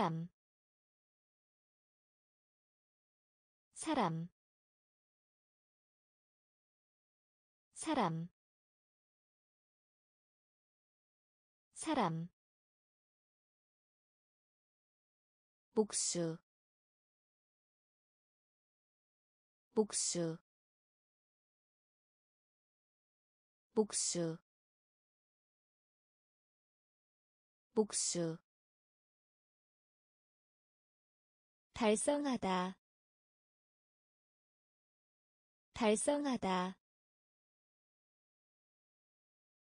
사람. 사람. 사람. 사람. 복수. 복수. 복수. 복수 달성하다. 달성하다.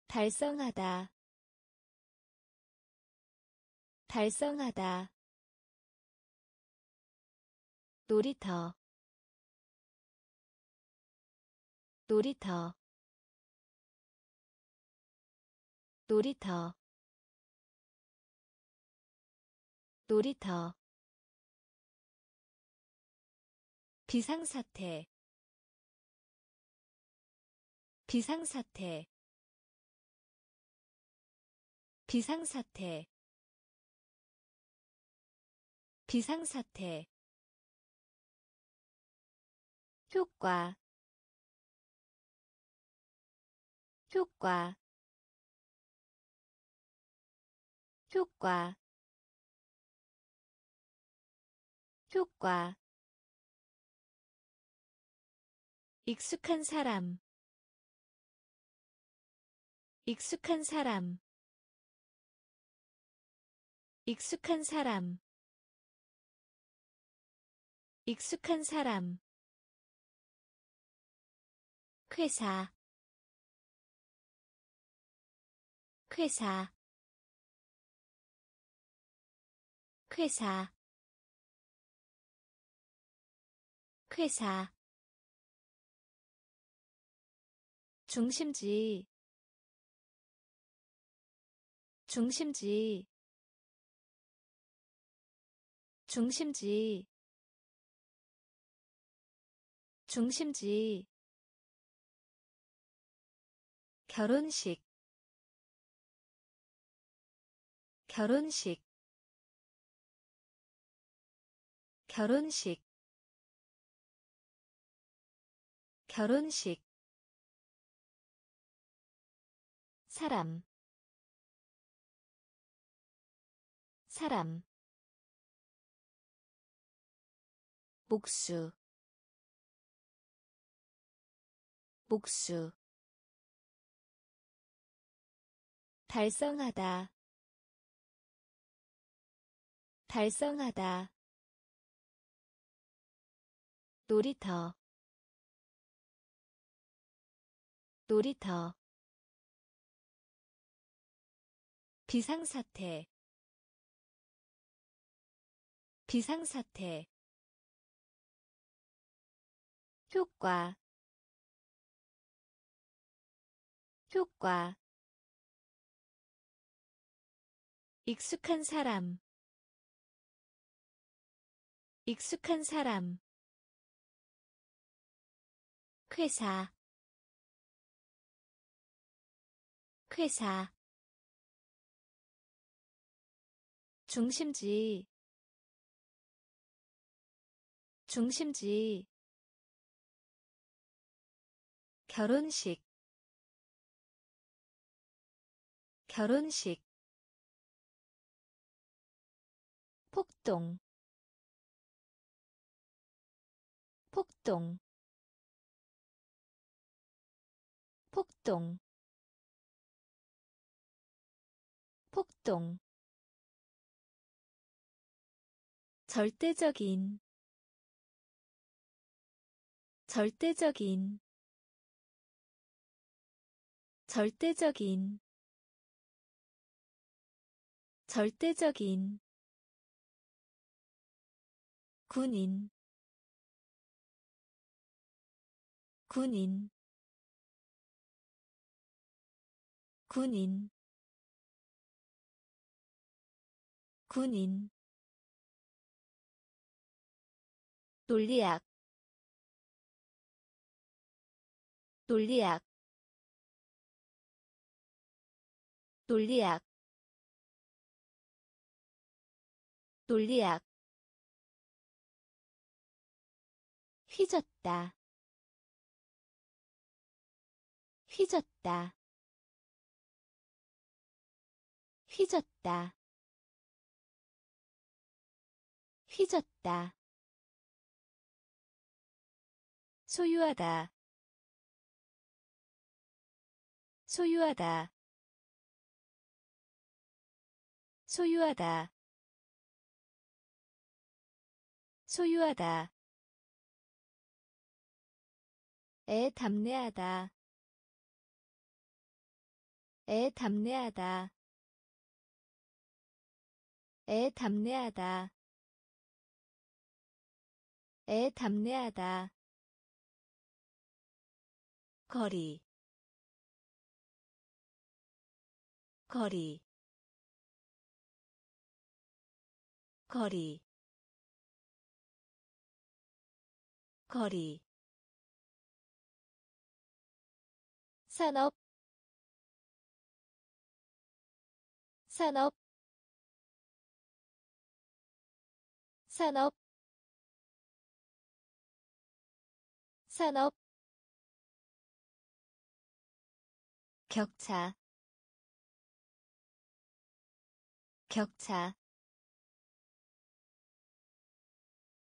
달성하다. 달성하다. 놀이터. 놀이터. 놀이터. 놀이터 비상사태 비상사태 비상사태 비상사태. 효과 효과 효과 효과 익숙한 사람. 익숙한 사람. 익숙한 사람. 익숙한 사람. 회사. 회사. 회사. 회사 중심지 중심지 중심지 중심지. 결혼식 결혼식. 결혼식 결혼식 사람. 사람. 복수. 복수. 달성하다. 달성하다. 놀이터. 놀이터 비상사태 비상사태 효과 효과 익숙한 사람 익숙한 사람 회사 회사 중심지 중심지 결혼식 결혼식 폭동 폭동 폭동 폭동 절대적인 절대적인 절대적인 절대적인 군인 군인 군인 군인 논리학 논리학 논리학 논리학 휘젓다. 휘젓다. 휘젓다. 휘젓다 소유하다. 소유하다. 소유하다. 소유하다. 애 담내하다. 애 담내하다. 애 담내하다. 애 담내하다 거리 거리 거리 거리 산업 산업 산업 산업 격차 격차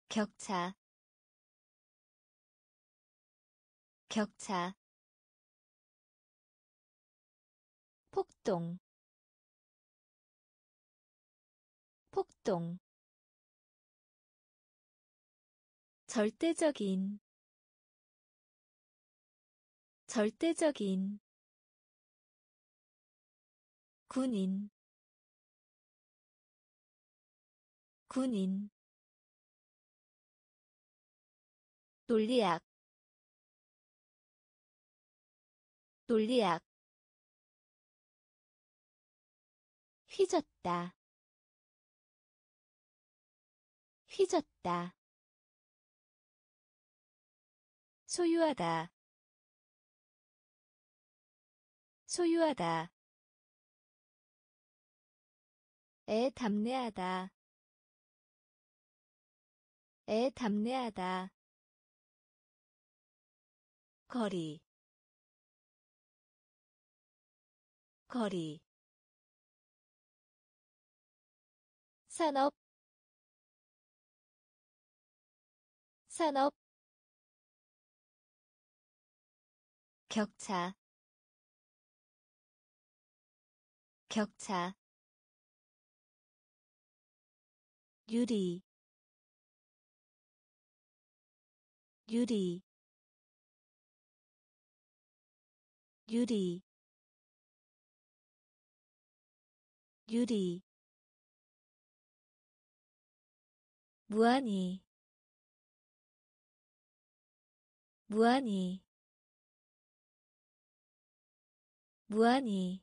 격차 격차. 폭동 폭동. 절대적인 절대적인 군인. 군인. 논리학 논리학 휘젓다. 휘젓다. 소유하다. 소유하다 애 담내하다. 애 담내하다. 거리. 거리. 산업. 산업. 격차. 격차 유리 유리 유리 유리. 무한히 무한히 무한히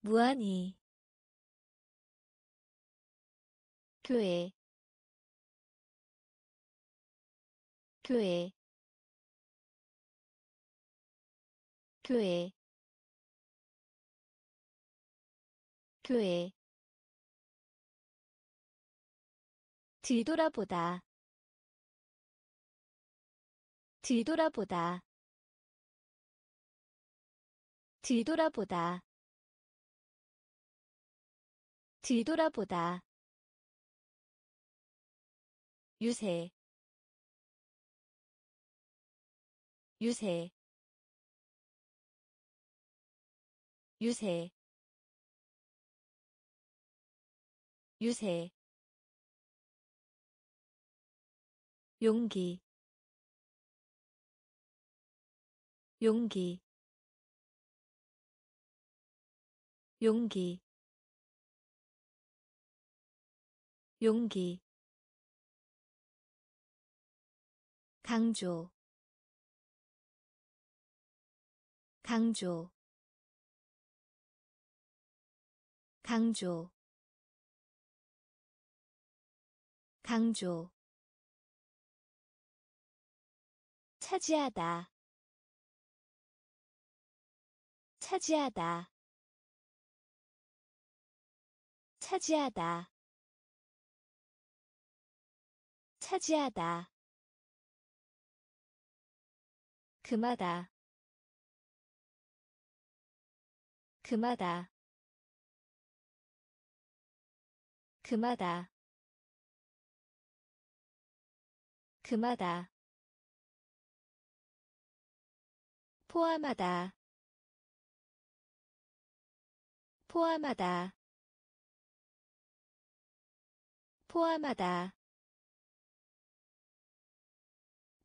무한히 교회 교회 교회 교회. 뒤돌아보다 뒤돌아보다 뒤돌아보다 뒤돌아보다 유세 유세 유세 유세. 용기 용기 용기 용기 강조 강조 강조 강조. 차지하다 차지하다. 차지하다 차지하다 금하다. 금하다. 금하다. 금하다. 포함하다. 포함하다. 포함하다.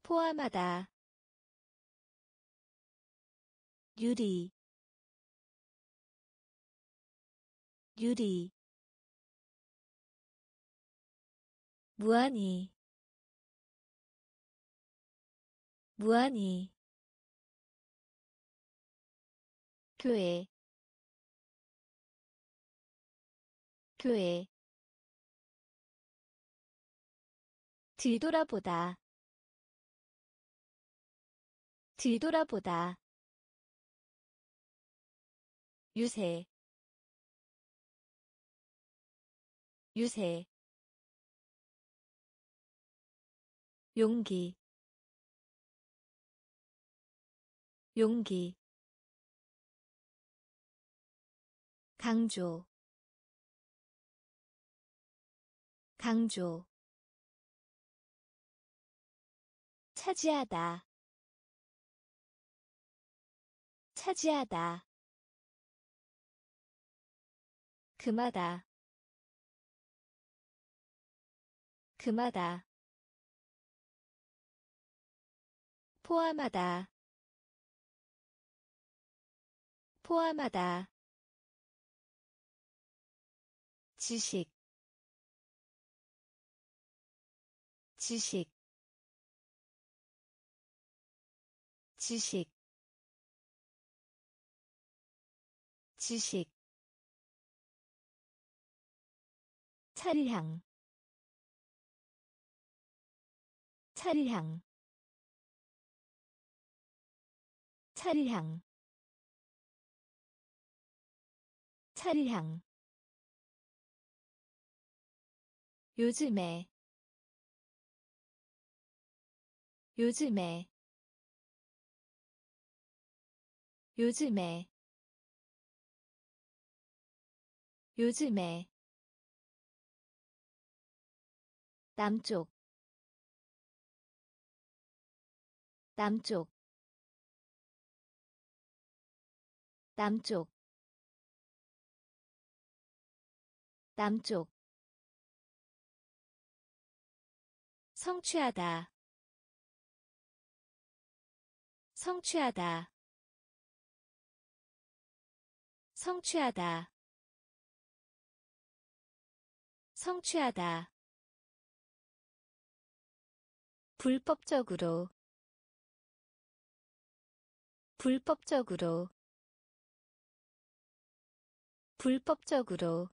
포함하다 유리 유리 무한히 무한히 교회 교회 뒤돌아보다 뒤돌아보다 유세 유세 용기 용기 강조 강조 차지하다 차지하다 금하다. 금하다. 포함하다. 포함하다. 지식. 지식. 지식. 지식 차량 차량 차량 차량 요즘에. 요즘에. 요즘에. 요즘에 남쪽 남쪽 남쪽 남쪽. 성취하다 성취하다 성취하다 성취하다 불법적으로 불법적으로 불법적으로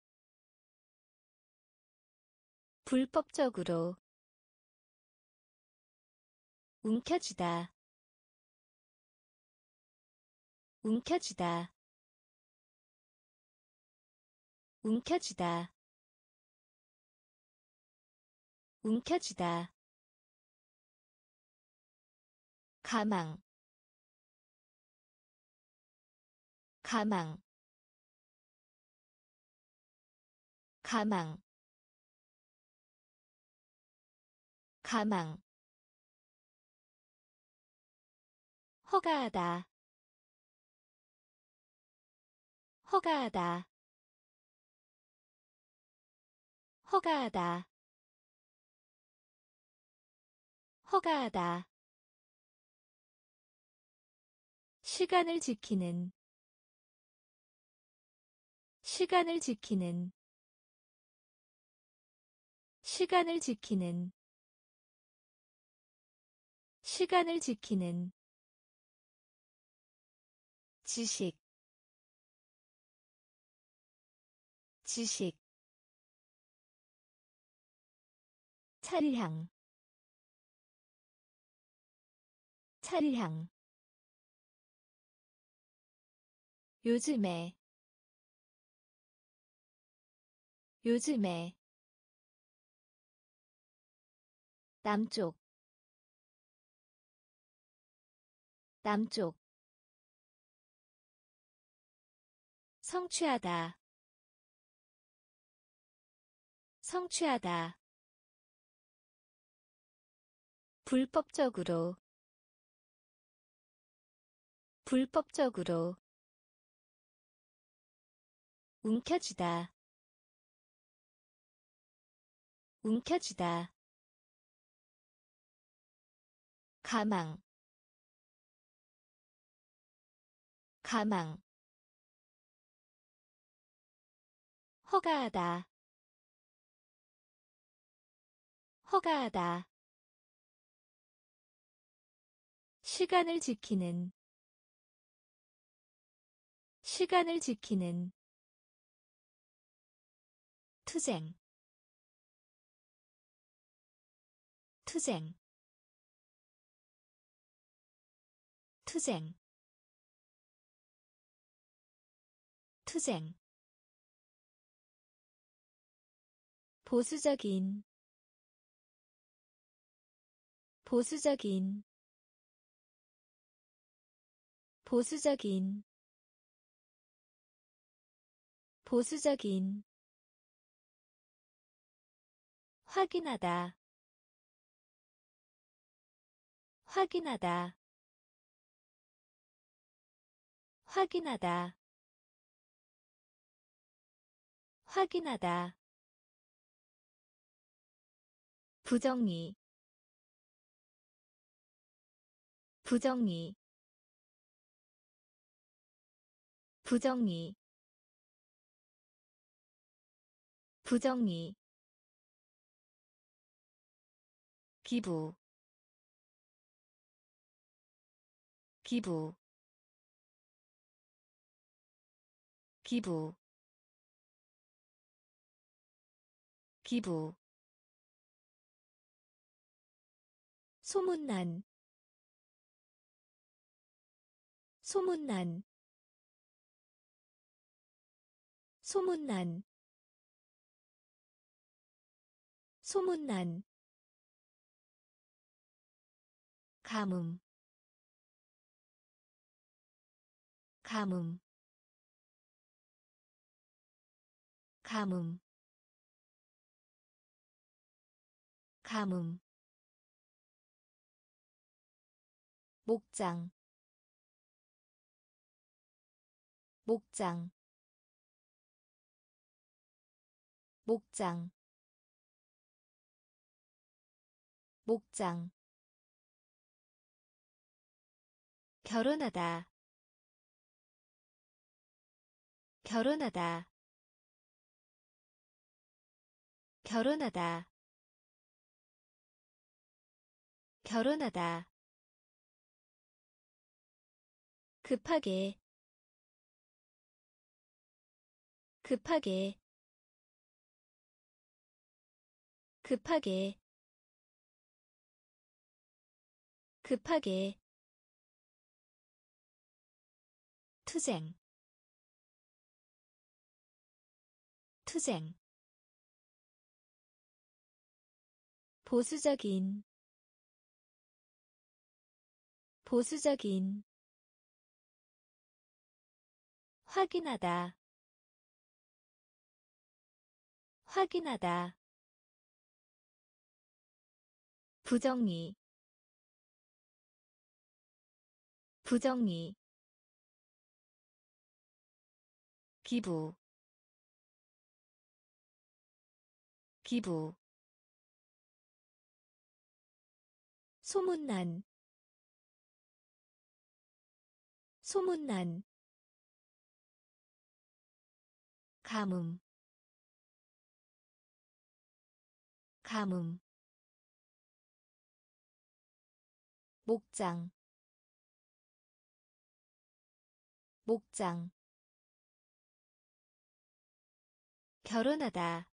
불법적으로 움켜쥐다 움켜쥐다 움켜쥐다 움켜쥐다 가망. 가망. 가망. 가망. 허가하다. 허가하다. 허가하다. 허가하다 시간을 지키는 시간을 지키는 시간을 지키는 시간을 지키는 지식 지식 차량 차량 요즘에 요즘에 남쪽 남쪽. 성취하다. 성취하다. 불법적으로. 불법적으로 움켜쥐다. 움켜쥐다. 가망. 가망. 허가하다. 허가하다. 시간을 지키는. 시간을 지키는 투쟁. 투쟁. 투쟁. 투쟁. 보수적인. 보수적인. 보수적인. 보수적인 확인하다. 확인하다. 확인하다. 확인하다. 부정리. 부정리. 부정리. 부정리 기부. 기부. 기부. 기부. 소문난. 소문난. 소문난. 소문난 가뭄. 가뭄. 가뭄. 가뭄. 목장. 목장. 목장. 목장 결혼하다. 결혼하다. 결혼하다. 결혼하다. 급하게. 급하게. 급하게. 급하게 투쟁. 투쟁. 보수적인. 보수적인. 확인하다. 확인하다. 부정리. 부정리 기부. 기부. 소문난. 소문난. 가뭄 가뭄 목장. 목장 결혼하다.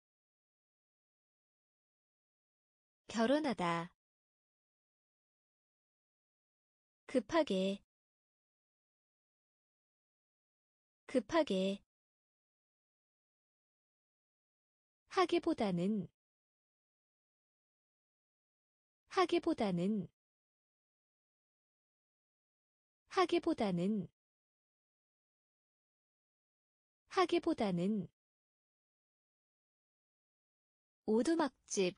결혼하다. 급하게. 급하게. 하기보다는. 하기보다는. 하기보다는. 하기보다는 오두막집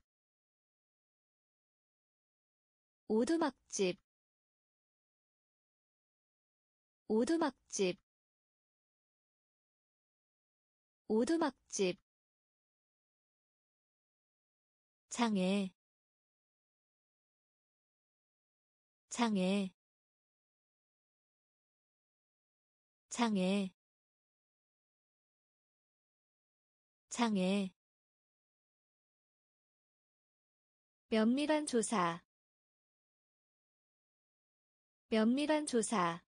오두막집 오두막집 오두막집. 장애 장애 장애 장애 면밀한 조사. 면밀한 조사.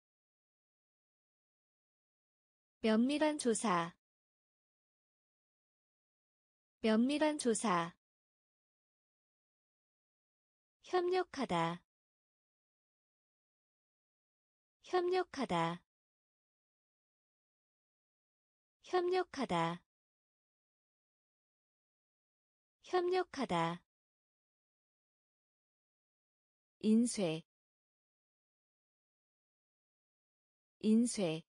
면밀한 조사. 면밀한 조사. 협력하다. 협력하다. 협력하다. 협력하다 인쇄 인쇄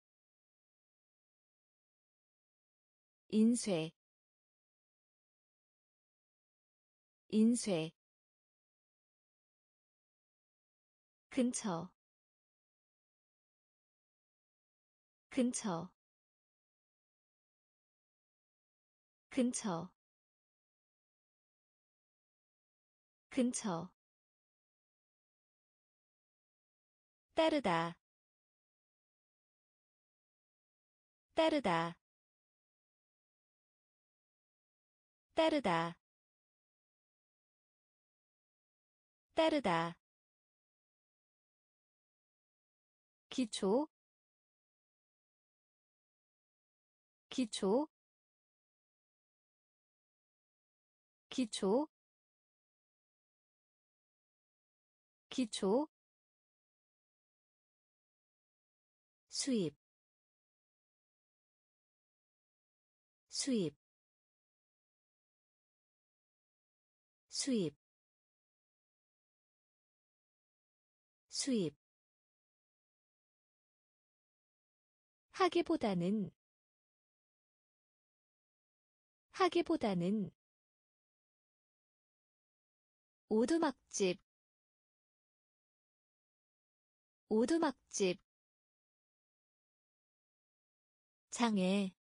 인쇄 인쇄. 근처 근처. 근처 근처 따르다. 따르다. 따르다. 따르다. 기초. 기초. 기초. 기초 수입 수입 수입 수입. 하기보다는 하기보다는 오두막집 오두막집 장애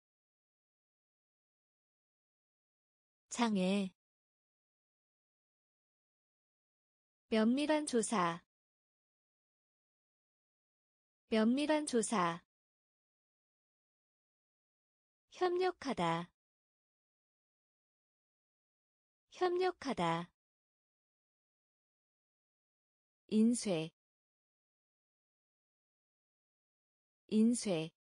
장애 면밀한 조사. 면밀한 조사. 협력하다. 협력하다. 인쇄. 인쇄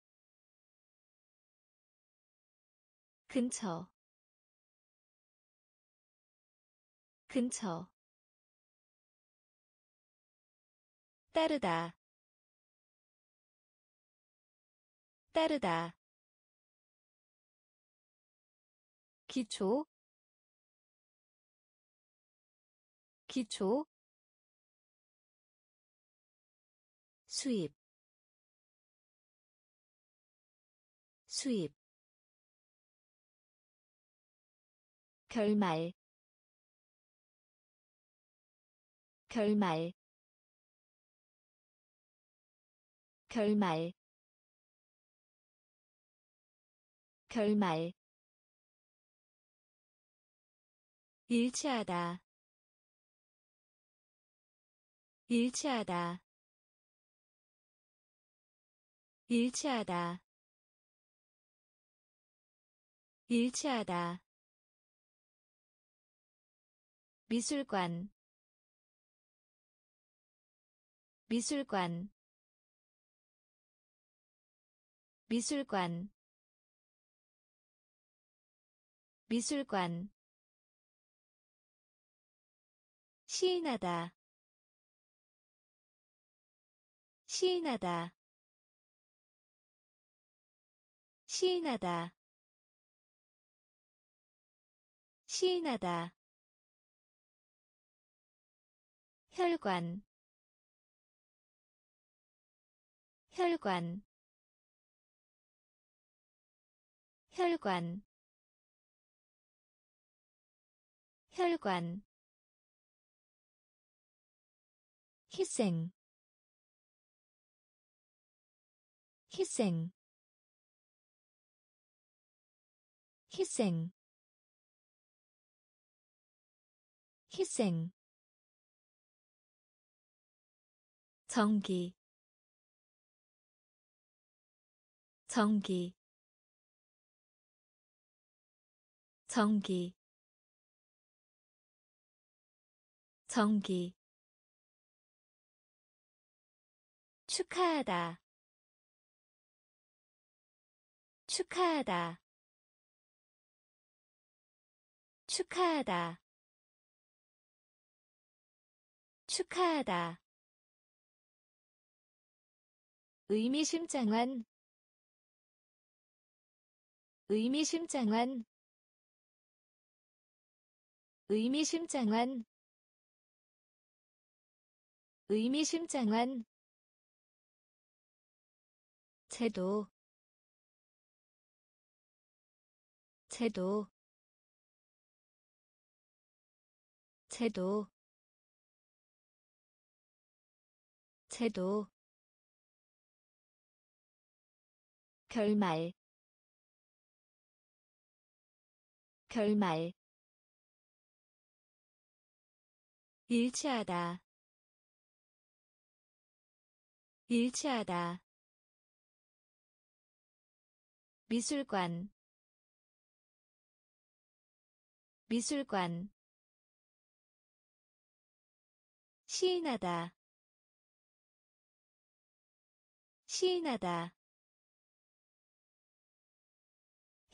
근처 근처 따르다 따르다 기초 기초 수입 수입 결말 결말 결말 결말. 일치하다 일치하다 일치하다 일치하다 미술관 미술관 미술관 미술관. 시인하다 시인하다. 시인하다. 시인하다 혈관 혈관 혈관 혈관. 희생 희생. 희생 희생 전기 전기 전기 전기. 축하하다 축하하다 축하하다 축하하다 의미심장한 의미심장한 의미심장한 의미심장한 제도 제도 제도 제도 결말 결말 일치하다 일치하다 미술관 미술관 시인하다 시인하다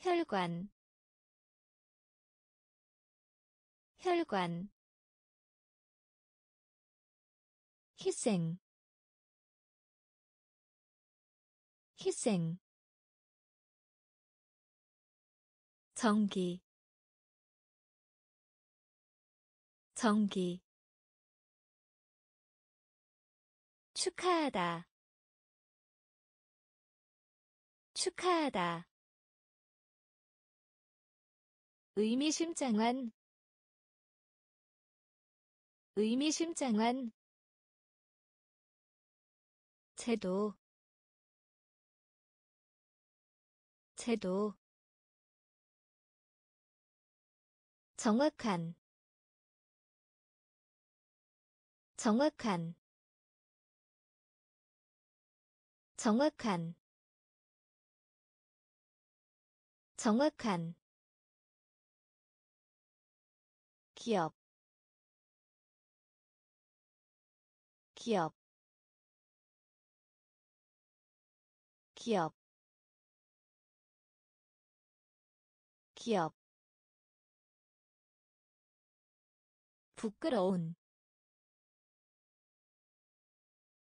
혈관 혈관 희생 희생 전기 전기. 축하하다 축하하다 의미심장한 의미심장한 제도 제도 정확한 정확한 정확한 정확한 기업 기업 기업 기업. 부끄러운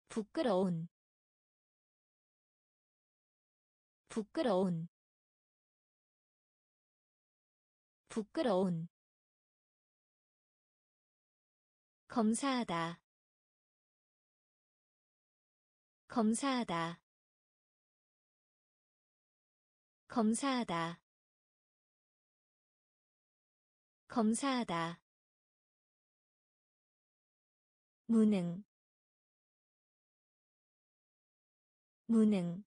부끄러운. 부끄러운 부끄러운 검사하다. 검사하다. 검사하다. 검사하다. 무능. 무능.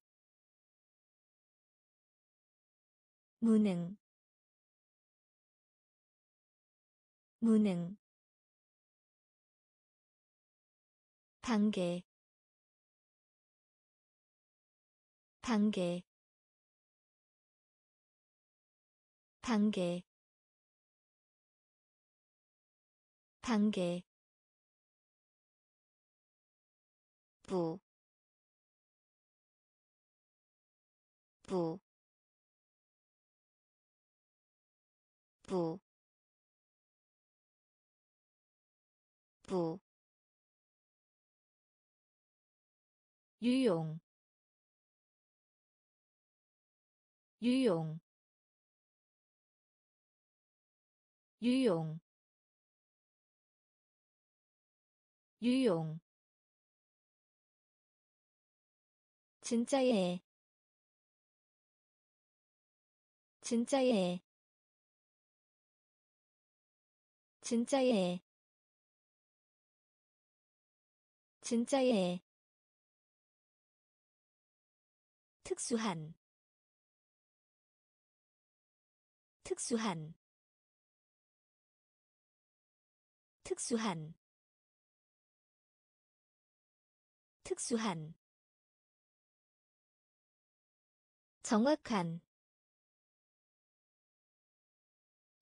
무능. 무능 단계 단계 단계 단계. 부, 부, 부, 부, 유용, 유용, 유용 유용. 진짜예 진짜예 진짜예 진짜예 특수한 특수한 특수한 특수한. 정확한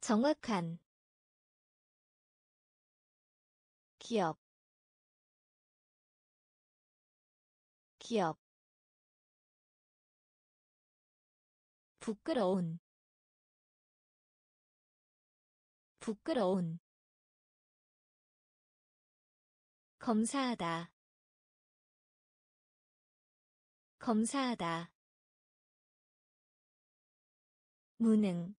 정확한. 기업 기업 부끄러운 부끄러운 검사하다 검사하다 무능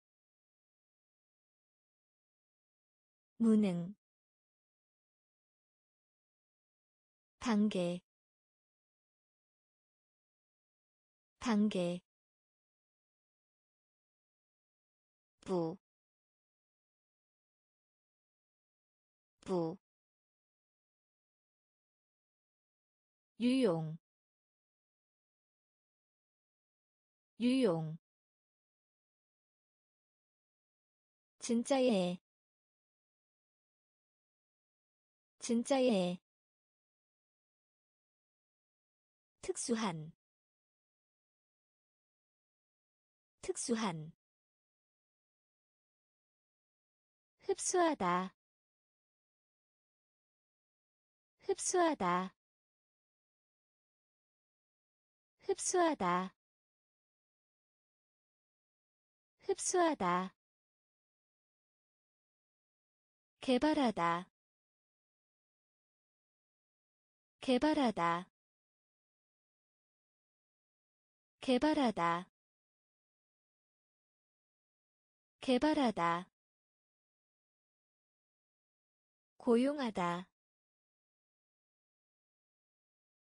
무능 단계 단계 부, 부, 유용, 유용, 진짜예, 진짜예, 특수한, 특수한 흡수하다. 흡수하다. 흡수하다. 흡수하다. 개발하다. 개발하다. 개발하다. 개발하다 고용하다.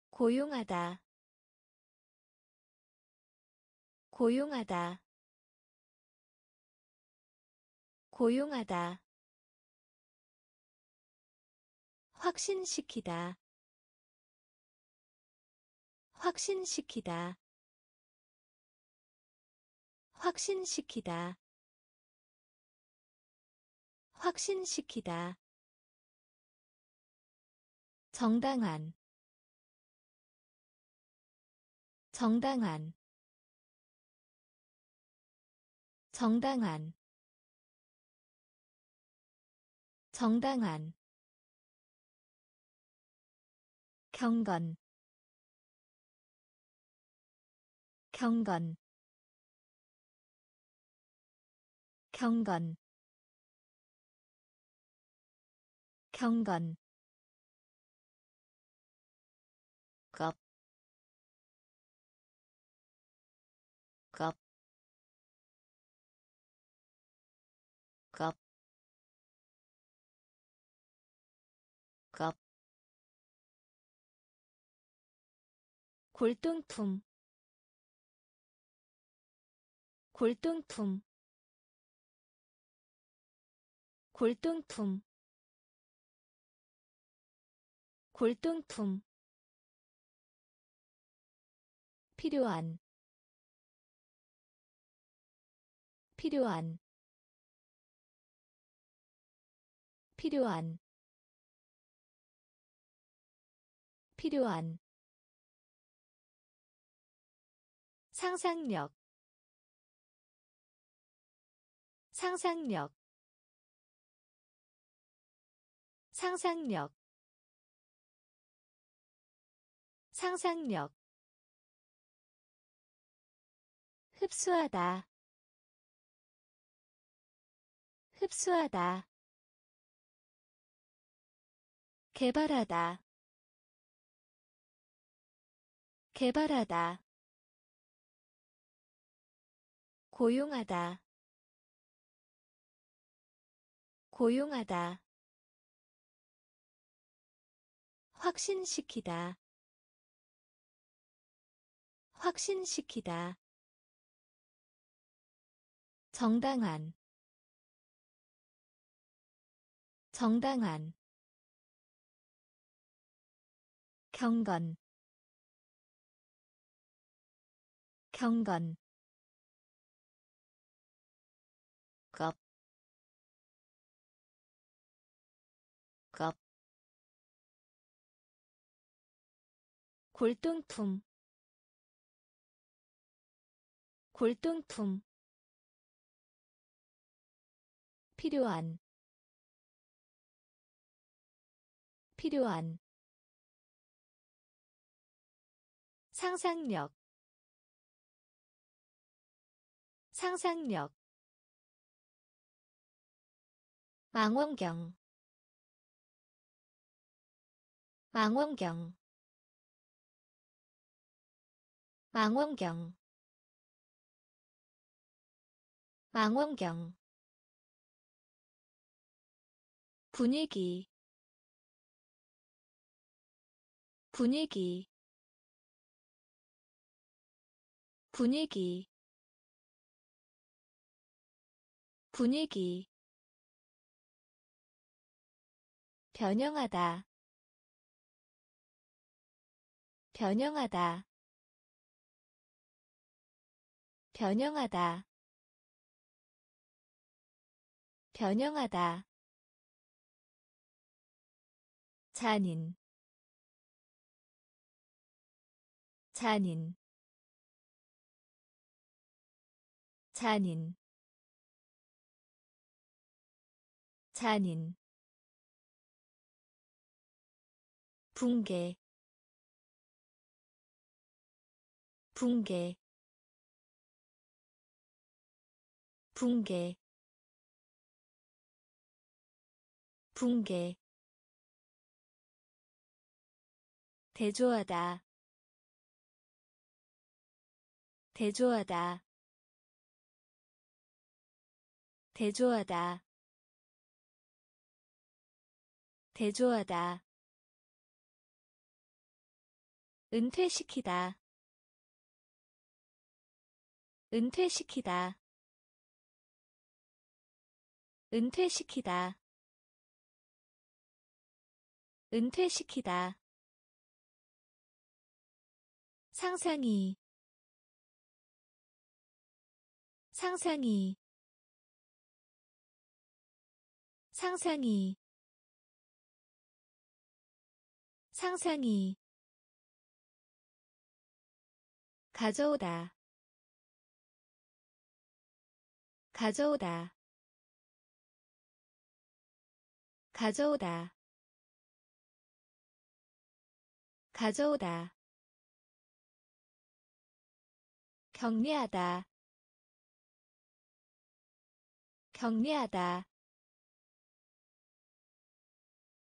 고용하다. 고용하다. 고용하다. 확신시키다. 확신시키다. 확신시키다. 확신시키다 정당한 정당한 정당한 정당한. 경건 경건. 경건. 경건 골동품. 골동품. 골동품. 골동품. 필요한. 필요한. 필요한. 필요한 상상력 상상력 상상력 상상력. 흡수하다 흡수하다. 개발하다 개발하다 고용하다. 고용하다. 확신시키다. 확신시키다. 정당한. 정당한. 경건. 경건 골동품, 골동품, 필요한, 필요한, 상상력, 상상력. 망원경. 망원경 망원경. 망원경. 분위기. 분위기. 분위기. 분위기. 변형하다. 변형하다 변형하다. 변형하다. 잔인. 잔인. 잔인. 잔인. 붕괴. 붕괴 붕괴 붕괴 대조하다 대조하다 대조하다 대조하다. 은퇴시키다 은퇴시키다 은퇴시키다. 은퇴시키다. 상상이. 상상이. 상상이. 상상이. 가져오다. 가져오다 가져오다. 가져오다. 격리하다. 격리하다.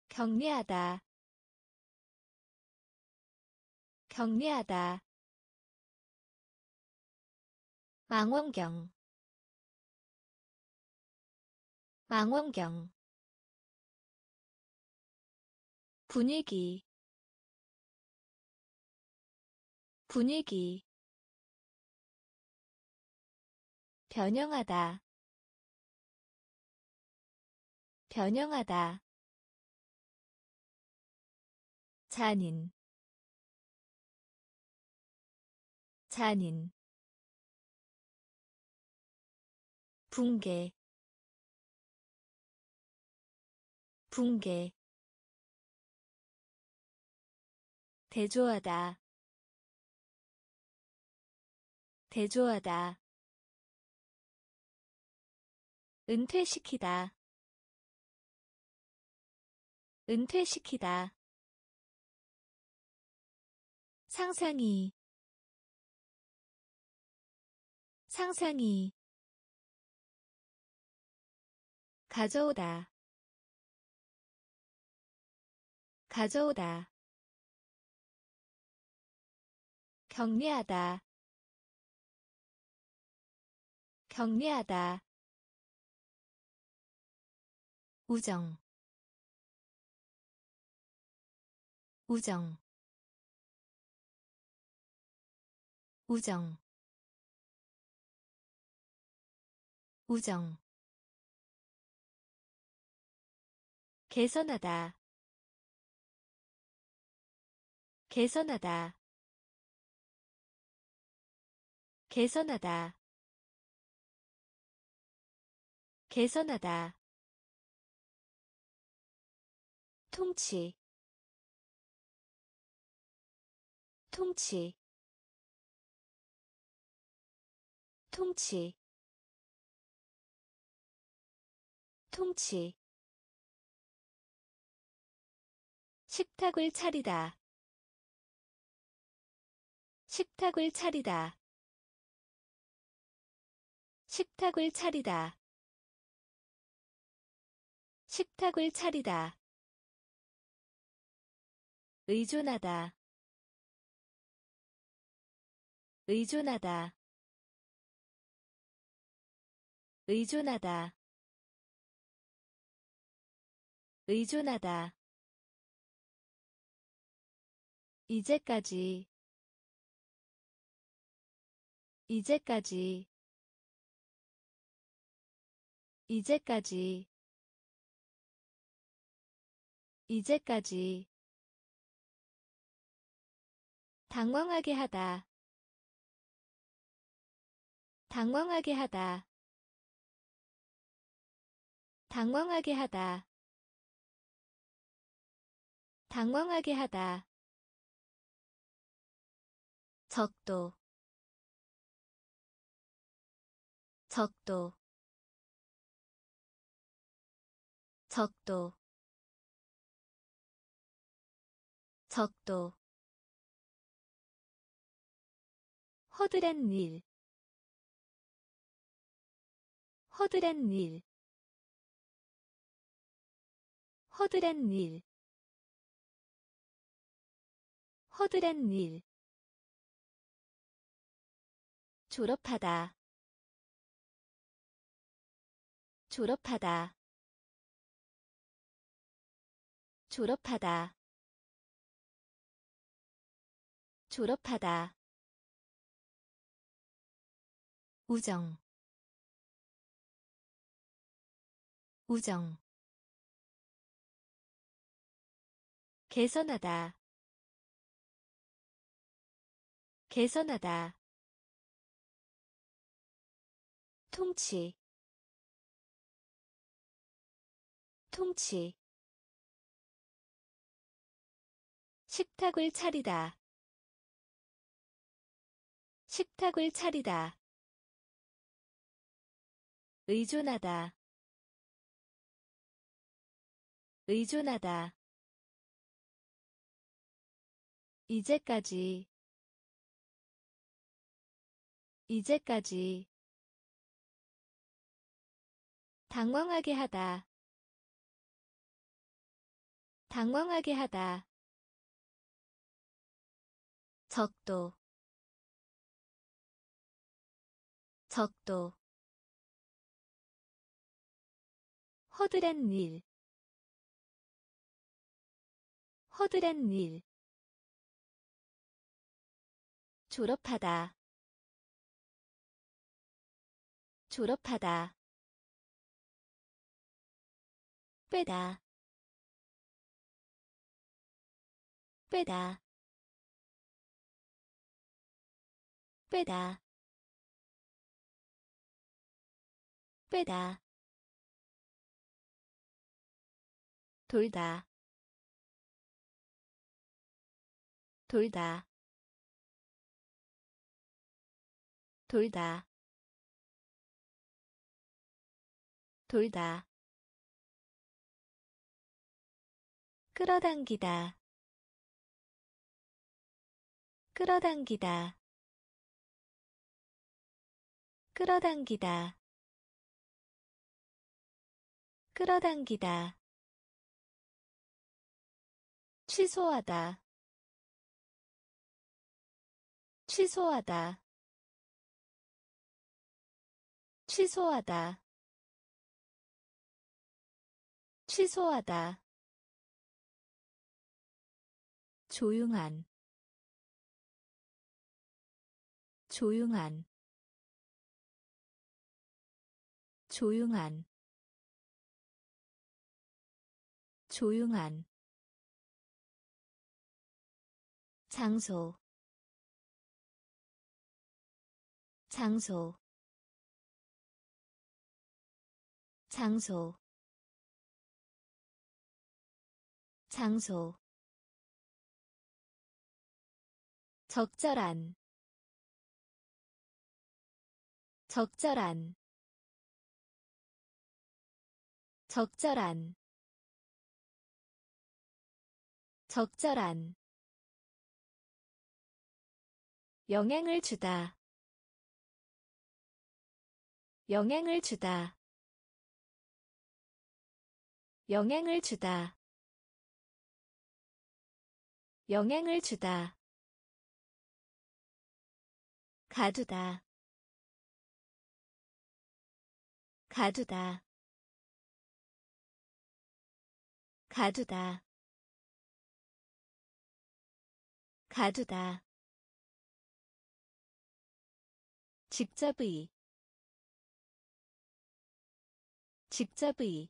격리하다. 격리하다. 망원경. 망원경 분위기. 분위기. 변형하다. 변형하다. 잔인. 잔인. 붕괴. 붕괴 대조하다. 대조하다. 은퇴시키다. 은퇴시키다. 상상이. 상상이. 가져오다. 가져오다 격리하다. 격리하다. 우정. 우정. 우정. 우정. 개선하다. 개선하다 개선하다. 개선하다. 통치. 통치. 통치. 통치. 식탁을 차리다. 식탁을 차리다 식탁을 차리다. 식탁을 차리다. 의존하다. 의존하다. 의존하다. 의존하다. 이제까지. 이제까지 이제까지. 이제까지. 당황하게 하다. 당황하게 하다. 당황하게 하다. 당황하게 하다. 적도. 적도 적도 적도 허드렛 일 허드렛 일 허드렛 일 허드렛 일 졸업하다 졸업하다 졸업하다. 졸업하다. 우정. 우정. 개선하다. 개선하다. 통치. 통치 식탁을 차리다. 식탁을 차리다. 의존하다. 의존하다. 이제까지. 이제까지. 당황하게 하다. 당황하게 하다 적도 적도 허드렛 일 허드렛 일 졸업하다 졸업하다 빼다 빼다 빼다. 빼다. 돌다. 돌다. 돌다. 돌다. 끌어당기다. 끌어당기다 끌어당기다. 끌어당기다. 취소하다. 취소하다. 취소하다. 취소하다. 조용한. 조용한 조용한 조용한 장소 장소 장소 장소. 적절한 적절한 적절한 적절한 영향을 주다 영향을 주다 영향을 주다 영향을 주다. 가두다 가두다 가두다. 가두다. 직접의. 직접의.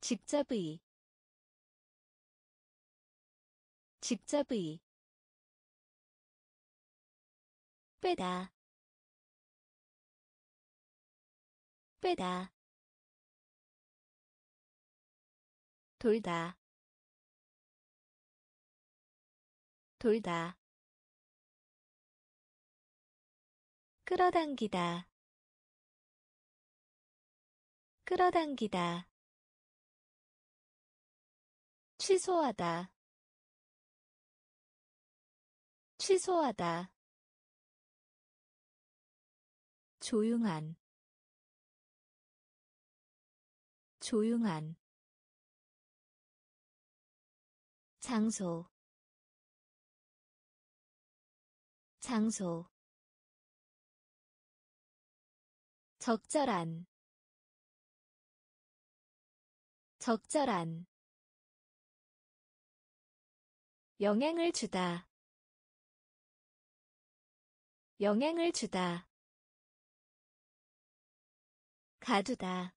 직접의. 직접의. 빼다. 빼다 돌다. 돌다. 끌어당기다. 끌어당기다. 취소하다. 취소하다. 조용한. 조용한 장소. 장소. 적절한. 적절한. 영향을 주다. 영향을 주다. 가두다.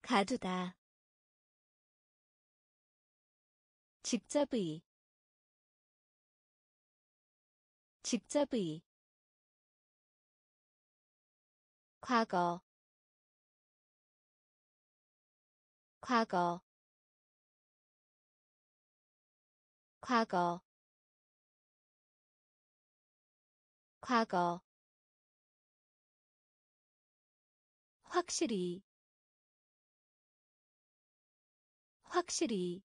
가두다 직접의 직접의 과거 과거 과거 과거. 확실히 확실히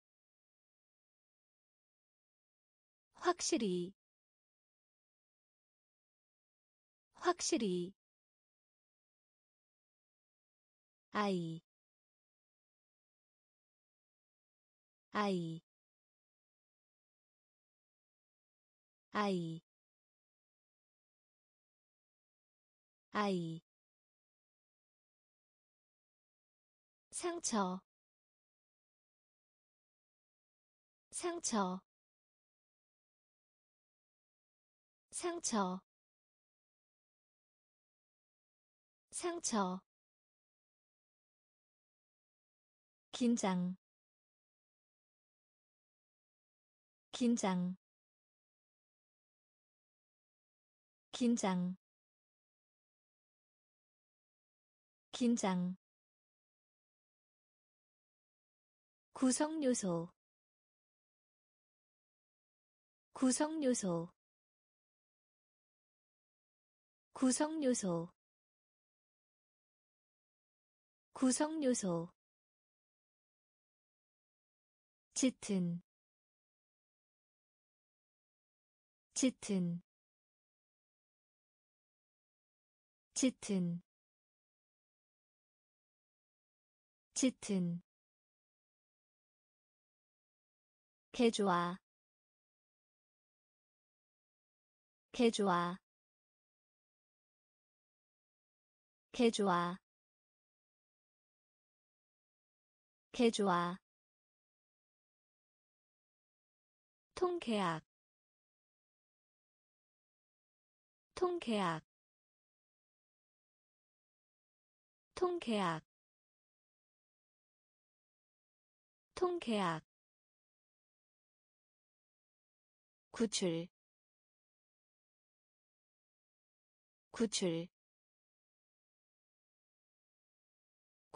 확실히 확실히 아이 아이 아이 아이. 상처 상처 상처. 상처. 긴장. 긴장. 긴장. 긴장. 구성 요소. 구성 요소 구성 요소. 구성 요소. 짙은. 짙은. 짙은. 짙은. 개조와 개조와 개조와 개조와 통계약 통계약 통계약 통계약 구출 구출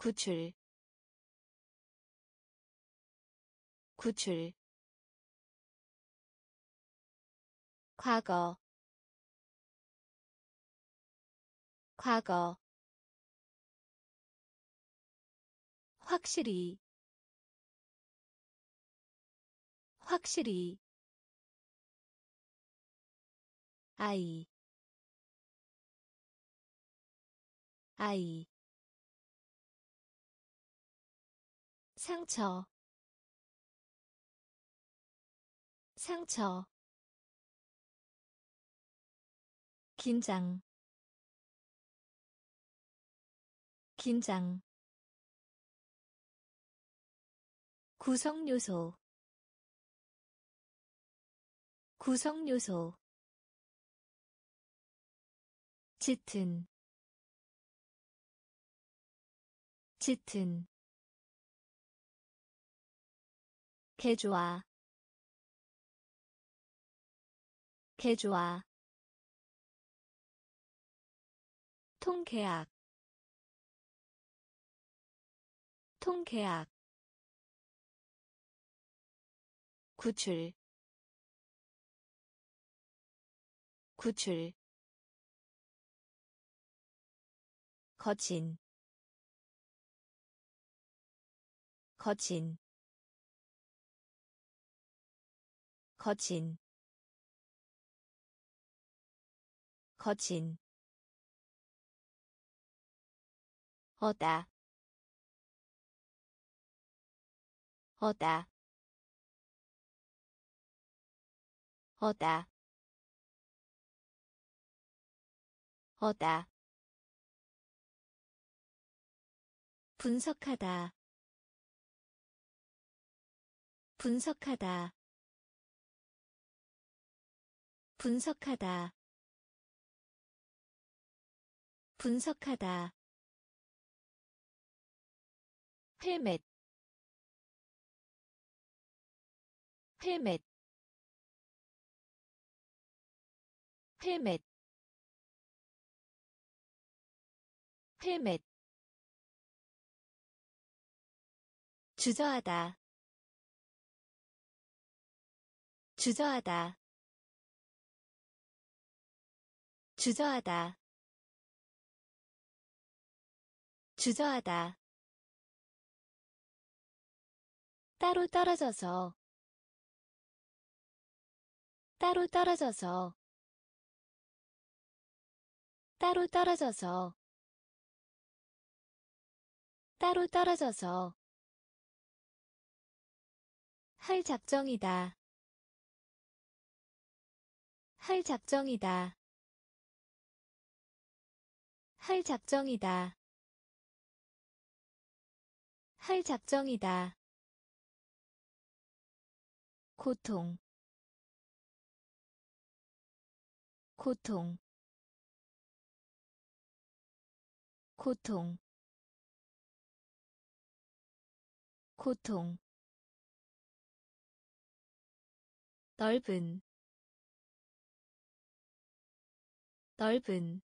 구출. 구출. 과거. 과거. 확실히. 확실히. 아이. 아이 상처. 상처. 긴장. 긴장. 구성 요소. 구성 요소. 짙은. 짙은 개조와 개조와 통계약 통계약 구출 구출 거친 거친 거친 거친 어다 어다 어다 어다. 분석하다 분석하다 분석하다. 분석하다. 헬멧. 헬멧. 헬멧. 헬멧. 주저하다. 주저하다 주저하다. 주저하다. 따로 떨어져서. 따로 떨어져서. 따로 떨어져서. 따로 떨어져서. 할 작정이다. 할 작정이다. 할 작정이다. 할 작정이다. 고통. 고통. 고통. 고통. 넓은. 넓은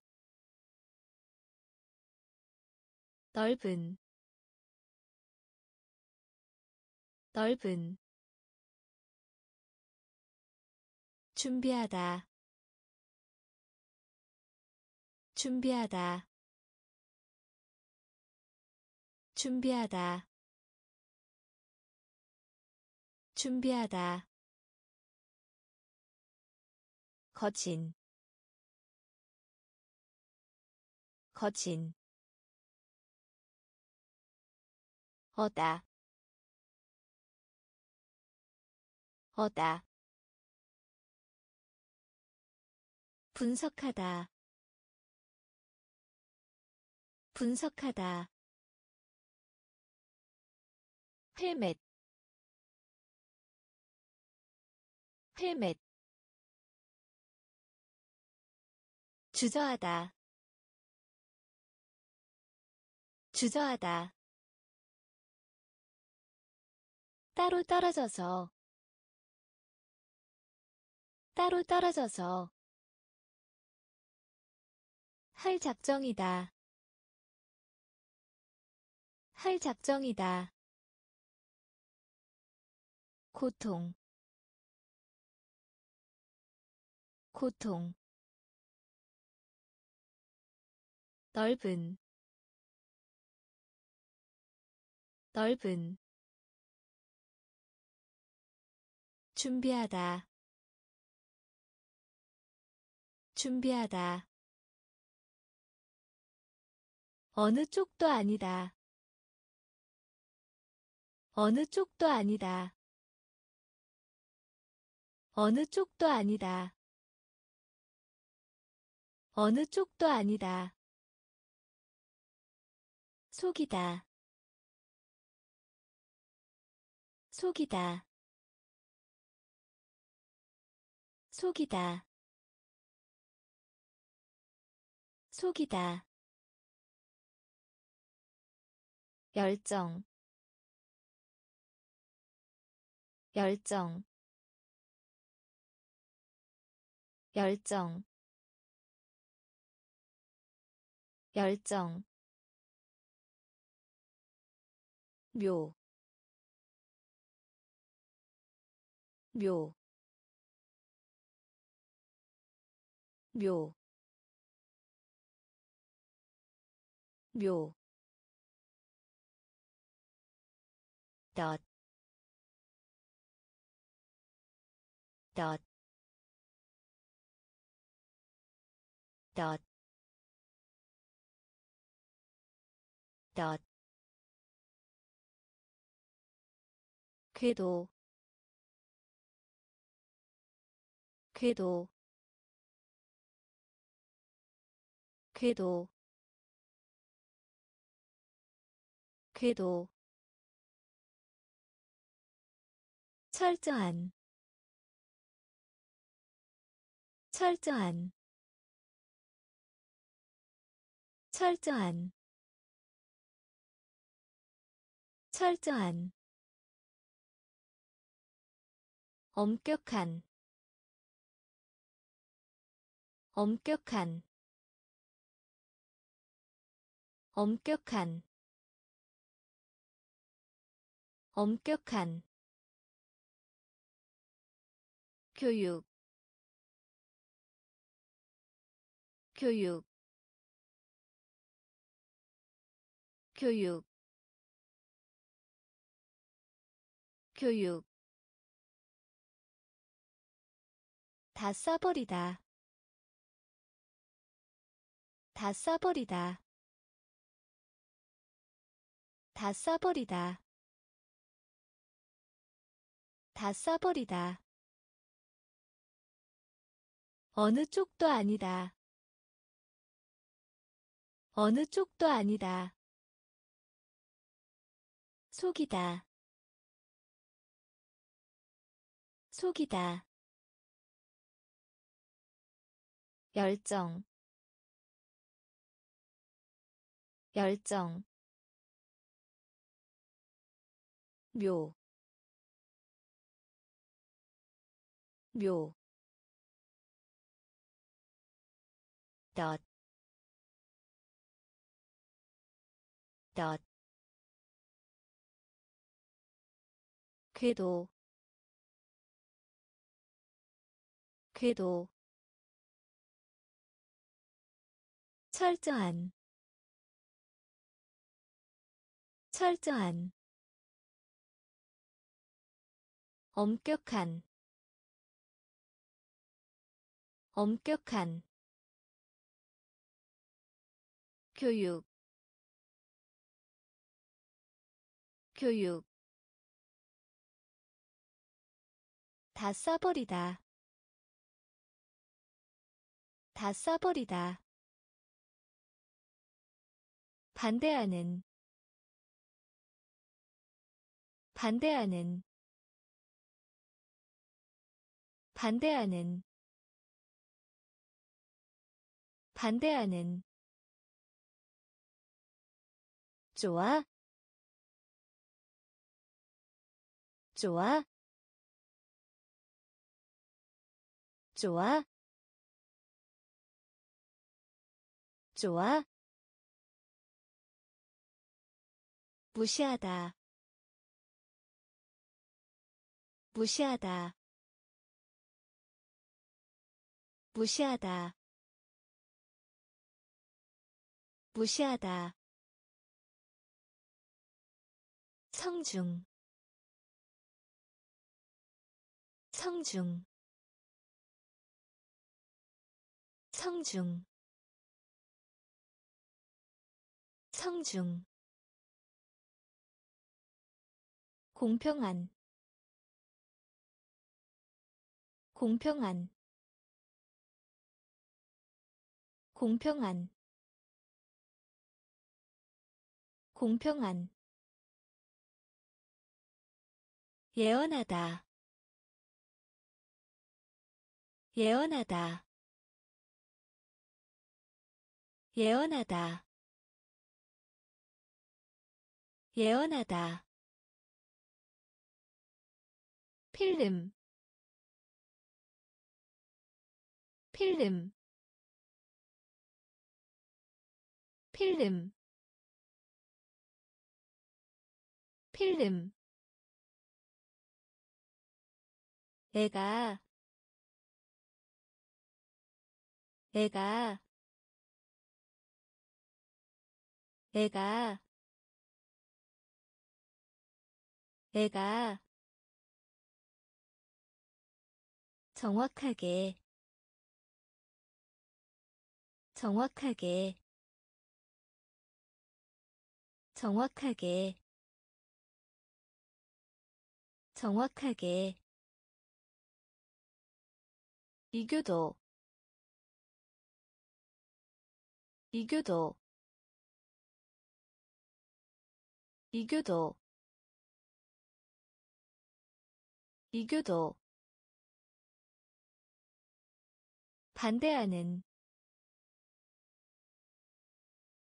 넓은 넓은 준비하다 준비하다 준비하다 준비하다. 거친 거친 어다. 어다. 분석하다. 분석하다. 헬멧. 헬멧. 주저하다. 주저하다 따로 떨어져서. 따로 떨어져서. 할 작정이다. 할 작정이다. 고통. 고통. 넓은. 넓은 준비하다. 준비하다. 어느 쪽도 아니다. 어느 쪽도 아니다. 어느 쪽도 아니다. 어느 쪽도 아니다. 속이다. 속이다 속이다. 속이다. 열정. 열정. 열정. 열정. 묘, 묘, 묘, 묘, 덧, 덧, 덧, 덧, 궤도 궤도 궤도 궤도 철저한 철저한 철저한 철저한 엄격한 엄격한 엄격한 엄격한 교육 교육 교육 교육. 다 써버리다. 다 써버리다 다 써버리다. 다 써버리다. 어느 쪽도 아니다. 어느 쪽도 아니다. 속이다. 속이다. 열정. 열정 묘, 묘, 덧, 덧, 궤도, 궤도, 철저한 철저한 엄격한 엄격한 교육 교육. 다 써버리다. 다 써버리다. 반대하는 반대하는 반대하는 반대하는 좋아 좋아 좋아 좋아. 무시하다 무시하다 무시하다. 무시하다. 성중. 성중. 성중. 성중. 공평한. 공평한 공평한. 공평한. 예언하다. 예언하다. 예언하다. 예언하다. 필름. 필름 필름 필름. 애가 애가 애가. 애가. 정확하게 정확하게 정확하게 정확하게 이교도 이교도 이교도 이교도. 반대하는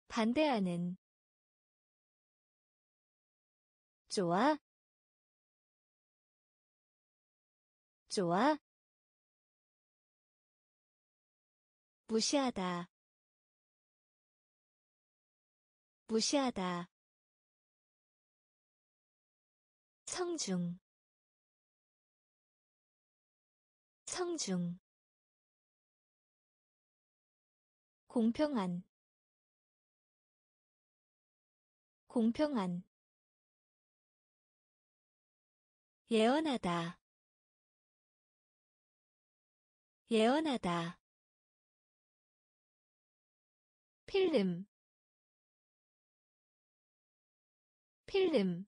반대하는 좋아? 좋아? 무시하다. 무시하다. 성중. 성중. 공평한. 공평한 예언하다. 예언하다. 필름. 필름.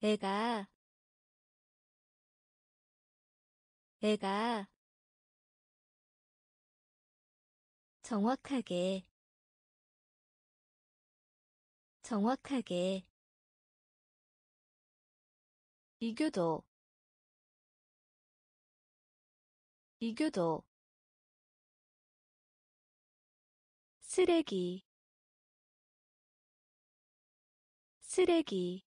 애가. 애가. 정확하게. 정확하게 이교도 이교도 쓰레기. 쓰레기.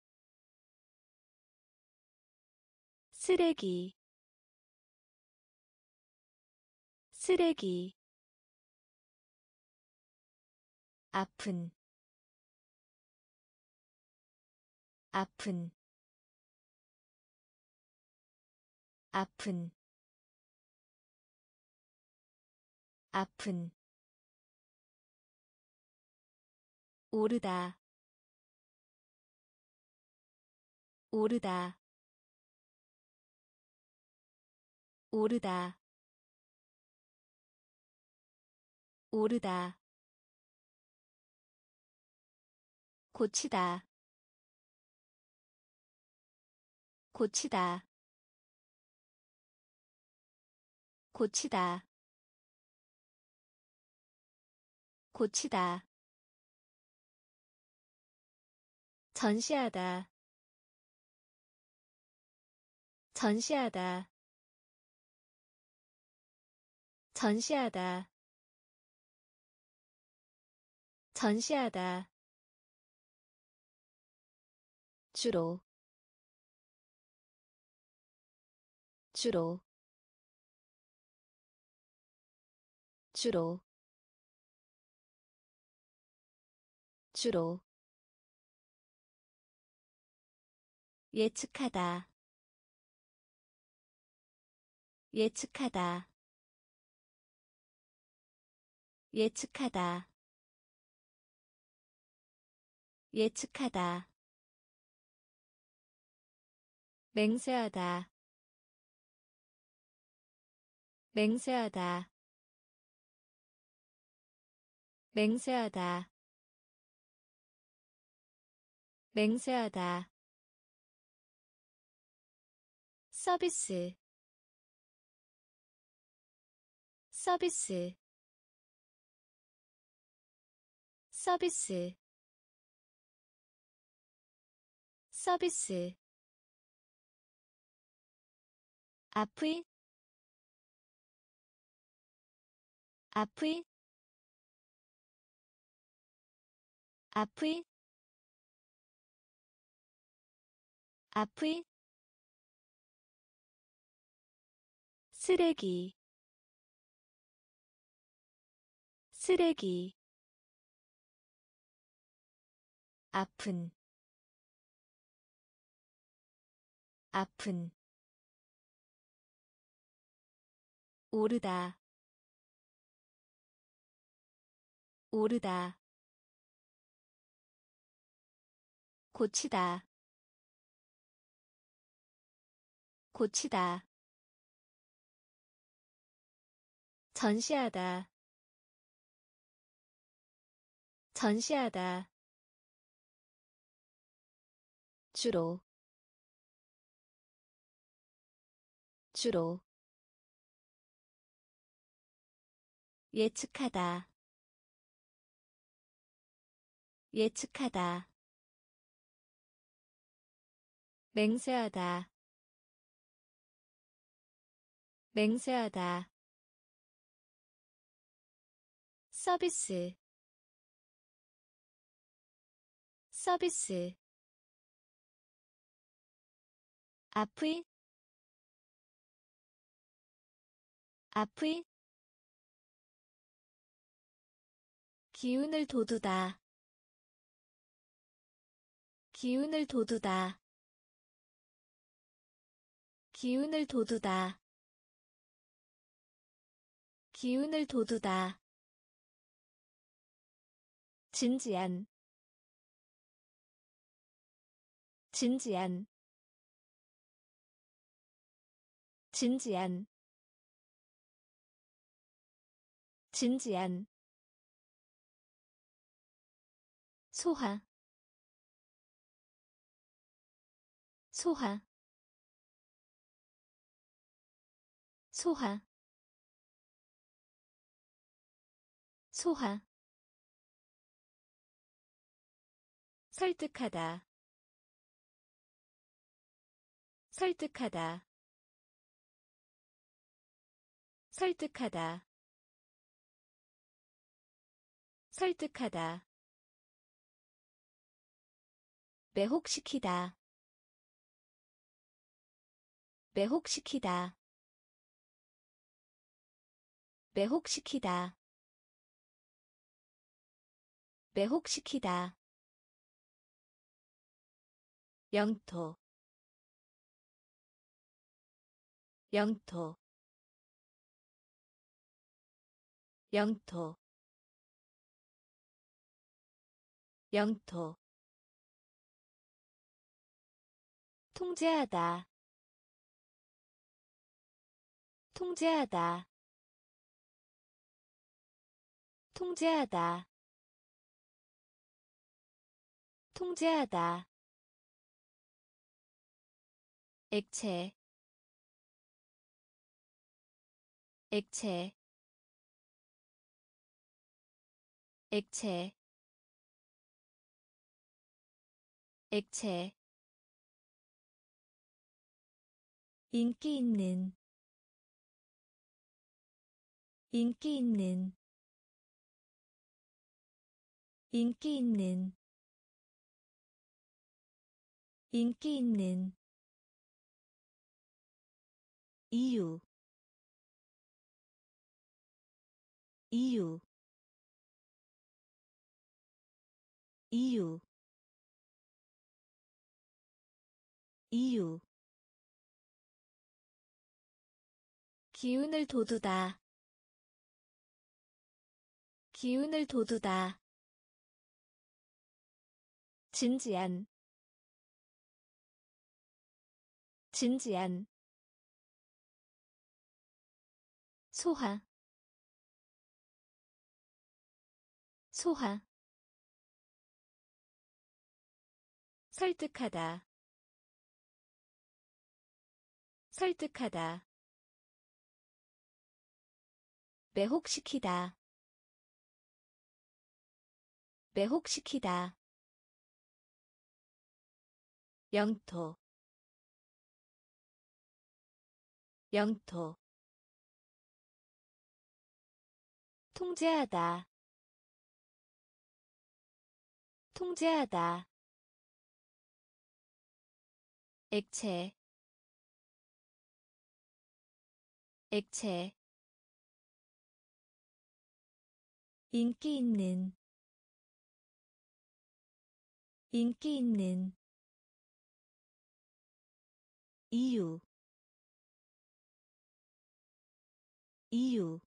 쓰레기. 쓰레기. 아픈. 아픈 아픈 아픈 오르다 오르다 오르다 오르다. 고치다 고치다 고치다. 고치다. 전시하다. 전시하다. 전시하다. 전시하다. 주로. 주로 주로 주로 예측하다 예측하다 예측하다 예측하다. 맹세하다 맹세하다 맹세하다. 맹세하다. 서비스. 서비스. 서비스. 서비스. 앞의 앞의 앞의 앞의 쓰레기 쓰레기 아픈 아픈 오르다 오르다 고치다. 고치다. 전시하다. 전시하다. 주로. 주로. 예측하다. 예측하다 맹세하다. 맹세하다. 서비스. 서비스. 앞의 앞의 기운을 돋우다. 기운을 돋우다 기운을 돋우다. 기운을 돋우다. 진지한. 진지한. 진지한. 진지한. 소화. 소화 소화. 소화. 설득하다. 설득하다. 설득하다. 설득하다. 매혹시키다. 매혹시키다 매혹시키다. 매혹시키다. 영토. 영토. 영토. 영토. 통제하다. 통제하다 통제하다. 통제하다. 액체. 액체. 액체. 액체. 인기 있는. 인기 있는 인기 있는 인기 있는 이유 이유 이유 이유. 기운을 돋우다. 기운을 돋우다 진지한 진지한 소화 소화 설득하다 설득하다 매혹시키다 매혹시키다 영토 영토. 통제하다 통제하다. 액체 액체. 인기 있는 인기 있는 이유 이유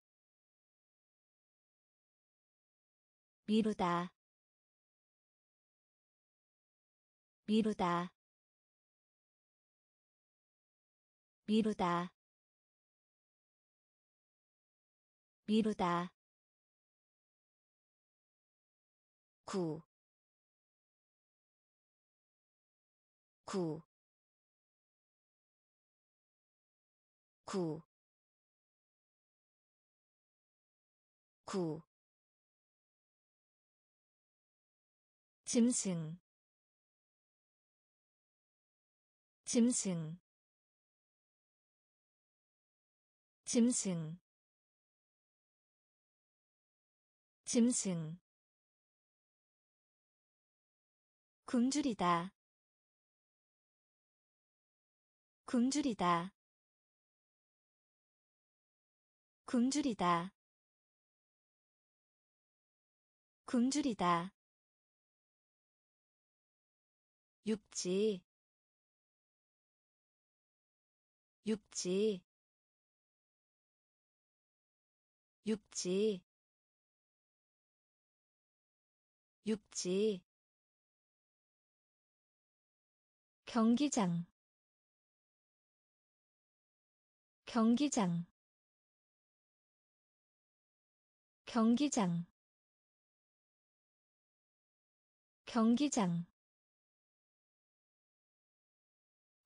미루다 미루다 미루다 미루다. 구, 구, 구, 구. 짐승. 짐승. 짐승. 짐승. 굶주리다. 굶주리다 굶주리다. 굶주리다. 육지. 육지. 육지. 육지. 경기장. 경기장 경기장 경기장.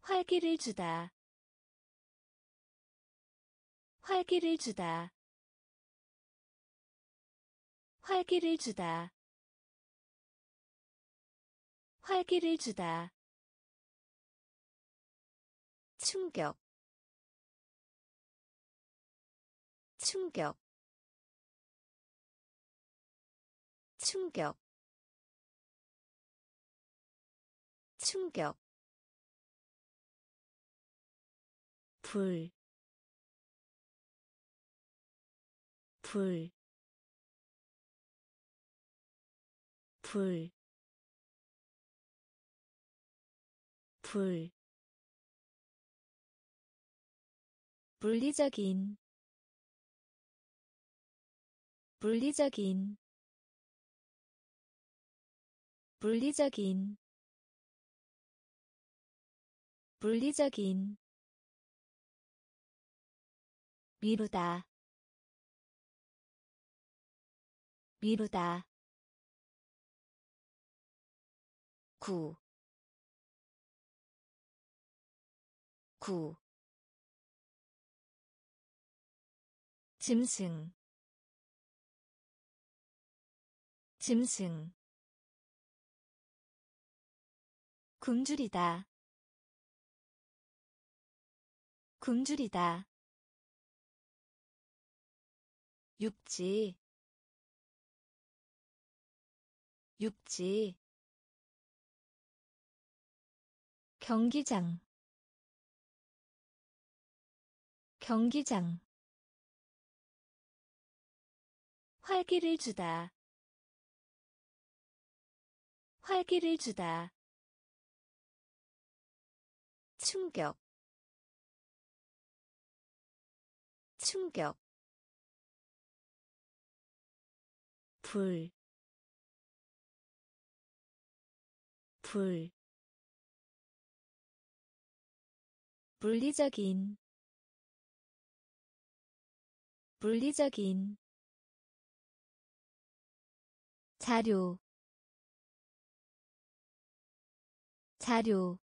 활기를 주다 활기를 주다 활기를 주다 활기를 주다. 충격 충격 충격. 충격. 불, 불, 불, 불, 물리적인, 물리적인, 물리적인, 물리적인 미루다 미루다. 구, 구, 짐승, 짐승 굶주리다. 굶주리다. 육지. 육지. 경기장. 경기장. 활기를 주다. 활기를 주다 충격 충격 불, 불, 물리적인, 물리적인, 자료, 자료,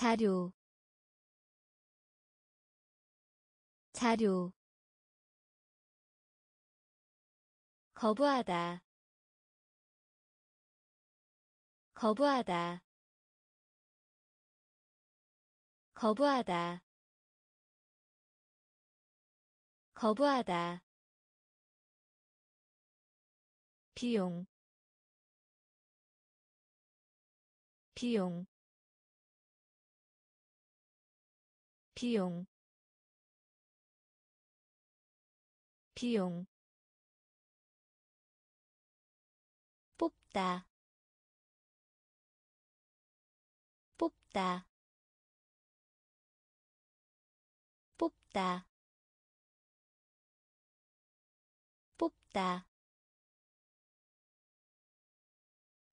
자료, 자료 거부하다 거부하다 거부하다 거부하다. 비용 비용 비용 비용 뽑다 뽑다 뽑다 뽑다.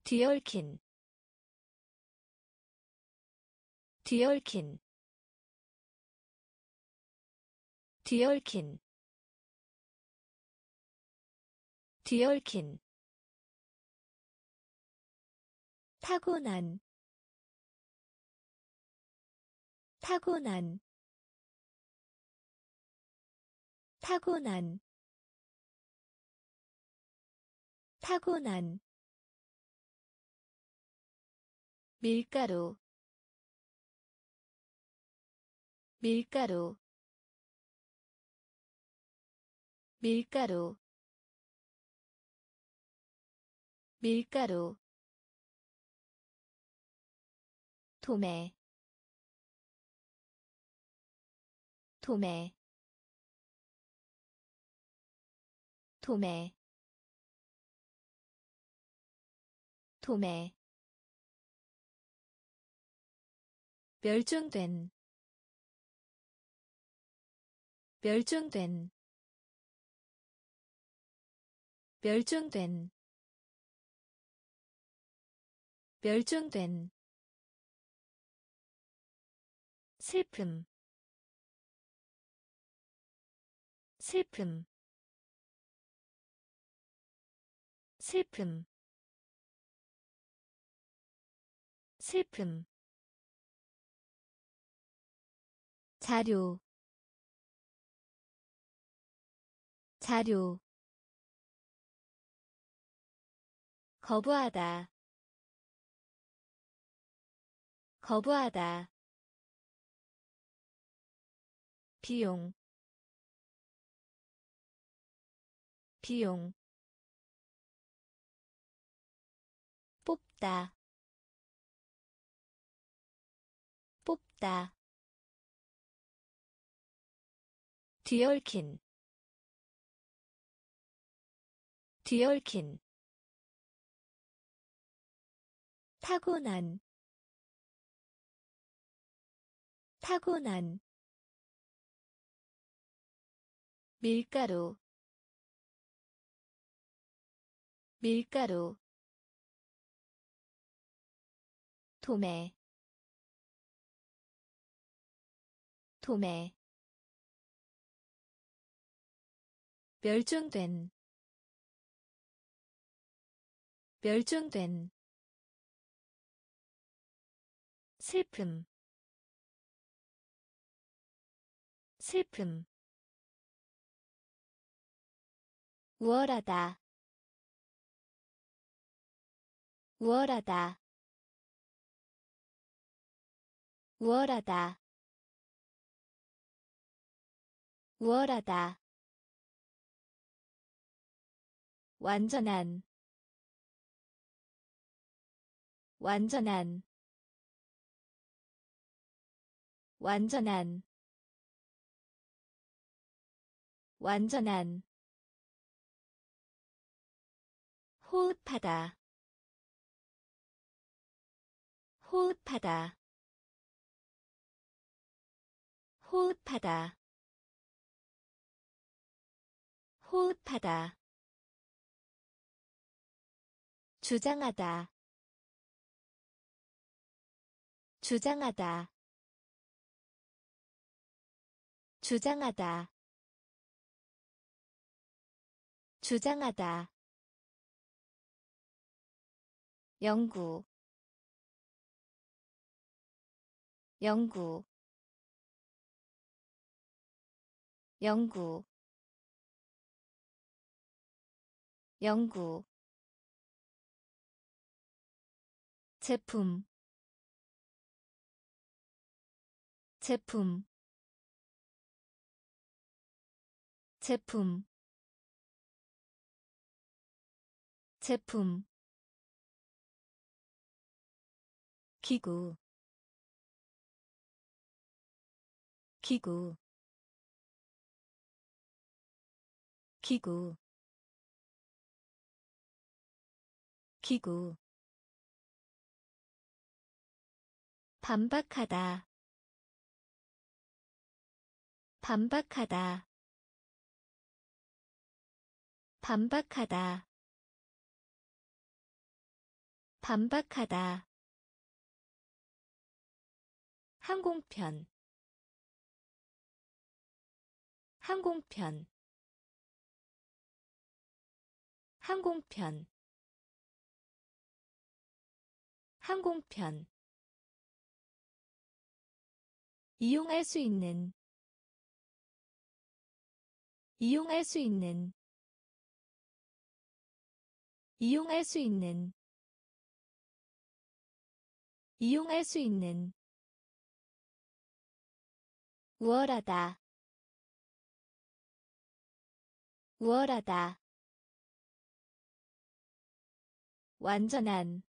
뒤얽힌 뒤얽힌 뒤얽힌 뒤얽힌 타고난 타고난 타고난 타고난. 밀가루 밀가루 밀가루 밀가루 도매 도매 도매 도매. 멸종된 멸종된 멸종된 멸종된 슬픔 슬픔 슬픔 슬픔. 자료 자료 거부하다. 거부하다. 비용. 비용. 뽑다. 뽑다. 뒤얽힌 뒤얽힌 타고난 타고난 밀가루 밀가루 도매 도매 멸종된 멸종된 슬픔. 슬픔. 우월하다. 우월하다. 우월하다. 우월하다. 완전한. 완전한 완전한 완전한 호흡하다 호흡하다 호흡하다 호흡하다. 주장하다 주장하다 주장하다. 주장하다. 연구. 연구. 연구. 연구. 제품. 제품 제품 제품 기구 기구 기구 기구. 반박하다 반박하다 반박하다. 반박하다. 항공편. 항공편. 항공편. 항공편. 이용할 수 있는. 이용할 수 있는 이용할 수 있는 이용할 수 있는 우월하다 우월하다 완전한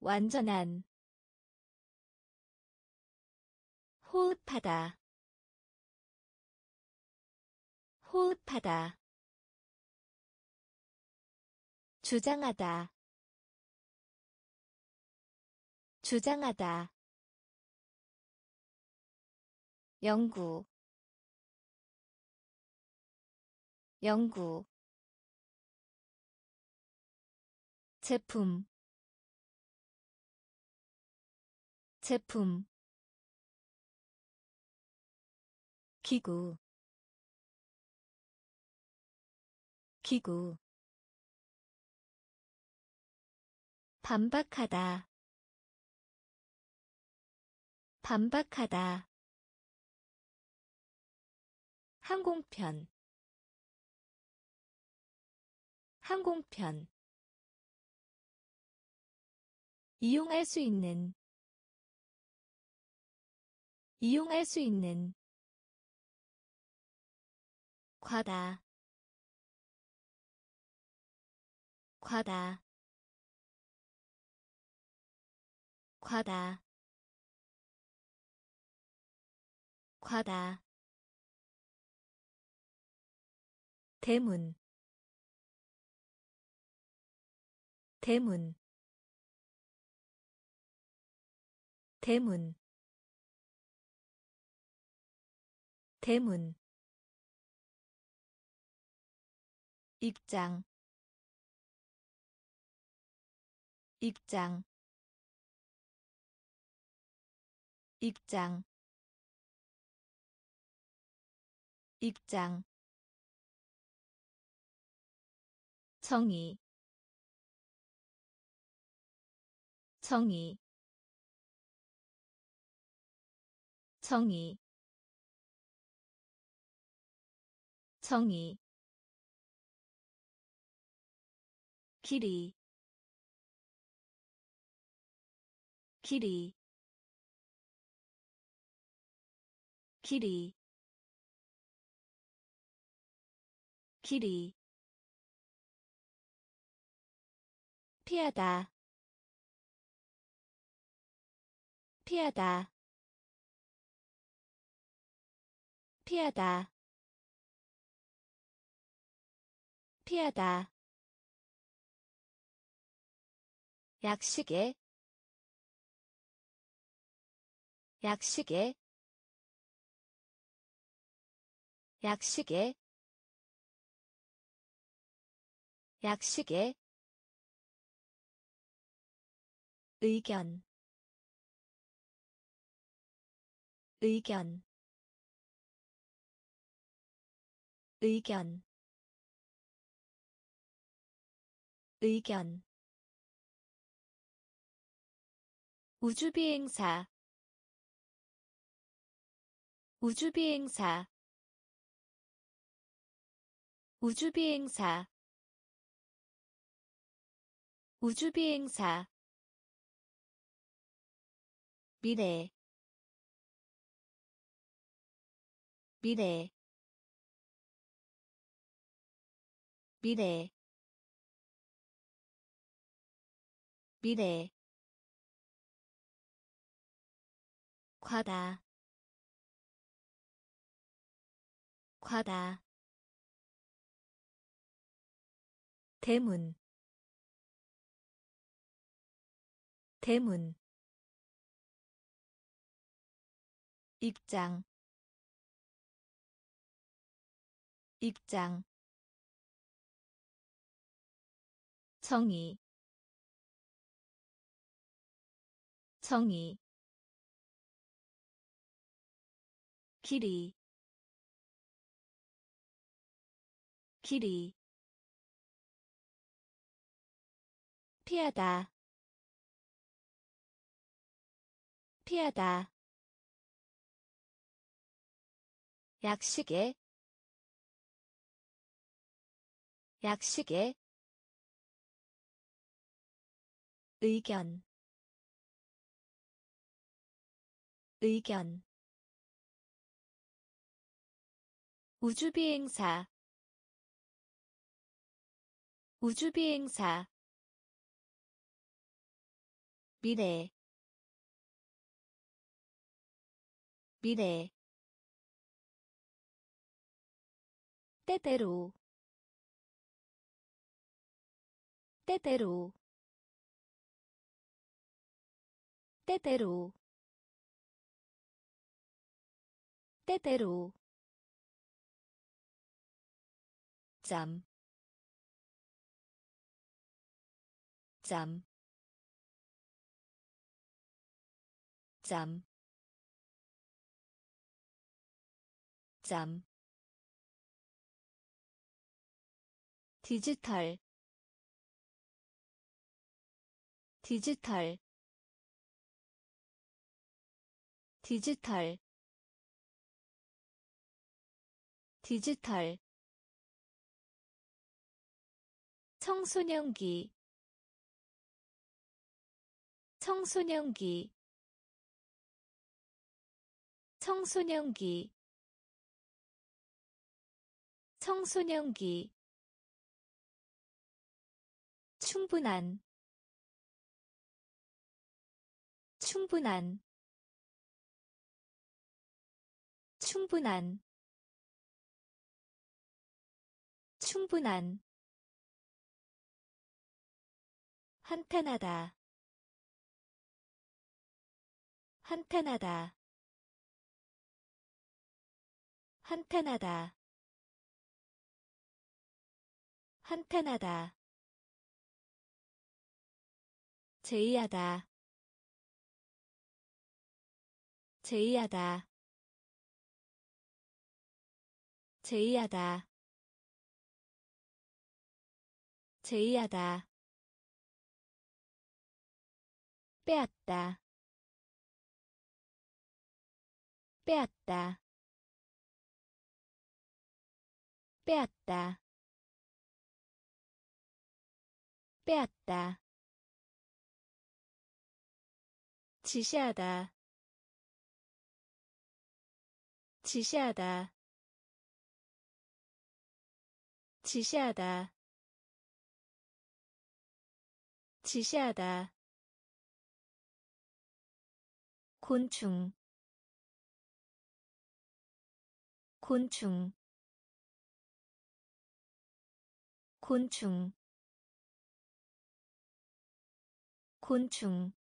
완전한 호흡하다 호흡하다 주장하다. 주장하다. 연구. 연구. 제품. 제품. 기구. 기구 반박하다. 반박하다. 항공편. 항공편. 이용할 수 있는. 이용할 수 있는. 과다. 과다 과다. 과다. 대문. 대문. 대문. 대문. 입장. 입장 입장 입장 정의 정의 정의 정의. 길이 길이 길이 길이 피하다 피하다 피하다 피하다. 약식에 약식에 약식에 약식에 의견 의견 의견 의견. 우주비행사 우주비행사 우주비행사. 우주비행사. 미래. 미래. 미래. 미래. 과다. 과다 대문. 대문. 입장. 입장. 정의. 정의. 길이. 길이 피하다. 피하다. 약식에. 약식에. 의견. 의견. 우주비행사. 우주비행사 미래 미래 때때로 때때로 때때로 때때로 짬, 짬, 짬, 짬. 디지털 디지털. 디지털 디지털. 청소년기 청소년기 청소년기 청소년기 충분한 충분한 충분한 충분한. 한탄하다 한탄하다 한탄하다. 한탄하다. 제의하다. 제의하다. 제의하다. 제의하다. 빼앗다. 빼앗다 빼앗다. 빼앗다. 지시하다. 지시하다. 지시하다. 지시하다. 곤충. 곤충 곤충 곤충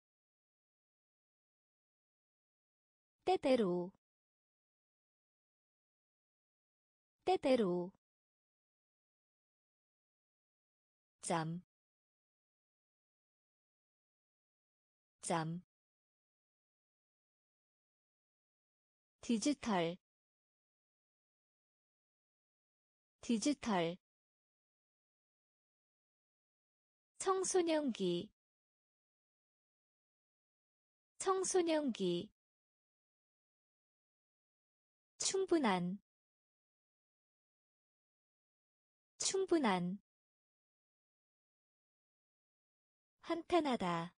때때로 때때로 짬, 짬, 디지털, 디지털, 청소년기, 청소년기, 충분한, 충분한 한탄하다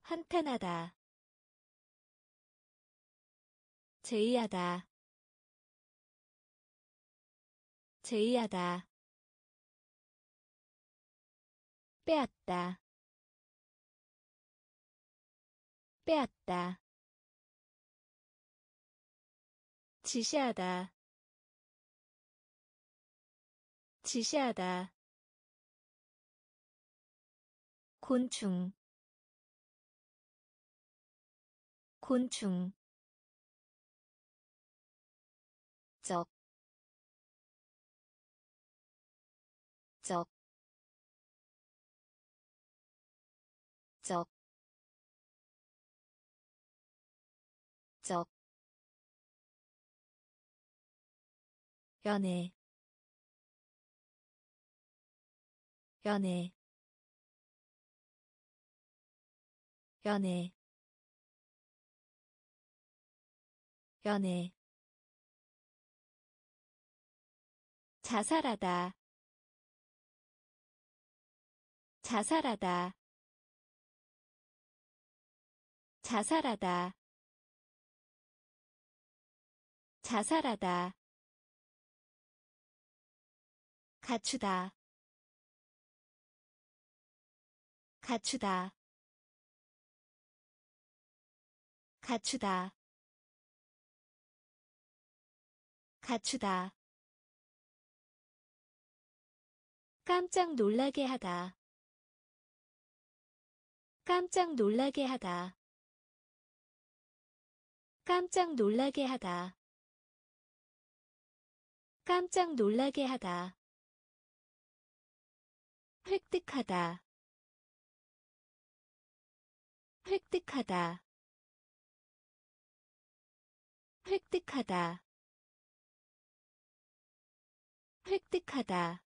한탄하다 제의하다 제의하다 빼앗다. 빼앗다. 지시하다. 지시하다. 곤충. 곤충. 적, 적, 적, 적, 연애, 연애, 연애 연애. 자살하다 자살하다 자살하다. 자살하다. 갖추다. 갖추다. 갖추다. 갖추다. 깜짝 놀라게 하다. 깜짝 놀라게 하다 깜짝 놀라게 하다. 깜짝 놀라게 하다. 획득하다. 획득하다. 획득하다. 획득하다.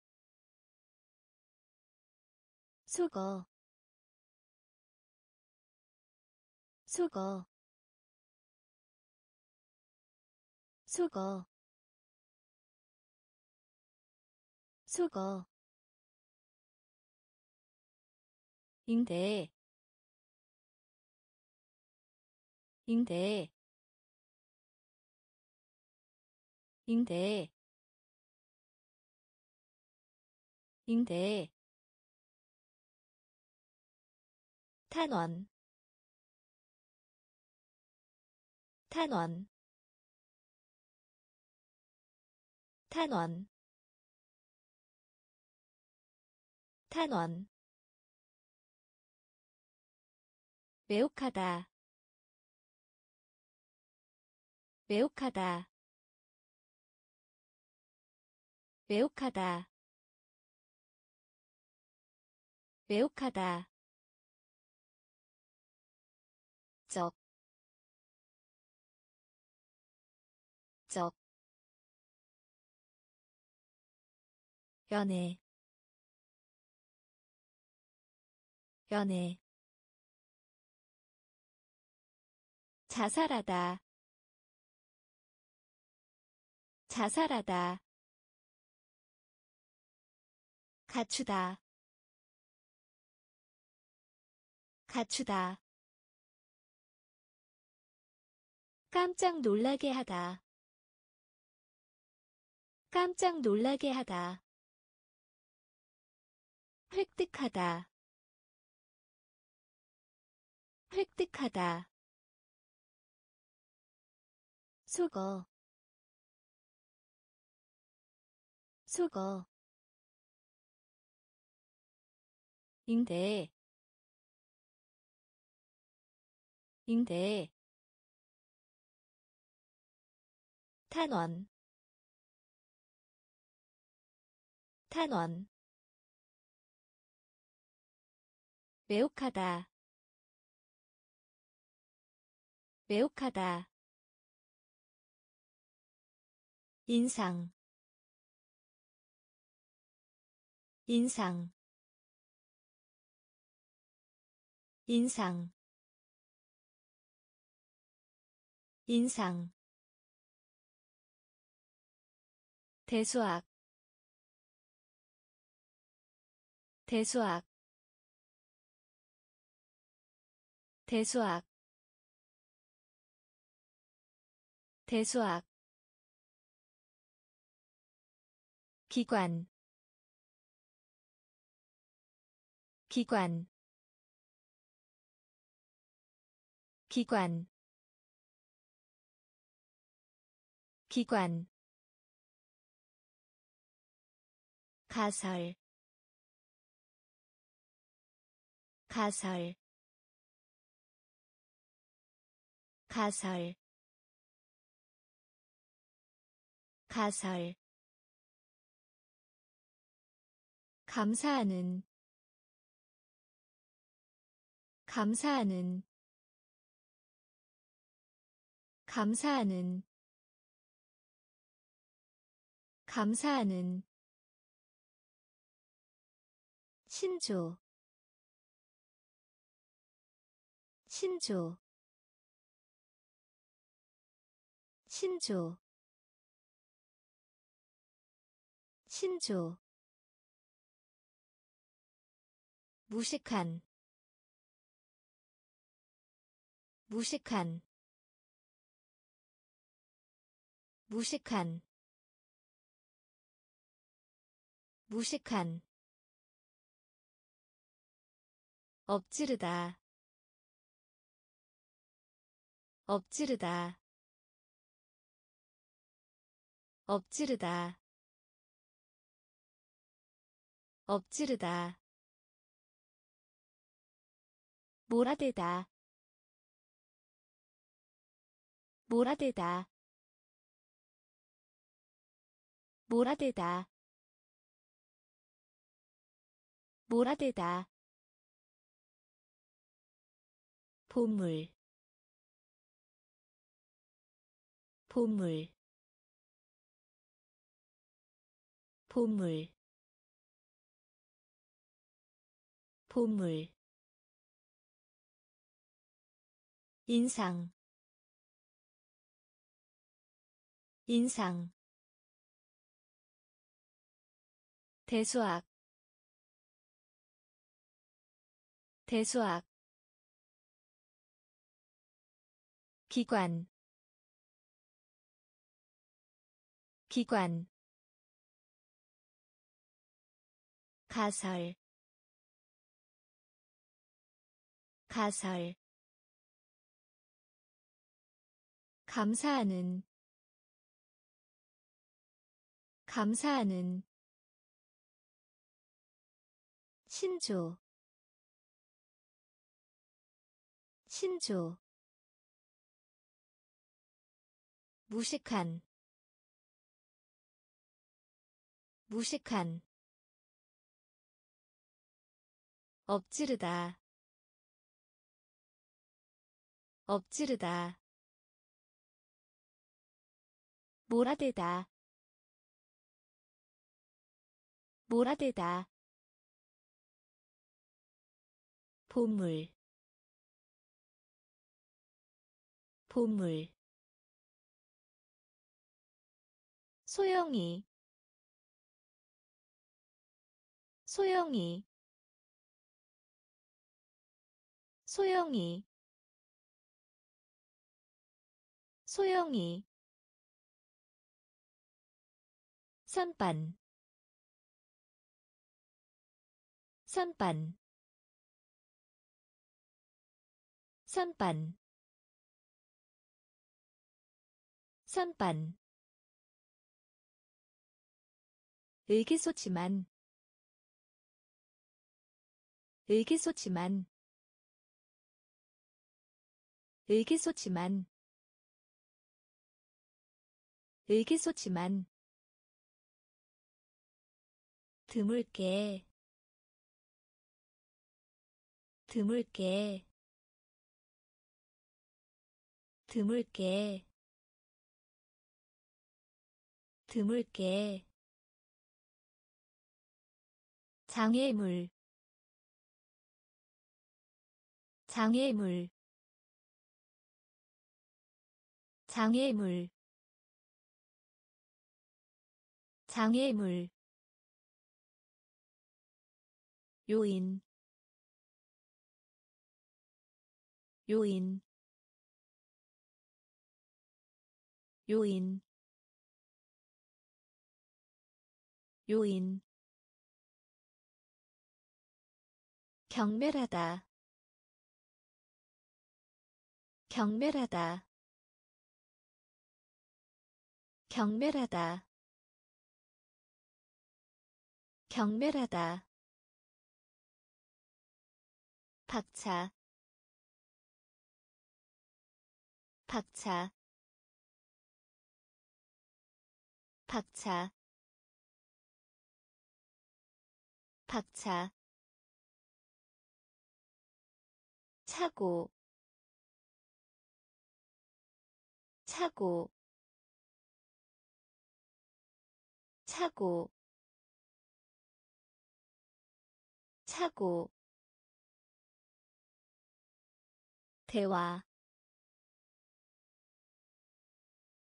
속어. 속어 속어 속어 임대. 임대. 임대. 임대. 탄원 탄원 탄원. 탄원. 매혹하다. 매혹하다. 매혹하다. 매혹하다 연애, 연애, 자살하다, 자살하다. 갖추다. 갖추다. 깜짝 놀라게 하다. 깜짝 놀라게 하다 획득하다. 획득하다. 속어. 속어. 임대. 임대. 탄원. 탄원 매혹하다. 매혹하다. 인상. 인상. 인상. 인상. 대수학. 대수학 대수학 대수학 기관 기관 기관 기관 가설 가설 가설 가설 감사하는 감사하는 감사하는 감사하는 신조 신조 신조 신조 무식한 무식한 무식한 무식한. 엎지르다 엎지르다 엎지르다. 엎지르다. 몰아대다. 몰아대다. 몰아대다. 몰아대다. 보물. 보물 보물 보물 인상 인상 대수학 대수학 기관 기관 가설 가설 감사하는 감사하는 신조 신조 무식한 무식한 엎지르다. 엎지르다. 몰아대다. 몰아대다. 보물. 보물. 소영이. 소영이 소영이. 소영이. 선반. 선반. 선반. 선반. 의기소침한. 의기소침한 의기소침한 의기소침한 드물게 드물게 드물게 드물게. 장애물 장애물 장애물. 장애물. 요인. 요인. 요인. 요인. 경멸하다. 경멸하다 경멸하다. 경멸하다. 박차. 박차. 박차. 박차. 차고. 차고 차고 차고 대화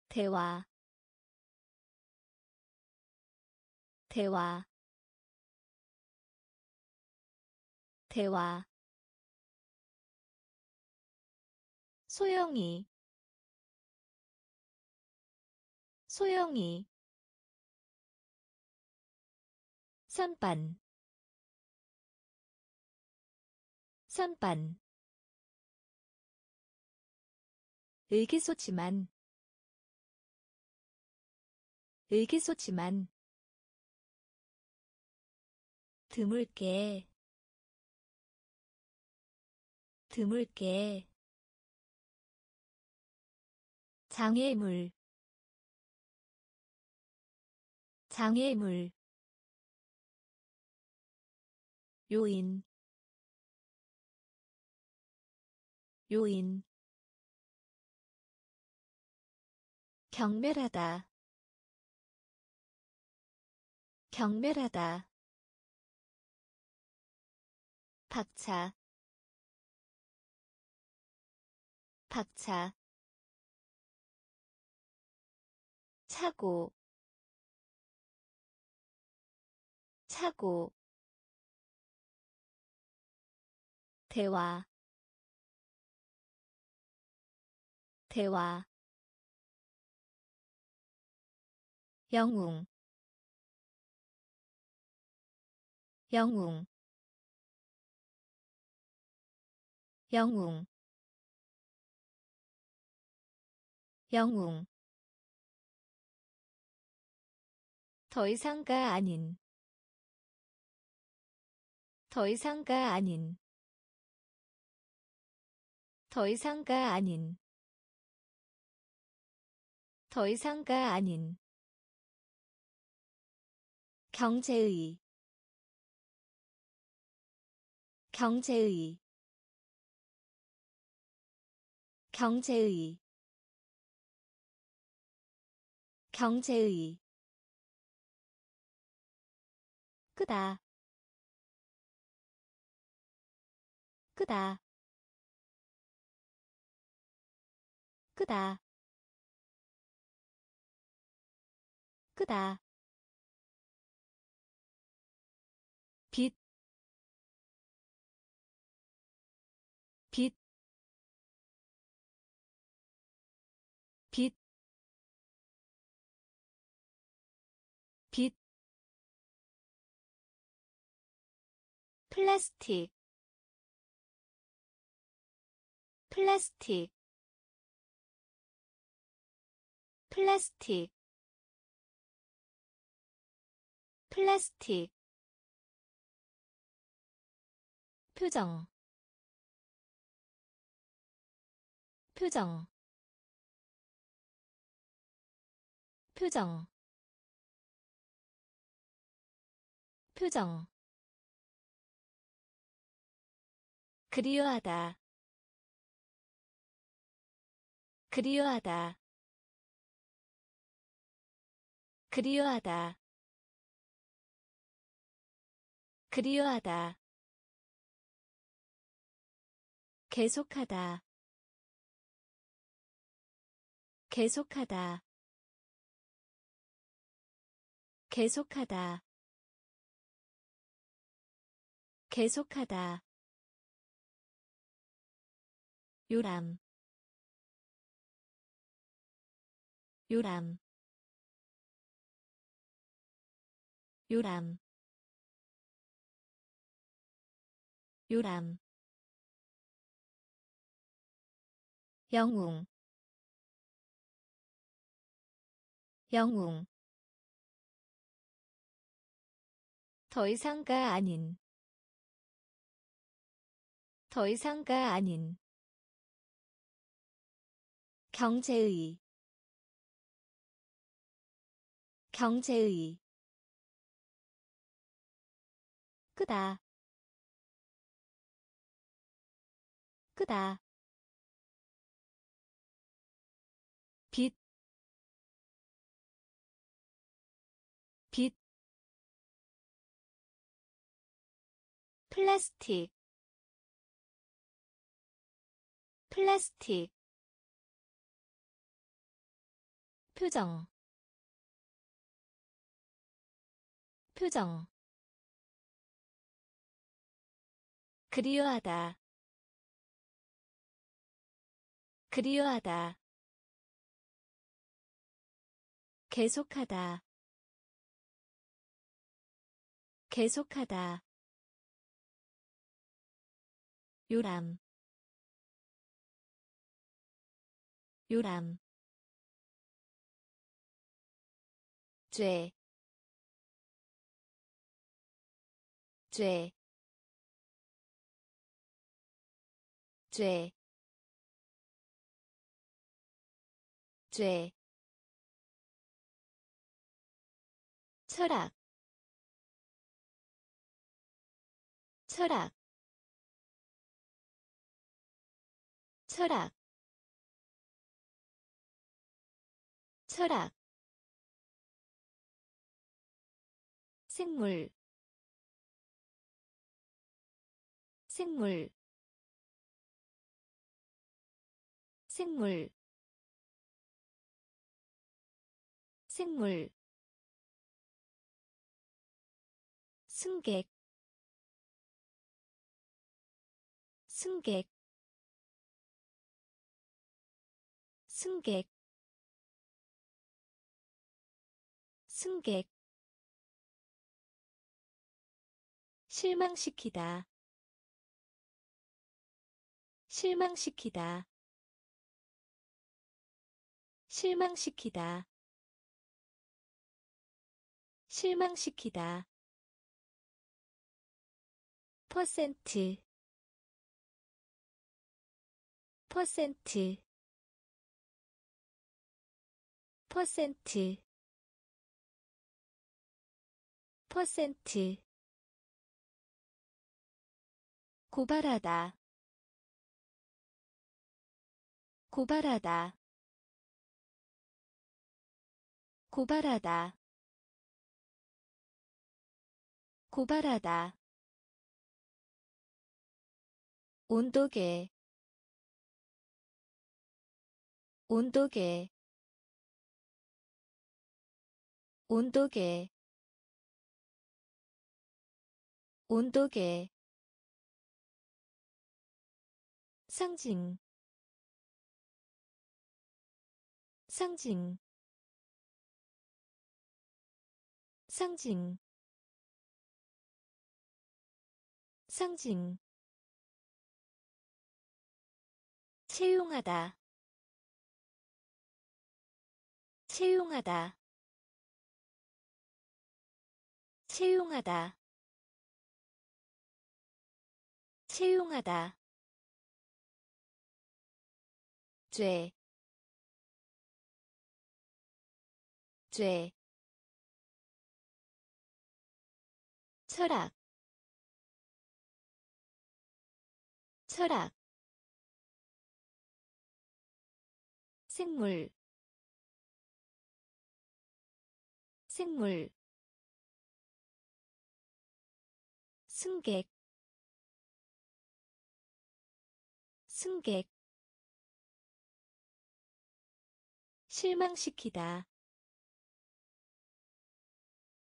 대화 대화 대화. 소영이 소영이 선반. 선반. 의기소침한. 의기소침한. 드물게. 드물게. 장애물. 장애물 요인 요인 경멸하다 경멸하다 박차 박차 차고 차고 대화. 대화. 영웅. 영웅. 영웅. 영웅. 더 이상가 아닌. 더 이상가 아닌 더 이상가 아닌. 더 이상가 아닌. 경제의. 경제의. 경제의. 경제의. 끄다. 끄다 끄다. 빛, 플라스틱, 플라스틱, 플라스틱, 플라스틱 표정 표정 표정 표정. 그리워하다 그리워하다 그리워하다. 그리워하다. 계속하다. 계속하다. 계속하다. 계속하다. 요람. 요람 요람 요람. 영웅 영웅. 더 이상가 아닌 더 이상가 아닌. 경제의 경제의 끄다. 빛, 플라스틱, 플라스틱, 표정, 표정, 그리워하다, 그리워하다. 계속하다. 계속하다. 요람. 요람. 죄, 죄, 죄, 죄. 철학 철학 철학 철학 생물 생물 생물 생물 승객 승객 승객 승객. 실망시키다 실망시키다 실망시키다. 실망시키다. 퍼센트. 퍼센트. 퍼센트. 퍼센트. 고발하다. 고발하다 고발하다. 고발하다. 온도계. 온도계. 온도계. 온도계. 상징. 상징 상징. 상징. 채용하다. 채용하다. 채용하다. 채용하다. 죄, 죄, 철학, 철학, 생물, 생물, 승객, 승객 실망시키다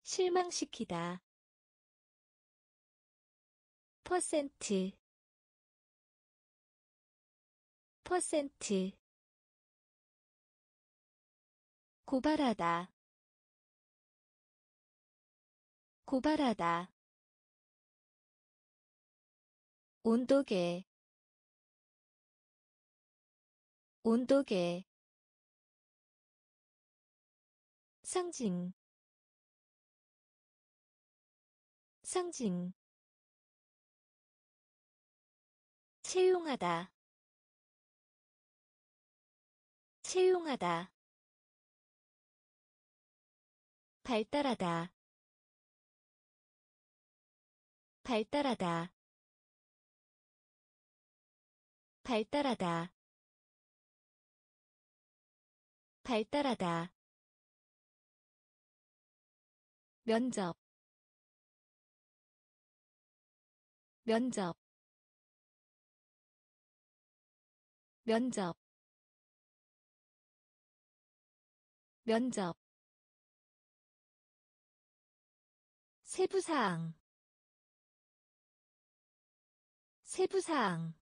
실망시키다 퍼센트. 퍼센트. 고발하다. 고발하다. 온도계. 온도계. 상징. 상징 채용하다. 채용하다. 발달하다. 발달하다. 발달하다. 발달하다. 면접. 면접 면접 면접 세부사항 세부사항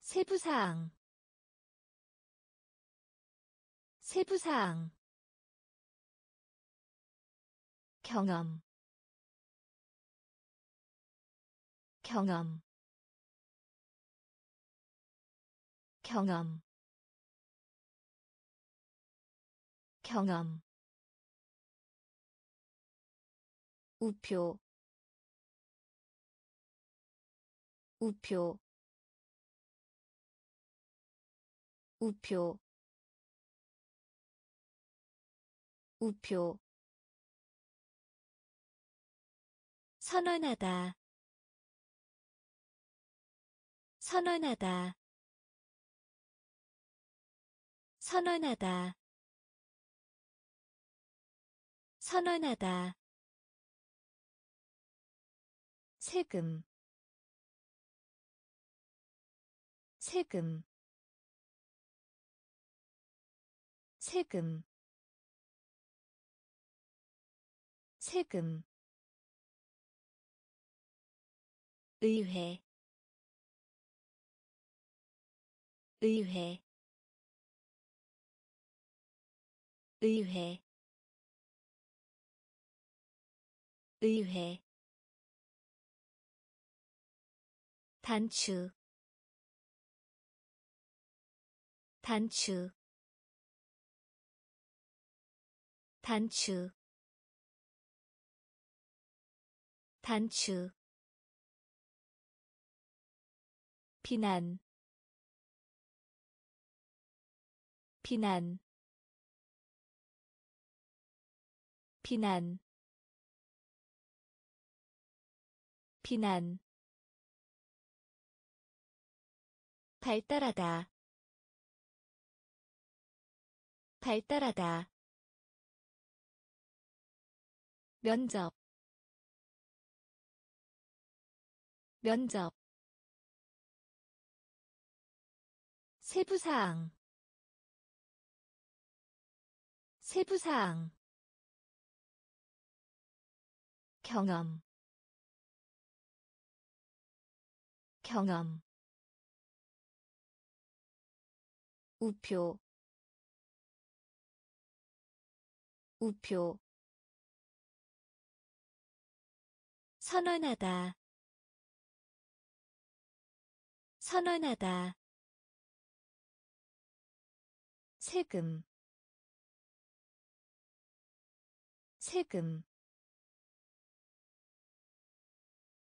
세부사항 세부사항 경험 경험 경험. 경험. 우표. 우표. 우표. 우표. 선언하다. 선언하다 선언하다. 선언하다. 세금. 세금. 세금. 세금. 의회. 의회 의회 의회 단추 단추 단추 단추 비난 비난 비난. 비난. 발달하다. 발달하다. 면접. 면접. 세부사항. 세부사항 경험. 경험. 우표. 우표. 선언하다. 선언하다. 세금. 세금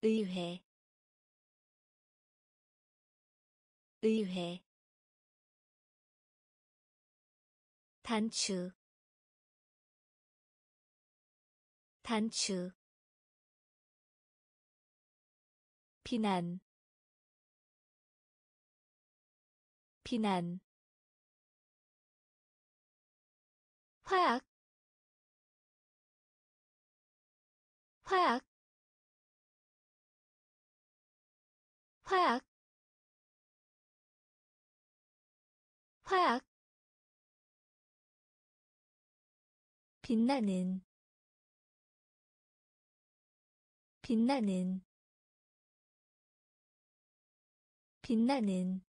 의회 의회 단추 단추 비난 비난 화약 화약 화약 화약 빛나는 빛나는 빛나는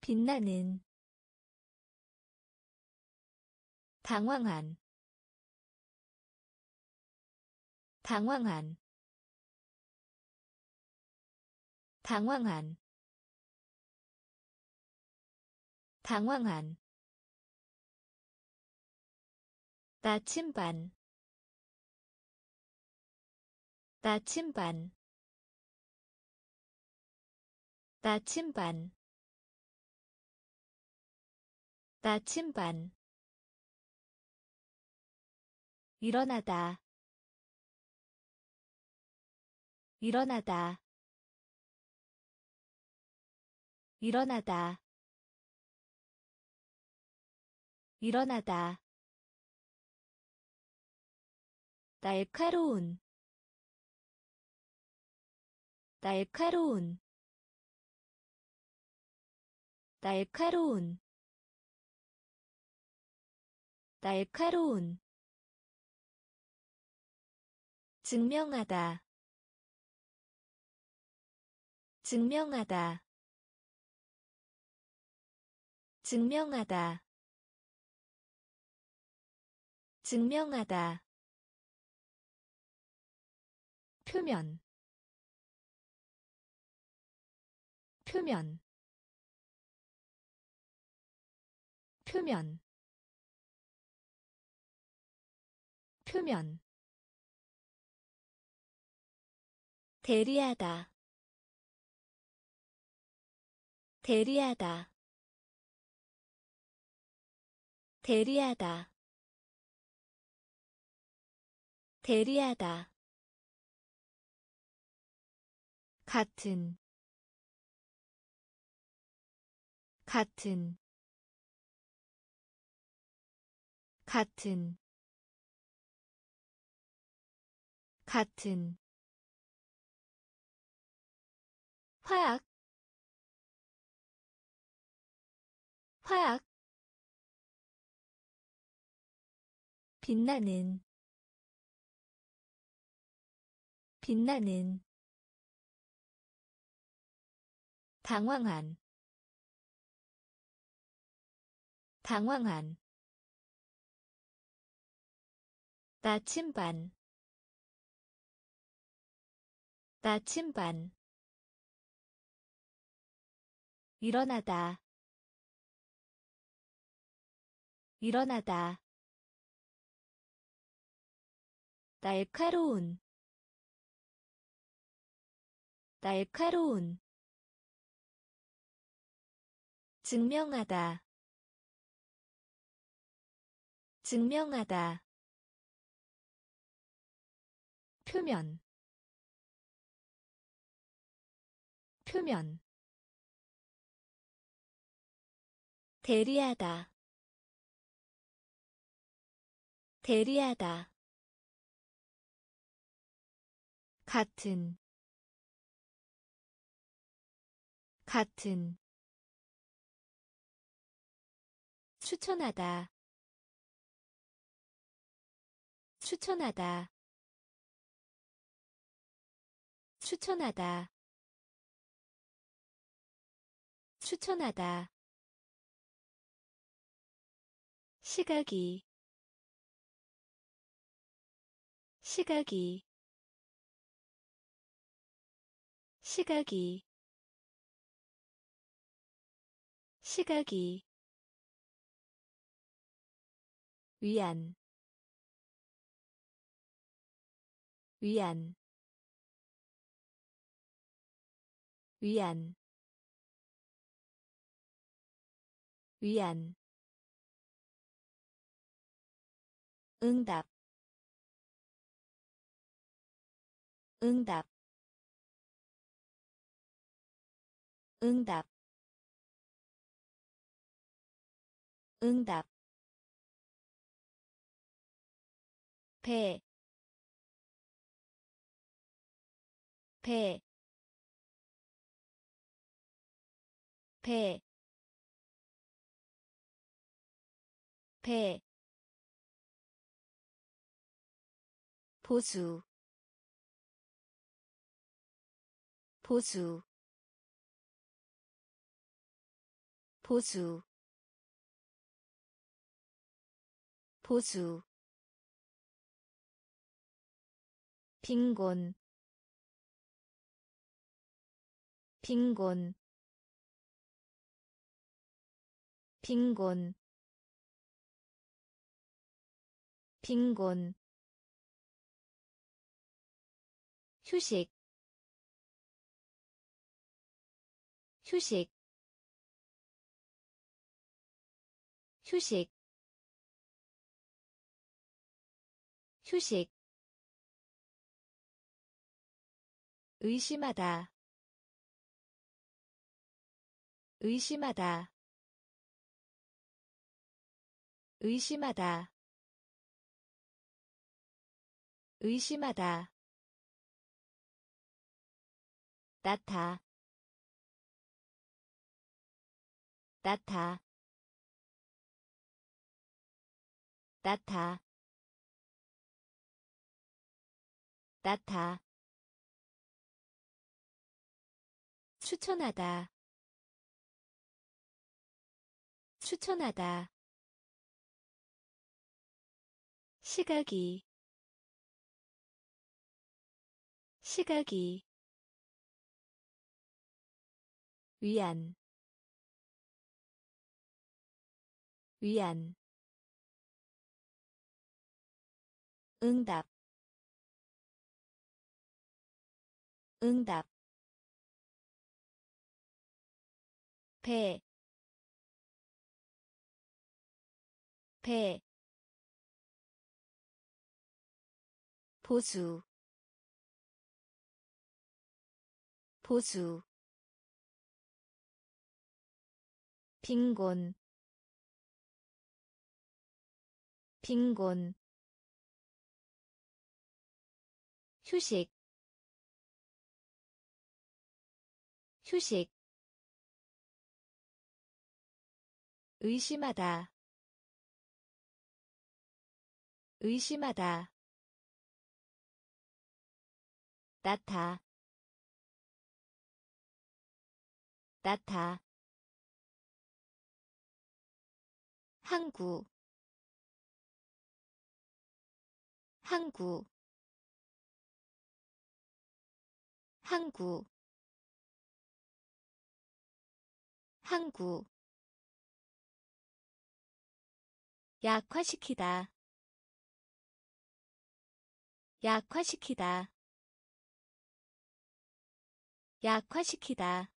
빛나는 당황한 당황한 당황한. 당황한. 나침반. 나침반. 나침반. 나침반. 일어나다. 일어나다 일어나다. 일어나다. 날카로운. 날카로운. 날카로운. 날카로운. 증명하다. 증명하다 증명하다. 증명하다. 표면. 표면. 표면. 표면. 대리하다. 대리하다 대리하다. 대리하다. 같은. 같은. 같은. 같은. 화약. 화약 빛나는 빛나는 당황한 당황한 나침반 나침반 일어나다 일어나다 날카로운 날카로운 증명하다 증명하다. 표면 표면. 대리하다 대리하다 같은 같은. 추천하다 추천하다. 추천하다 추천하다. 시각이 시각이 시각이 시각이 위안 위안 위안 위안. 응답 응답 응답 응답 배, 배, 배, 배, 보수, 보수, 보수, 보수 빈곤 빈곤 빈곤 빈곤. 휴식 휴식 휴식 휴식 의심하다 의심하다 의심하다 의심하다. 나타 나타 나타. 나타. 추천하다. 추천하다. 시각이. 시각이. 위안. 위안 응답 응답 배, 배, 보수, 보수, 빈곤, 빈곤, 휴식, 휴식 의심하다 의심하다 나타 나타 항구 항구 항구. 항구. 약화시키다. 약화시키다. 약화시키다.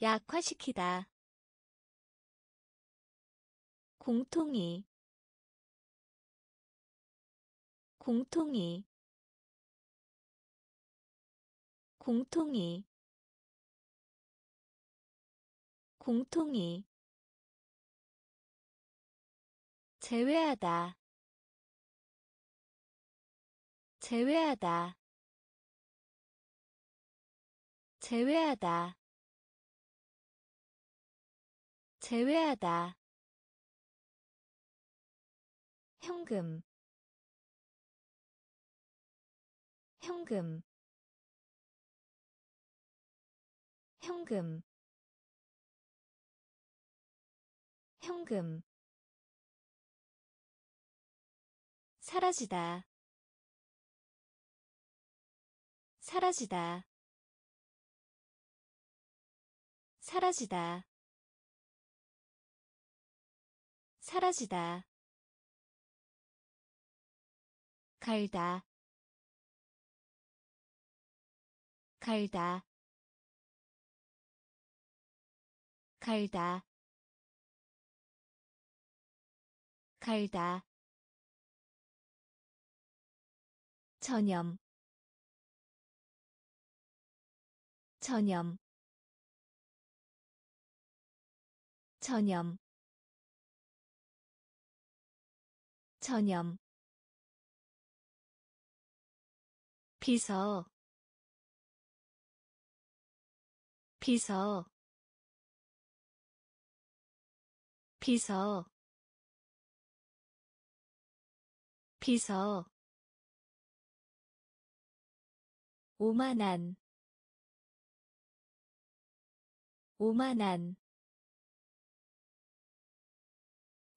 약화시키다. 공통이. 공통이 공통이 공통이 제외하다 제외하다 제외하다 제외하다. 현금 현금 현금 현금 사라지다 사라지다 사라지다 사라지다 갈다 갈다 갈다. 갈다. 전염. 전염. 전염. 전염. 비서. 비서 비서 비서. 오만한 오만한.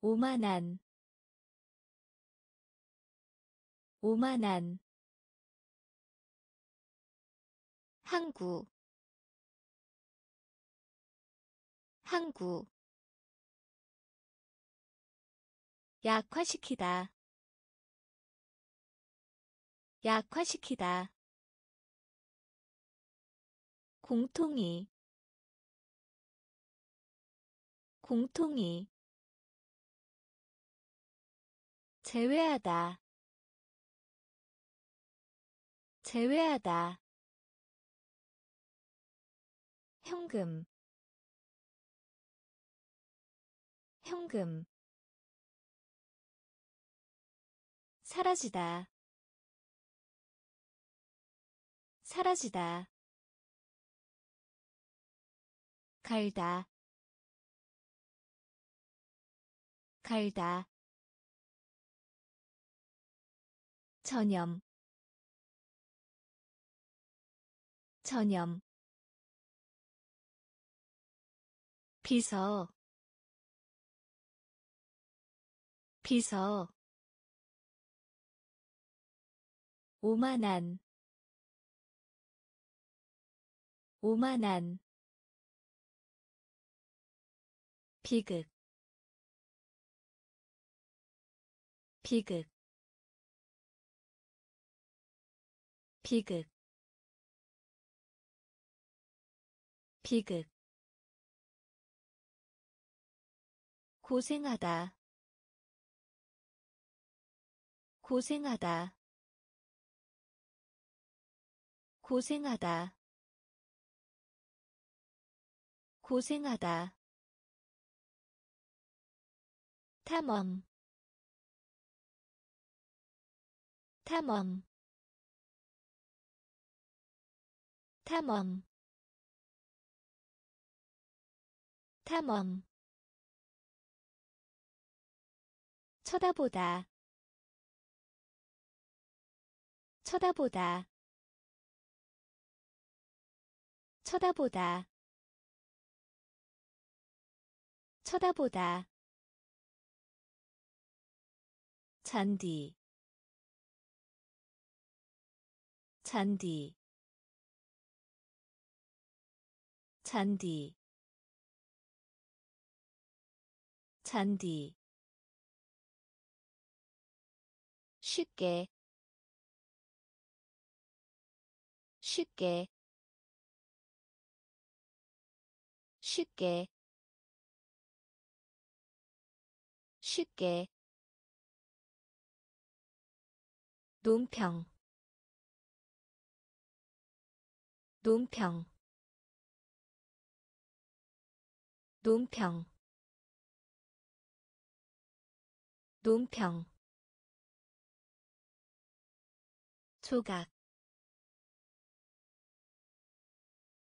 오만한 오만한. 항구 항구 약화시키다. 약화시키다. 공통이. 공통이. 제외하다. 제외하다. 현금. 현금 사라지다. 사라지다. 갈다. 갈다. 전염. 전염. 비서. 비서 오만한 오만한 비극 비극 비극 비극. 고생하다 고생하다 고생하다. 고생하다. 탐험. 탐험. 탐험. 탐험. 쳐다보다. 쳐다보다 쳐다보다. 쳐다보다. 잔디. 잔디. 잔디. 잔디. 쉽게. 쉽게 쉽게 쉽게. 논평 논평 논평 논평. 조각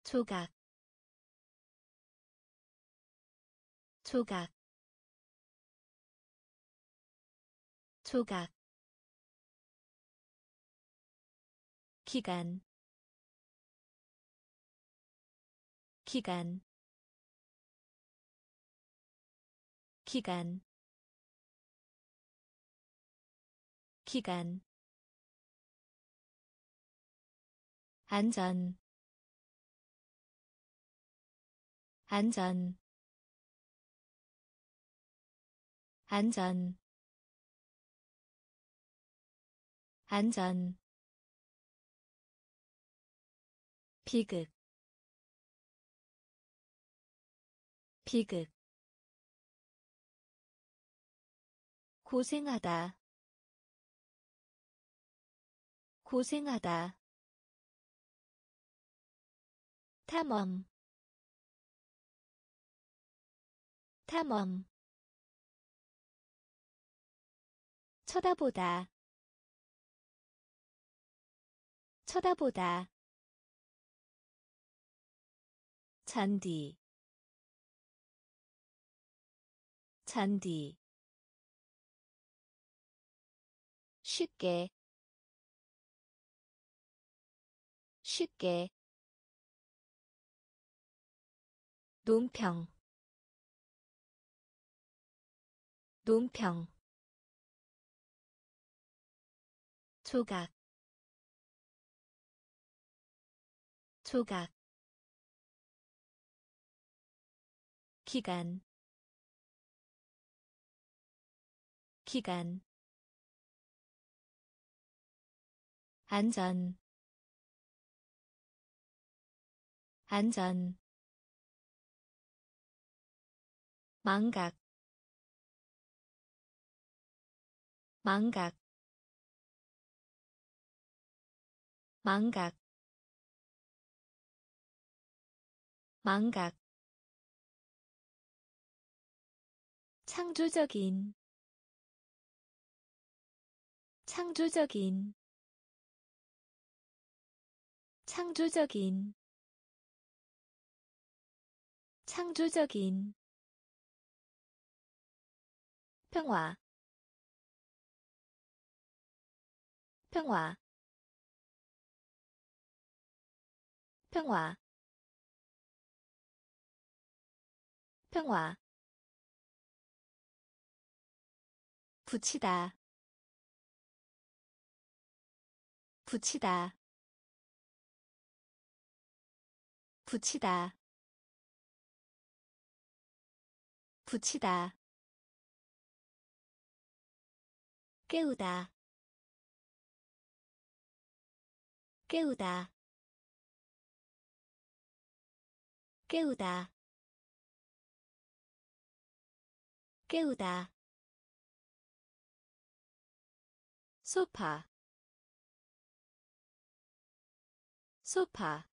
조각 조각 조각 기간 기간 기간 기간. 안전 안전 안전. 안전. 비극. 비극. 고생하다. 고생하다. 탐험. 탐험 쳐다보다. 쳐다보다. 잔디. 잔디. 쉽게. 쉽게. 논평. 논평 조각 조각 기간 기간 안전 안전 망각 망각 망각 망각. 창조적인 창조적인. 창조적인 창조적인. 평화 평화 평화. 평화. 붙이다. 붙이다. 붙이다. 붙이다. 깨우다. 깨우다 깨우다. 깨우다. 소파. 소파.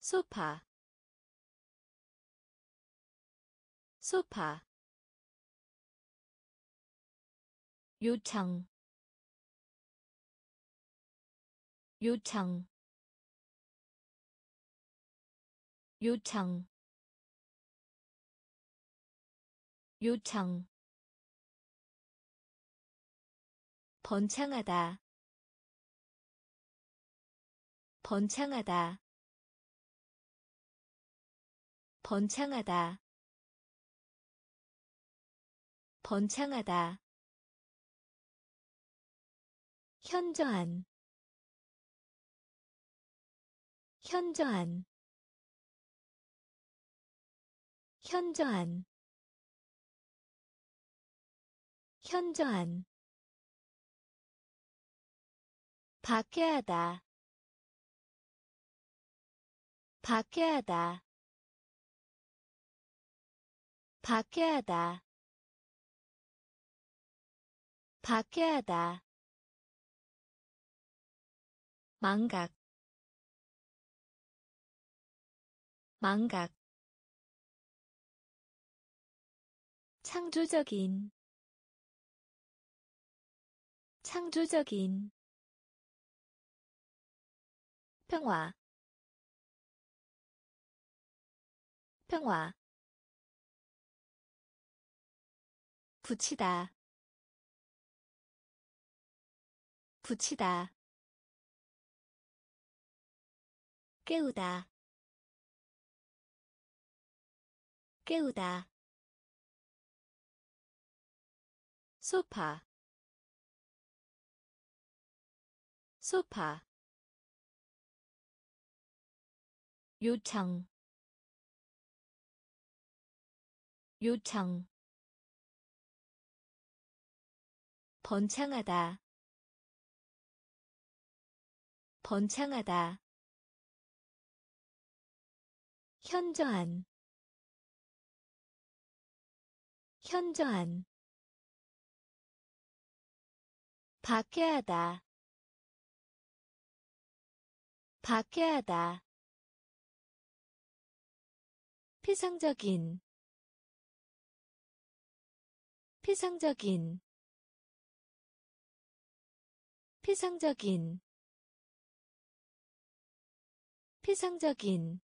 소파. 소파. 요청. 요청 요청 요청 번창하다 번창하다 번창하다 번창하다. 현저한 현저한 현저한 현저한 박해하다 박해하다 박해하다 박해하다. 망각 망각 창조적인 창조적인 평화 평화 붙이다 붙이다 깨우다 깨우다 소파 소파 요청 요청 번창하다 번창하다 현저한 현저한 박해하다. 박해하다. 피상적인. 피상적인. 피상적인. 피상적인.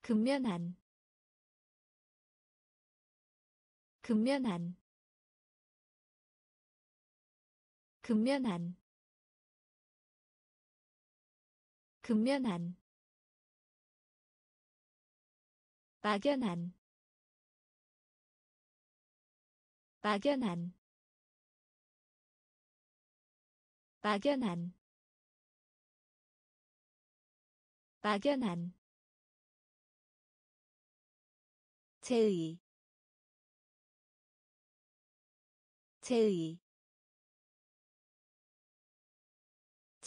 근면한. 근면한 근면한 근면한 막연한 막연한 막연한 막연한 제의. 제의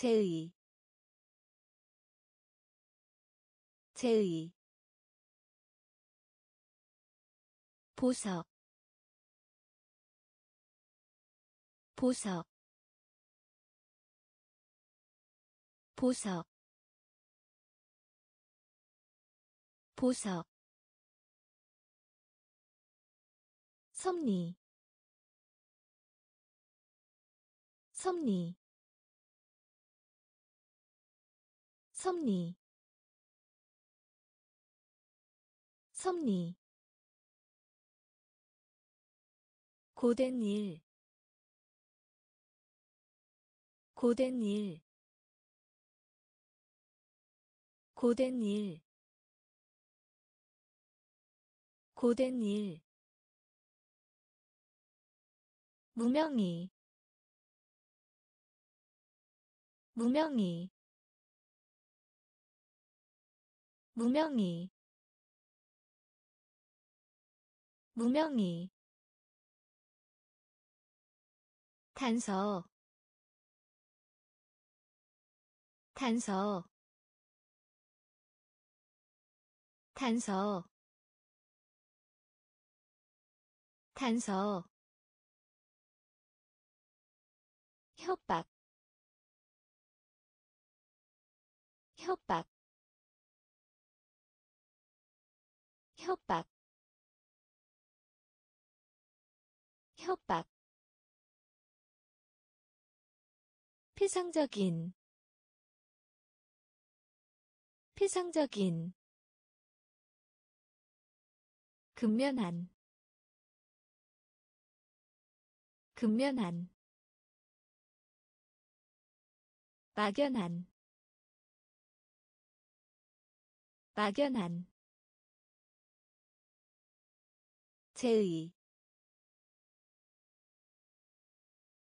제의 제의 보석 보석 보석 보석. 섭리 섭리 섭리. 섭리. 고된 일. 고된 일. 고된 일. 고된 일. 무명히 무명히 무명히 무명히 단서. 단서. 단서. 단서. 협박. 협박 협박 협박 피상적인 피상적인 근면한 근면한 막연한 막연한 제의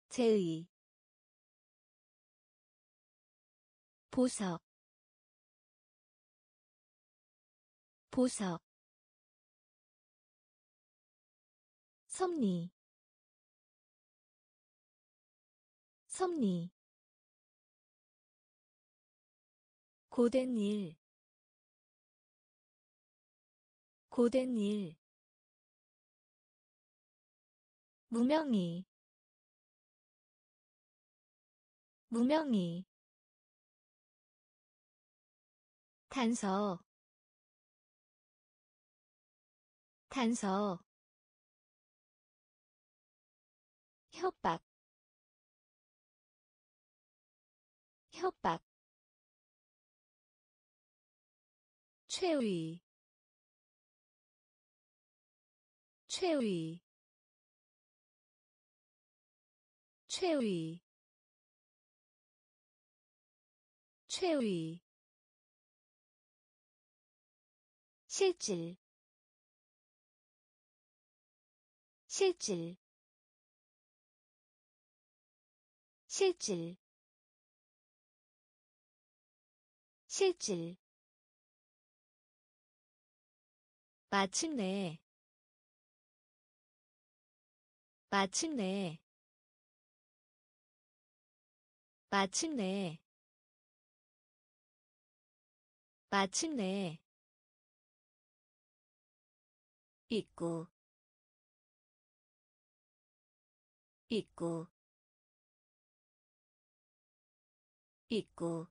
제의 보석 보석 섭리 섭리 고된 일 고된 일 무명히 무명히 단서. 단서. 협박. 협박. 최위. 최위 최위 최위 실질 실질 실질 실질. 마침내 마침내 마침내 마침내 있고 있고 있고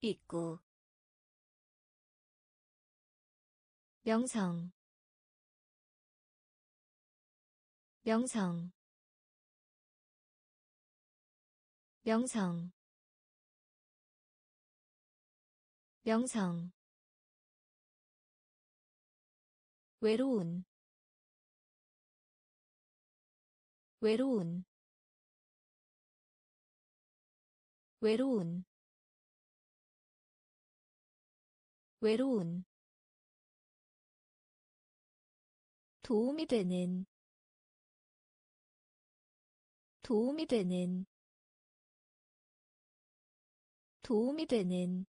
있고. 명성 명성 명성 명성 외로운 외로운 외로운 외로운. 도움이 되는 도움이 되는 도움이 되는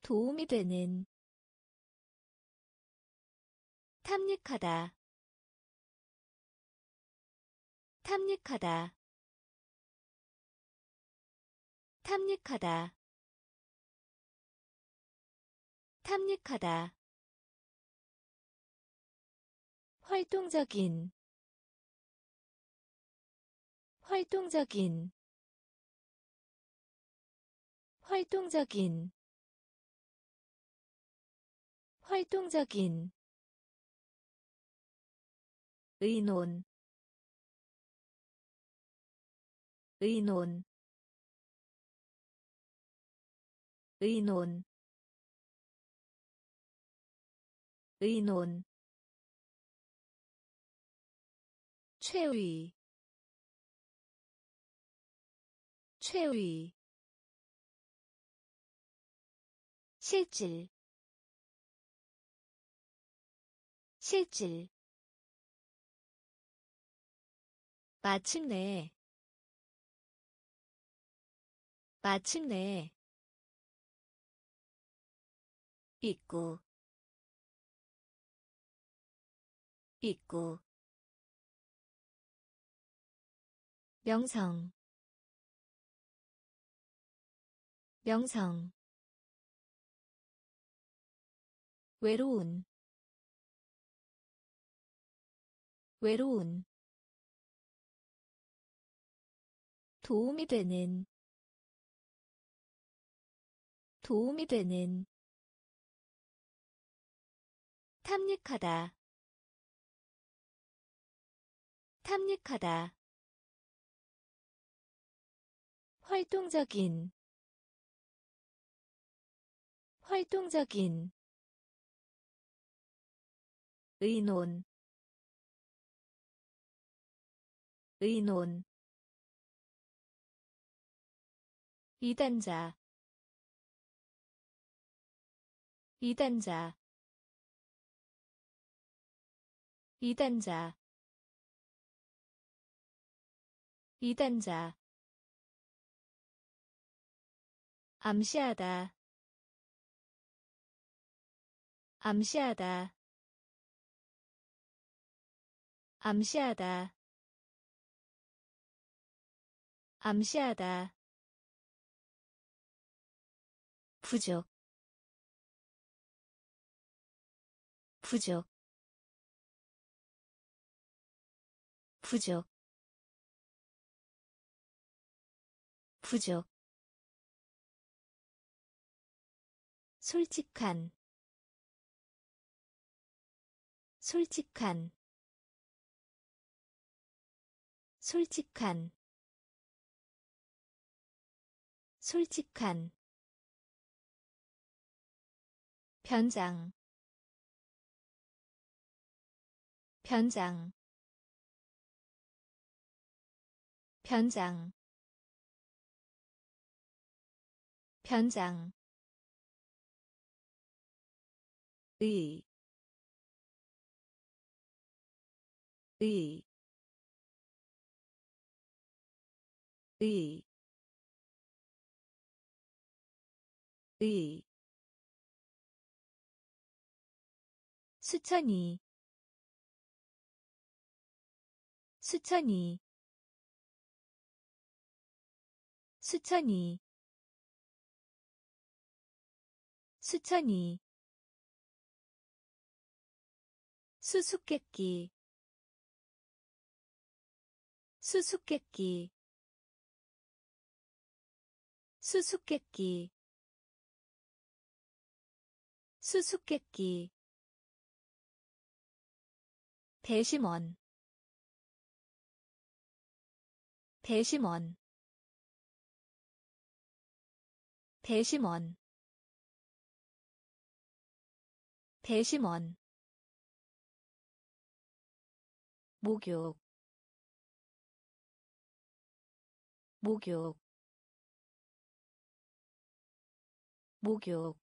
도움이 되는 탐닉하다 탐닉하다 탐닉하다 탐닉하다. 활동적인 활동적인 활동적인 활동적인 의논 의논 의논 의논. 최위 최위 실질 실질 마침내 마침내 있고 있고 명성 명성 외로운 외로운 도움이 되는 도움이 되는 탐닉하다 탐닉하다 활동적인 활동적인 의논 의논. 이단자 이단자. 이단자 이단자. 암시하다 암시하다 암시하다. 암시하다. 부족. 부족. 부족. 부족. 솔직한. 솔직한 솔직한 솔직한 변장 변장 변장 변장. 의, 의, 의, 의, 수천이, 수천이, 수천이, 수천이 수수께끼 수수께끼 수수께끼. 수수께끼. 배심원. 배심원. 배심원. 배심원. 목욕. 목욕 목욕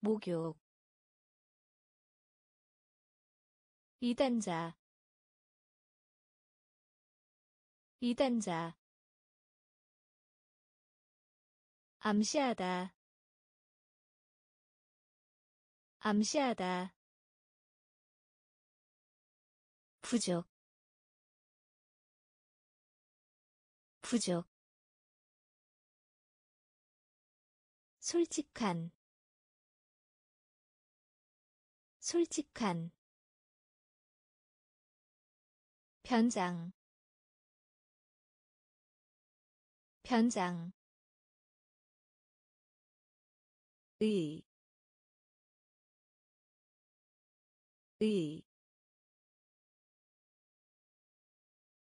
목욕. 이단자 이단자. 암시하다 암시하다. 부족 부족 솔직한 솔직한 변장 변장 의, 의,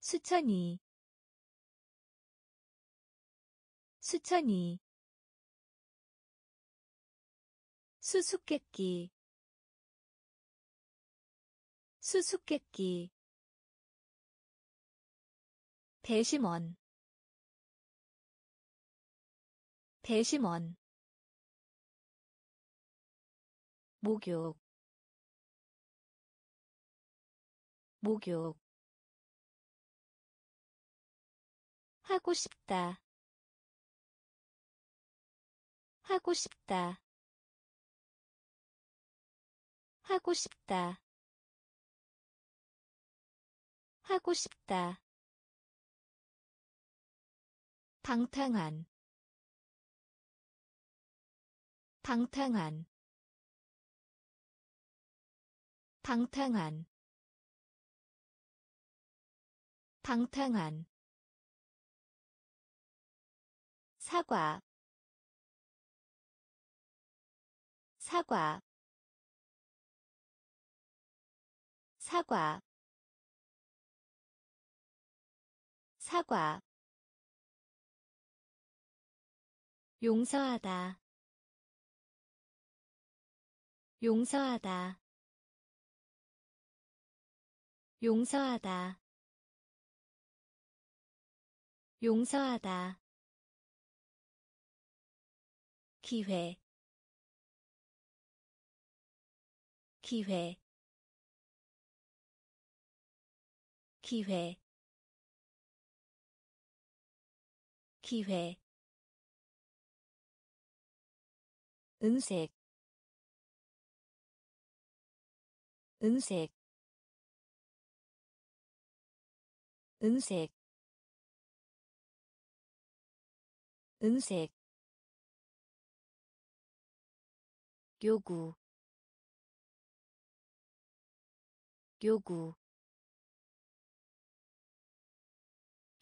수천이 수천이 수수께끼. 수수께끼. 배심원. 배심원. 목욕. 목욕. 하고 싶다. 하고 싶다 하고 싶다. 하고 싶다. 방탕한. 방탕한. 방탕한. 방탕한. 사과. 사과 사과 사과 용서하다 용서하다 용서하다 용서하다. 기회 기회 기회. 기회. 은색. 은색. 은색. 은색. 요구. 요구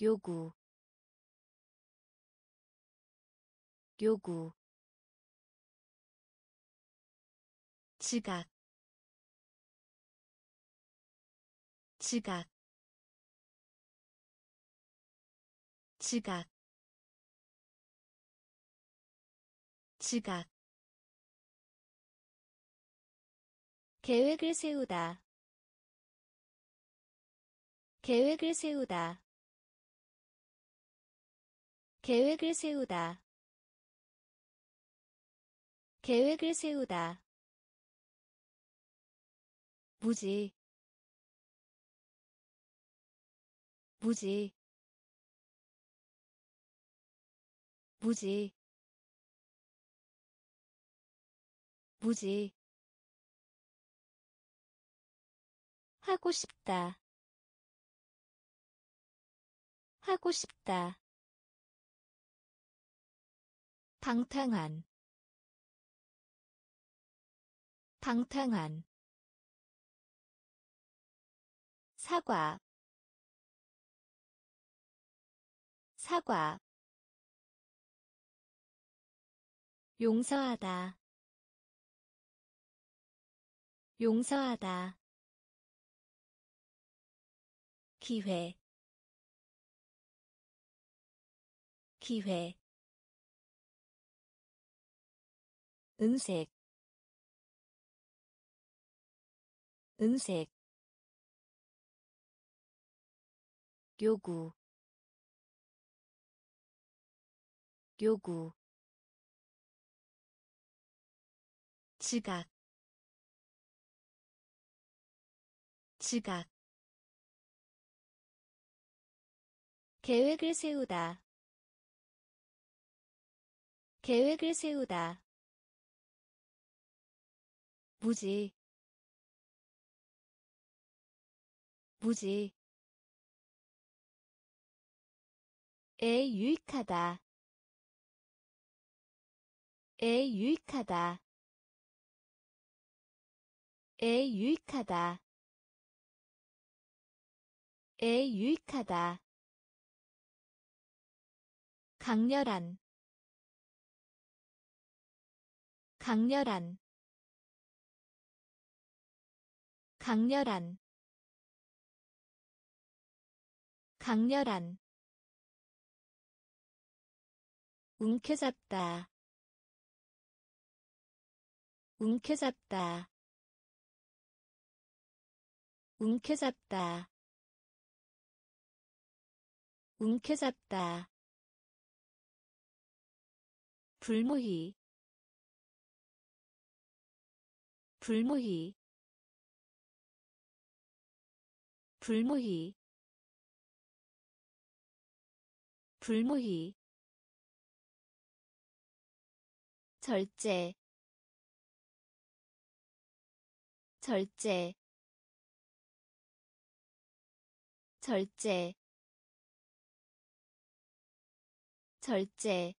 요구 요구 지각 지각 지각 지각. 계획을 세우다 계획을 세우다 계획을 세우다. 계획을 세우다. 무지. 무지. 무지. 무지. 하고 싶다. 하고 싶다 방탕한. 방탕한. 사과. 사과. 용서하다. 용서하다. 기회. 기회 은색 은색 요구 요구 지각 지각. 계획을 세우다 계획을 세우다 무지 무지. 에 유익하다. 에 유익하다. 에 유익하다. 에 유익하다. 강렬한 강렬한 강렬한 강렬한 움켜잡다 움켜잡다 움켜잡다 움켜잡다. 불모희 불모희 불모희 불모희 절제 절제 절제 절제.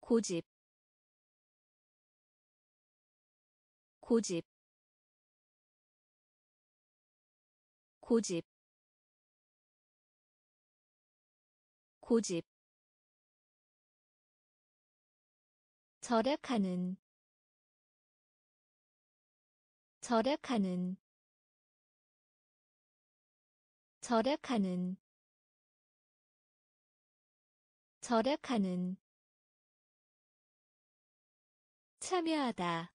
고집 고집 고집 고집 절약하는 절약하는 절약하는 절약하는. 참여하다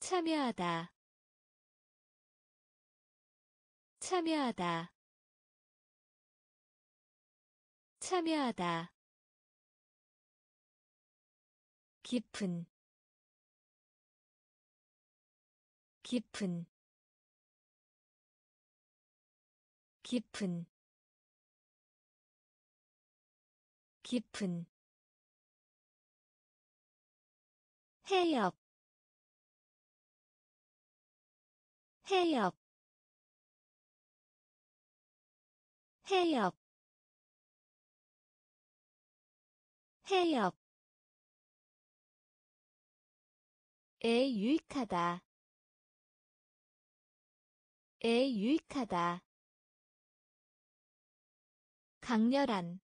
참여하다 참여하다. 참여하다. 깊은. 깊은. 깊은. 깊은. 해역. 해역 해역 해역. 에 유익하다. 에 유익하다. 강렬한.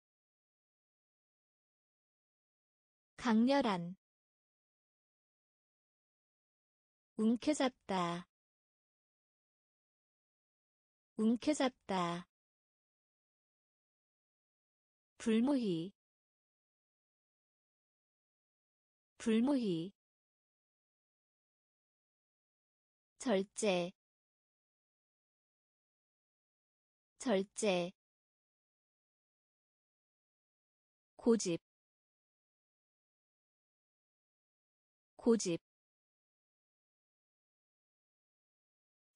강렬한. 움켜잡다. 움켜잡다 불무희 불무희 절제 절제 고집 고집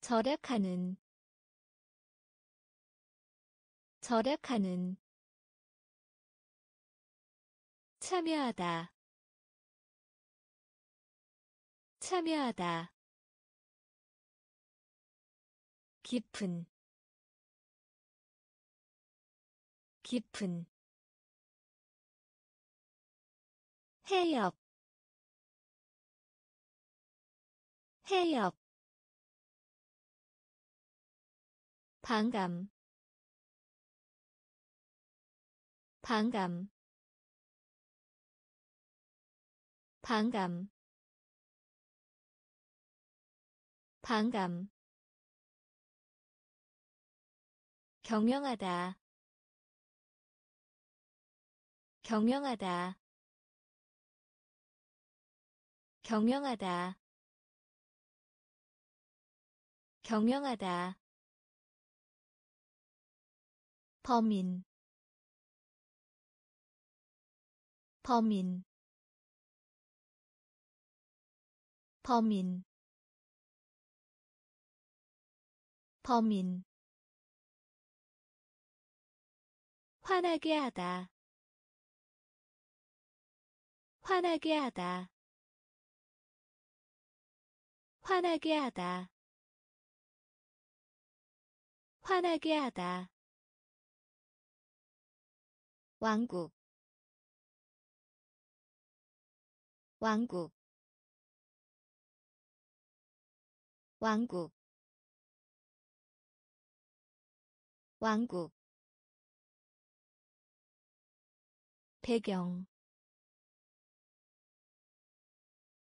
절약하는 절약하는 참여하다. 참여하다. 깊은. 깊은. 해역. 해역. 반감. 반감 반감. 반감. 경영하다. 경영하다. 경영하다. 경영하다. 범인. 범인 범인 범인 화나게 하다 화나게 하다 화나게 하다 화나게 하다. 왕국 왕국 왕국 왕국 배경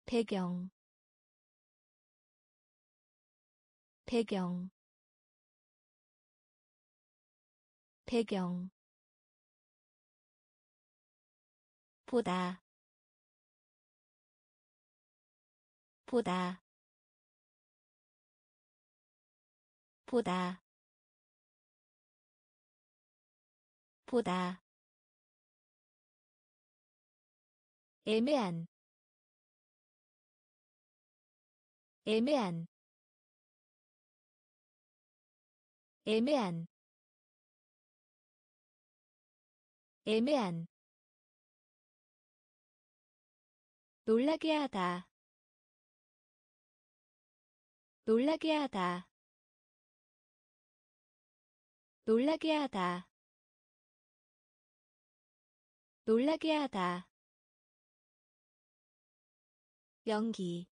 배경 배경 배경. 보다 보다 보다. 보다. 애매한. 애매한. 애매한. 애매한. 놀라게 하다. 놀라게 하다 놀라게 하다. 놀라게 하다. 연기.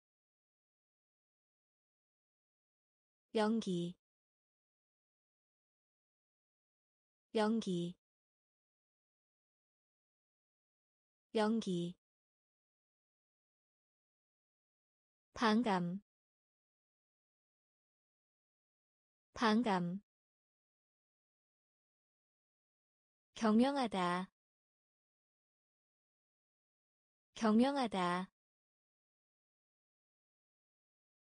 연기. 연기. 연기. 반감. 반감 경영하다. 경영하다.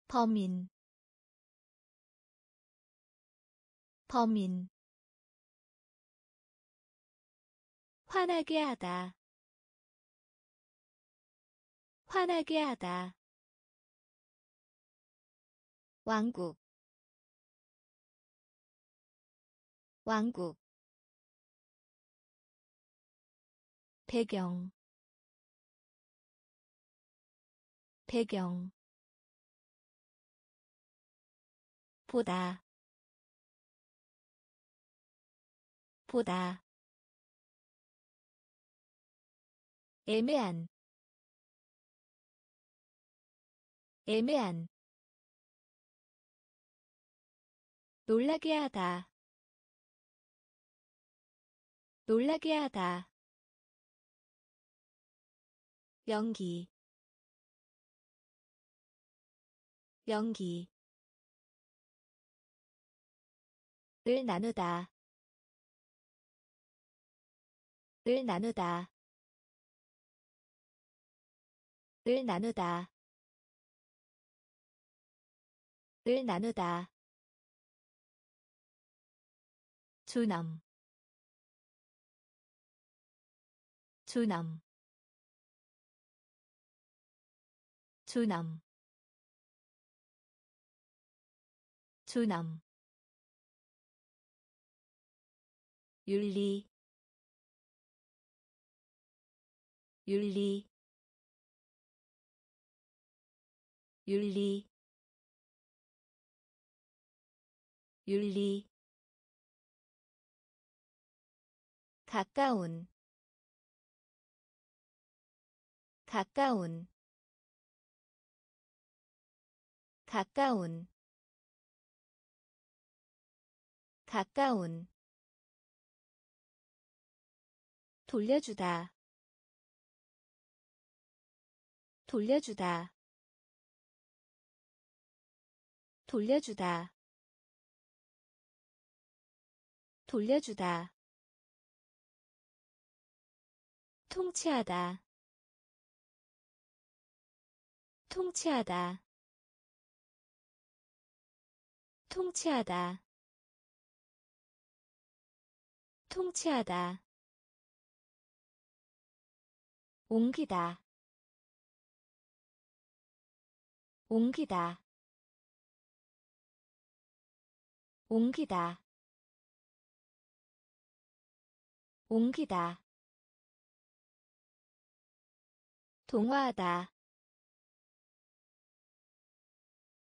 범인. 범인. 화나게 하다. 화나게 하다. 왕국. 왕국 배경. 배경. 보다. 보다. 애매한. 애매한. 놀라게 하다. 놀라게 하다 연기 연기. 을 나누다 을 나누다 을 나누다 을 나누다. 주남 주남 주남. 주남. 윤리. 윤리. 윤리. 윤리. 가까운. 가까운 가까운 가까운 돌려주다 돌려주다 돌려주다 돌려주다. 통치하다 통치하다 통치하다. 통치하다. 옮기다. 옮기다. 옮기다. 옮기다. 동화하다.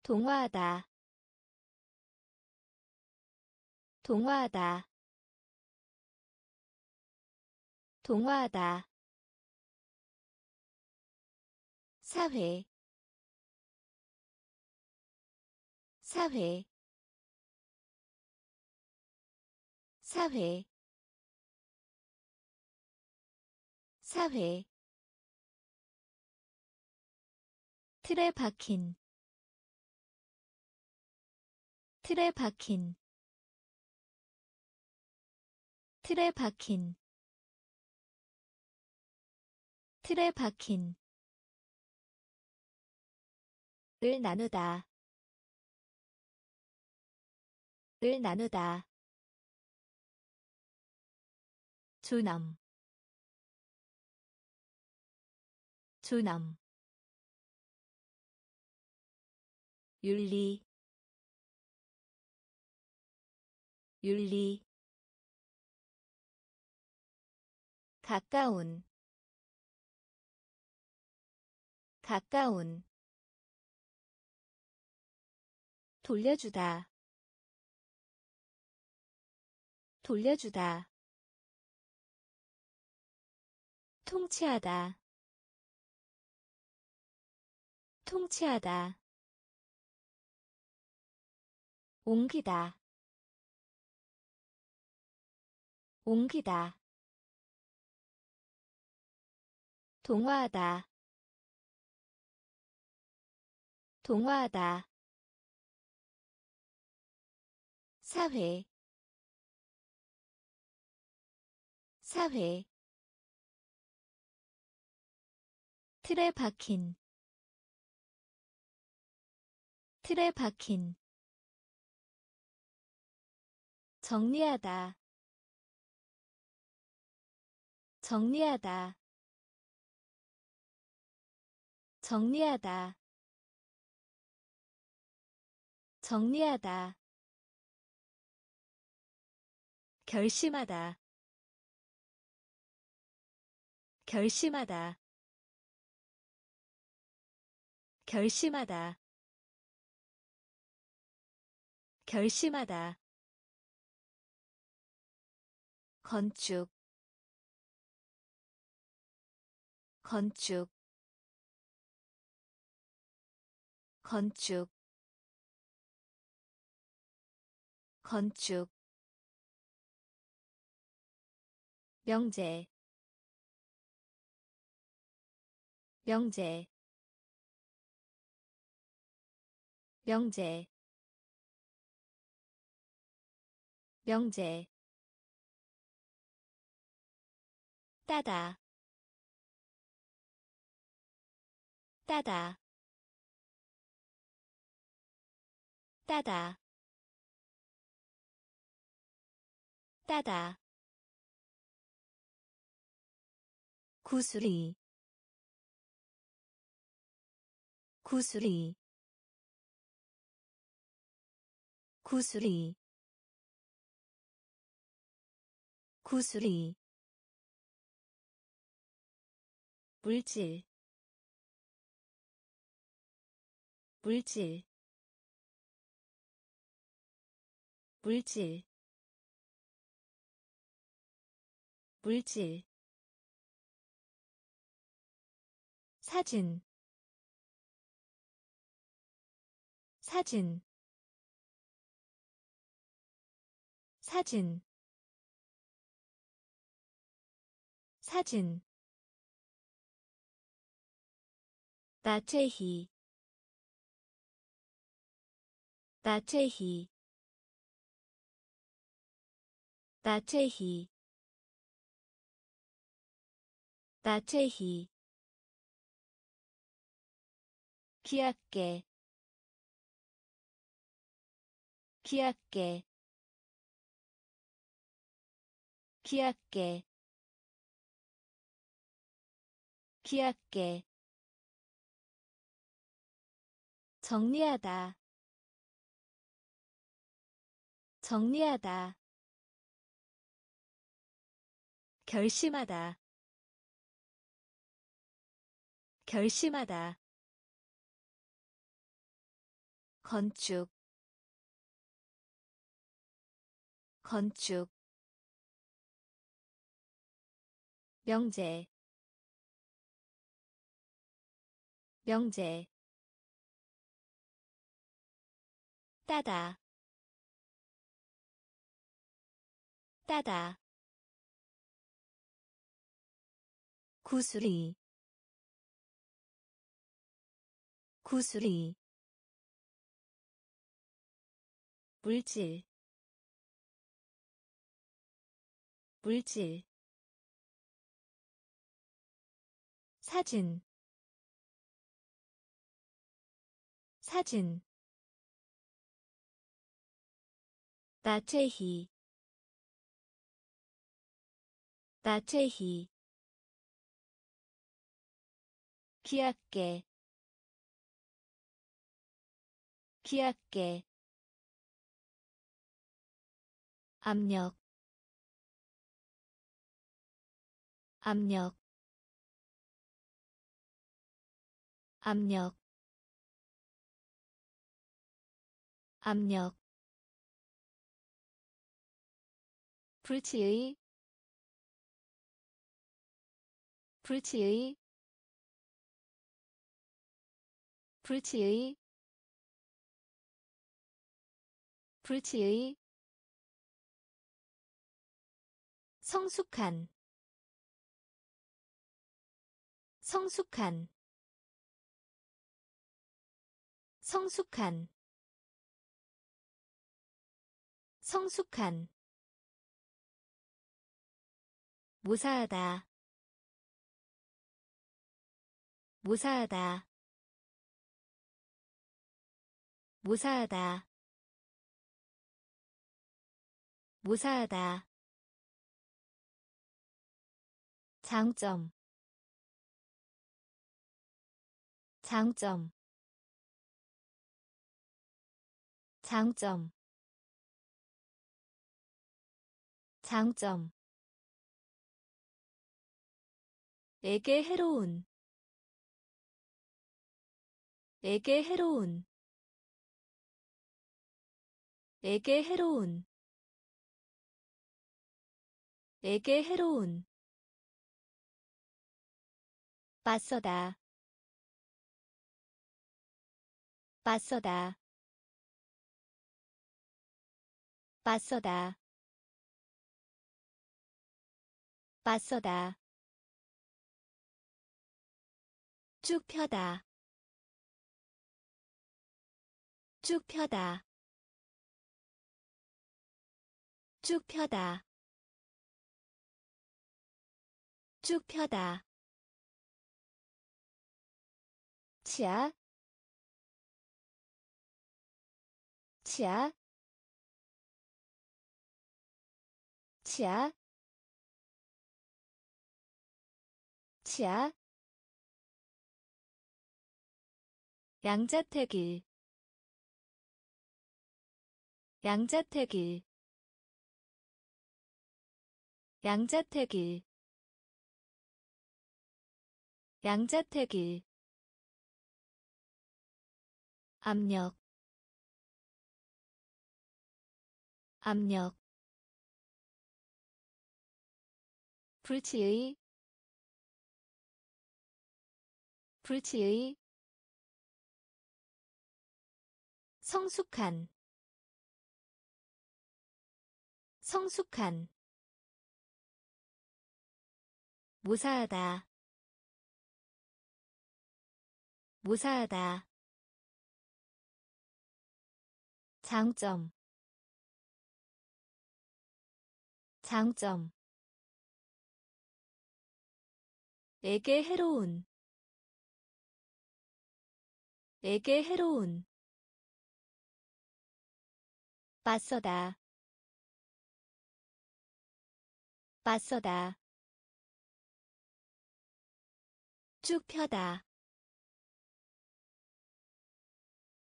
동화하다 동화하다. 동화하다. 사회. 사회. 사회. 사회. 틀에 박힌. 틀에 박힌 틀에 박힌 틀에 박힌 을 나누다 을 나누다. 주남 주남 윤리 윤리 가까운 가까운 돌려주다 돌려주다 통치하다 통치하다 옮기다 옮기다 동화하다. 동화하다. 사회. 사회. 틀에 박힌. 틀에 박힌. 정리하다. 정리하다 정리하다. 정리하다. 결심하다. 결심하다. 결심하다. 결심하다. 건축. 건축 건축 건축 명제 명제 명제 명제. 따다 따다 따다. 따다. 구슬이. 구슬이. 구슬이. 구슬이. 물질. 물질 물질 물질 사진 사진 사진 사진. 나체히 나체히 나체히. 나체히. 귀엽게 귀엽게 귀엽게 귀엽게 정리하다. 정리하다 결심하다. 결심하다. 건축. 건축. 명제. 명제. 따다. 따다 구슬이 구슬이 물질 물질 사진 사진 나체히 나체히 귀엽게. 귀엽게. 압력. 압력. 압력. 압력. 불치의. 불치의 불치의 불치의 성숙한 성숙한 성숙한 성숙한. 무사하다 무사하다 무사하다. 무사하다. 장점. 장점. 장점. 장점. 에게 해로운. 에게 해로운 에게 해로운 에게 해로운 맞서다 맞서다 맞서다 맞서다. 쭉 펴다 쭉 펴다 쭉 펴다. 쭉 펴다. 치아. 치아. 치아. 치아. 양자택일. 양자택일 양자택일. 양자택일. 압력. 압력. 불치의. 불치의. 성숙한. 성숙한 무사하다. 무사하다. 장점. 장점. 에게 해로운. 에게 해로운. 맞서다. 맞서다 쭉 펴다.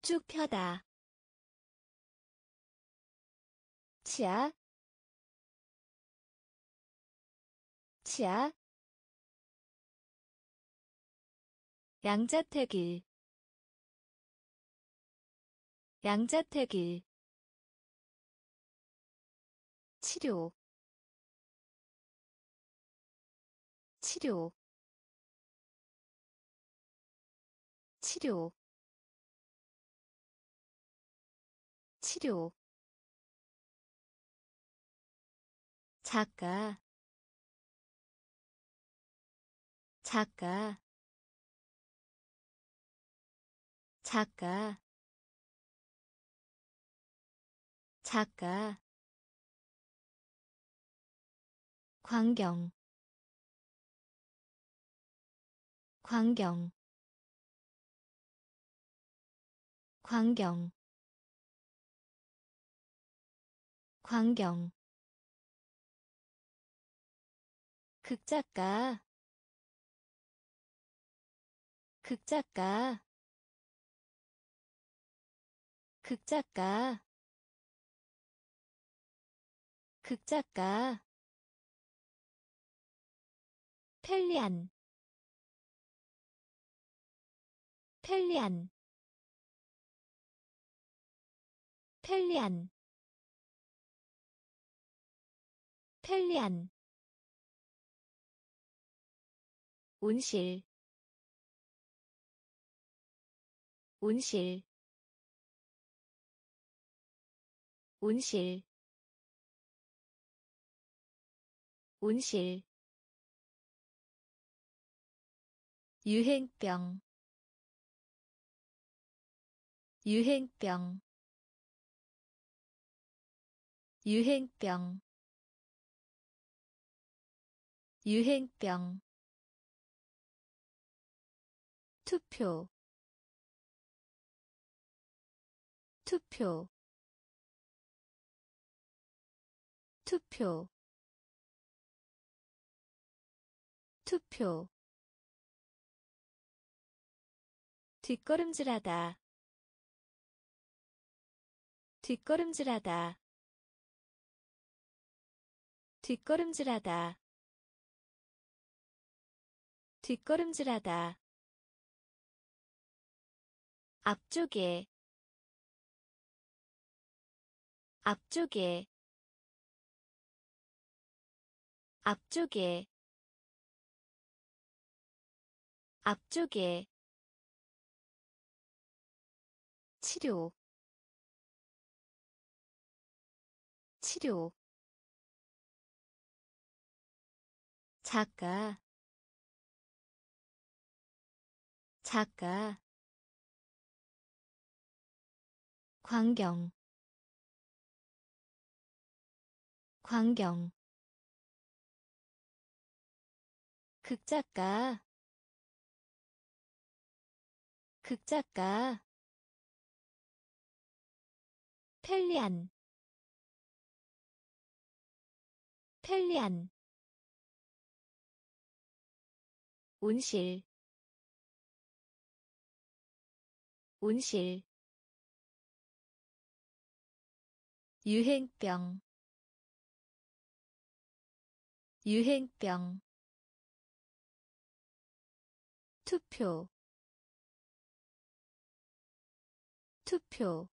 쭉 펴다. 치아. 치아. 양자택일. 양자택일. 치료. 치료 치료. 치료. 작가. 작가. 작가. 작가. 광경. 광경 광경. 광경. 극작가. 극작가. 극작가. 극작가. 편리한. 편리한 편리한 편리한 온실 온실 온실 온실. 유행병 유행병 유행병. 유행병. 투표. 투표. 투표. 투표. 뒷걸음질하다. 뒷걸음질하다 뒷걸음질하다. 뒷걸음질하다. 앞쪽에. 앞쪽에. 앞쪽에. 앞쪽에. 치료. 치료 작가 작가 광경 광경. 극작가 극작가. 편리한 편리한 온실 온실 유행병 유행병 투표 투표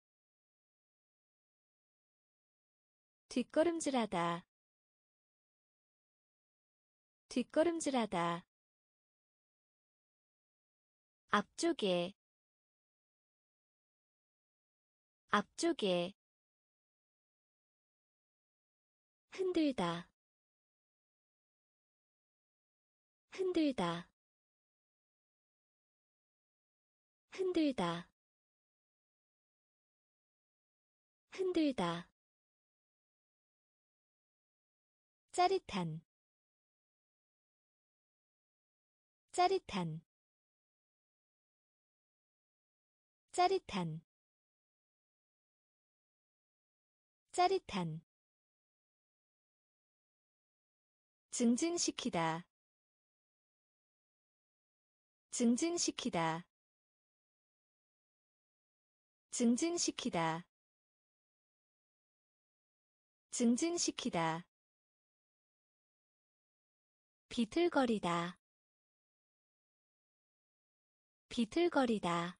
뒷걸음질하다 뒷걸음질하다 앞쪽에 앞쪽에 흔들다 흔들다 흔들다 흔들다. 짜릿한 짜릿한 짜릿한 짜릿한 증진시키다 증진시키다 증진시키다 증진시키다. 비틀거리다 비틀거리다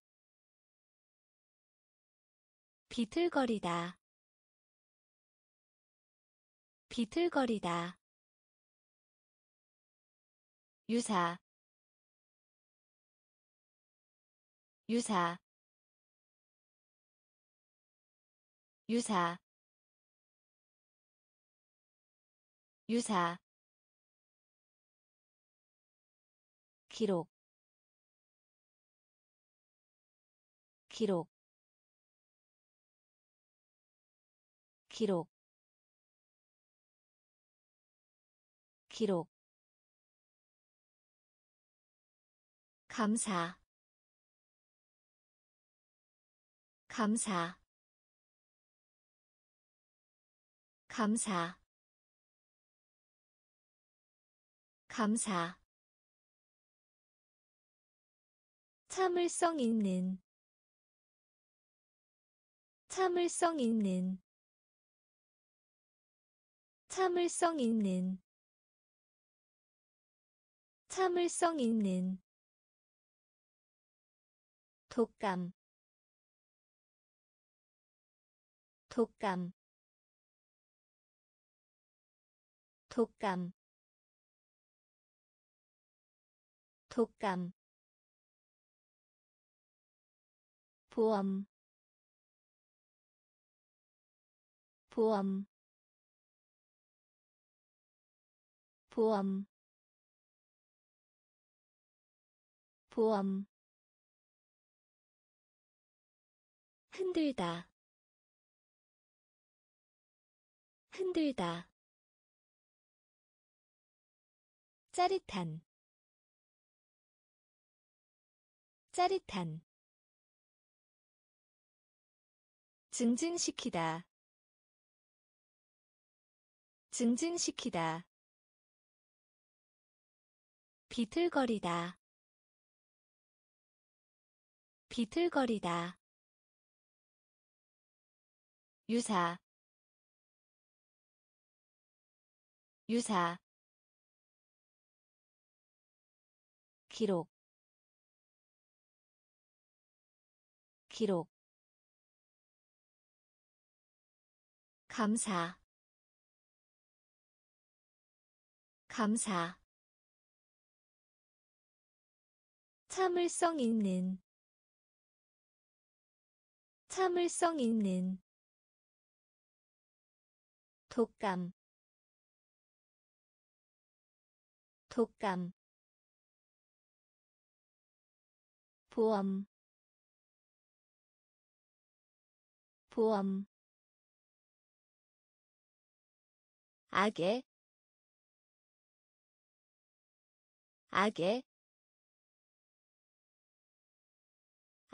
비틀거리다. 비틀거리다. 유사. 유사. 유사. 유사. 기록. 기록 기록 기록 감사 감사 감사 감사. 참을성 있는 참을성 있는 참을성 있는 참을성 있는 독감 독감 독감 독감. 보험 보험 보험 보험 흔들다 흔들다 짜릿한 짜릿한 증진시키다 증진시키다 비틀거리다. 비틀거리다. 유사. 유사. 기록. 기록. 감사. 감사 참을성 있는. 참을성 있는. 독감. 독감. 보험. 보험. 악의. 악의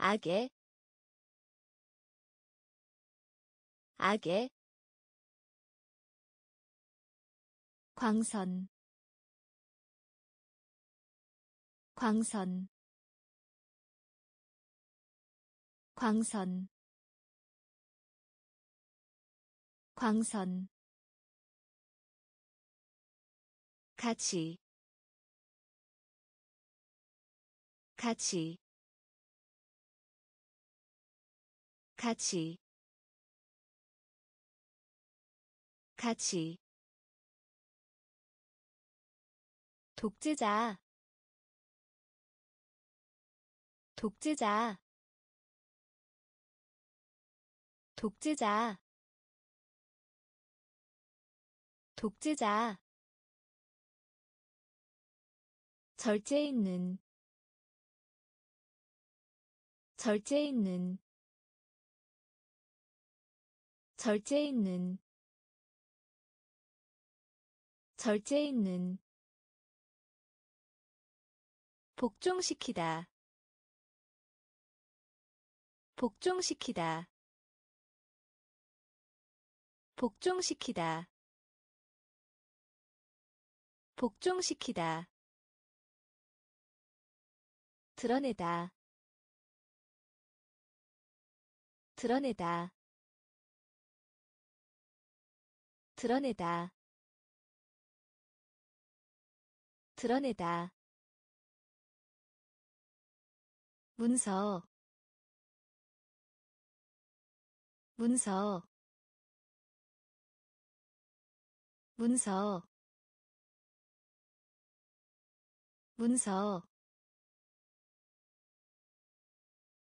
악의 악의 광선 광선 광선 광선. 같이 같이 같이. 같이. 독재자. 독재자. 독재자. 독재자. 절제 있는. 절제 있는 절제 있는 절제 있는 복종시키다 복종시키다 복종시키다 복종시키다. 드러내다 드러내다 드러내다. 드러내다. 문서. 문서. 문서. 문서.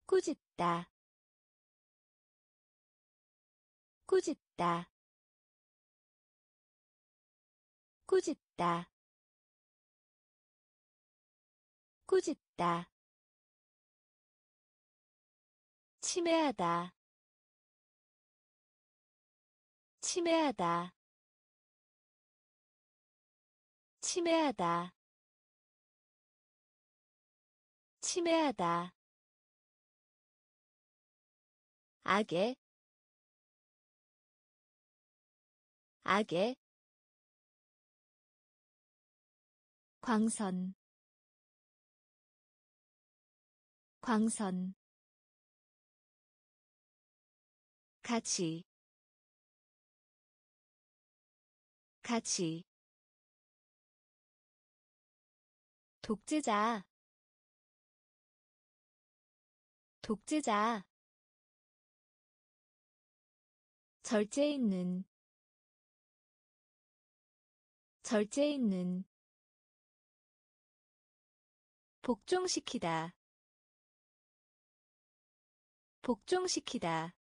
꾸짖다. 꾸짖다 꾸짖다. 꾸짖다. 침해하다. 침해하다. 침해하다. 침해하다. 악의 악의 광선. 광선. 같이. 같이. 독재자. 독재자. 절제 있는. 절제 있는 복종시키다. 복종시키다.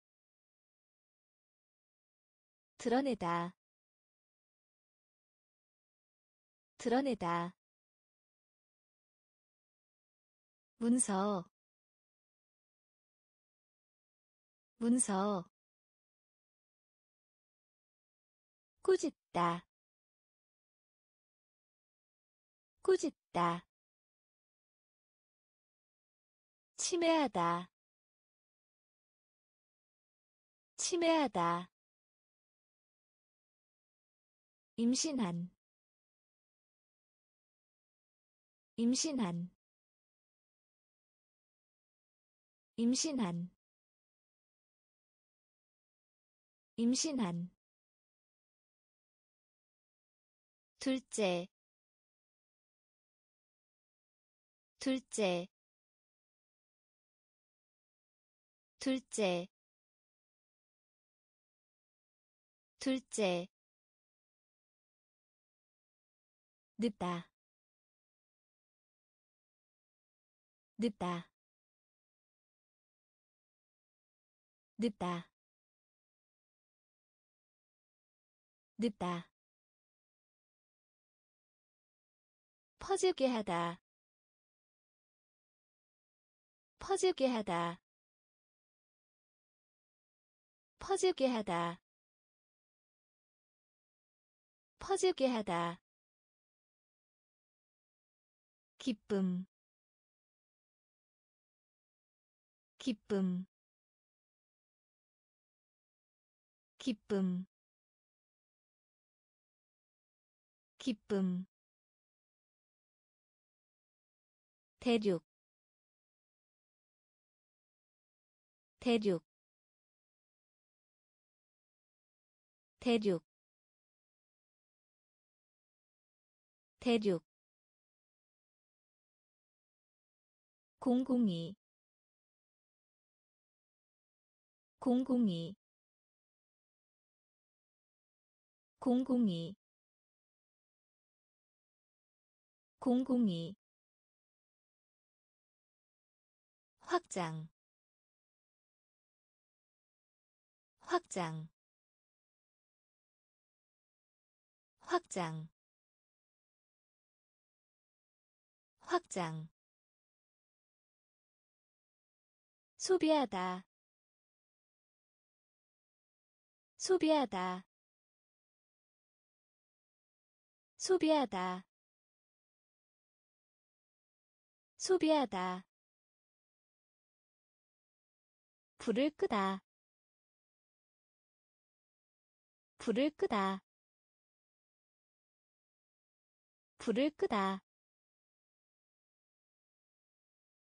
드러내다. 드러내다. 문서. 문서. 꾸짖다. 꾸짖다 침해하다. 침해하다. 임신한. 임신한. 임신한. 임신한. 둘째. 둘째 둘째 둘째 늦다 늦다 늦다 늦다. 퍼지게 하다 퍼지게 하다 퍼지게 하다. 퍼지게 하다. 기쁨. 기쁨. 기쁨. 기쁨. 대륙. 대륙 대륙 대륙 공공이 공공이 공공이 공공이 확장 확장 확장. 확장. 소비하다. 소비하다. 소비하다. 소비하다. 불을 끄다. 불을 끄다 불을 끄다.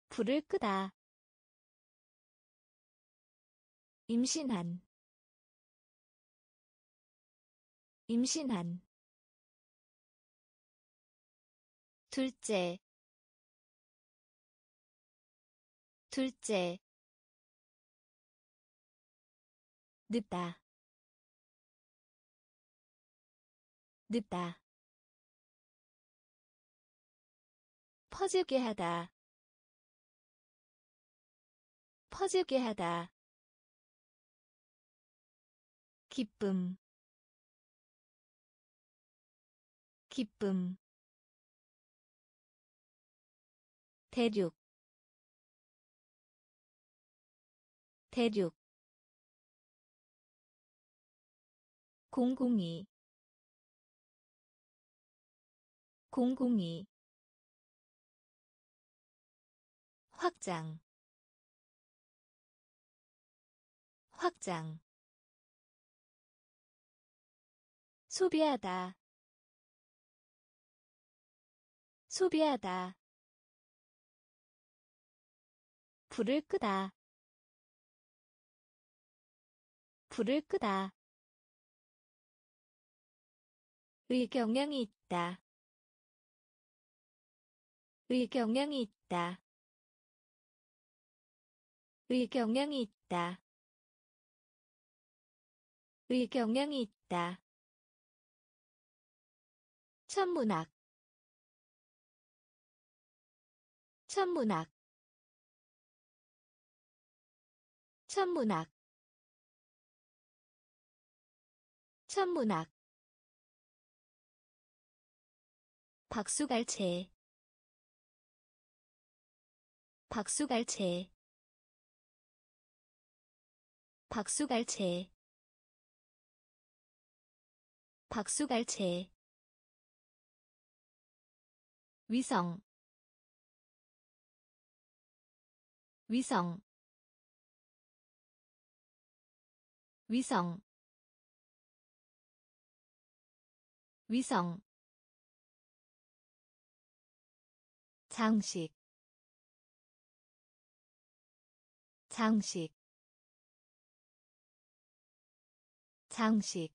불을 끄다. 임신한. 임신한. 둘째. 둘째. 늦다. 늦다 퍼지게 하다. 퍼지게 하다. 기쁨. 기쁨. 대륙. 대륙. 공공이. 공공이 확장. 확장. 소비하다. 소비하다. 불을 끄다. 불을 끄다. 의경향이 있다. 의경향이 있다 의 경향이 있다. 의 경향이 있다. 천문학. 천문학. 천문학. 천문학. 박수갈채. 박수갈채 박수갈채. 박수갈채. 위성. 위성. 위성. 위성. 장식. 장식 장식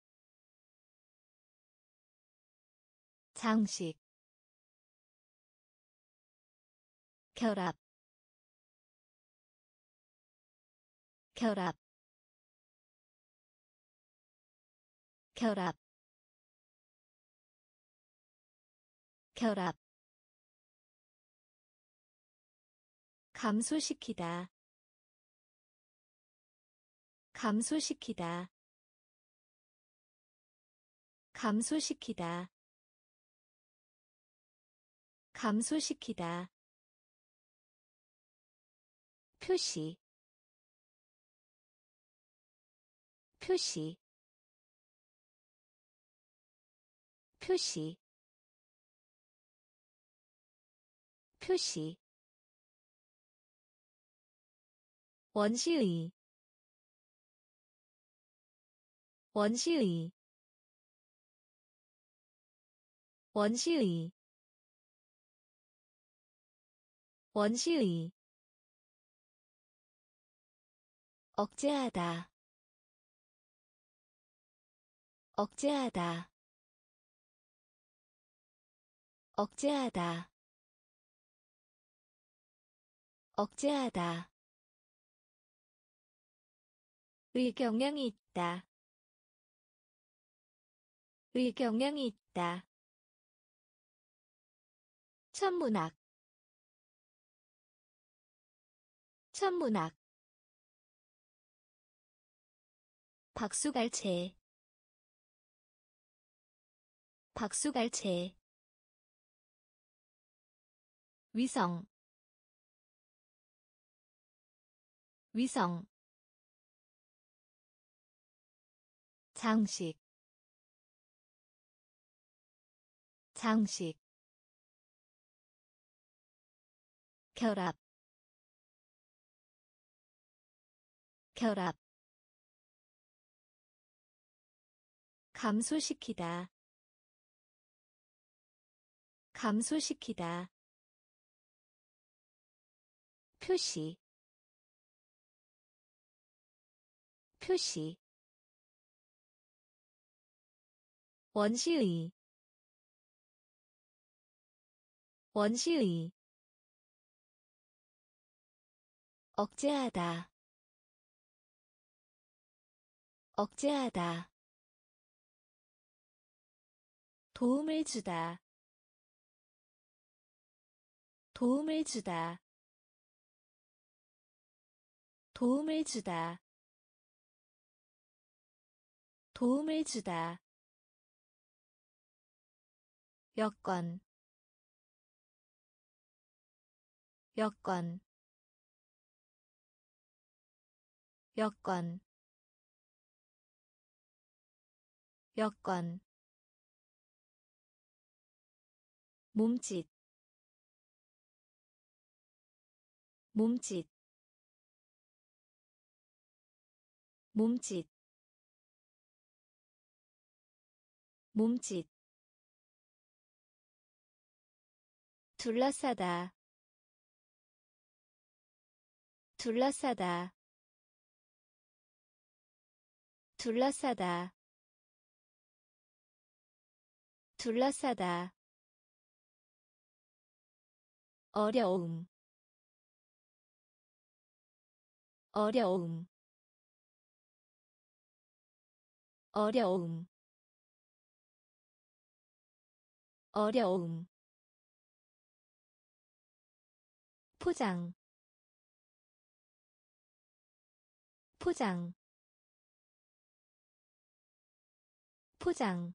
장식 결합 결합 결합 결합. 감소시키다 감소시키다 감소시키다. 감소시키다. 표시. 표시. 표시. 표시. 원시의. 원시의 원시의 원시의 억제하다 억제하다 억제하다 억제하다. 의 경향이 있다. 의 경향이 있다 천문학 천문학 박수갈채 박수갈채 위성 위성 장식 장식 결합 결합 감소시키다 감소시키다 표시 표시 원시의 원시의 억제하다. 억제하다. 도움을 주다. 도움을 주다. 도움을 주다. 도움을 주다. 여건 여건 여건 여건 몸짓. 몸짓. 몸짓. 몸짓. 둘러싸다. 둘러싸다 둘러싸다. 둘러싸다. 어려움. 어려움. 어려움. 어려움. 포장. 포장 포장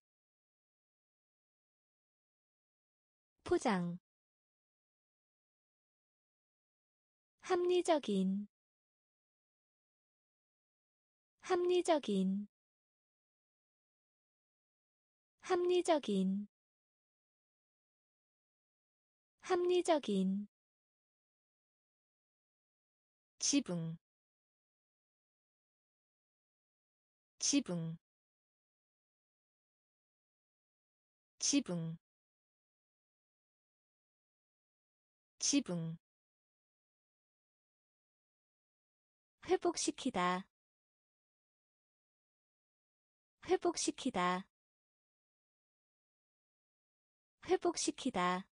포장 합리적인 합리적인 합리적인 합리적인 지붕 지붕 지붕 지붕. 회복시키다 회복시키다. 회복시키다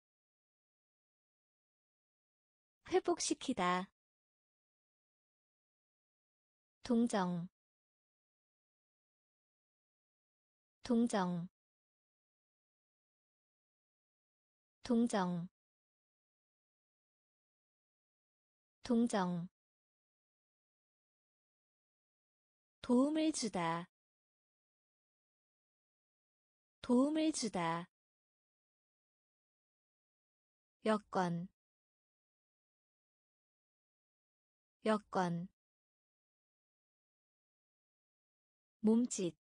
회복시키다. 동정 동정 동정. 동정. 도움을 주다. 도움을 주다. 여건 여건 몸짓.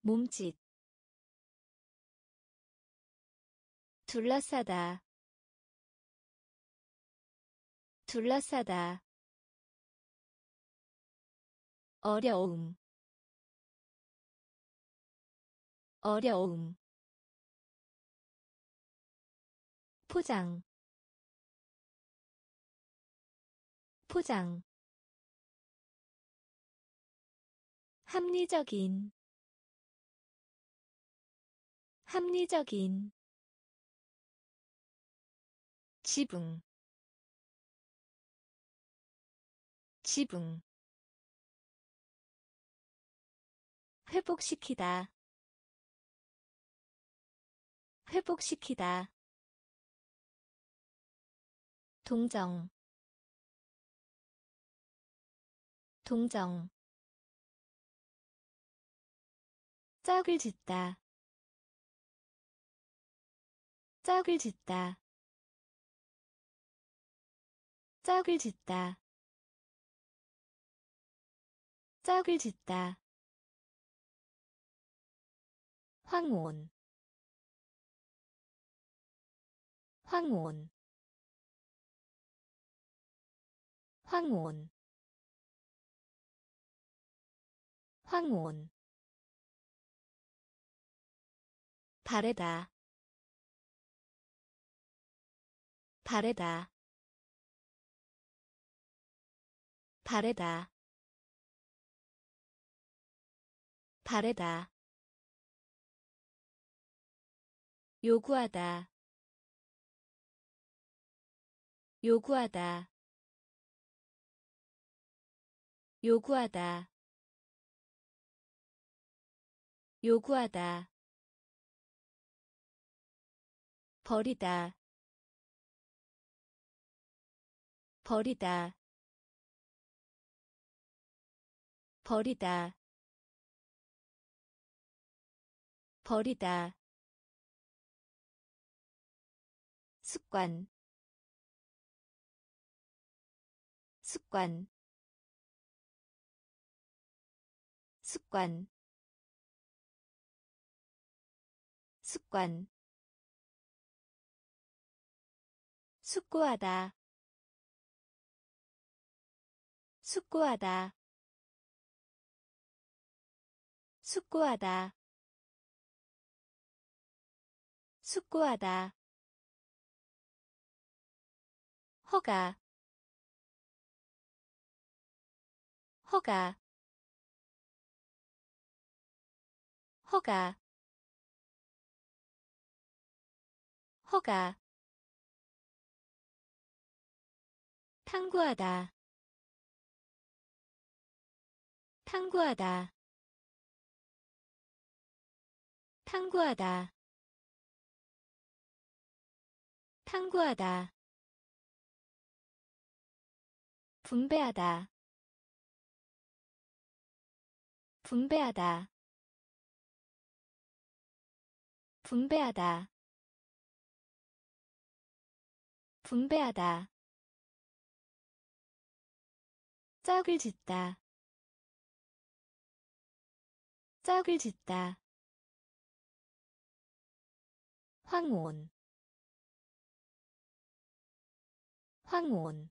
몸짓 둘러싸다. 둘러싸다. 어려움. 어려움. 포장. 포장. 합리적인. 합리적인 지붕 지붕. 회복시키다 회복시키다. 동정 동정. 짝을 짓다 짝을 짓다 짝을 짓다. 짝을 짓다. 황혼. 황혼. 황혼. 황혼. 바래다. 바래다 바래다. 바래다. 요구하다. 요구하다. 요구하다. 요구하다. 버리다. 버리다 버리다. 버리다. 습관. 습관. 습관. 습관. 숙고하다. 숙고하다 숙고하다. 숙고하다. 허가. 허가. 허가. 허가. 탐구하다. 탐구하다 탐구하다. 탐구하다. 분배하다. 분배하다. 분배하다. 분배하다. 짝을 짓다. 짝을 짓다 황혼. 황혼.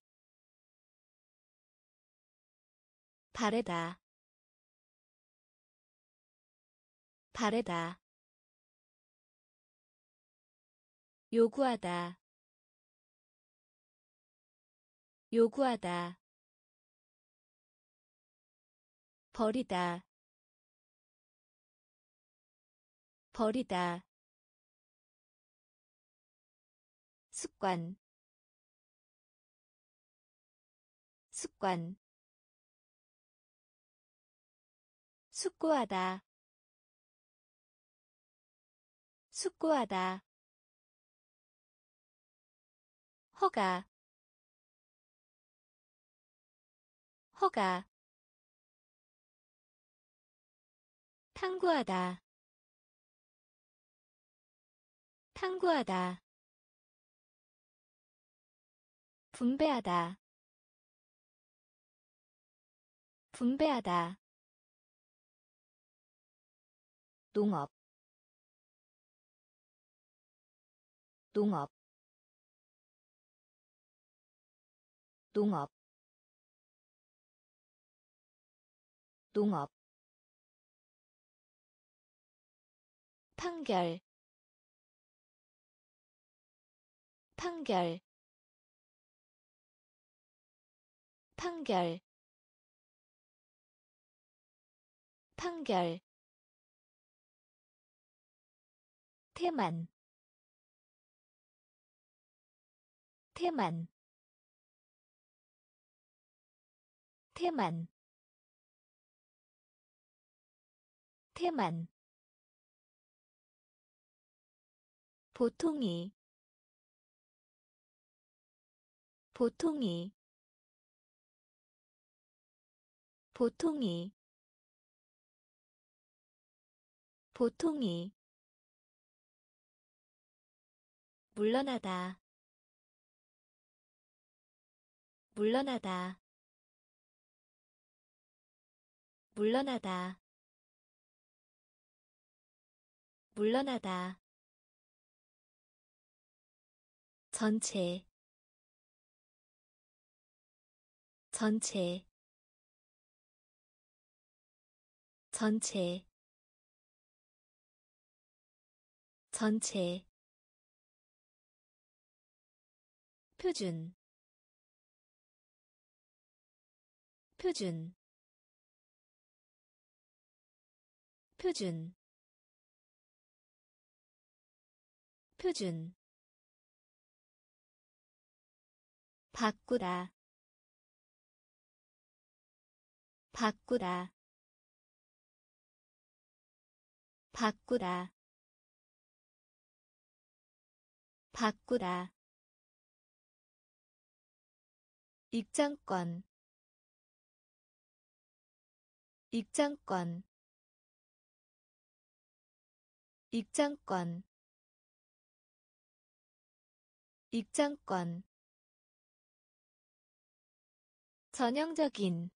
바래다. 바래다. 요구하다. 요구하다. 버리다. 버리다 습관. 습관. 숙고하다. 숙고하다. 허가. 허가. 탐구하다. 탐구하다 분배하다. 분배하다. 농업. 농업. 농업. 농업. 판결. 판결 판결. 판결. 태만. 태만. 태만. 태만. 보통이. 보통이 보통이 보통이 물러나다 물러나다 물러나다 물러나다. 전체 전체 전체 전체 표준 표준 표준 표준. 바꾸다 바꾸다 바꾸다 바꾸다 입장권. 입장권. 입장권. 입장권. 전형적인.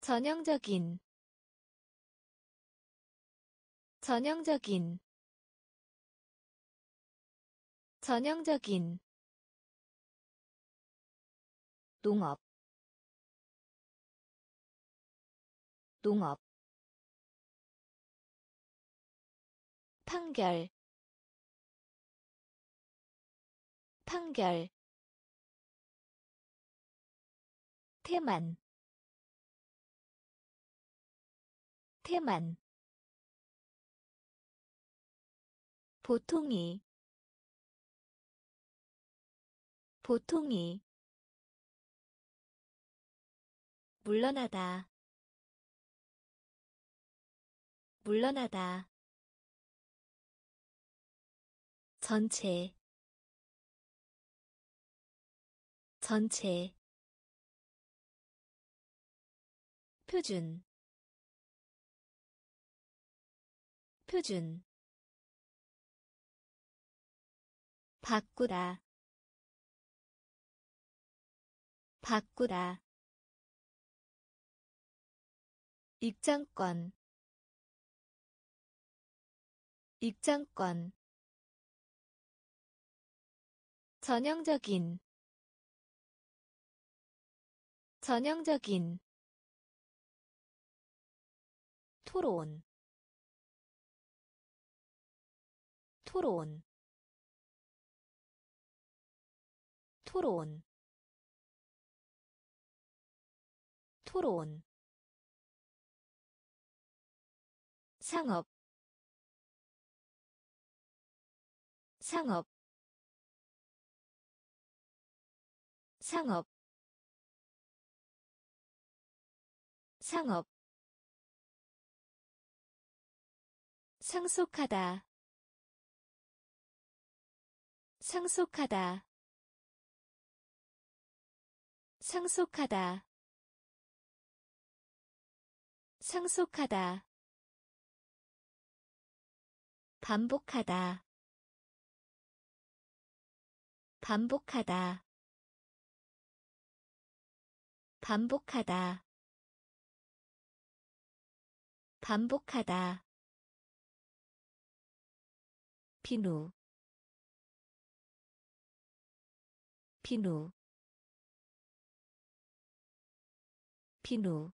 전형적인 전형적인 전형적인 농업 농업 판결 판결 태만 태만 보통이 보통이 물러나다 물러나다. 전체 전체. 표준 표준 바꾸다 바꾸다 입장권. 입장권. 전형적인. 전형적인. 토론. 토론 토론. 토론. 상업. 상업. 상업. 상업. 상속하다. 상속하다 상속하다. 상속하다. 반복하다. 반복하다. 반복하다. 반복하다. 비누. 비누 비누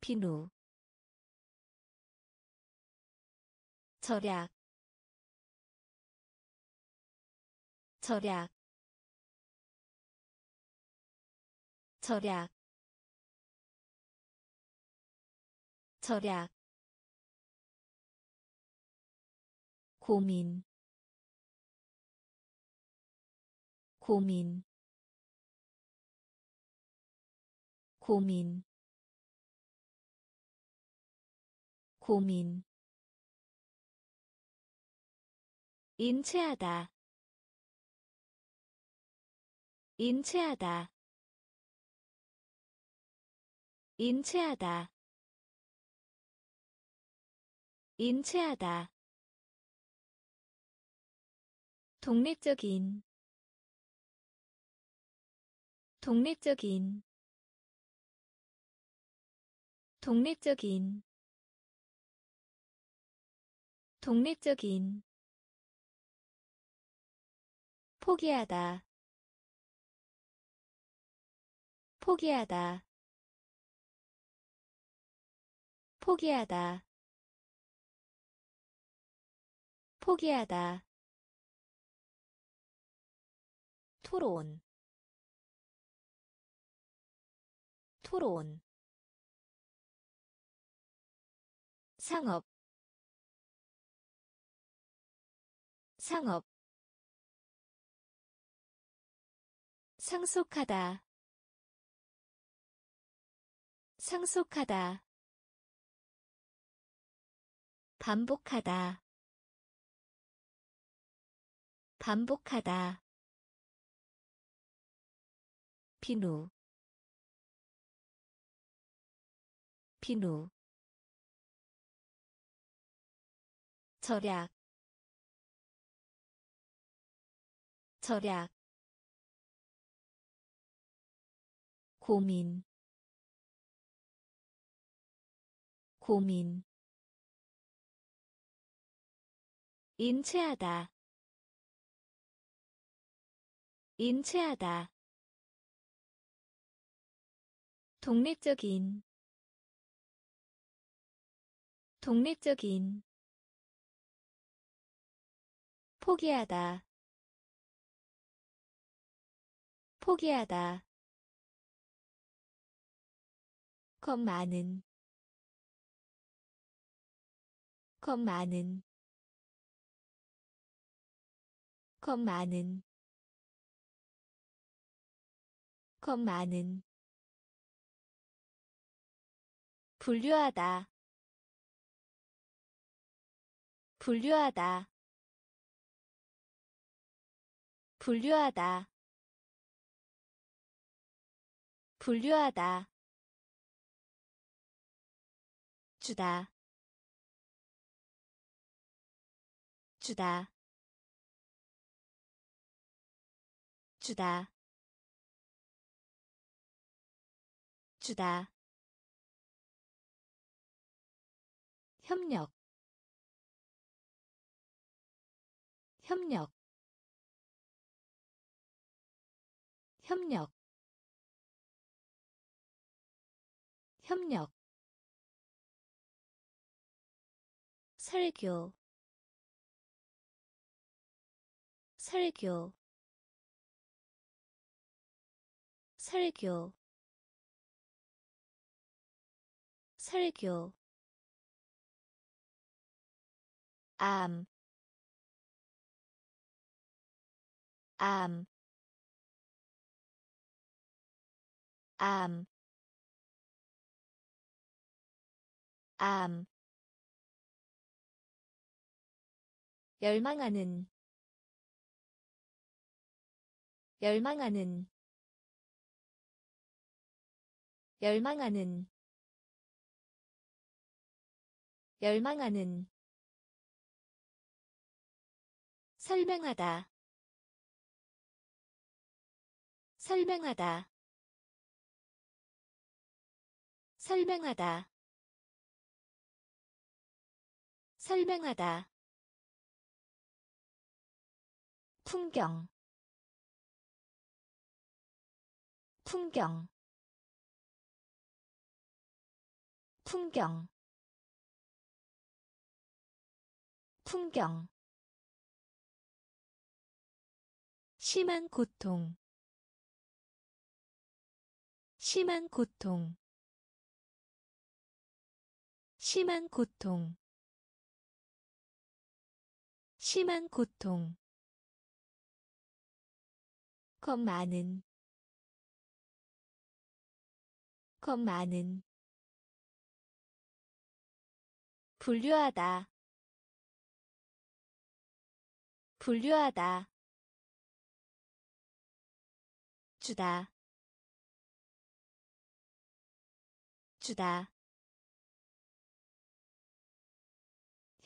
비누 절약 절약 절약 절약. 고민 고민 고민. 고민. 인체하다. 인체하다. 인체하다. 인체하다. 독립적인. 독립적인 독립적인 독립적인 포기하다 포기하다 포기하다 포기하다. 토론 토론 상업 상업 상속하다 상속하다 반복하다 반복하다 비누 비누 절약 절약 고민 고민 인체하다 인체하다 독립적인 독립적인 포기하다. 포기하다. 겁 많은. 겁 많은. 겁 많은. 겁 많은. 분류하다. 분류하다 분류하다. 분류하다. 주다. 주다. 주다. 주다. 협력. 협력 협력 협력 설교 설교 설교 설교 암, 암, 암, 암, 열망하는, 열망하는, 열망하는, 열망하는. 설명하다. 설명하다 설명하다. 설명하다. 풍경. 풍경. 풍경. 풍경. 심한 고통. 심한 고통 심한 고통. 심한 고통. 겁 많은. 겁 많은. 분류하다. 분류하다. 주다. 주다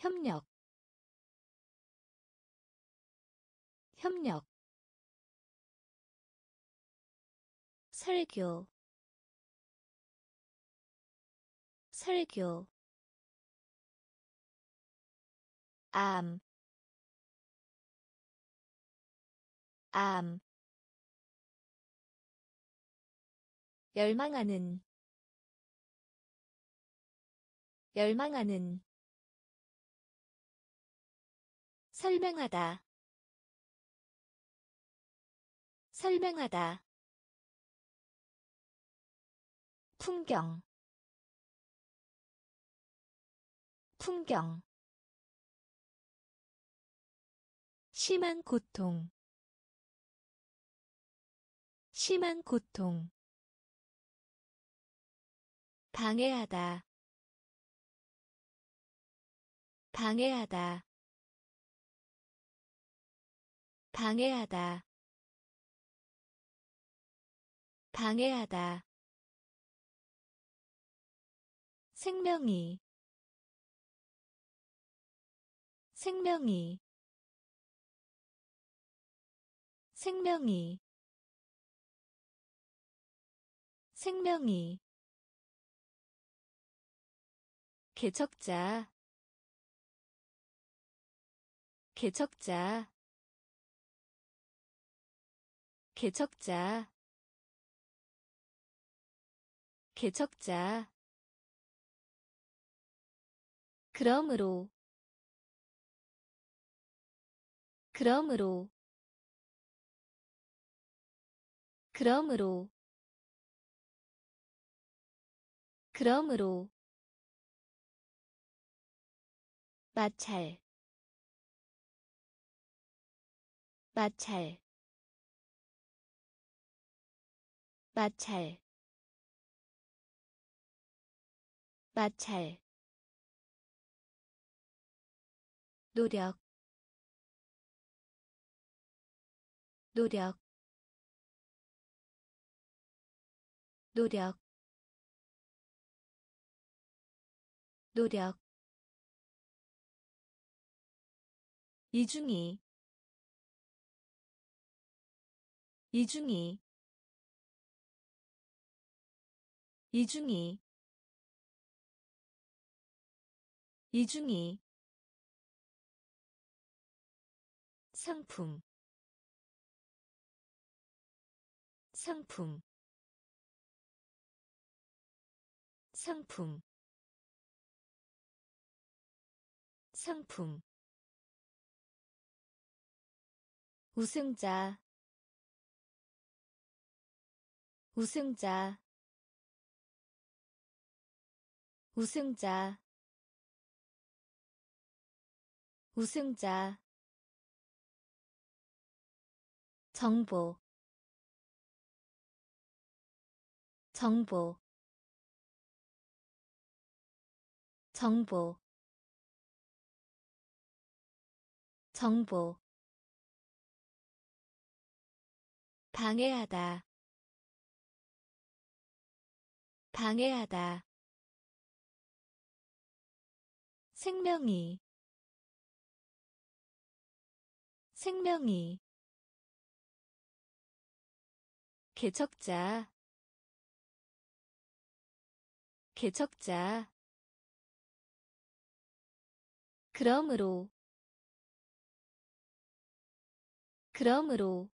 협력 협력 설교 설교 암, 암, 열망하는, 열망하는, 설명하다, 설명하다, 풍경, 풍경, 심한 고통. 심한 고통. 방해하다. 방해하다 방해하다. 방해하다. 생명이. 생명이. 생명이. 생명이. 개척자. 개척자 개척자. 개척자. 그러므로. 그러므로. 그러므로. 그러므로. 마찰. 마찰 마찰. 마찰. 노력. 노력. 노력. 노력. 이중이. 이중이 이중이. 이중이. 상품. 상품. 상품. 상품. 우승자. 우승자 우승자 우승자 정보 정보 정보 정보. 방해하다 방해하다 생명이 생명이 개척자 개척자. 그러므로 그러므로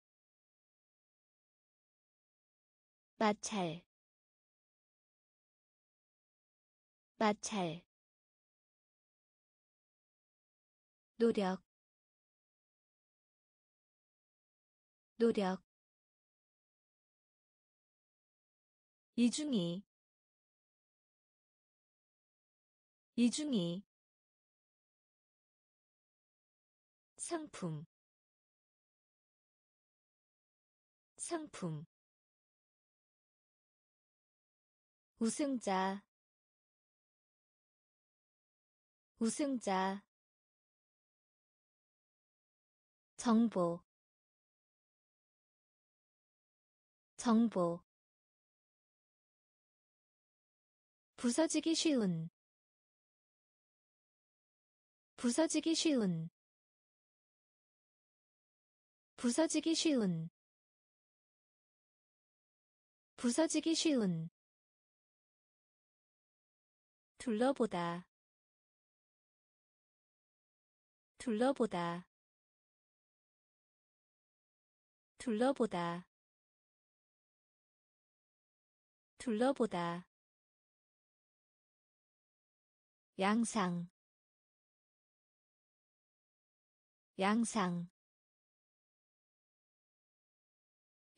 마찰 마찰 노력 노력. 이중이 이중이. 상품 상품. 우승자 우승자 정보 정보. 부서지기 쉬운 부서지기 쉬운 부서지기 쉬운 부서지기 쉬운. 둘러보다 둘러보다 둘러보다. 둘러보다. 양상. 양상.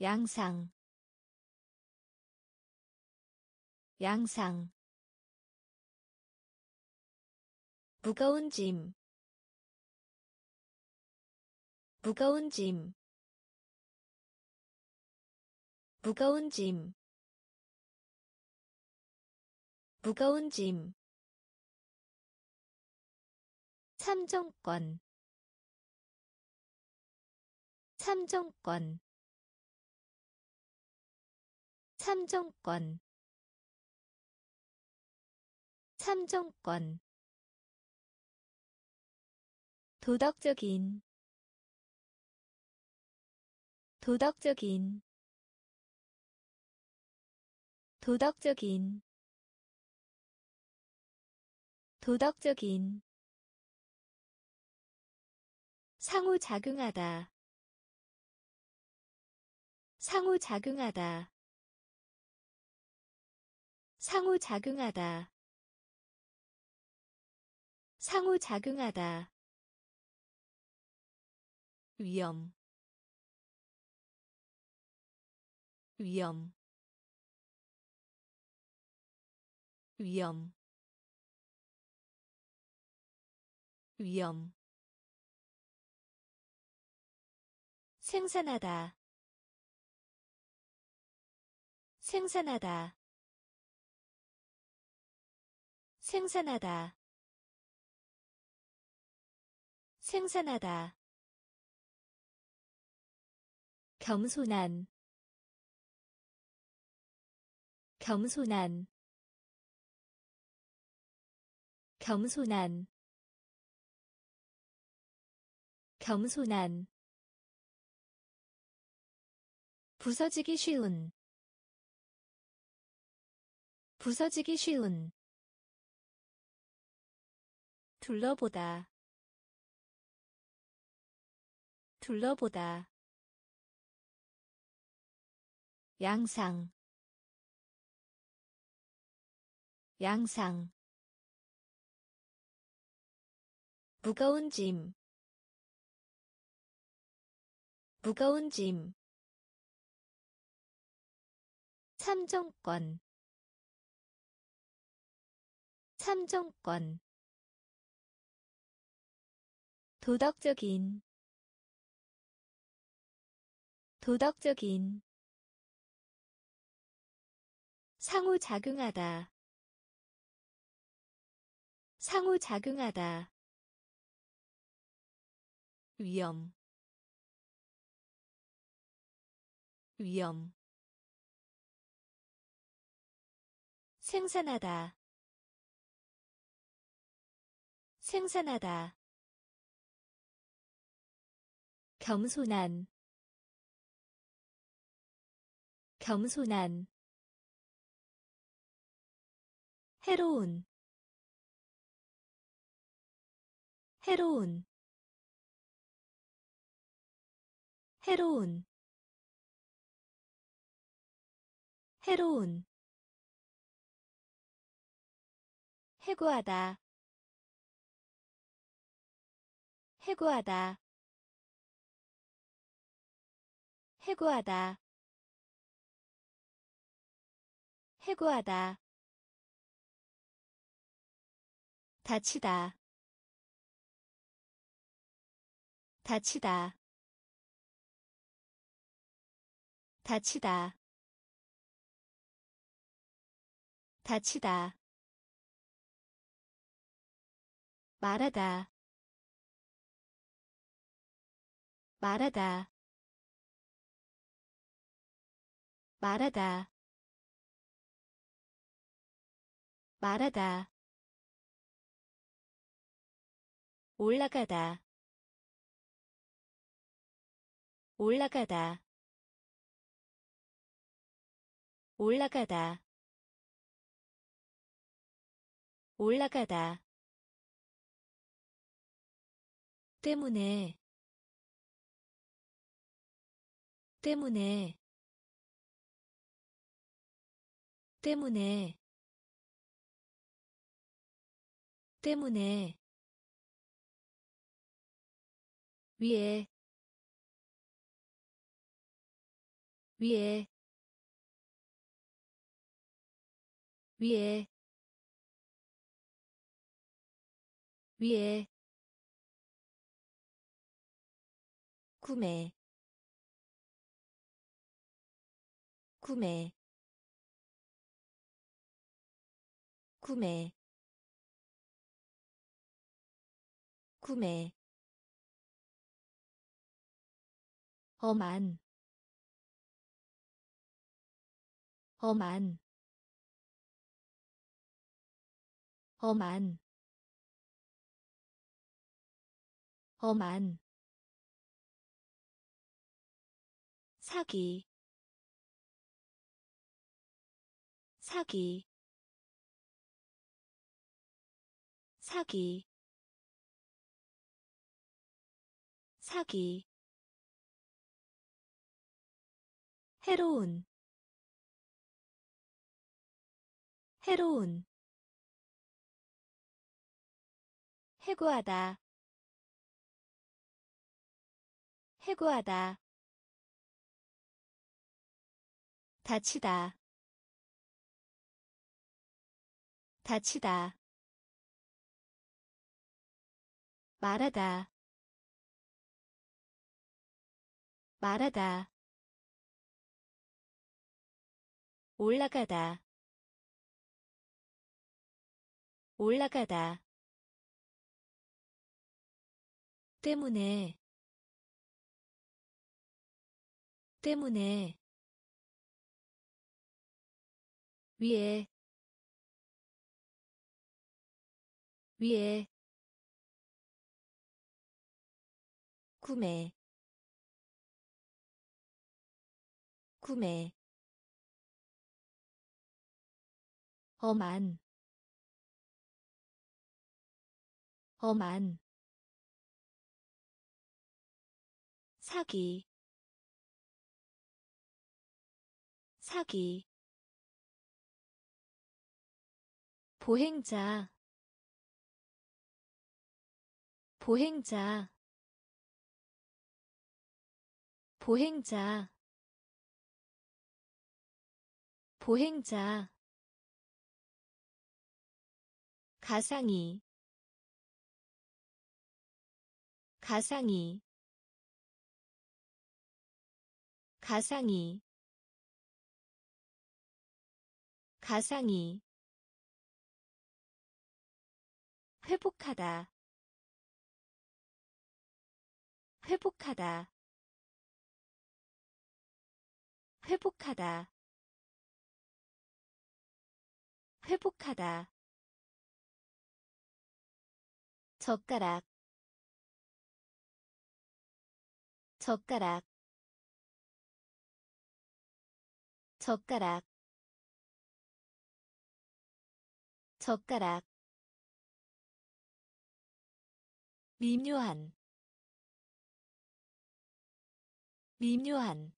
양상. 양상. 무거운 짐. 무거운 짐 무거운 짐. 무거운 짐. 참정권. 참정권. 참정권. 참정권. 도덕적인. 도덕적인 도덕적인 도덕적인 상호작용하다 상호작용하다 상호작용하다 상호작용하다. 위험 위험 위험 위험. 생산하다 생산하다. 생산하다 생산하다. 겸손한 겸손한 겸손한 겸손한 부서지기 쉬운 부서지기 쉬운 둘러보다 둘러보다 양상 양상 무거운 짐. 무거운 짐. 참정권. 참정권. 도덕적인. 도덕적인. 상호작용하다. 상호작용하다 위험 위험. 생산하다 생산하다. 겸손한 겸손한. 해로운 해로운 해로운 해로운 해고하다 해고하다 해고하다 해고하다 다치다 다치다 다치다. 다치다. 말하다. 말하다. 말하다. 말하다. 올라가다. 올라가다 올라가다. 올라가다. 때문에. 때문에. 때문에. 때문에. 위에. 위에 위에 위에 구매 구매 구매 구매. 험한 험한 험한 험한. 사기 사기. 사기 사기. 해로운 해로운 해고하다. 해고하다. 다치다. 다치다. 말하다. 말하다. 올라가다. 올라가다 때문에 때문에 위에 위에 구매 구매 험한 험한 사기 사기 보행자 보행자 보행자 보행자 가상이 가상이 가상이 가상이 회복하다 회복하다 회복하다 회복하다. 젓가락 젓가락 젓가락 젓가락 미묘한 미묘한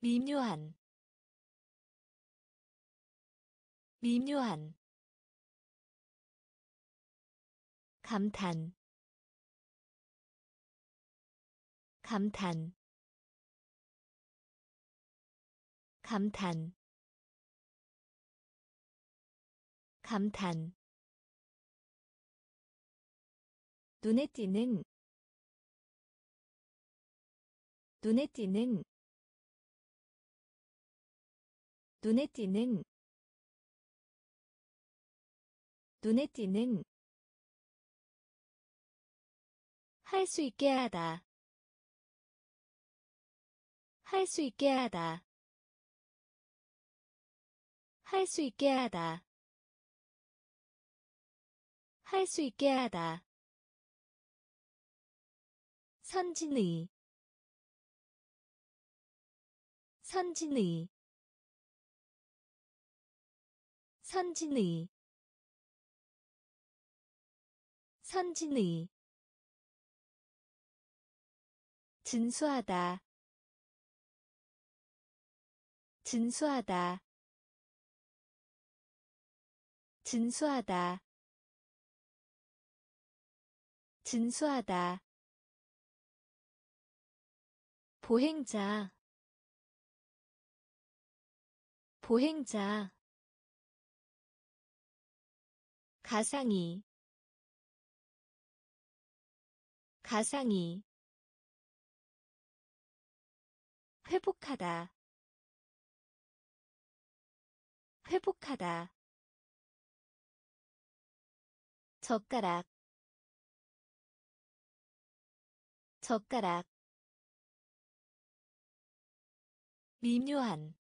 미묘한 미묘한 감탄 감탄 감탄. 감탄. 눈에 띄는. 눈에 띄는. 눈에 띄는. 눈에 띄는. 할 수 있게 하다. 할 수 있게 하다 할 수 있게 하다. 할 수 있게 하다. 선진의. 선진의. 선진의. 선진의. 진수하다. 진수하다 진수하다. 진수하다. 보행자. 보행자. 가상이. 가상이. 회복하다. 회복하다 젓가락 젓가락 미묘한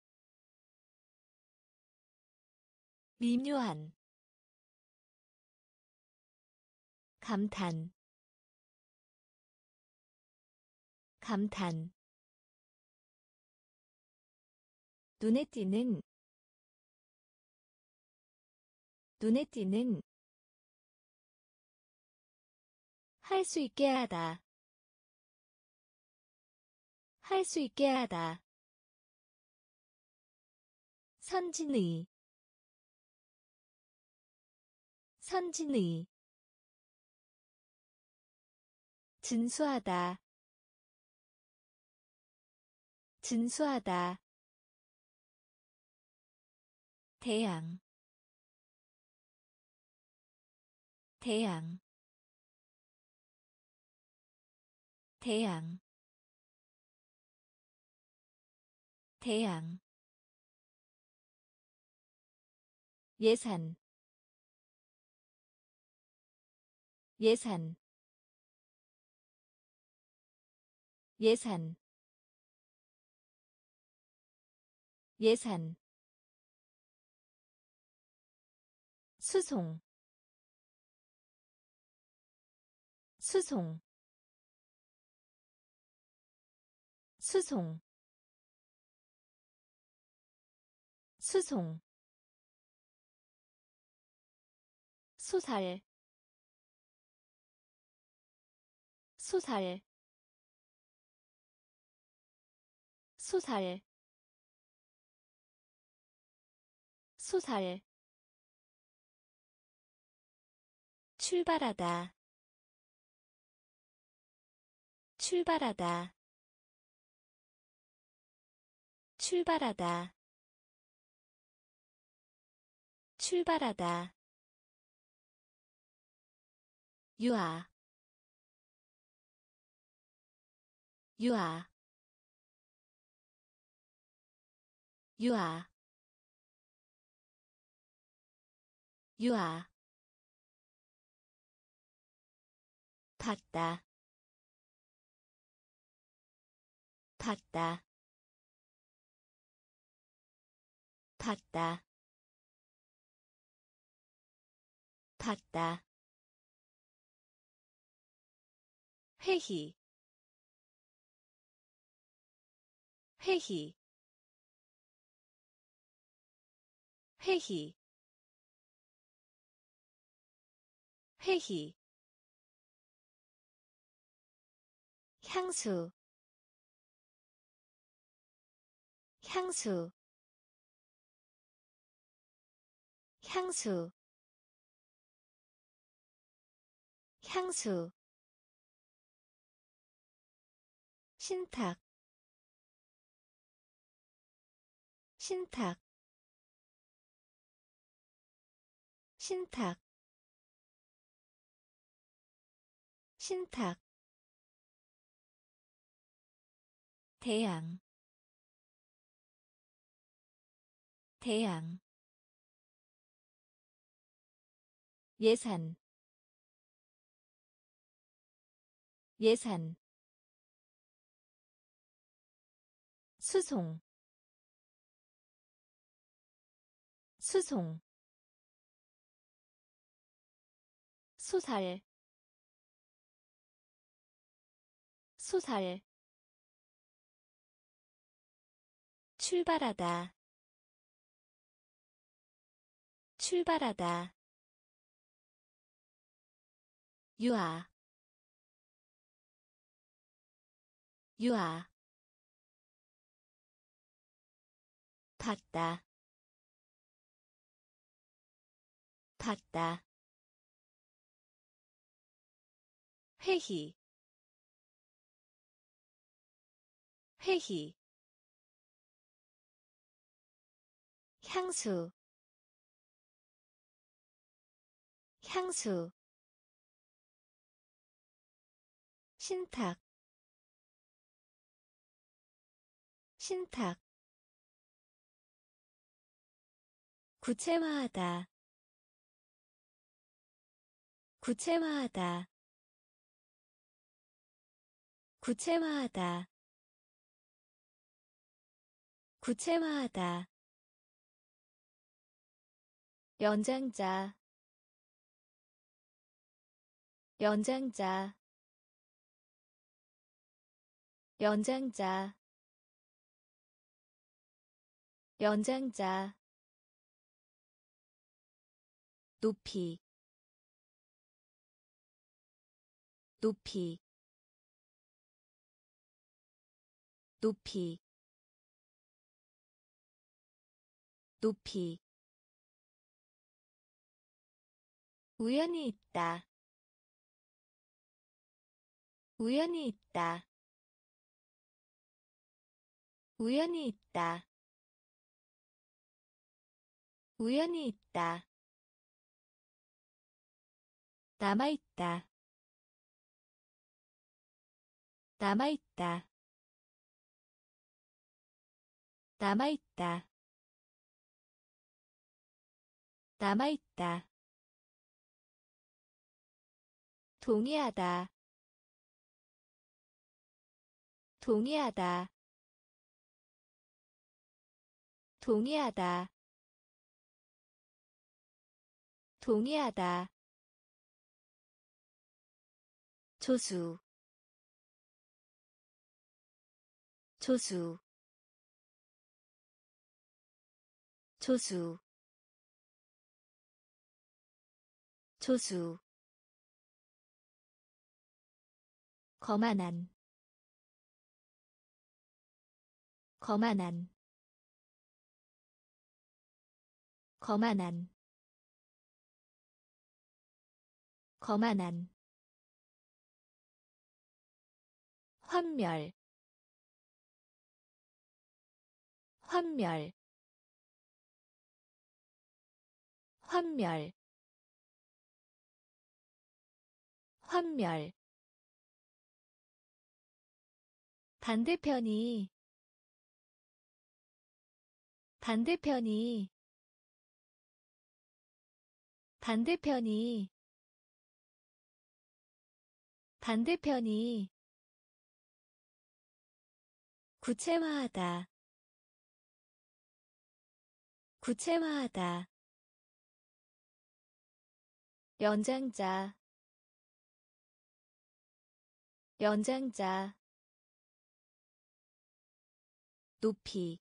미묘한 감탄 감탄 눈에 띄는 눈에 띄는 할 수 있게 하다. 할 수 있게 하다. 선진의. 선진의. 진수하다. 진수하다. 태양. 태양 태양. 태양. 예산. 예산. 예산. 예산. 수송. 수송 수송 수송 소살 소살 소살 소살. 출발하다 출발하다 출발하다. 출발하다. 유아. 유아. 유아. 유아. 봤다. 봤다 봤다. 봤다. 회희 회희 회의. 회의. 향수. 향수 향수. 향수. 신탁. 신탁. 신탁. 신탁. 대양. 대양 예산 예산 수송 수송 소살 소살. 출발하다 출발하다 유아. 유아. 봤다. 봤다. 회의. 회의. 향수. 향수 신탁 신탁 구체화하다 구체화하다 구체화하다 구체화하다. 연장자 연장자 연장자. 연장자. 높이. 높이. 높이. 높이. 우연히 있다. 우연히 있다 우연히 있다. 우연히 있다. 남아있다. 남아있다. 남아있다. 남아있다. 동의하다. 동의하다 동의하다. 동의하다. 조수. 조수. 조수. 조수. 거만한. 거만한 거만한 거만한 환멸 환멸 환멸 환멸. 반대편이 반대편이 반대편이 반대편이 구체화하다 구체화하다. 연장자 연장자. 높이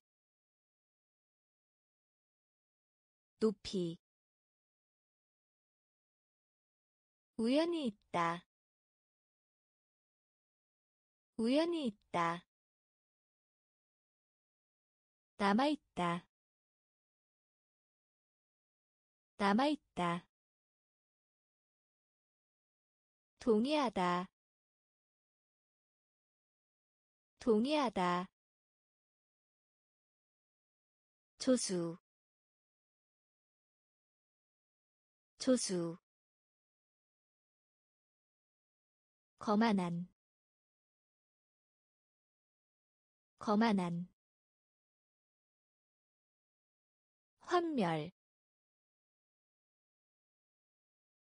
높이 우연히 있다. 우연히 있다. 남아있다. 남아있다. 동의하다. 동의하다. 조수. 조수 거만한 거만한 환멸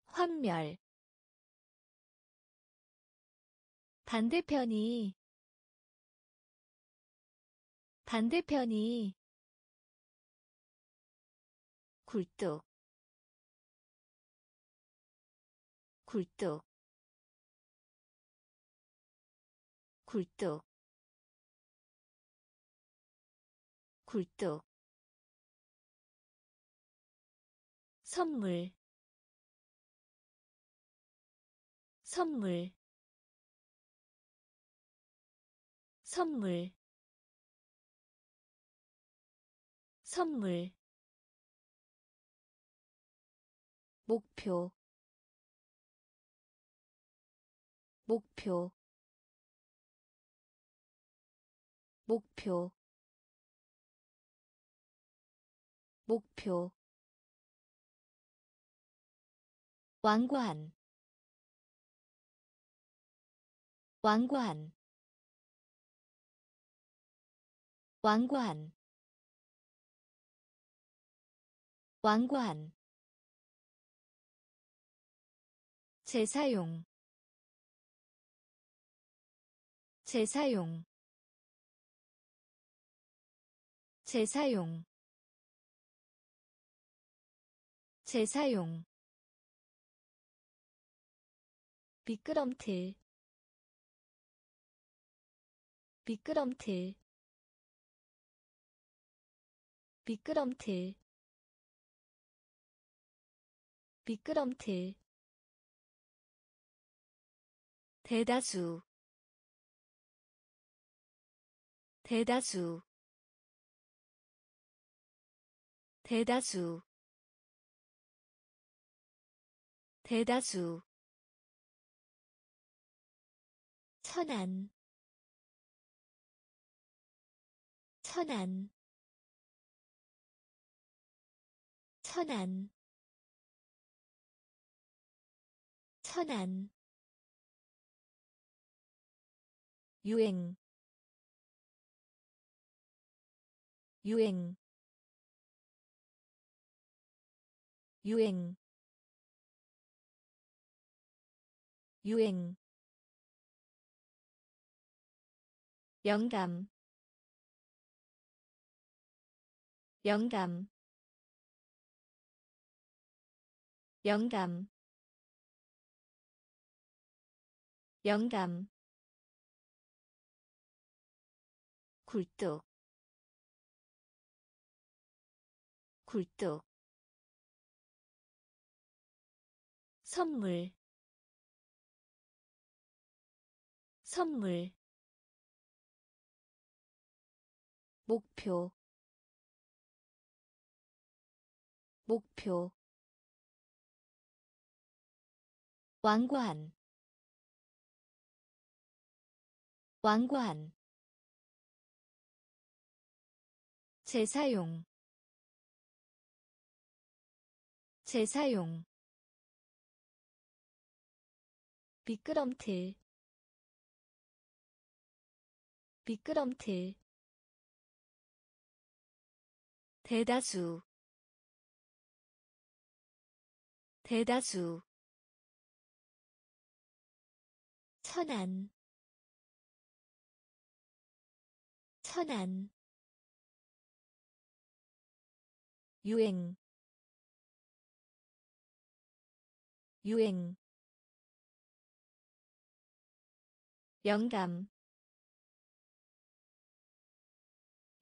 환멸. 반대편이 반대편이 굴뚝 굴뚝 굴뚝 굴뚝 선물 선물 선물 선물. 목표 목표 목표 목표 왕관 왕관 왕관 왕관 재사용 재사용 재사용. 재사용. 미끄럼틀. 미끄럼틀. 미끄럼틀. 미끄럼틀. 대다수. 대다수 대다수 대다수 천안 천안 천안 천안. 유행 유행 유행 유행 영감 영감 영감 영감. 굴뚝 굴뚝 선물 선물 목표 목표 왕관 왕관 재사용 재사용 미끄럼틀. 미끄럼틀. 대다수. 대다수. 천안. 천안. 유행. 유행 영감.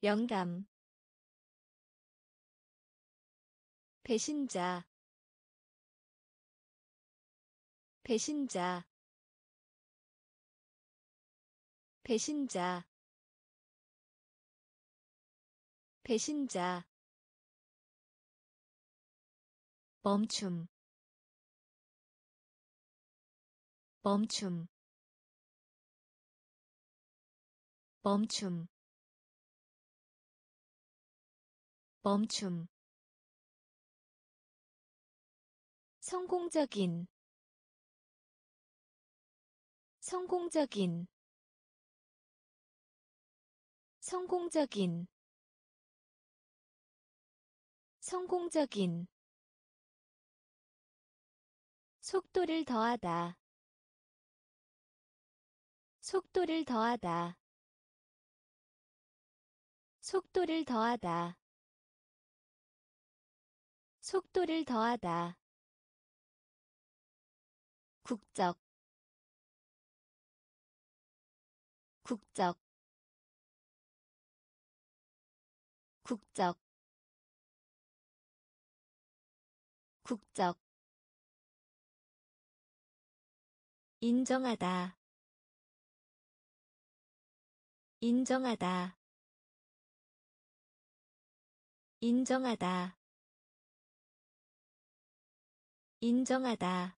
영감. 배신자. 배신자. 배신자. 배신자. 멈춤. 멈춤 멈춤. 멈춤. 성공적인. 성공적인. 성공적인. 성공적인. 속도를 더하다. 속도를 더하다 속도를 더하다. 속도를 더하다. 국적. 국적. 국적. 국적. 인정하다. 인정하다 인정하다. 인정하다.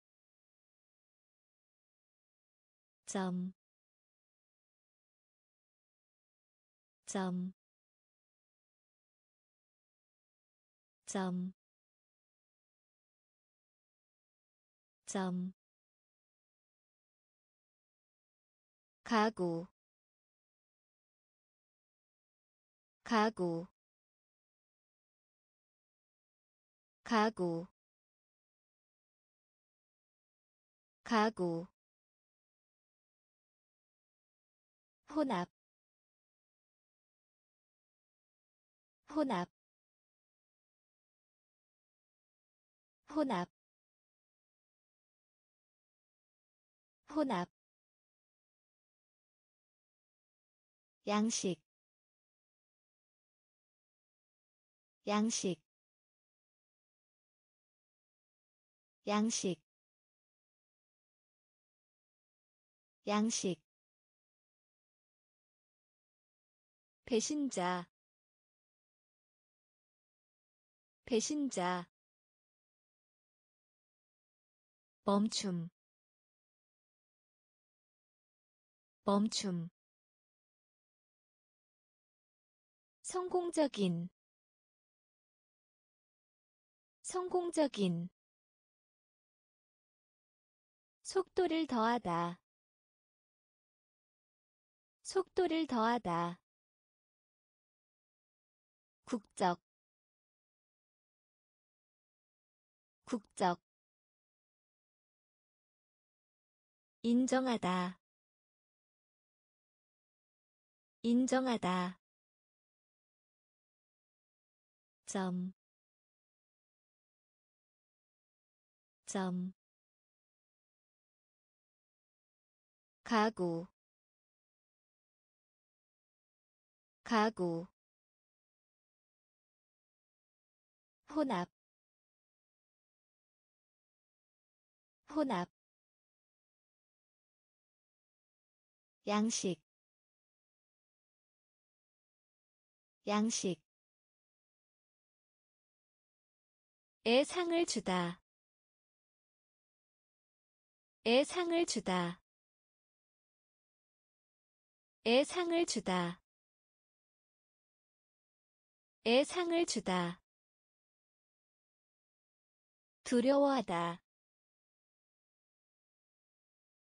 점, 점, 점, 점, 가구, 가구, 가구, 가구. 혼합. 혼합. 혼합. 혼합. 양식. 양식 양식 양식 배신자 배신자 멈춤 멈춤 성공적인 성공적인 속도를 더하다. 속도를 더하다. 국적. 국적. 인정하다. 인정하다. 점, 점, 가구, 가구, 혼합, 혼합, 양식, 양식, 애 상을 주다. 애 상을 주다. 애 상을 주다. 애 상을 주다. 두려워하다.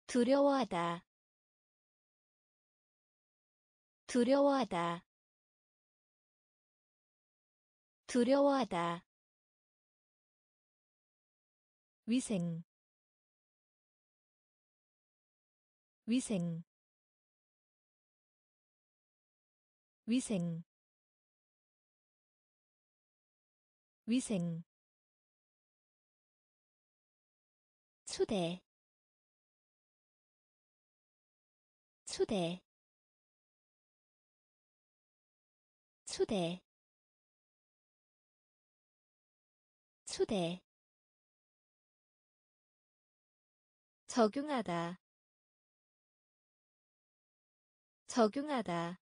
두려워하다. 두려워하다. 두려워하다. 위생 위생 위생 위생 초대 초대 초대 초대. 적용하다 적용하다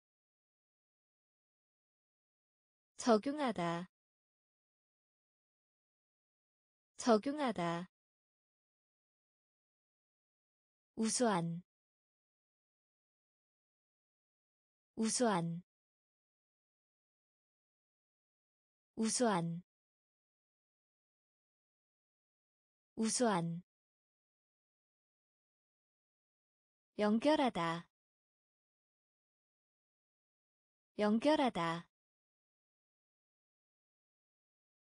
적용하다. 적용하다. 우수한. 우수한. 우수한. 우수한. 연결하다. 연결하다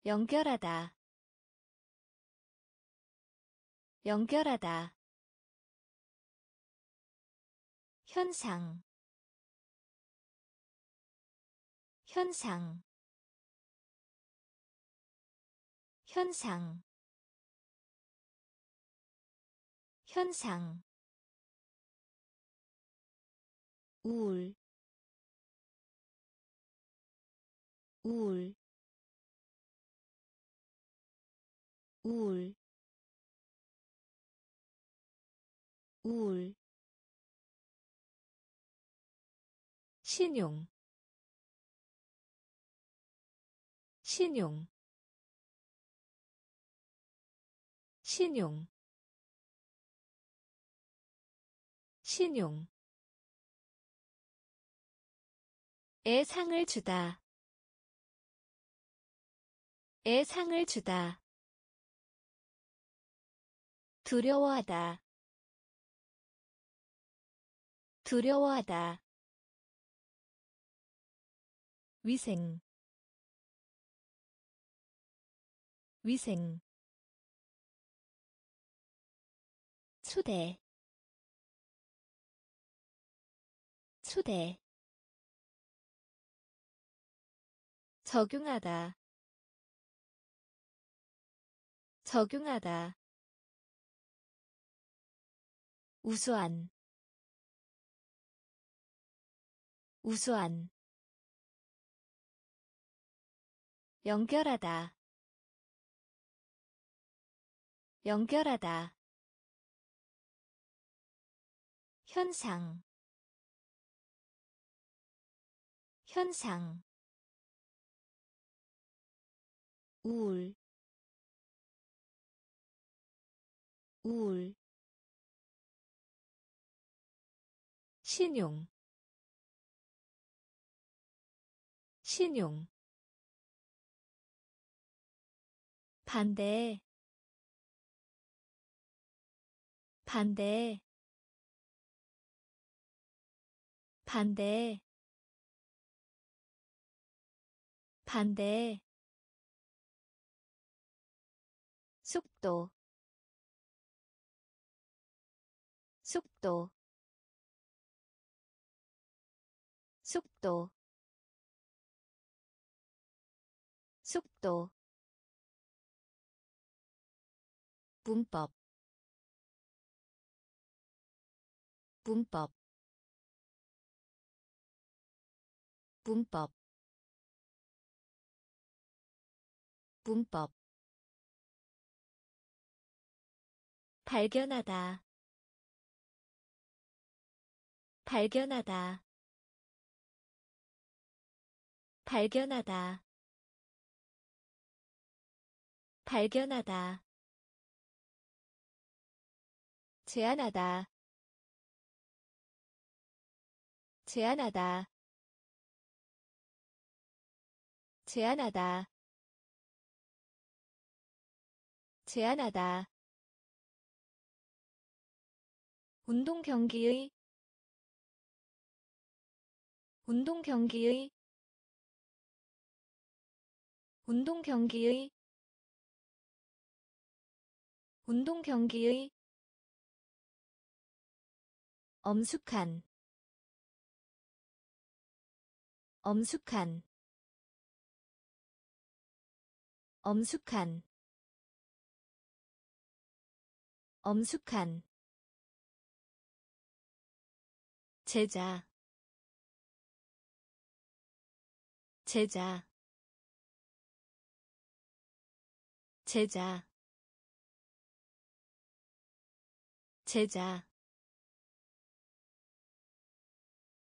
연결하다. 연결하다. 현상. 현상. 현상. 현상. 우울. 우울 우울 우울. 신용 신용. 신용 신용. 애 상을 주다 애 상을 주다 두려워하다. 두려워하다. 위생. 위생. 초대. 초대. 적용하다. 적용하다 우수한 우수한 연결하다 연결하다 현상 현상 우울 우울 신용. 신용. 반대. 반대. 반대. 반대. 속도. 속도 속도 속도 문법 문법 문법 문법. 발견하다 발견하다 발견하다. 발견하다. 제안하다. 제안하다. 제안하다. 제안하다. 운동 경기의 운동 경기의 운동 경기의 운동 경기의 엄숙한 엄숙한 엄숙한 엄숙한 제자 제자 제자. 제자.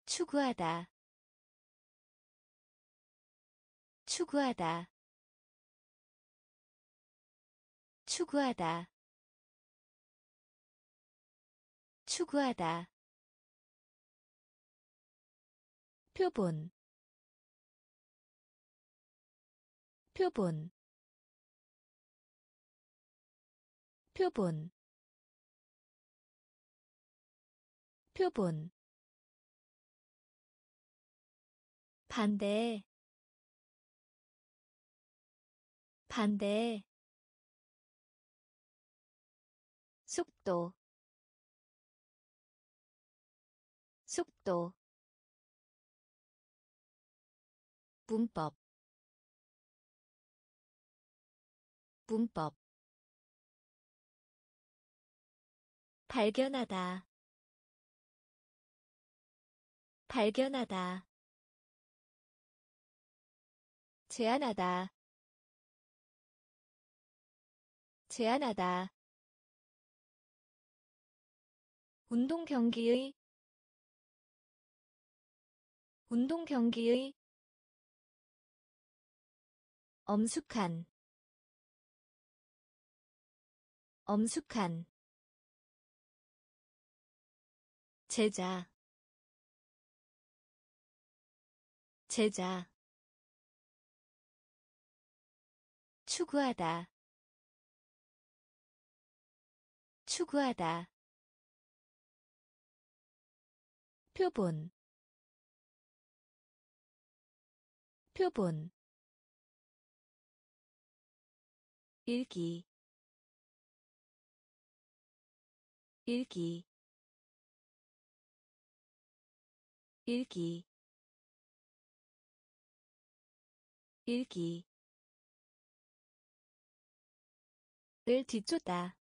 추구하다. 추구하다. 추구하다. 추구하다. 표본. 표본 표본 표본 반대 반대 속도 속도 문법 문법 발견하다. 발견하다. 제안하다. 제안하다. 운동 경기의 운동 경기의 엄숙한 엄숙한 제자. 제자. 추구하다. 추구하다. 표본. 표본. 일기. 일기 일기 일기. 을 뒤쫓다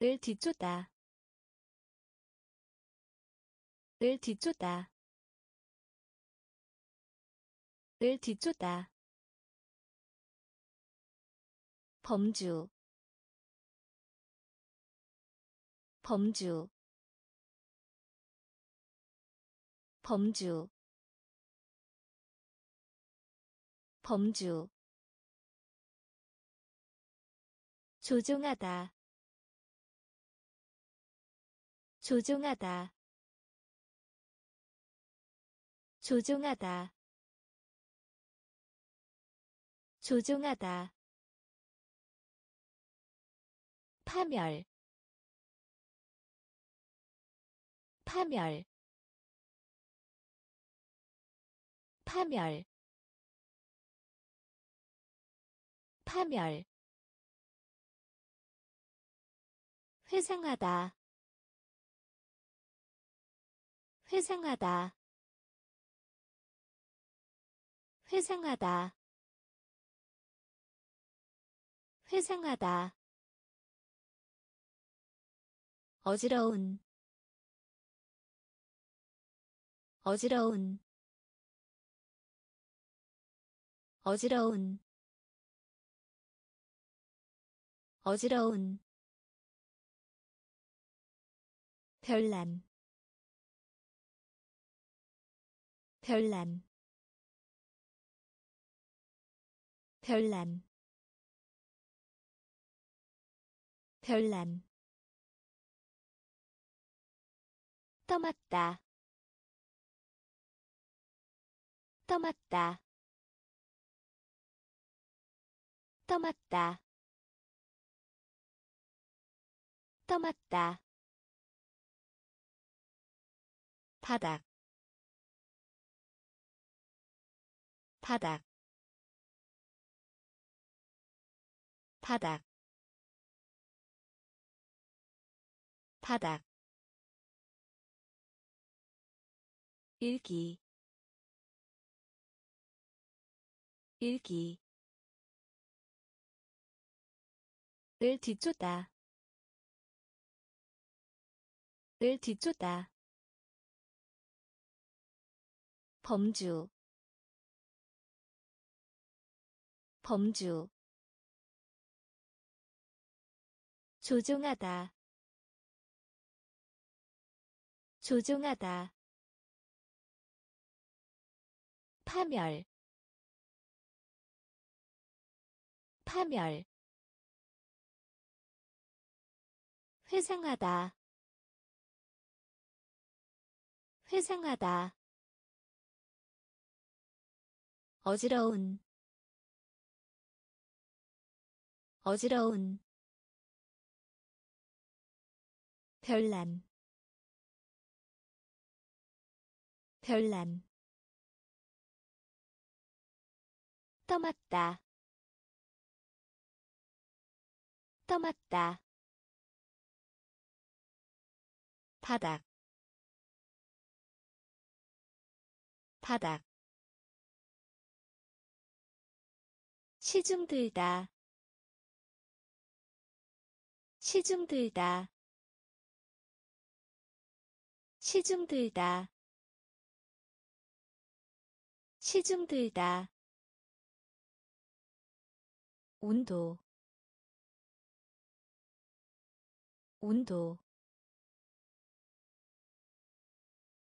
을 뒤쫓다. 을 뒤쫓다. 을 뒤쫓다. 범주 범주 범주 범주. 조종하다 조종하다. 조종하다 조종하다. 파멸 파멸 파멸. 파멸. 회상하다. 회상하다. 회상하다. 회상하다. 어지러운. 어지러운 어지러운 어지러운 별난 별난 별난 별난. 떠맡다. 떠맡다 떠맡다. 떠맡다. 바닥. 바닥. 바닥. 바닥. 일기. 일기 을 뒤쫓다. 을 뒤쫓다. 범주. 범주. 조종하다. 조종하다. 파멸. 파멸 회상하다. 회상하다. 어지러운. 어지러운. 별난. 별난. 떠맞다. 떠맞다 바닥 바닥. 시중 들다 시중 들다. 시중 들다 시중 들다. 온도 온도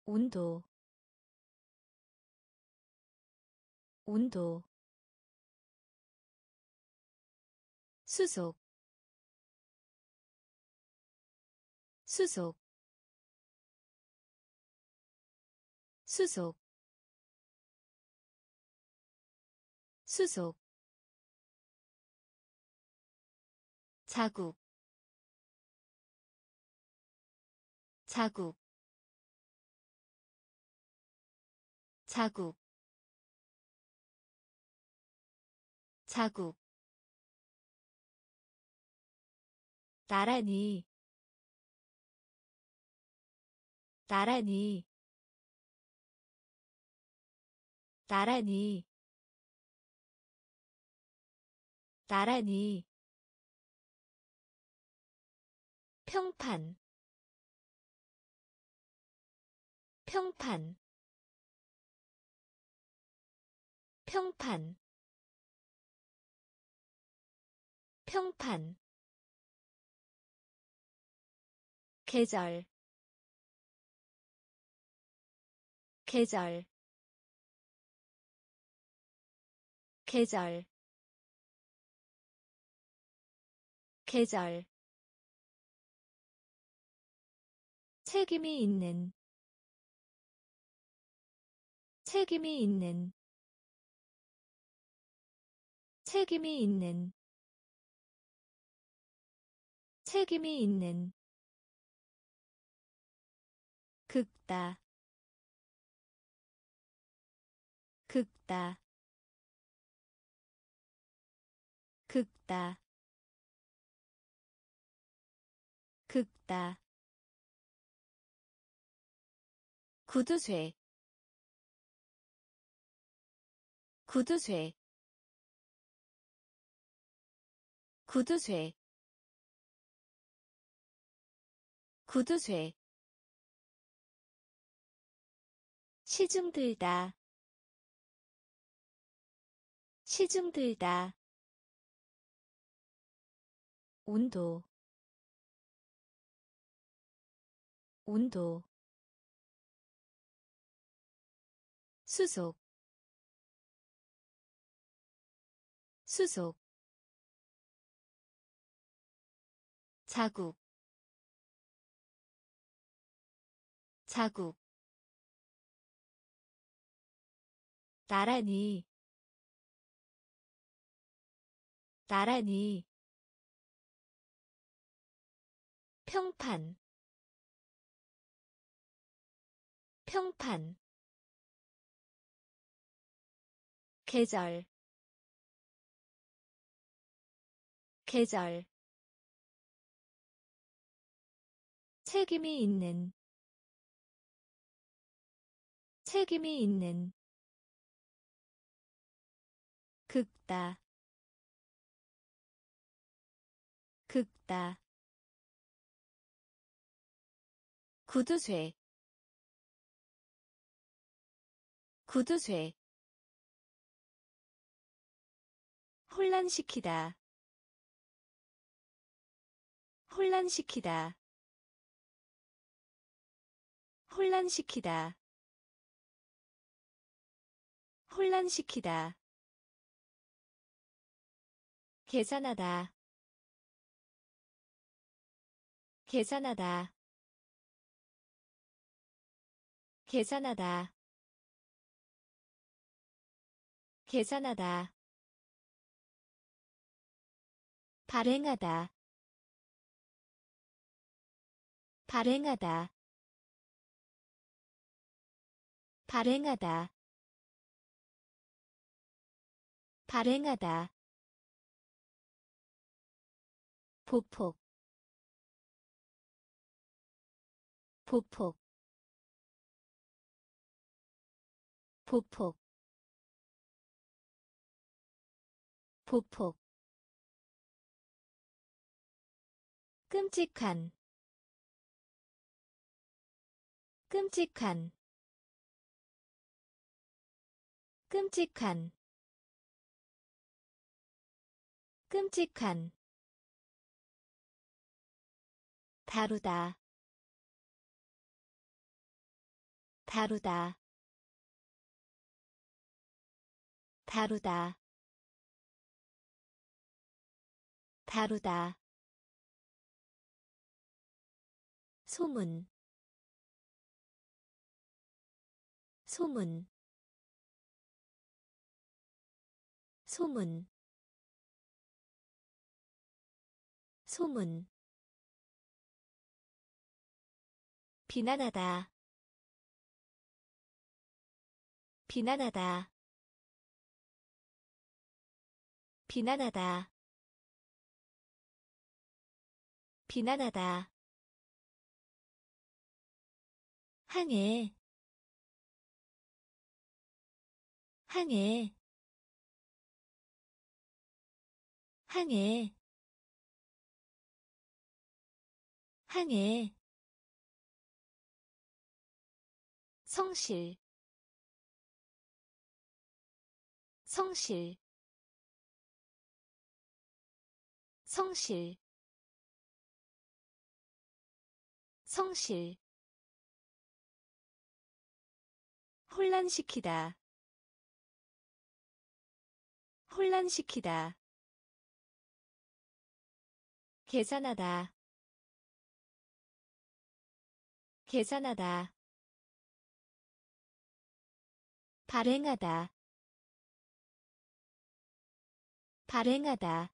온도 온도 수속 수속 수속 수속. 자국 자국 자국 자국 나란히 나란히 나란히 나란히. 평판 평판 평판 평판 계절 계절 계절 계절. 책임이 있는 책임이 있는 책임이 있는 책임이 있는 극다 극다 극다 극다. 구두쇠 구두쇠 구두쇠. 구두쇠. 시중 들다. 시중 들다. 온도. 온도. 수속. 수속 자국 자국 나란히 나란히 평판 평판 계절 계절 책임이 있는 책임이 있는 극다 극다 구두쇠 구두쇠 혼란시키다 혼란시키다 혼란시키다. 혼란시키다. 계산하다. 계산하다. 계산하다. 계산하다. 발행하다. 발행하다 발행하다. 발행하다. 보폭. 보폭. 보폭. 보폭. 끔찍한. 끔찍한 끔찍한 끔찍한 다루다 다루다 다루다 다루다. 소문 소문 소문. 소문. 비난하다. 비난하다. 비난하다. 비난하다. 항해. 항해 항해. 항해. 성실. 성실. 성실. 성실. 혼란시키다. 혼란시키다 계산하다. 계산하다. 발행하다. 발행하다.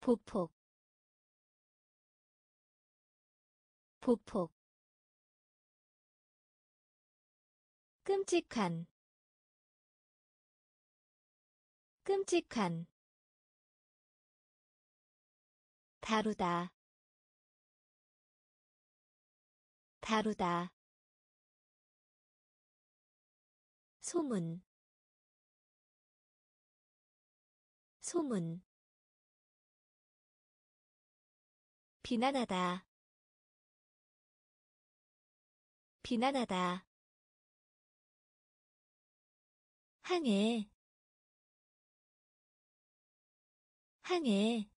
보폭. 보폭. 끔찍한. 끔찍한 다루다. 다루다. 소문. 소문. 비난하다. 비난하다. 항해. 항해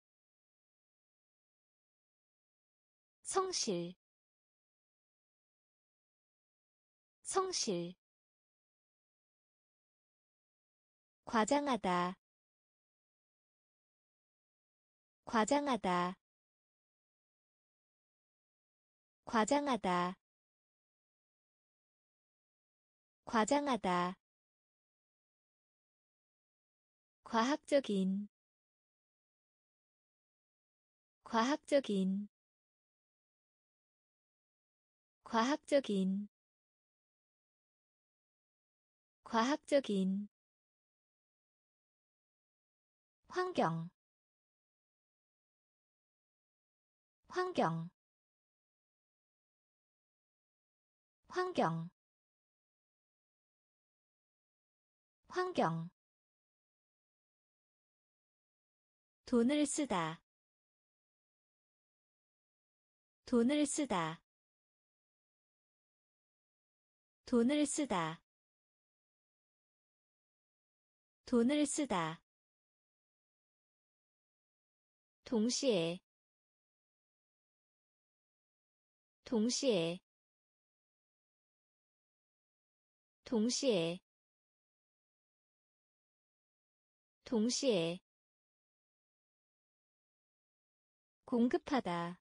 성실 성실 과장하다 과장하다 과장하다 과장하다. 과학적인 과학적인 과학적인 과학적인 환경 환경 환경 환경. 돈을 쓰다 돈을 쓰다 돈을 쓰다. 돈을 쓰다. 동시에. 동시에. 동시에. 동시에. 공급하다.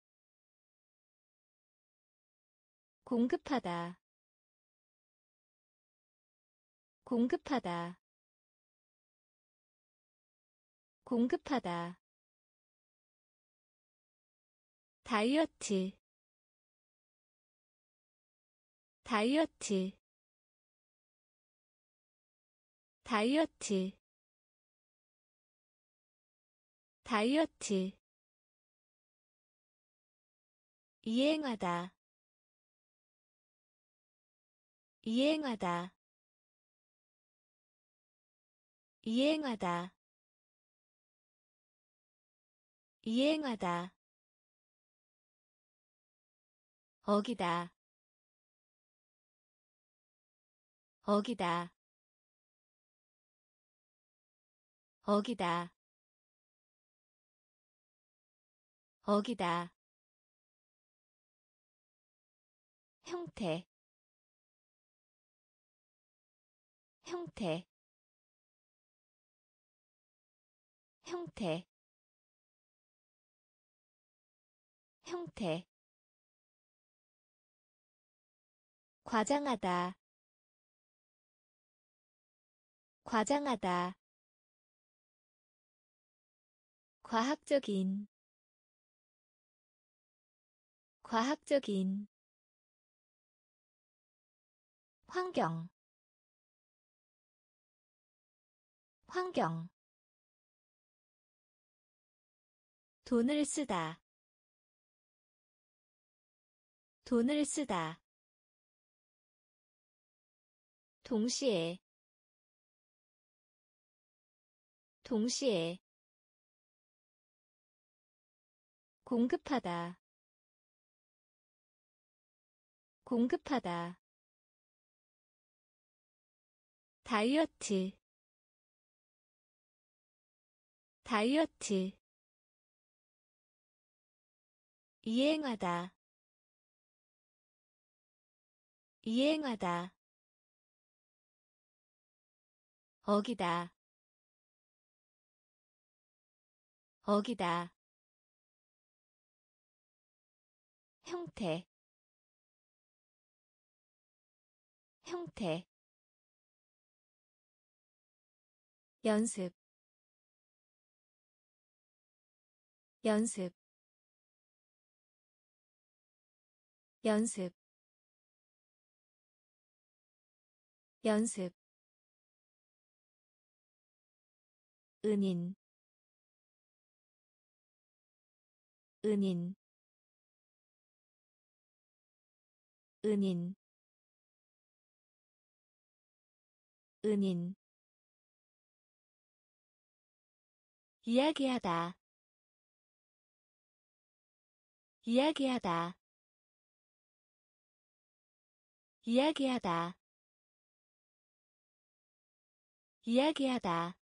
공급하다 공급하다. 공급하다. 다이어트. 다이어트. 다이어트. 다이어트. 이행하다. 이행하다 이행하다. 이행하다. 어기다. 어기다. 어기다. 어기다. 형태. 형태 형태 형태 과장하다 과장하다 과학적인 과학적인 환경 환경 돈을 쓰다. 돈을 쓰다. 동시에. 동시에. 공급하다. 공급하다. 다이어트. 다이어트 이행하다. 이행하다. 어기다. 어기다. 형태. 형태. 연습. 연습 연습 연습 은인 은인 은인 은인. 이야기하다 이야기하다 이야기하다. 이야기하다.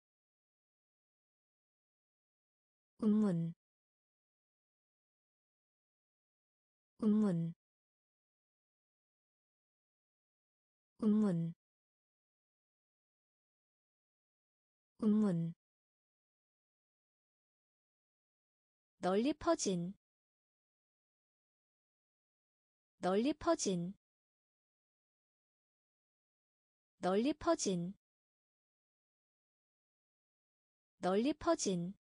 운문. 운문. 운문. 운문. 널리 퍼진. 널리 퍼진 널리 퍼진. 널리 퍼진.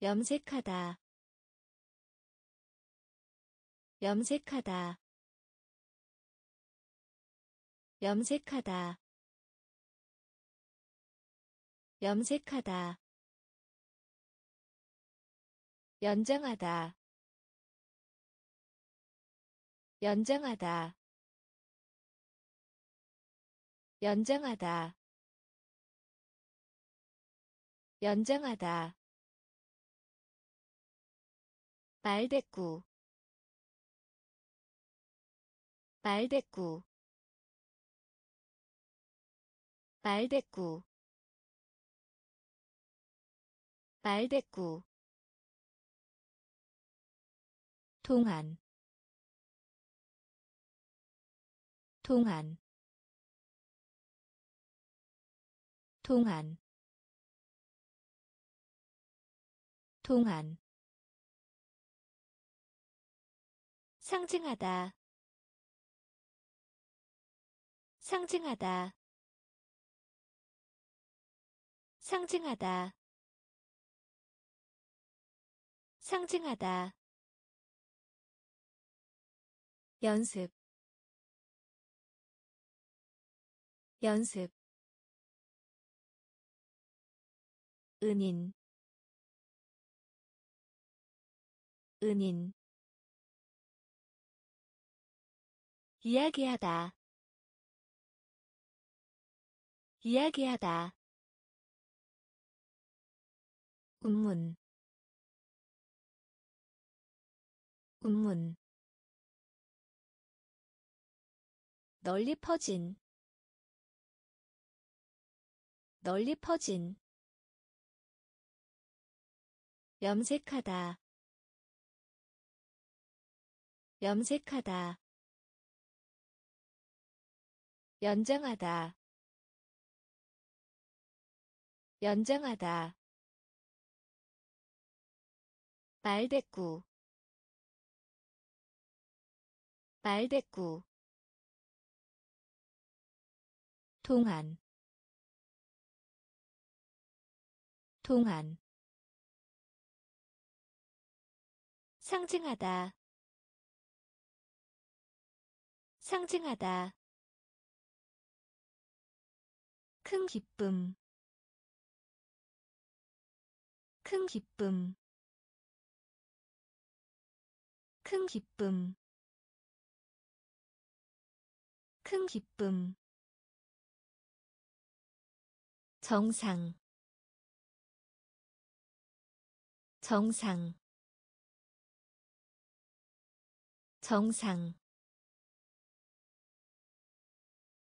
염색하다. 염색하다. 염색하다. 염색하다. 연장하다. 연장하다 연장하다. 연장하다. 말대꾸. 말대꾸. 말대꾸. 말대꾸. 동안 동안 동안 동안 상징하다 상징하다 상징하다 상징하다. 연습 연습 은인 은인. 이야기하다 이야기하다. 운문 운문. 널리 퍼진 널리 퍼진 염색하다. 염색하다. 연장하다. 연장하다. 말대꾸. 말대꾸. 동안 동안 상징하다. 상징하다. 큰 기쁨. 큰 기쁨. 큰 기쁨. 큰 기쁨. 정상. 정상 정상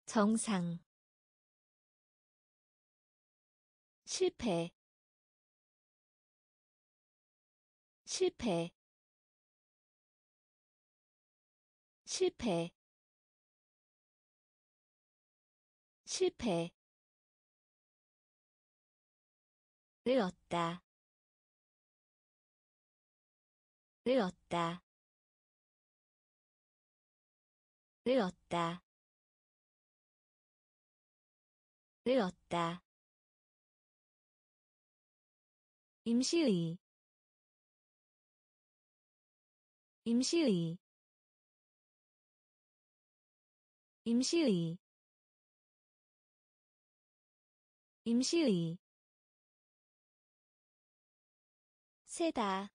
정상 실패 실패 실패 실패. 를 얻다 를 얻다. 를 얻다. 임시의. 임시의. 임시의. 임시의. 세다.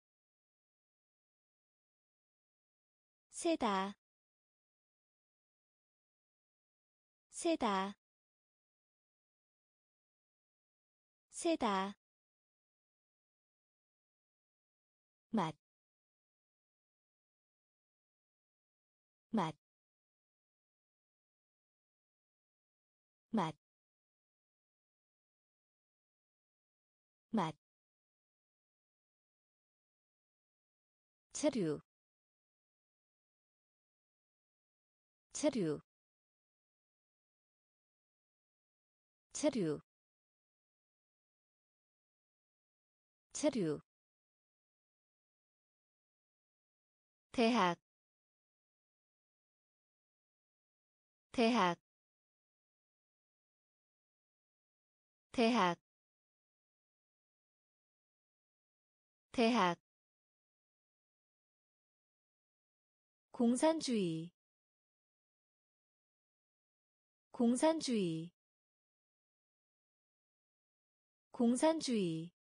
세다 세다. 세다. 맛, 맛, 맛, 맛. 체류. 체류 체류 체류 대학 대학 대학 대학. 공산주의 공산주의 공산주의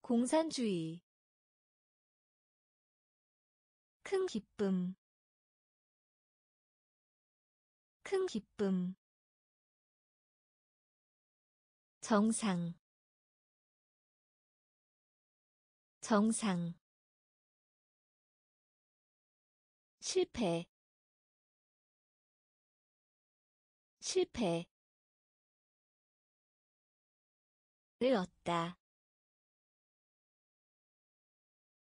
공산주의 큰 기쁨 큰 기쁨 정상 정상 실패 실패 를 얻다.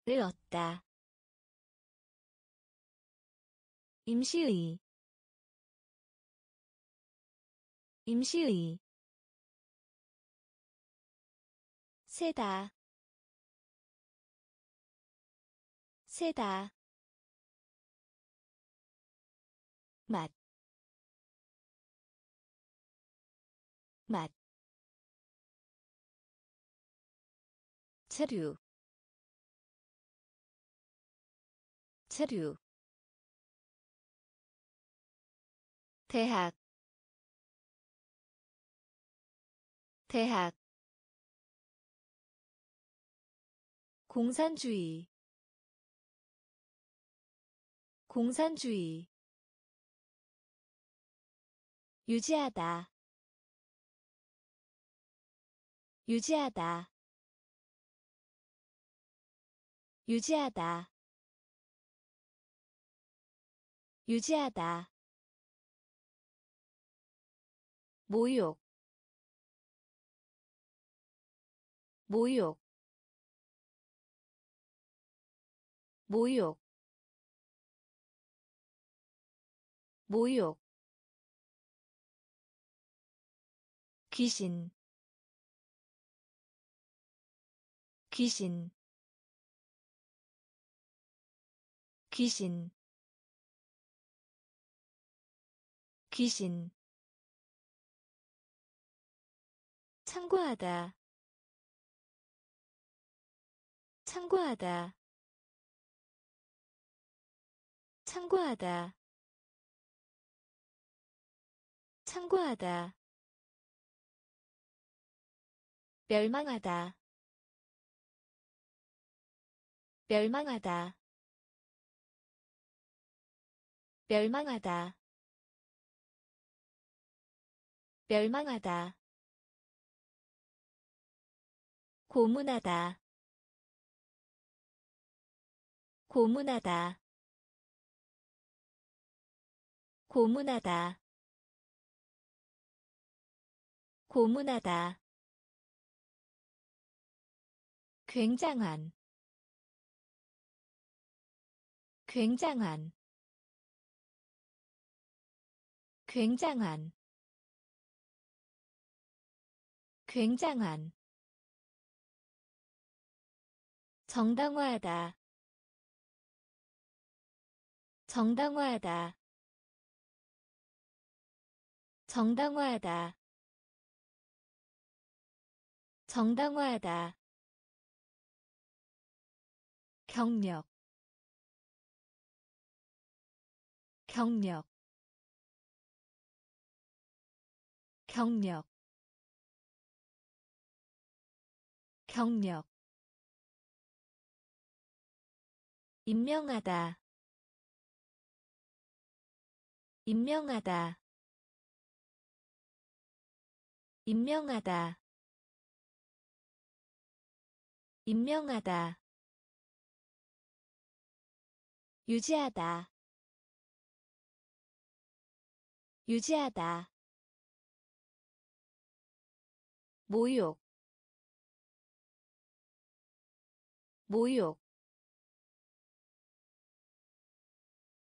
를 얻다. 임시의. 임시의. 세다. 세다. 맛, 맛, 체류, 체류, 대학, 대학, 공산주의 공산주의 유지하다 유지하다 유지하다. 유지하다. 모욕. 모욕. 모욕. 모욕. 귀신. 귀신 귀신. 귀신. 참고하다. 참고하다. 참고하다. 참고하다. 멸망하다. 멸망하다 멸망하다. 멸망하다. 고문하다. 고문하다. 고문하다. 고문하다. 굉장한. 굉장한 굉장한 굉장한 정당화하다 정당화하다 정당화하다 정당화하다. 경력 경력 경력 경력 임명하다 임명하다 임명하다 임명하다 유지하다 유지하다 모욕 모욕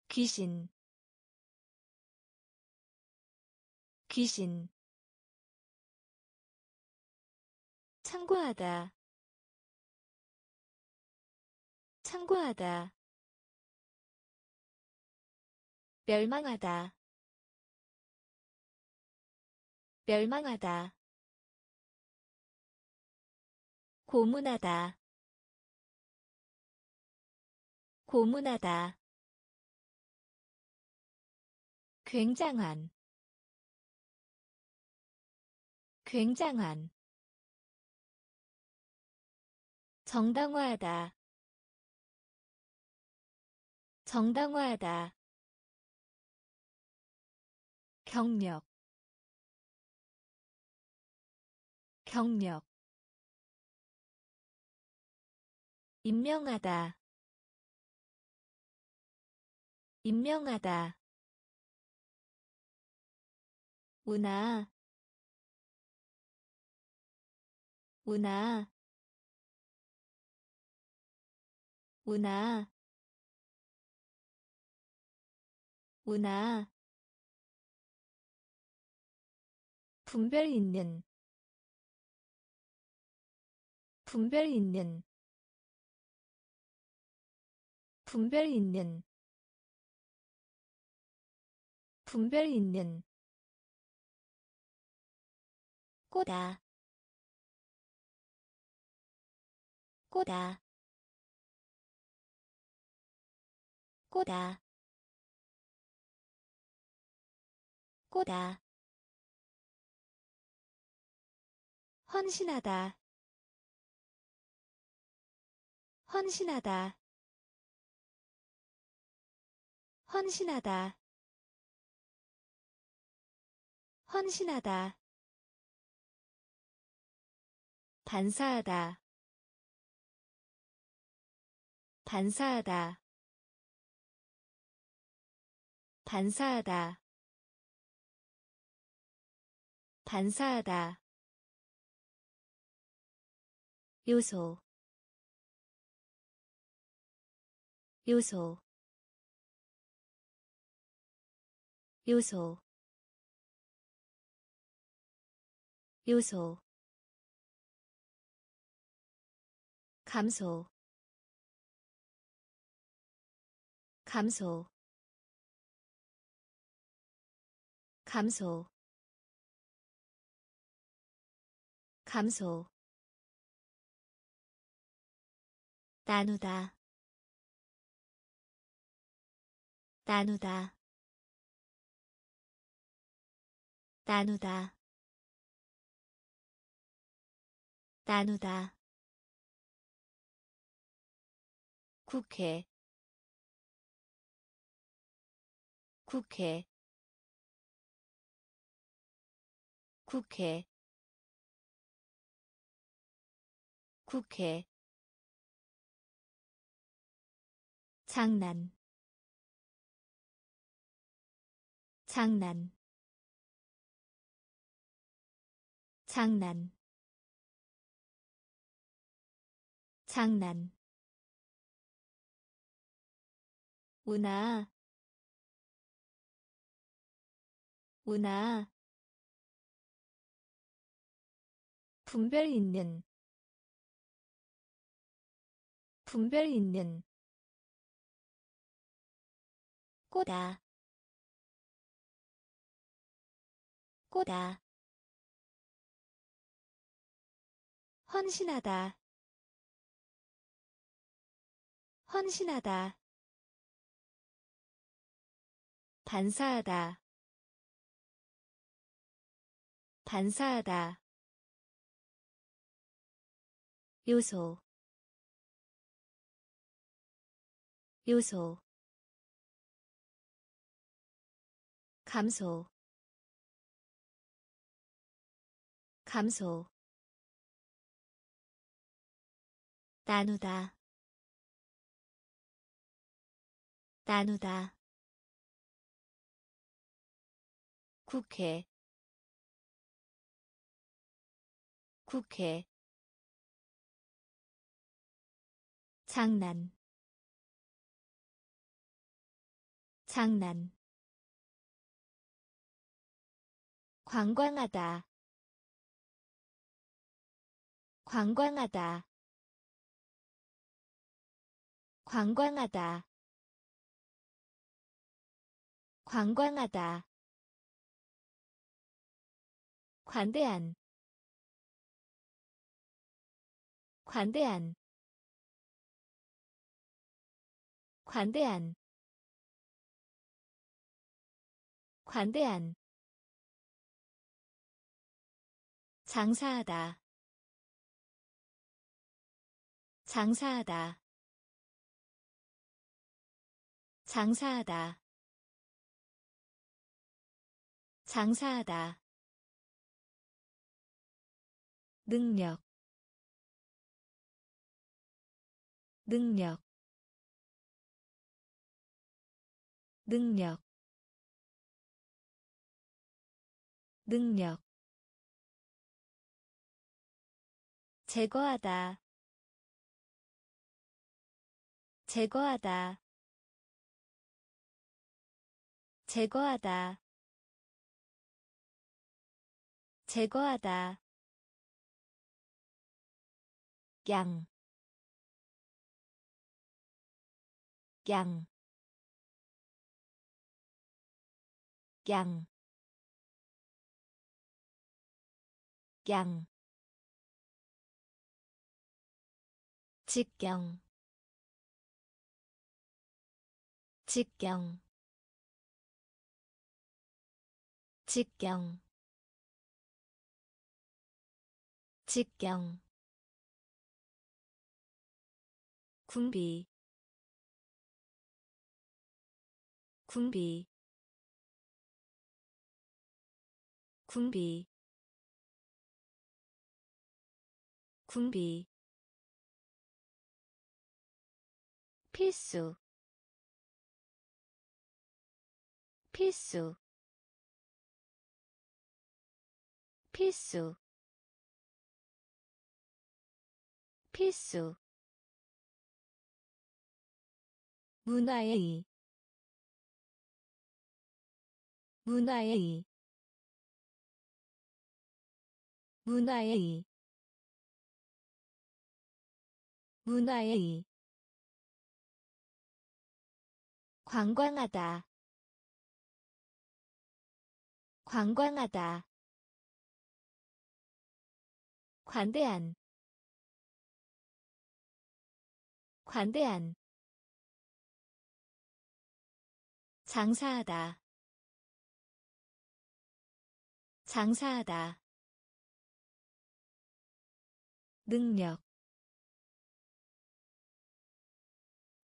귀신 귀신. 참고하다 참고하다. 멸망하다 멸망하다 고문하다. 고문하다. 굉장한. 굉장한. 정당화하다. 정당화하다. 경력. 경력 임명하다. 임명하다. 문화. 문화. 문화. 문화. 분별 있는. 분별 있는 분별 있는 분별 있는 꼬다 꼬다 꼬다 꼬다. 헌신하다 헌신하다 헌신하다. 헌신하다. 반사하다. 반사하다. 반사하다. 반사하다. 요소. 요소 요소 요소 감소 감소 감소 감소. 나누다 나누다 나누다. 나누다. 국회. 국회. 국회. 국회. 장난. 장난 장난. 장난. 문화. 문화. 분별 있는. 분별 있는. 꼬다. 꼬다 헌신하다. 헌신하다. 반사하다. 반사하다. 요소. 요소. 감소. 감소 나누다. 나누다. 국회. 국회. 장난. 장난. 관광하다. 관광하다 관광하다. 관광하다. 관대한. 관대한. 관대한. 관대한. 장사하다. 장사하다 장사하다. 장사하다. 능력. 능력. 능력. 능력. 제거하다. 제거하다 제거하다. 제거하다. 양, 양, 양, 양, 직경, 직경, 직경, 직경. 군비. 군비. 군비. 군비. 필수. 필수 필수 필수 문화의 문화의 문화의 문화의 관광하다 관광하다 관대한 관대한 장사하다 장사하다 능력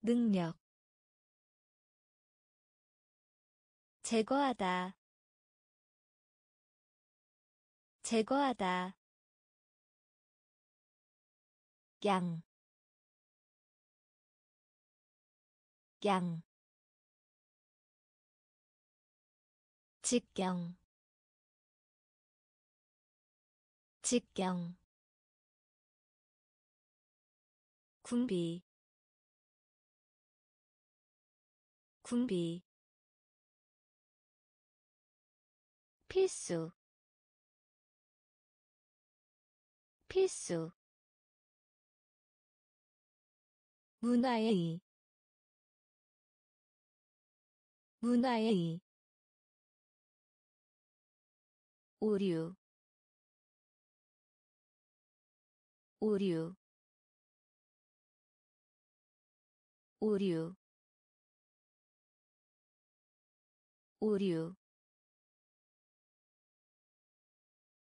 능력 제거하다 제거하다 양, 양, 직경 직경 군비 군비 필수 필수 문화의 문화의 오류 오류 오류 오류.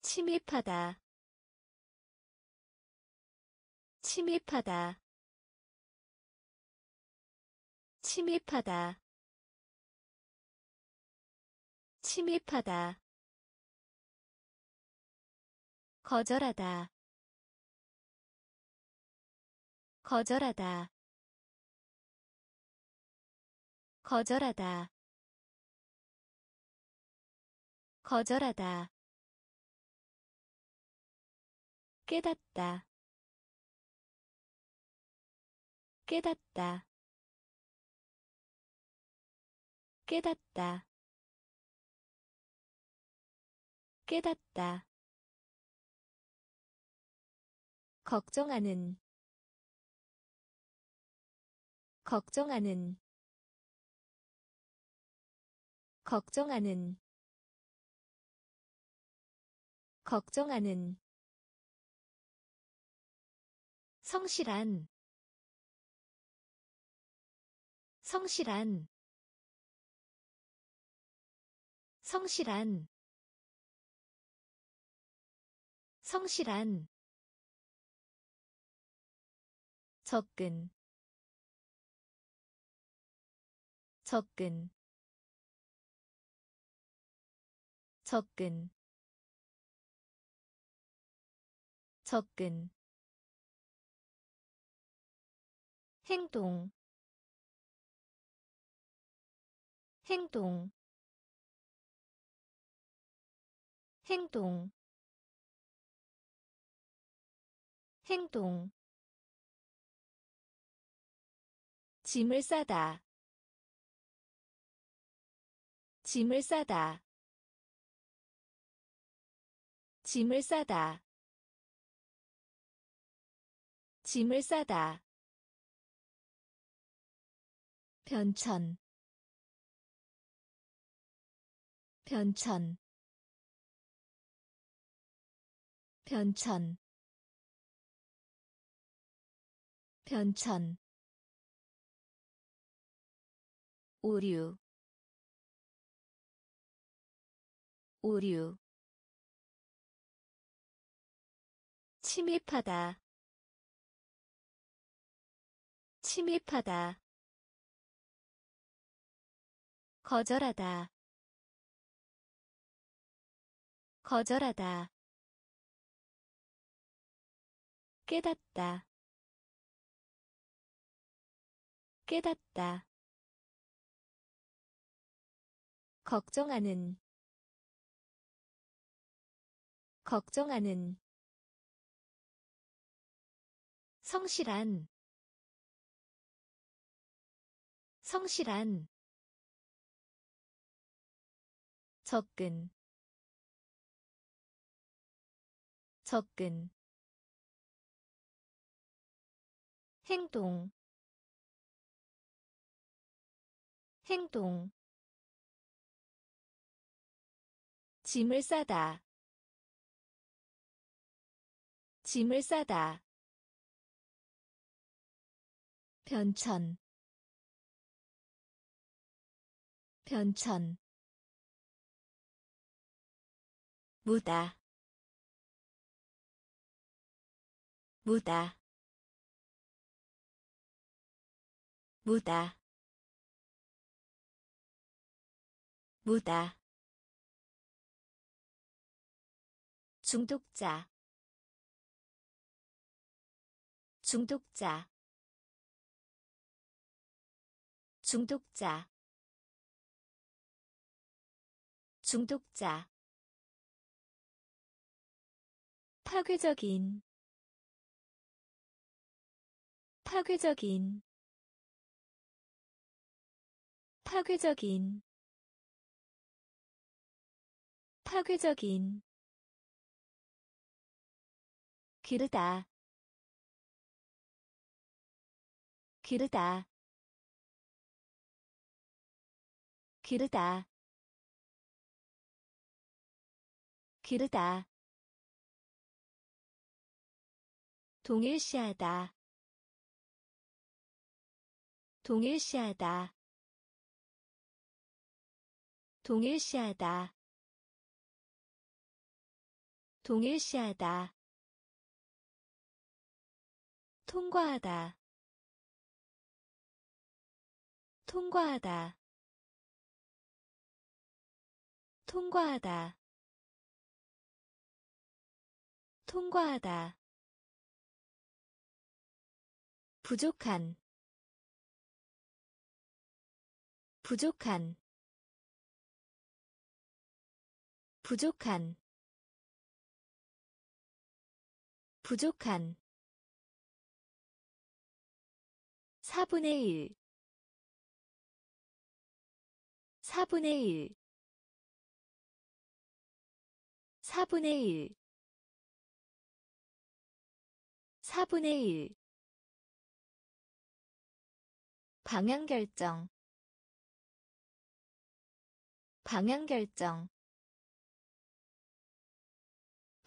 침입하다 침입하다 침입하다. 침입하다. 거절하다. 거절하다. 거절하다. 거절하다. 깨닫다. 깨닫다 깨닫다. 깨닫다. 걱정하는. 걱정하는. 걱정하는. 걱정하는. 성실한. 성실한 성실한 성실한 접근 접근 접근 접근. 행동 행동 행동. 행동. 짐을 싸다. 짐을 싸다. 짐을 싸다. 짐을 싸다. 변천. 변천 변천 변천 오류 오류 침입하다 침입하다 거절하다 거절하다 깨닫다. 깨닫다. 걱정하는. 걱정하는. 성실한. 성실한. 접근. 접근 행동. 행동. 짐을 싸다. 짐을 싸다. 변천. 변천. 무다. 무다 무다. 무다. 중독자. 중독자. 중독자. 중독자. 파괴적인. 파괴적인 파괴적인 파괴적인 기르다 기르다 기르다 기르다. 동일시하다 동일시하다 동일시하다. 동일시하다. 통과하다. 통과하다. 통과하다. 통과하다. 부족한. 부족한 부족한 부족한. 4분의 1 4분의 1 4분의 1 4분의 1 방향 결정 방향 결정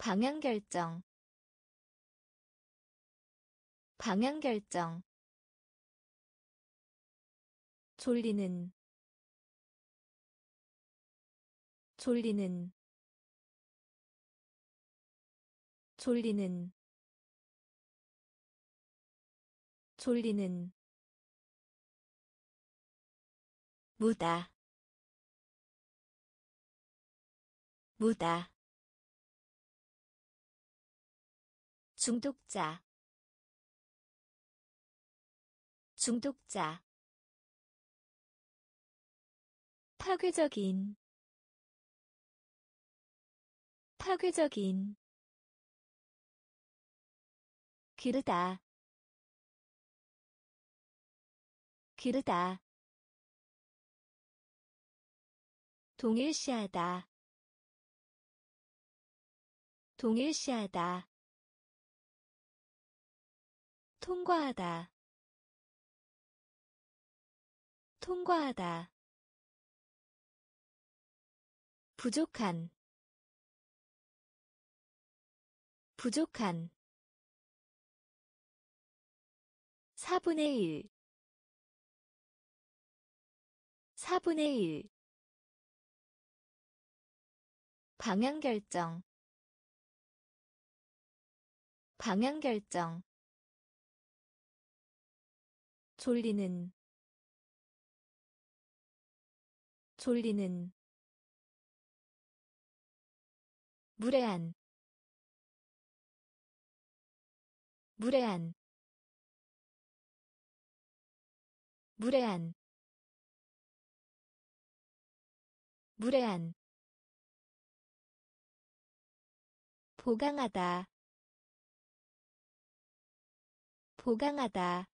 방향 결정. 방향 결정. 졸리는. 졸리는. 졸리는. 졸리는. 무다. 무다 중독자. 중독자. 파괴적인. 파괴적인. 기르다. 기르다. 동일시하다. 동일시하다 통과하다. 통과하다. 부족한. 부족한. 4분의 1 4분의 1 방향 결정. 방향 결정 졸리는 졸리는 무례한 무례한 무례한 무례한. 보강하다 보강하다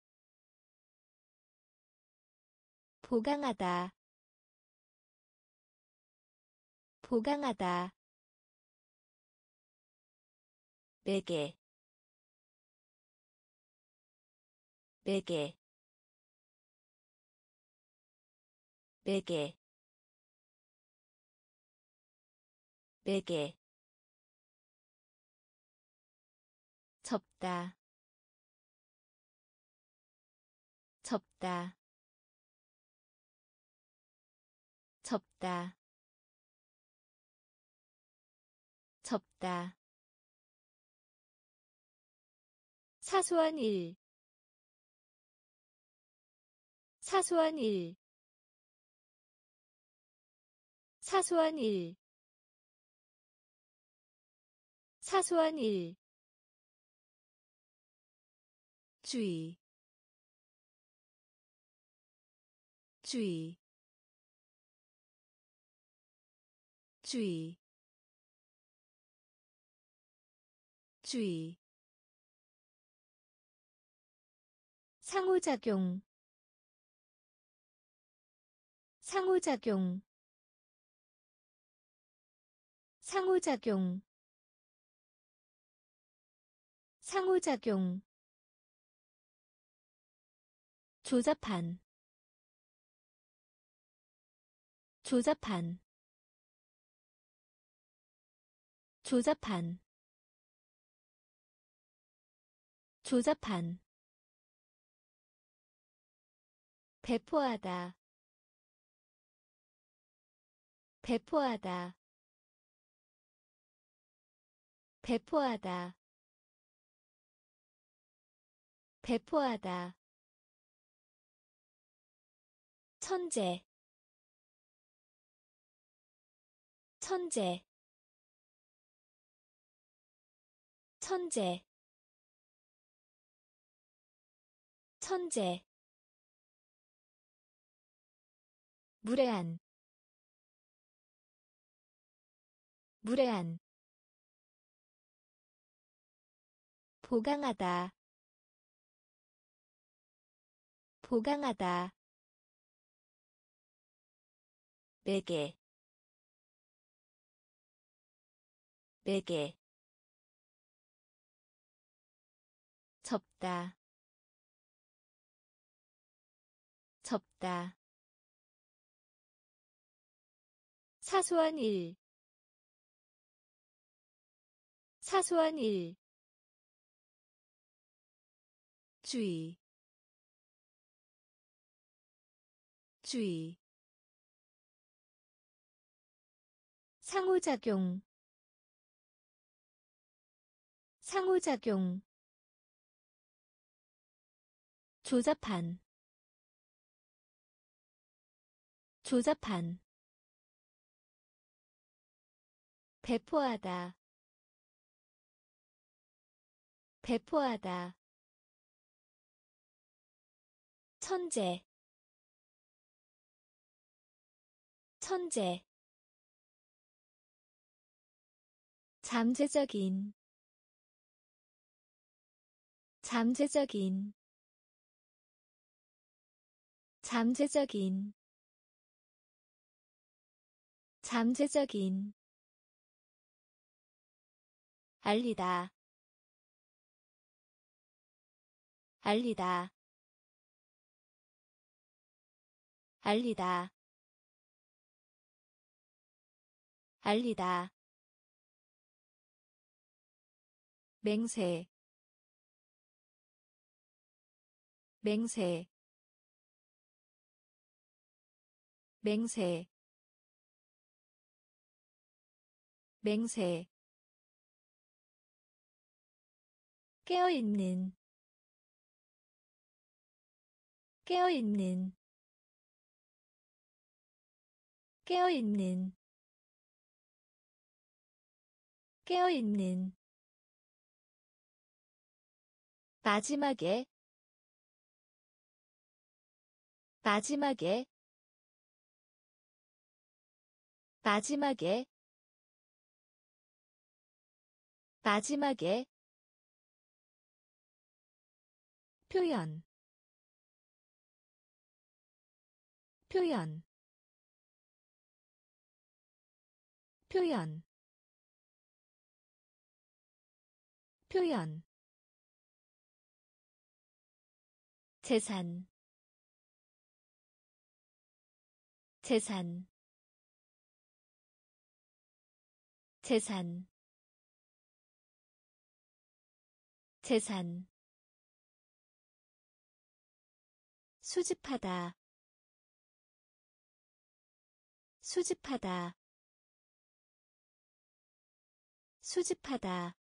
보강하다. 보강하다. 베개. 베개. 베개. 베개. 접다. 접다 접다. 접다. 사소한 일. 사소한 일. 사소한 일. 사소한 일. 주의. 주의 주의 주의. 상호작용 상호작용. 상호작용 상호작용. 조잡한 조잡한 조잡한 조잡한 배포하다 배포하다 배포하다 배포하다. 천재 천재 천재 천재 무례한 무례한 보강하다 보강하다 베개 베개 접다. 접다. 사소한 일. 사소한 일. 주의. 주의. 상호작용. 상호작용 조잡한 조잡한 배포하다 배포하다 천재 천재 잠재적인 잠재적인 잠재적인 잠재적인 알리다 알리다 알리다 알리다. 맹세 맹세 맹세 맹세 깨어있는 깨어있는 깨어있는 깨어있는. 마지막에 마지막에 마지막에 마지막에 표현 표현 표현 표현. 재산 재산 재산. 재산. 수집하다. 수집하다. 수집하다.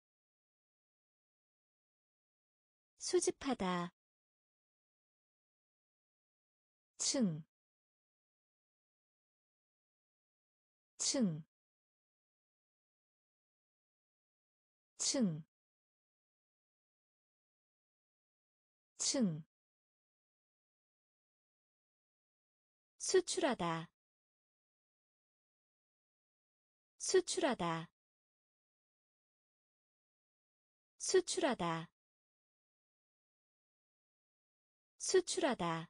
수집하다. 층, 층, 층, 층. 수출하다, 수출하다, 수출하다, 수출하다.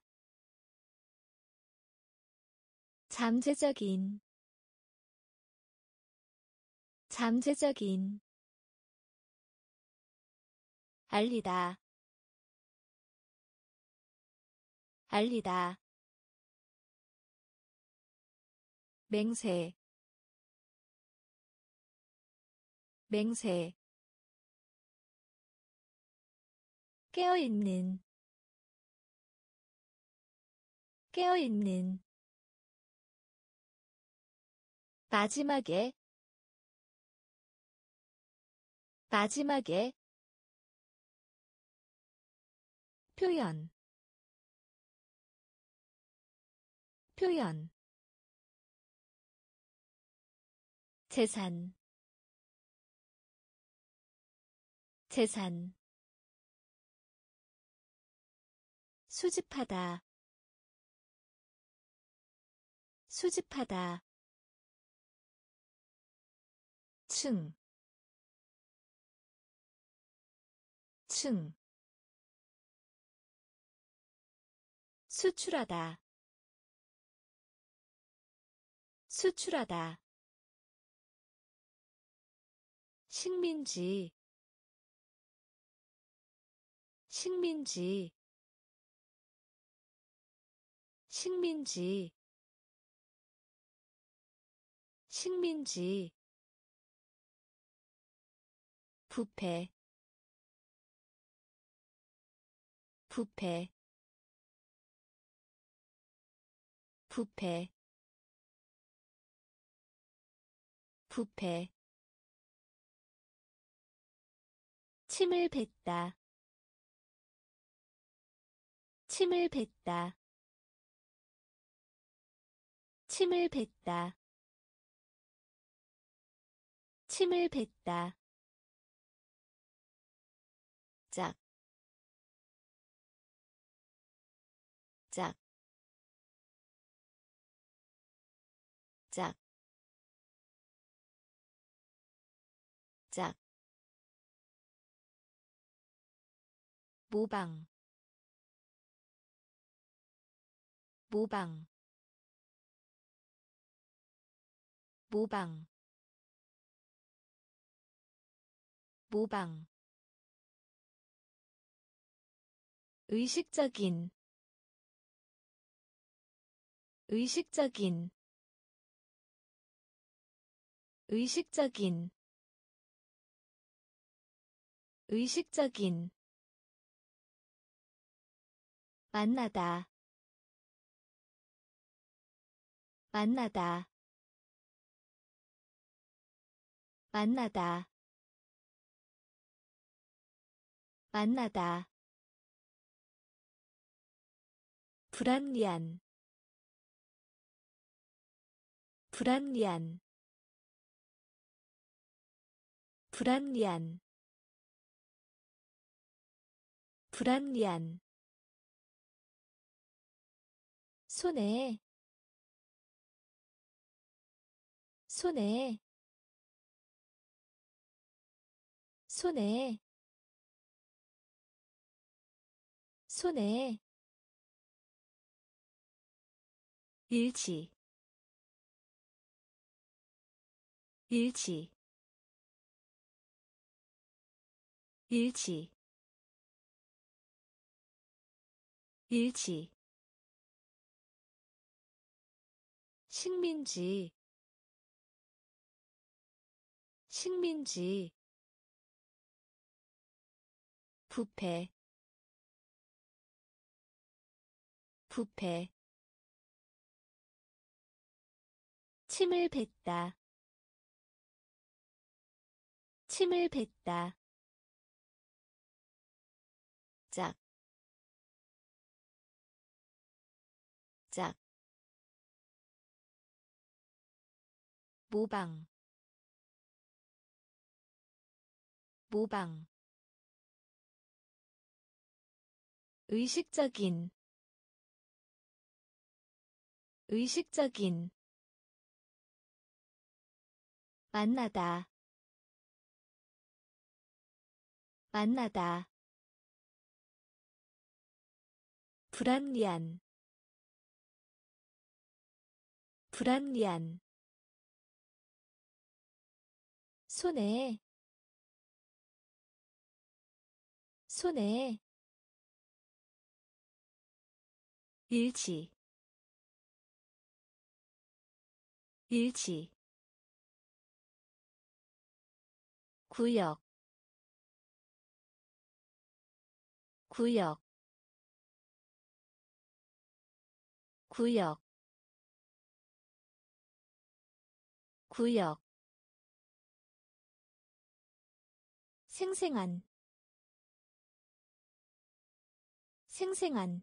잠재적인. 잠재적인 알리다. 알리다. 맹세. 맹세. 깨어있는. 깨어있는. 마지막에. 마지막에 표현 표현 재산 재산 수집하다 수집하다 층, 층, 수출하다, 수출하다, 식민지, 식민지, 식민지, 식민지. 부패. 부패 부패 부패 침을 뱉다 침을 뱉다 침을 뱉다 침을 뱉다 모방 모방 모방 모방. 의식적인 의식적인 의식적인 의식적인 만나다. 만나다. 만나다. 만나다. 불합리한 불합리한 불합리한 불합리한 손에 손에 손에 손에. 일치 일치. 일치. 일치 식민지 식민지 부패 부패 침을 뱉다 침을 뱉다 모방, 모방, 의식적인, 의식적인, 만나다 만나다. 불합리한 불합리한 손에 손에 일치 일치 구역 구역 구역 구역 생생한. 생생한.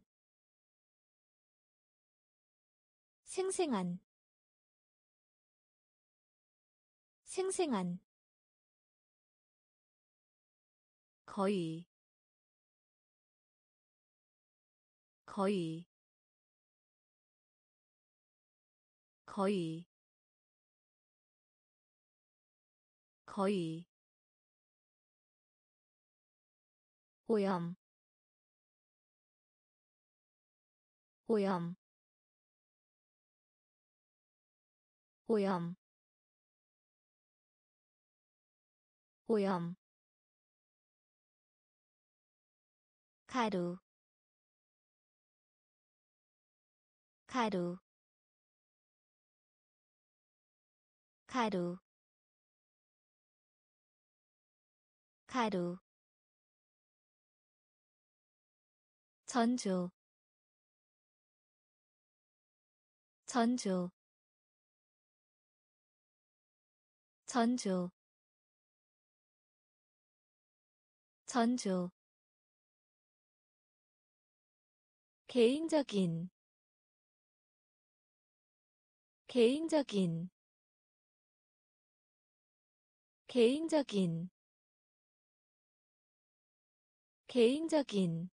생생한. 생생한. 거의. 거의. 거의. 거의 오염. 오염. 오염. 오염. 가루. 가루. 가루. 가루 전조 전조 전조 전조 개인적인. 개인적인. 개인적인. 개인적인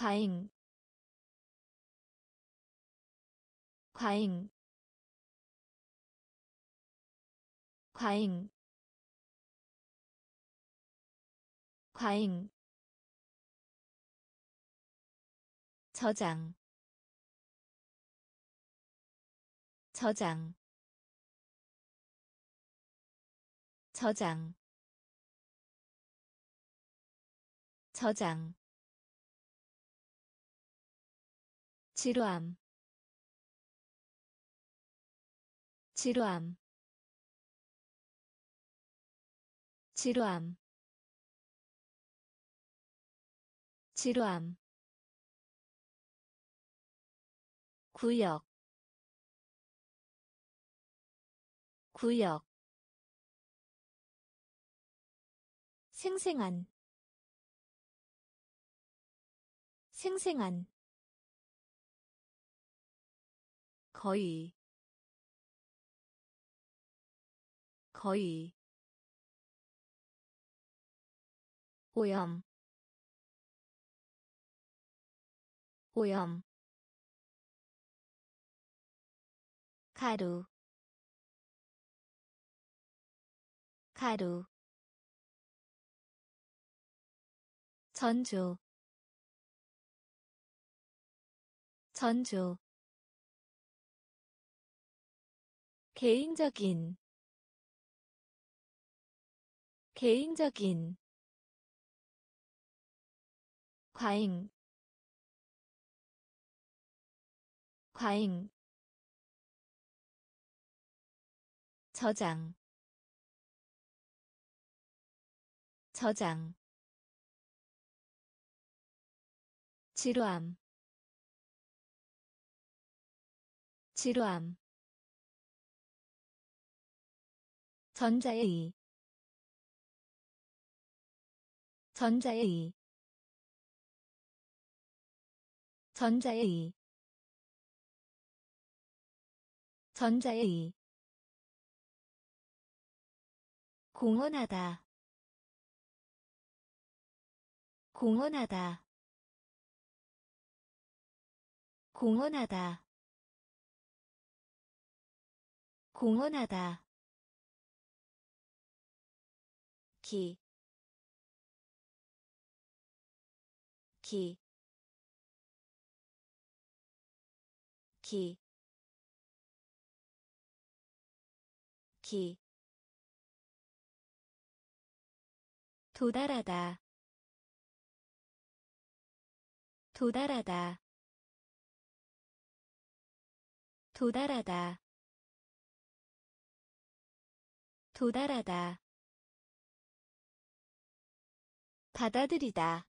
과잉. 과잉. 과잉. 과잉. 저장. 저장. 저장. 저장 지루함. 지루함. 지루함. 지루함. 구역. 구역. 생생한. 생생한 거의 거의 오염 오염 가루 가루 전조 전조 개인적인 개인적인 과잉 과잉 저장 저장 지루함 지루함 전자의 전자의 전자의 전자의 공헌하다. 공헌하다. 공헌하다. 공헌하다 기, 기, 기, 기, 도달하다, 도달하다, 도달하다, 도달하다. 받아들이다.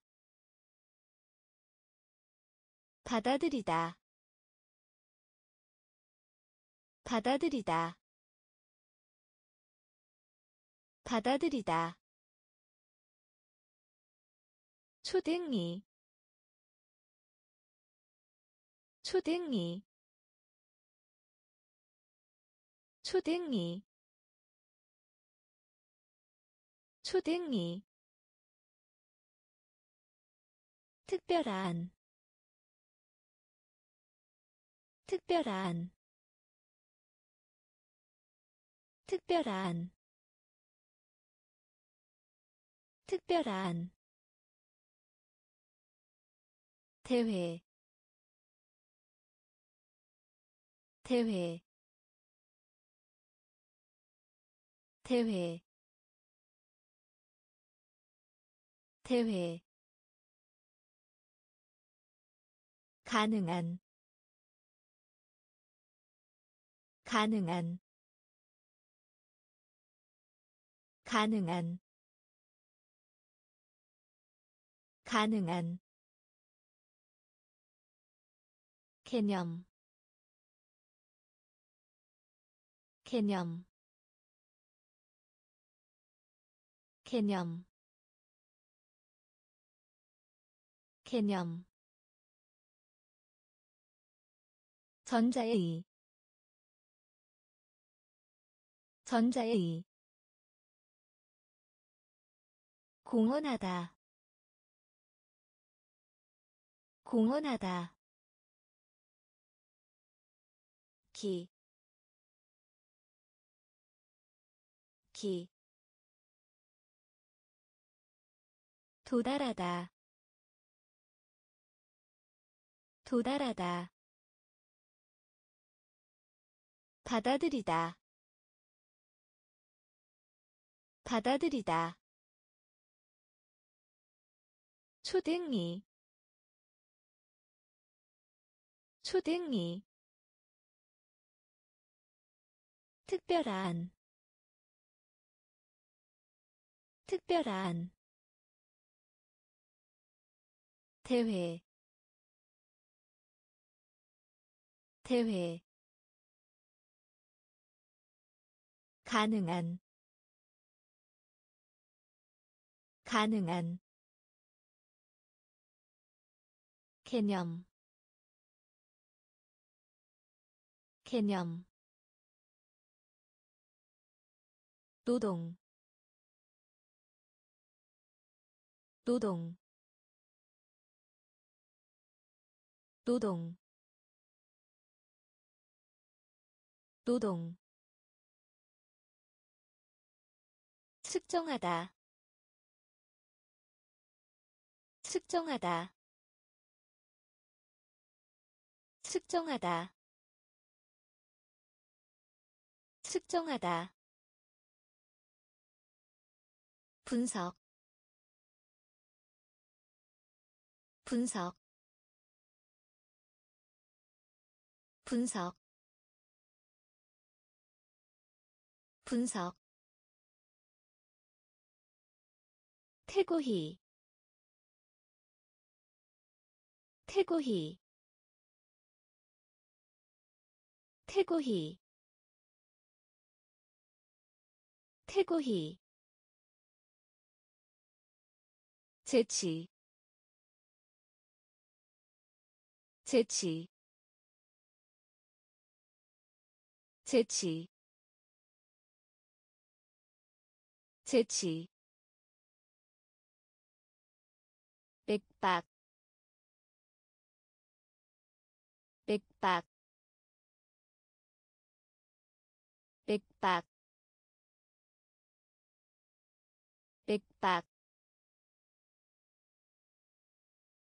받아들이다. 받아들이다. 받아들이다. 초등이. 초등이. 초등이. 초등이 특별한 특별한 특별한 특별한 대회 대회 대회 대회 가능한 가능한 가능한 가능한 개념 개념 개념 개념 전자의 전자의 공헌하다. 공헌하다. 기, 기, 도달하다. 도달하다 받아들이다. 받아들이다. 초등이. 초등이. 특별한. 특별한. 대회. 대회 가능한 가능한 개념 개념 노동 노동 노동 노동 측정하다. 측정하다. 측정하다. 측정하다. 분석. 분석. 분석. 분석 태고히 태고히 태고히 태고히 재치. 재치. 재치. 재치 맥박 맥박 맥박 맥박.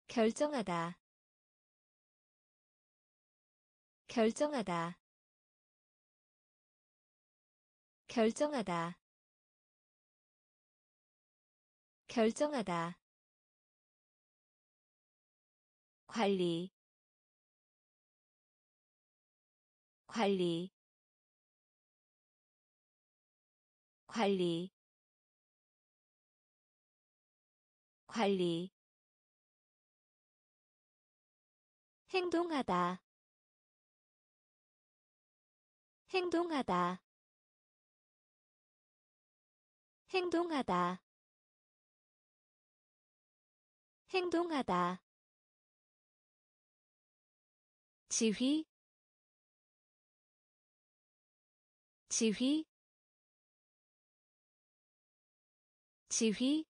결정하다 결정하다. 결정하다 결정하다 관리 관리 관리 관리. 행동하다 행동하다. 행동하다 행동하다 지휘 지휘 지휘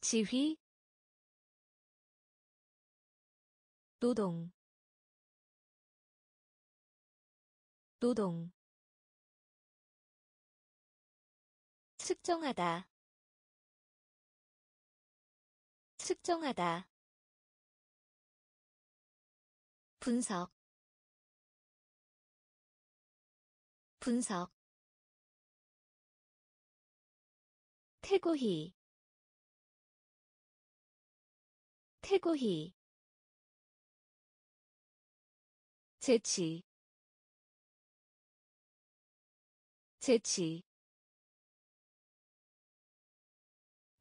지휘 노동 노동 측정하다 측정하다 분석 분석 태고히 태고히 재치 재치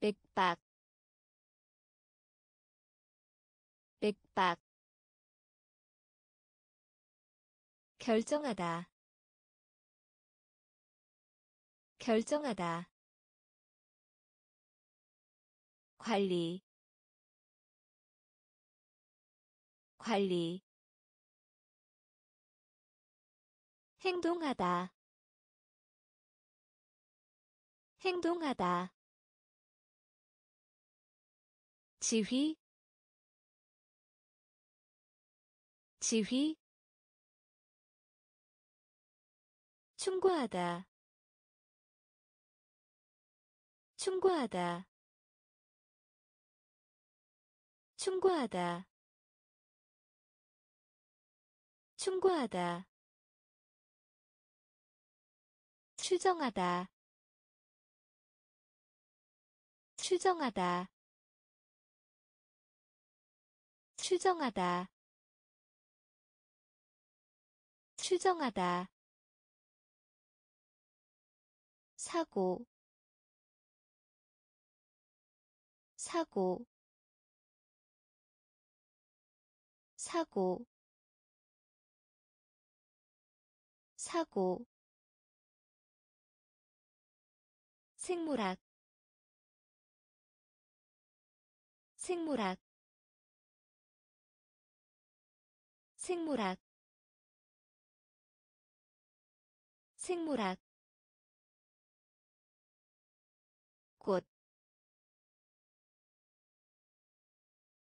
맥박 맥박 결정하다. 결정하다. 관리. 관리. 행동하다. 행동하다. 지휘. 지휘 충고하다. 충고하다. 충고하다. 충고하다. 추정하다. 추정하다. 추정하다. 추정하다 사고 사고 사고 사고. 생물학 생물학. 생물학 생물학 꽃,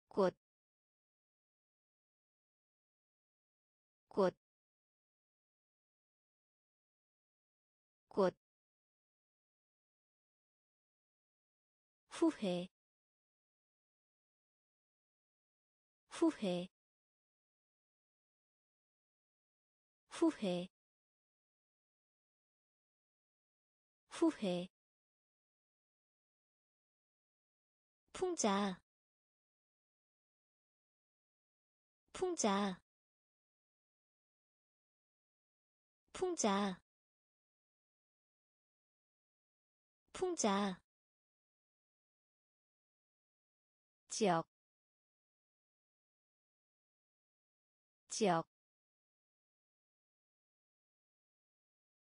꽃, 꽃, 꽃, 후회, 후회, 후회, 후회 풍자. 풍자. 풍자. 풍자. 지역. 지역.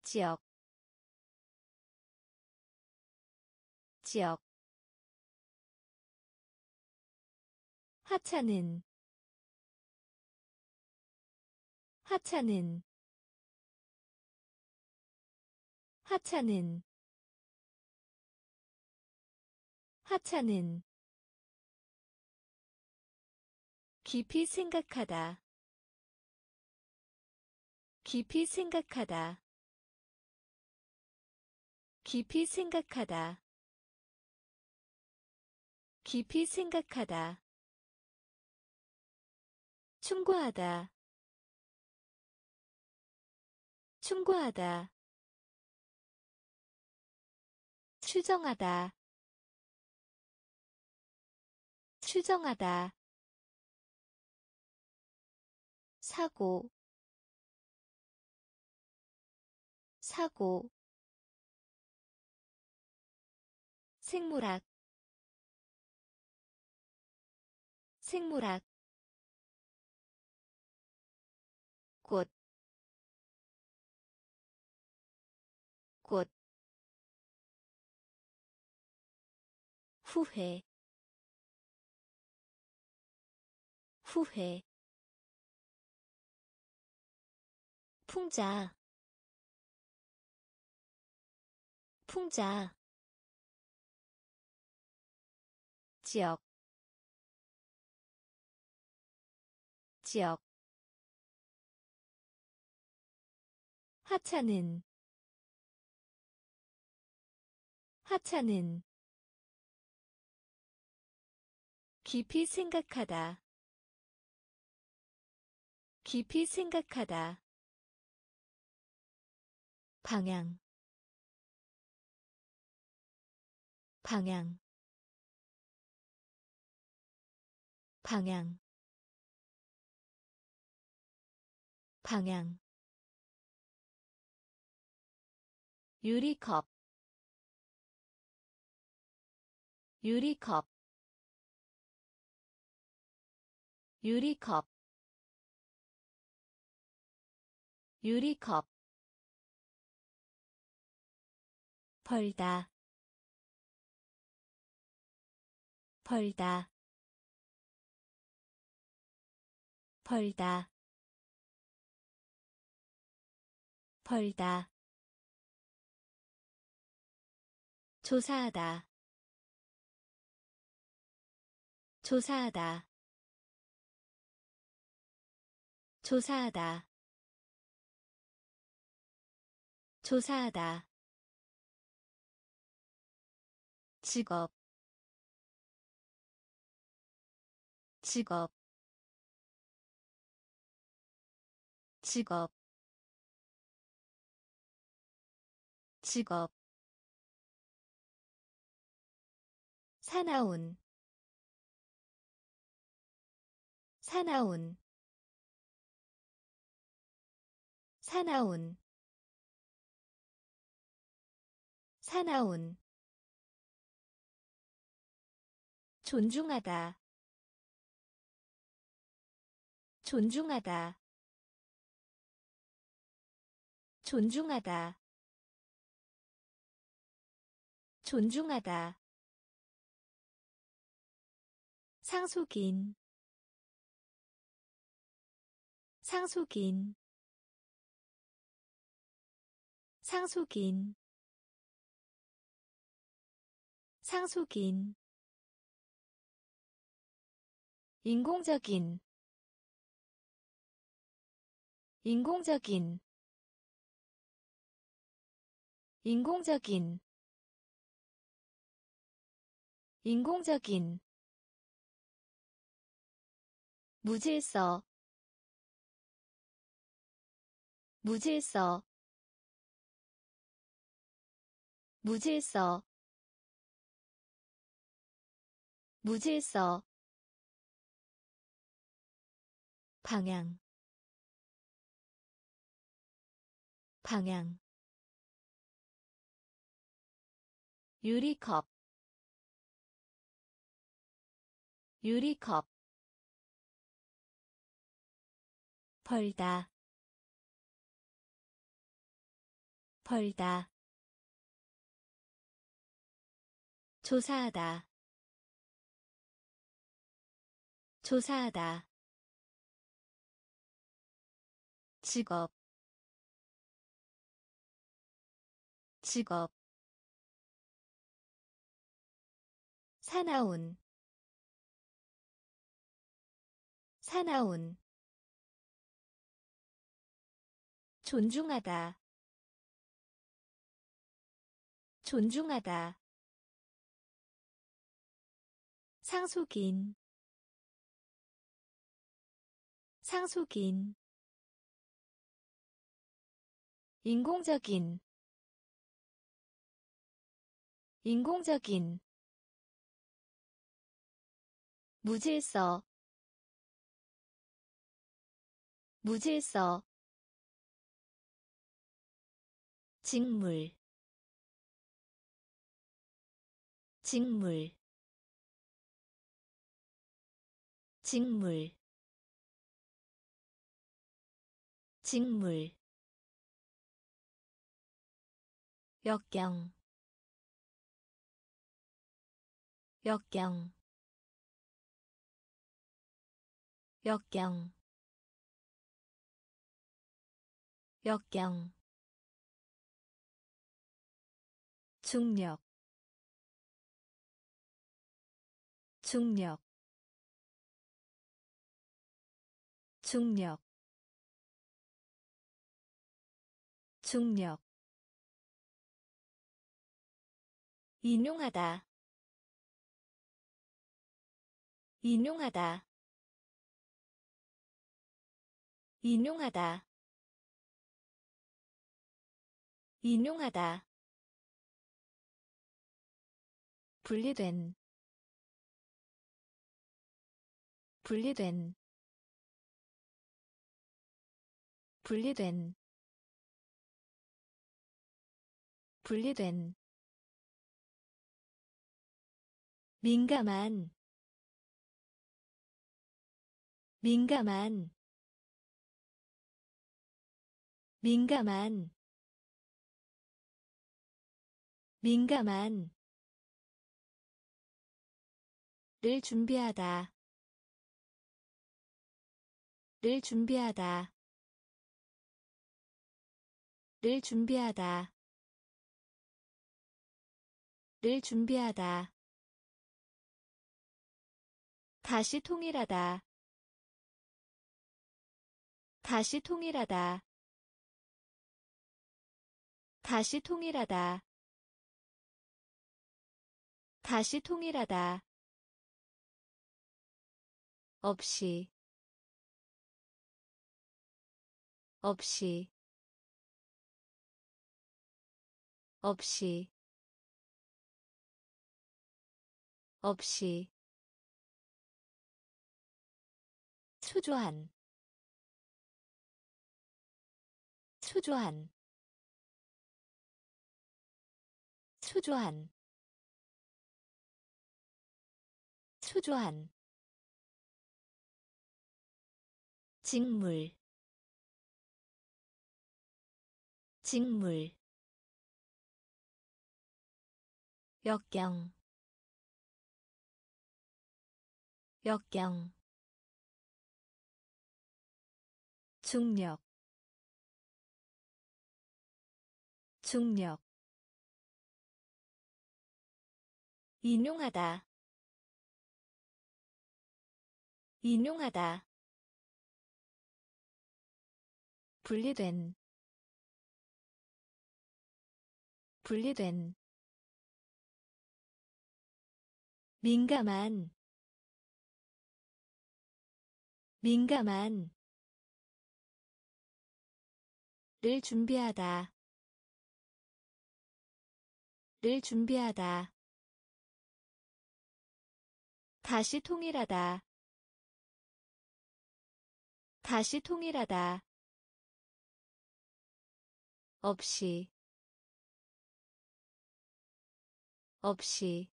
지역. 지역 하찮은 하찮은 하찮은 하찮은 깊이 생각하다. 깊이 생각하다. 깊이 생각하다. 깊이 생각하다 충고하다. 충고하다. 추정하다. 추정하다. 사고. 사고. 생물학. 생물학 꽃, 꽃, 후회, 후회, 풍자, 풍자, 지역, 지역 하찮은 하찮은 깊이 생각하다 깊이 생각하다. 방향 방향 방향 방향 유리컵 유리컵 유리컵 유리컵. 벌다 벌다 벌다 벌다 조사하다. 조사하다. 조사하다. 조사하다. 직업. 직업. 직업. 직업 사나운. 사나운. 사나운. 사나운. 존중하다. 존중하다. 존중하다. 존중하다 상속인. 상속인. 상속인. 상속인. 인공적인. 인공적인. 인공적인. 인공적인 무질서. 무질서. 무질서. 무질서. 방향. 방향. 유리컵. 유리컵 벌다. 벌다. 조사하다. 조사하다. 직업. 직업. 사나운. 사나운 존중하다. 존중하다. 상속인. 상속인. 인공적인. 인공적인. 무질서. 무질서 직물 직물 직물 직물. 역경 역경. 역경 역경 중력 중력 중력 중력. 인용하다 인용하다 인용하다 인용하다 분리된 분리된 분리된 분리된. 민감한 민감한 민감한. 민감한 를 준비하다. 를 준비하다. 를 준비하다. 를 준비하다. 다시 통일하다. 다시 통일하다. 다시 통일하다. 다시 통일하다. 없이 없이 없이 없이. 초조한 초조한 초조한 초조한 직물 직물 역경 역경 중력 중력. 인용하다 인용하다 분리된 분리된 민감한 민감한 를 준비하다 를 준비하다. 다시 통일하다. 다시 통일하다 없이 없이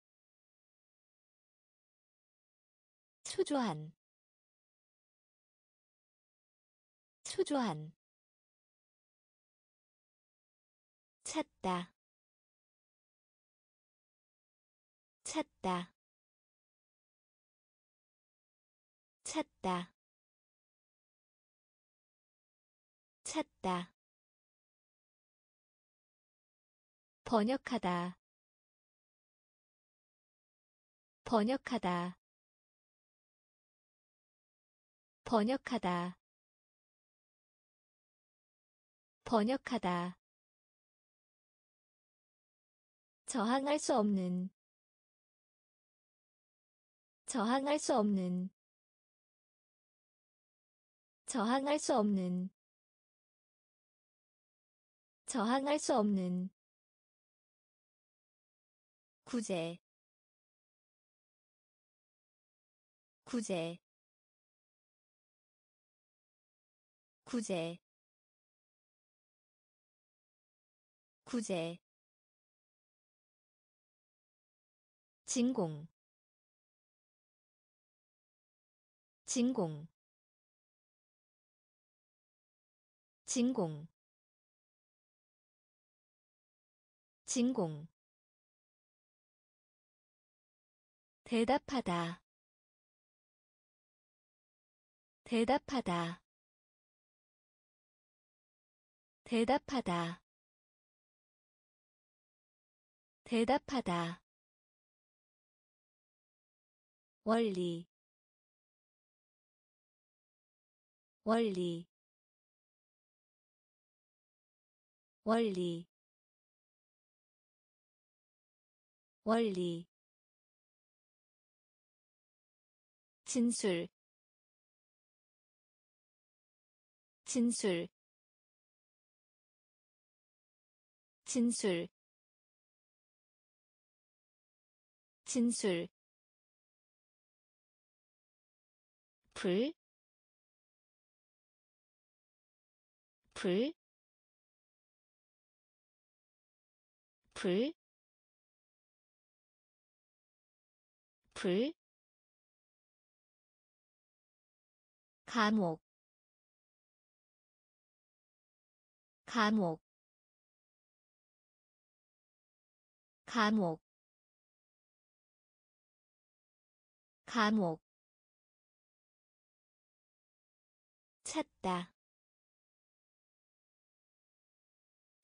초조한 초조한 찾다 찾다 찾다 찾다 번역하다. 번역하다. 번역하다. 번역하다. 저항할 수 없는. 저항할 수 없는. 저항할 수 없는. 저항할 수 없는 구제. 구제. 구제. 구제. 진공. 진공. 진공. 진공 대답하다. 대답하다. 대답하다. 대답하다. 원리. 원리. 원리. 원리 진술 진술 진술 진술. 불, 불, 불, 불, 감옥. 감옥. 감옥. 감옥. 찾다.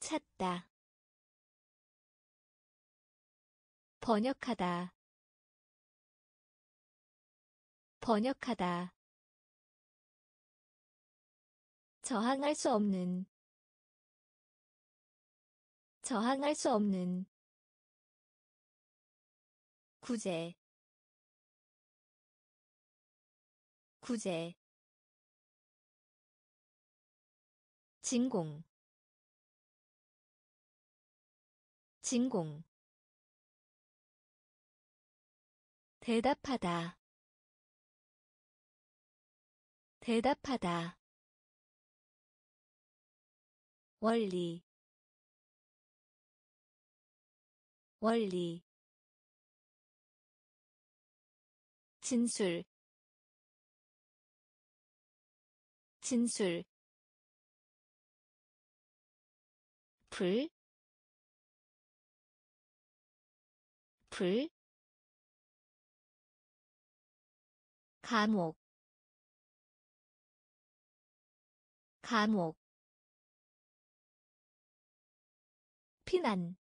찾다. 번역하다. 번역하다 저항할 수 없는 저항할 수 없는 구제 구제 진공 진공 대답하다 대답하다 원리 원리 진술 진술 불, 불, 감옥, 감옥, 피난,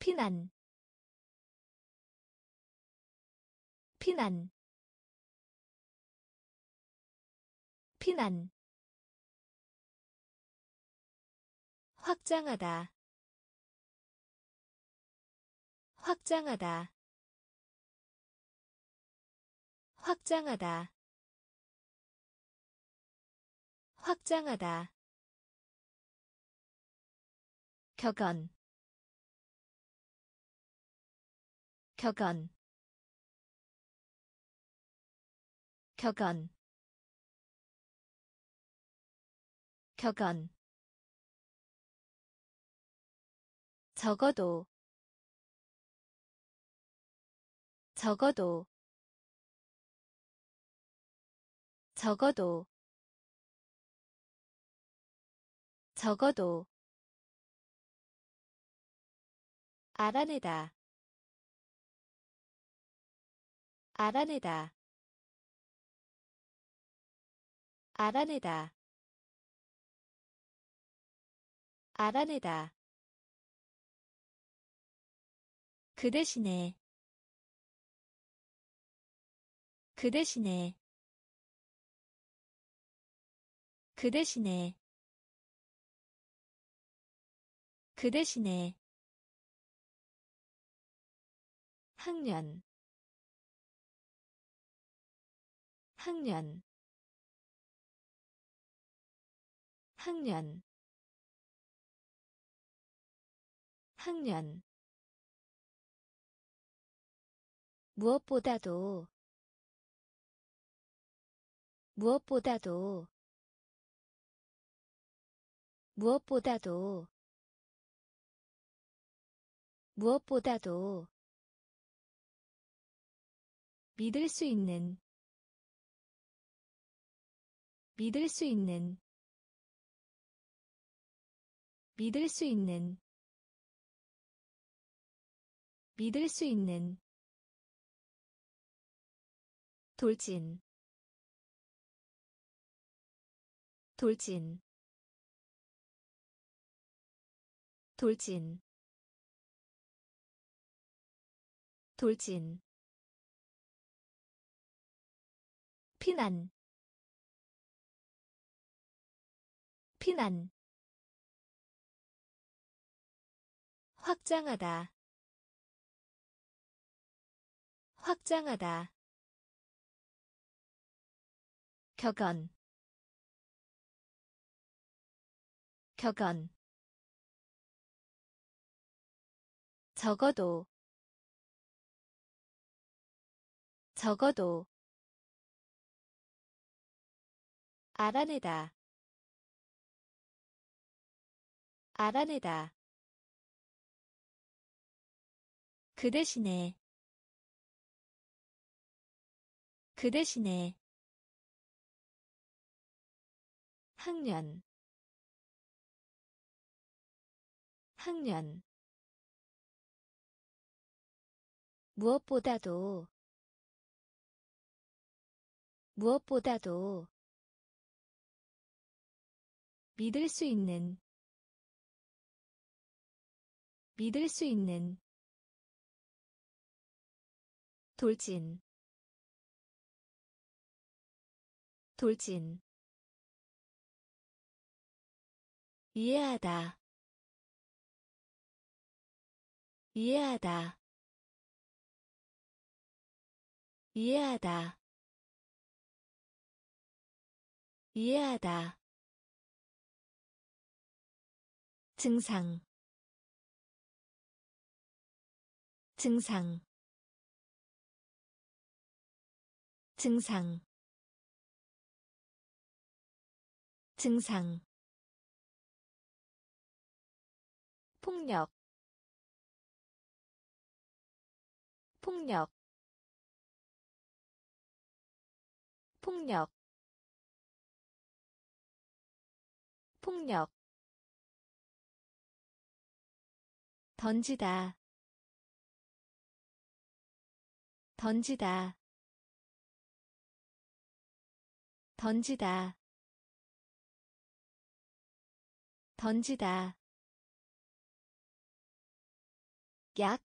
피난, 피난, 피난. 확장하다. 확장하다. 확장하다. 확장하다 격언. 격언. 격언. 격언. 적어도. 적어도. 적어도. 적어도 알아내다. 알아내다. 알아내다. 알아내다. 그 대신에. 그 대신에. 그 대신에. 그 대신에 학년. 학년. 학년. 학년. 무엇보다도. 무엇보다도. 무엇보다도. 무엇보다도 믿을 수 있는 믿을 수 있는 믿을 수 있는 믿을 수 있는 돌진 돌진 돌진 돌진 피난. 피난. 확장하다. 확장하다. 격언. 격언. 적어도. 적어도 알아내다. 알아내다. 그 대신에. 그 대신에. 학년. 학년. 무엇보다도. 무엇보다도 믿을 수 있는 믿을 수 있는 돌진 돌진. 이해하다. 이해하다. 이해하다. 이해하다 증상 증상 증상 증상. 폭력 폭력. 폭력. 폭력 던지다. 던지다. 던지다. 던지다. 약,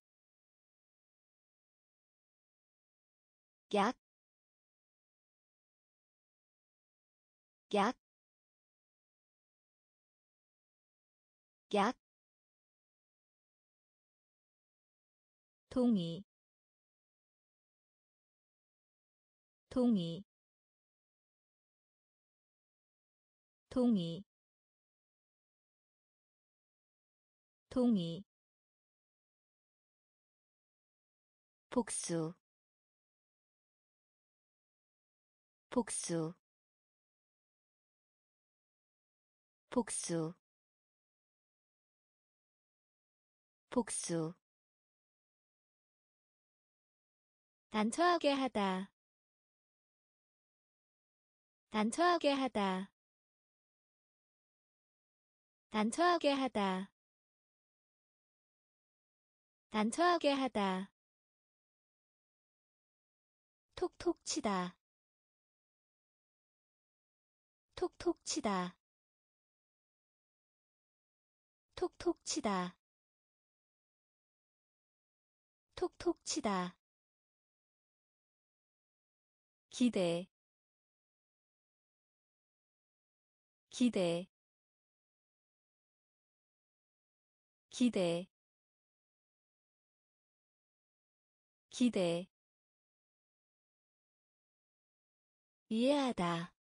약, 약, 약, 동의, 동의, 동의, 동의. 복수. 복수. 복수. 복수 난처하게 하다. 난처하게 하다. 난처하게 하다. 난처하게 하다. 톡톡 치다. 톡톡 치다. 톡톡 치다. 톡톡 치다 기대. 기대. 기대. 기대. 이해하다.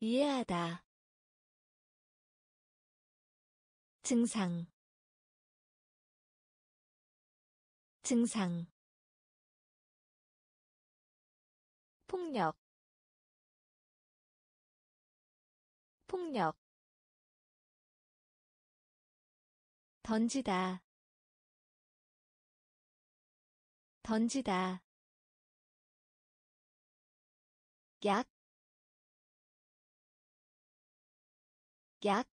이해하다. 증상. 증상 폭력 폭력 던지다 던지다 약, 약,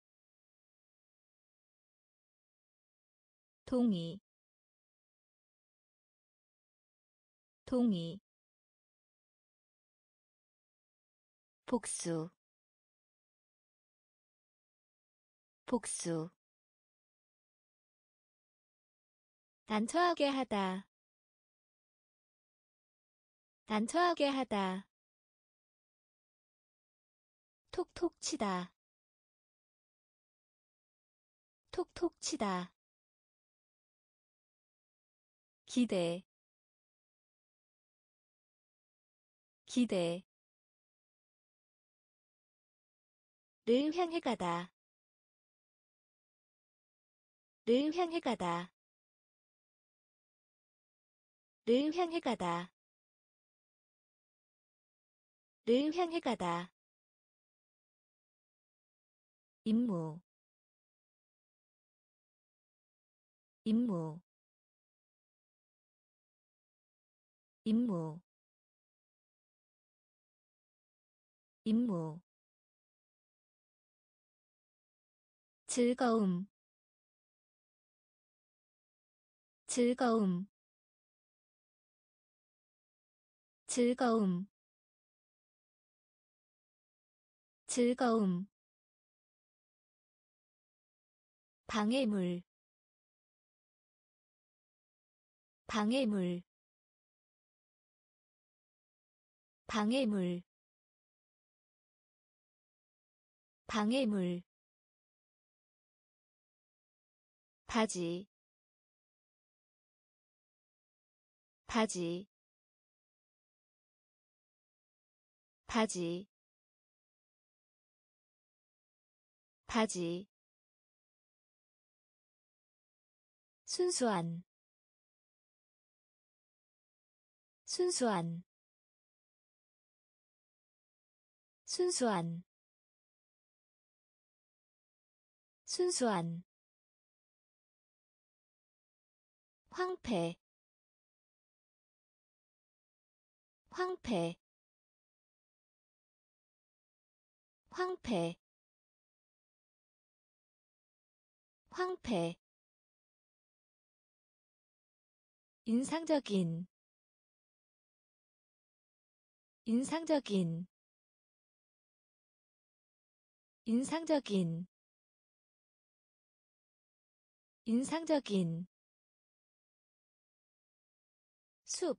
동의, 동의, 복수, 복수, 난처하게 하다, 난처하게 하다. 톡톡 치다. 톡톡 치다. 기대. 기대 를 향해 가다. 를 향해 가다. 를 향해 가다. 를 향해 가다. 임무. 임무. 임무. 임무 즐거움. 즐거움. 즐거움. 즐거움. 방해물. 방해물. 방해물. 방해물 바지 바지 바지 바지. 순수한 순수한 순수한 순수한 황폐 황폐 황폐 황폐. 인상적인 인상적인 인상적인 인상적인 숲,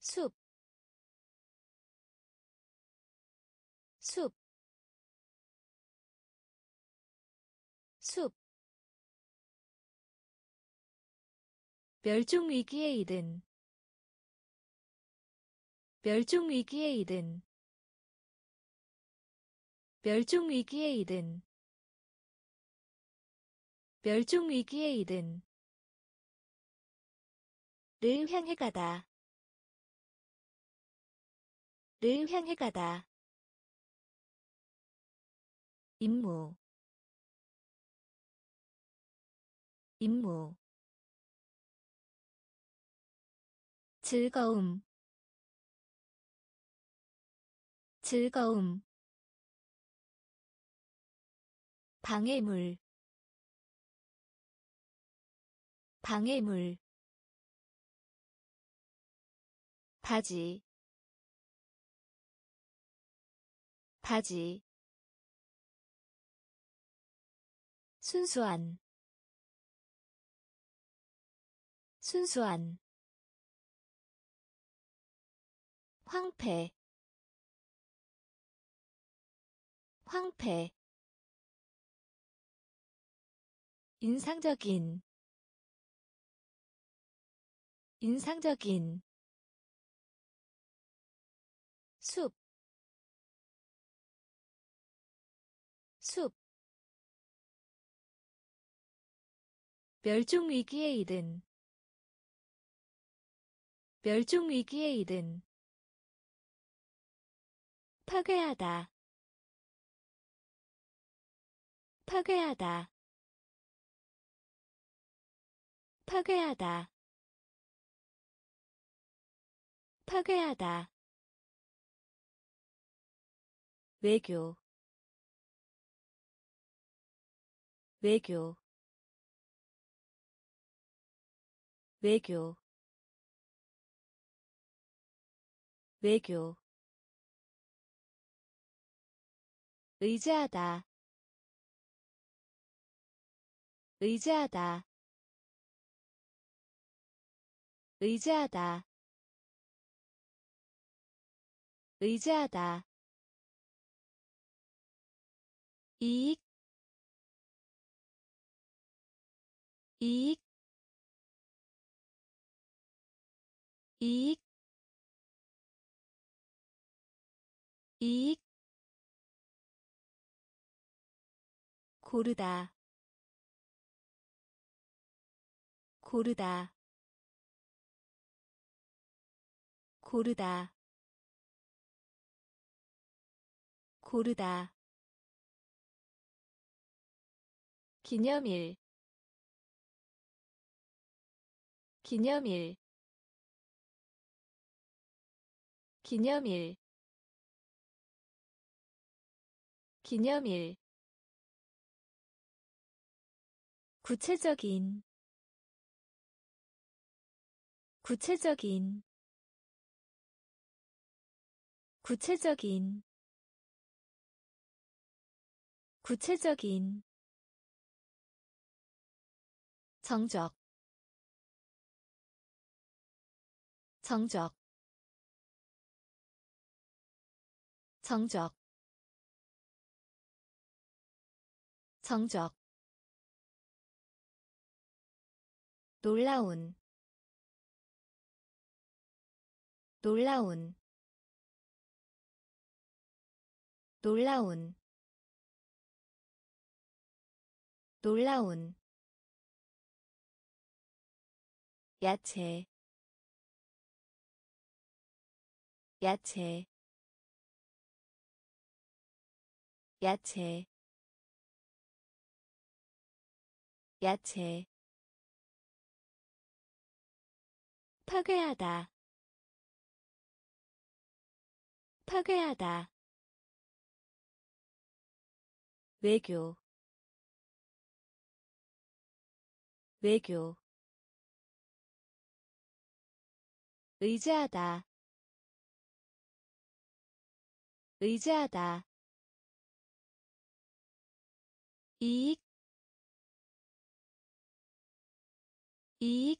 숲, 숲, 숲. 멸종 위기에 이른 멸종 위기에 이른 멸종 위기에 이른 멸종 위기에 이른 를 향해 가다. 를 향해 가다. 임무. 임무. 즐거움. 즐거움. 방해물. 방해물 바지 바지 순수한 순수한 황폐 황폐 인상적인 인상적인 숲, 숲. 멸종 위기에 이른 멸종 위기에 이른. 파괴하다 파괴하다. 파괴하다 파괴하다 외교 외교 외교 외교. 의지하다 의지하다 의지하다 의지하다 이익 이익 이익 이익. 고르다 고르다 고르다 고르다 기념일. 기념일. 기념일. 기념일. 구체적인. 구체적인. 구체적인. 구체적인 정적 정적 정적 정적. 놀라운 놀라운 놀라운. 놀라운 야채 야채 야채 야채. 파괴하다 파괴하다. 외교 외교 의지하다. 의지하다. 이익. 이익.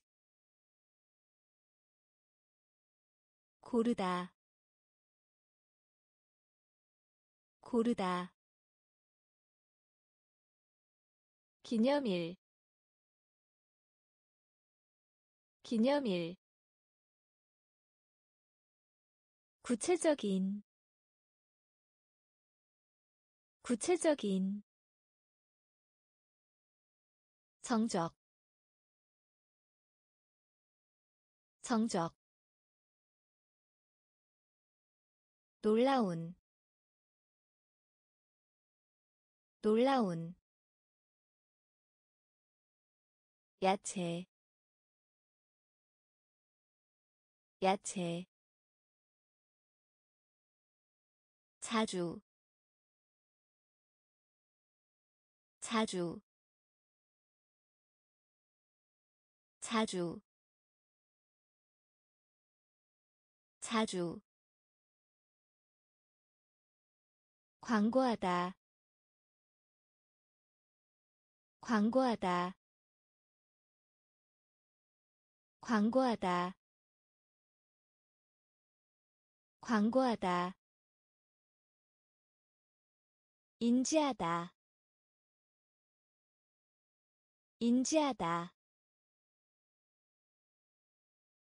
고르다. 고르다. 기념일. 기념일 구체적인 구체적인 정적 정적 놀라운 놀라운 야채 야채 자주 자주 자주 자주. 광고하다 광고하다. 광고하다 광고하다 인지하다. 인지하다.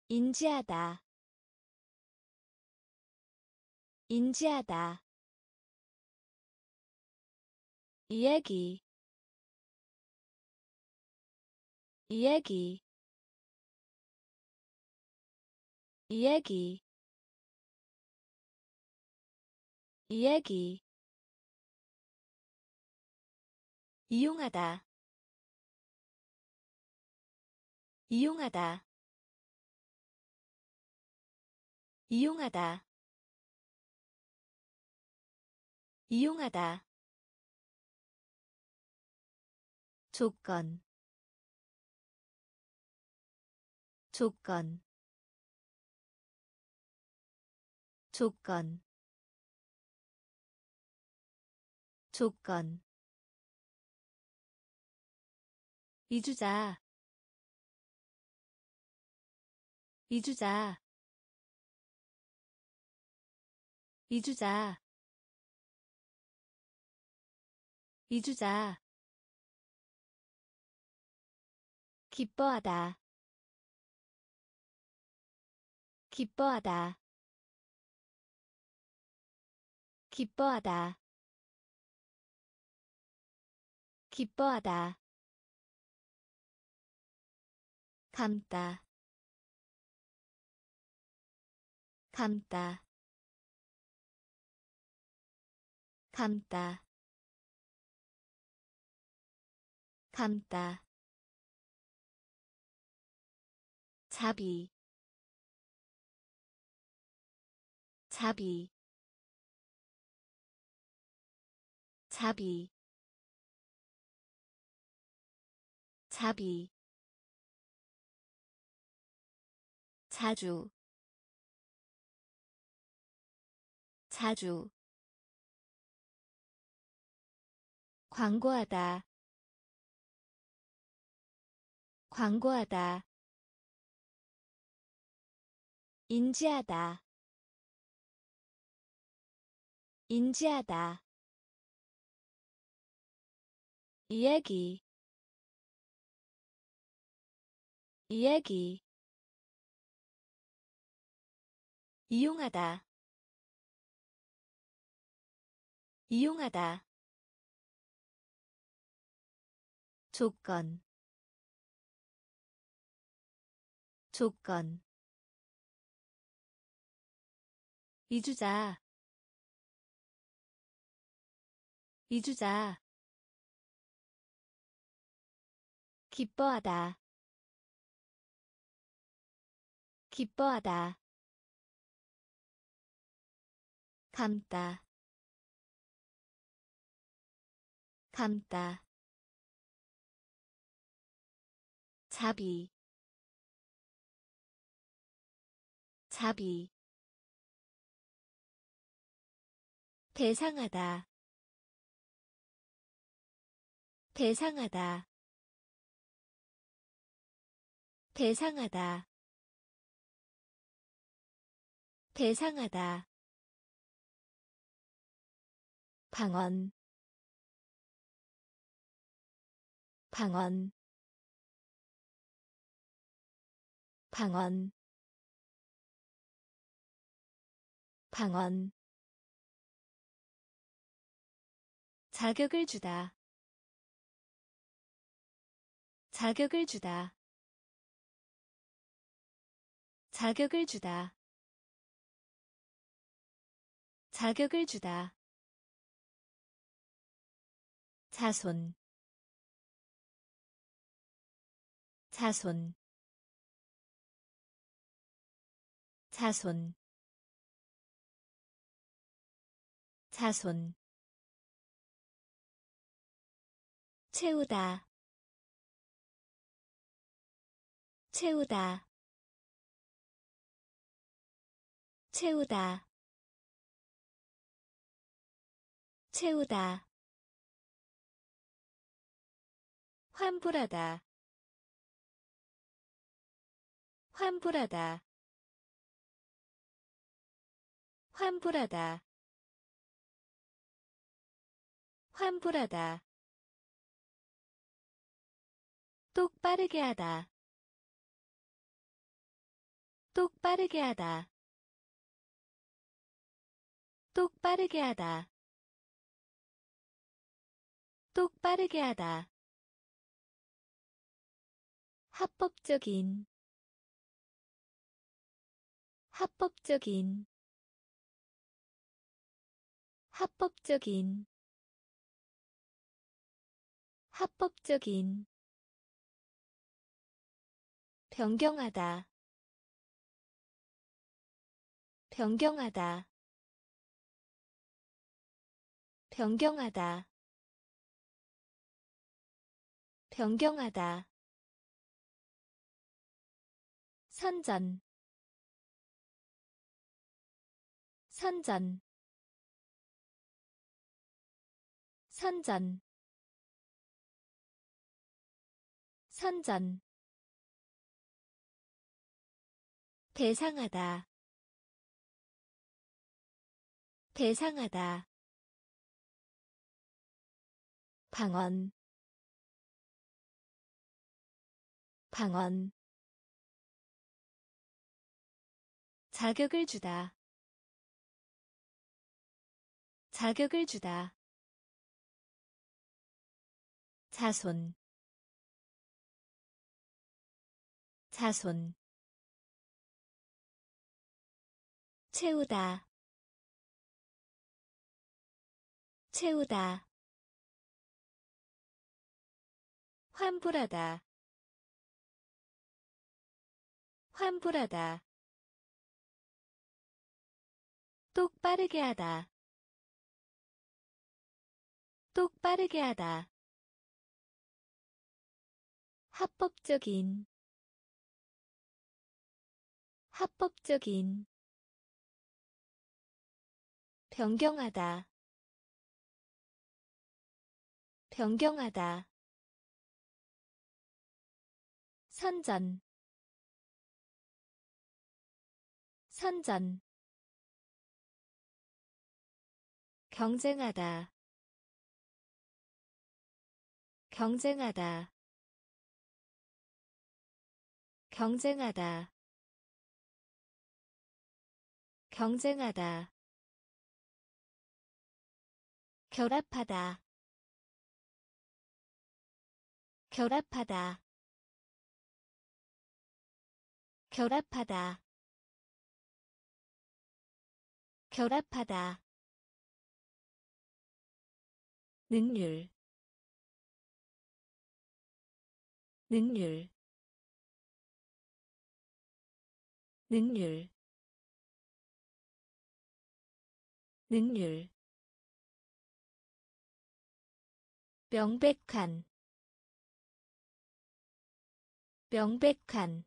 인지하다. 인지하다. 이야기. 이야기. 이야기. 이야기 이용하다. 이용하다. 이용하다. 이용하다. 조건. 조건. 조건. 조건 이주자. 이주자. 이주자. 이주자. 기뻐하다. 기뻐하다. 기뻐하다. 기뻐하다 감다. 감다. 감다. 감다. 자비. 자비. 자비. 자비 자주 자주 광고하다 광고하다 인지하다 인지하다. 이야기 이야기 이용하다. 이용하다. 조건. 조건. 이주자. 이주자. 기뻐하다. 기뻐하다 감다. 감다. 자비. 자비. 대상하다. 대상하다. 대상하다. 대상하다 방언 방언 방언 방언 자격을 주다. 자격을 주다. 자격을 주다. 자격을 주다 자손. 자손. 자손. 자손. 채우다. 채우다. 채우다. 채우다 환불하다. 환불하다. 환불하다. 환불하다. 똑바르게 하다. 똑바르게 하다. 똑바르게 하다. 똑바르게 하다 합법적인 합법적인 합법적인 합법적인. 변경하다 변경하다 변경하다 변경하다 선전. 선전. 선전. 선전. 대상하다. 대상하다. 방언. 방언 자격을 주다. 자격을 주다. 자손. 자손. 채우다. 채우다. 환불하다. 환불하다 똑바르게 하다. 똑바르게 하다. 합법적인. 합법적인. 변경하다. 변경하다. 선전. 선전 경쟁하다. 경쟁하다. 경쟁하다. 경쟁하다. 결합하다. 결합하다. 결합하다. 결합하다 능률 능률 능률 능률. 명백한 명백한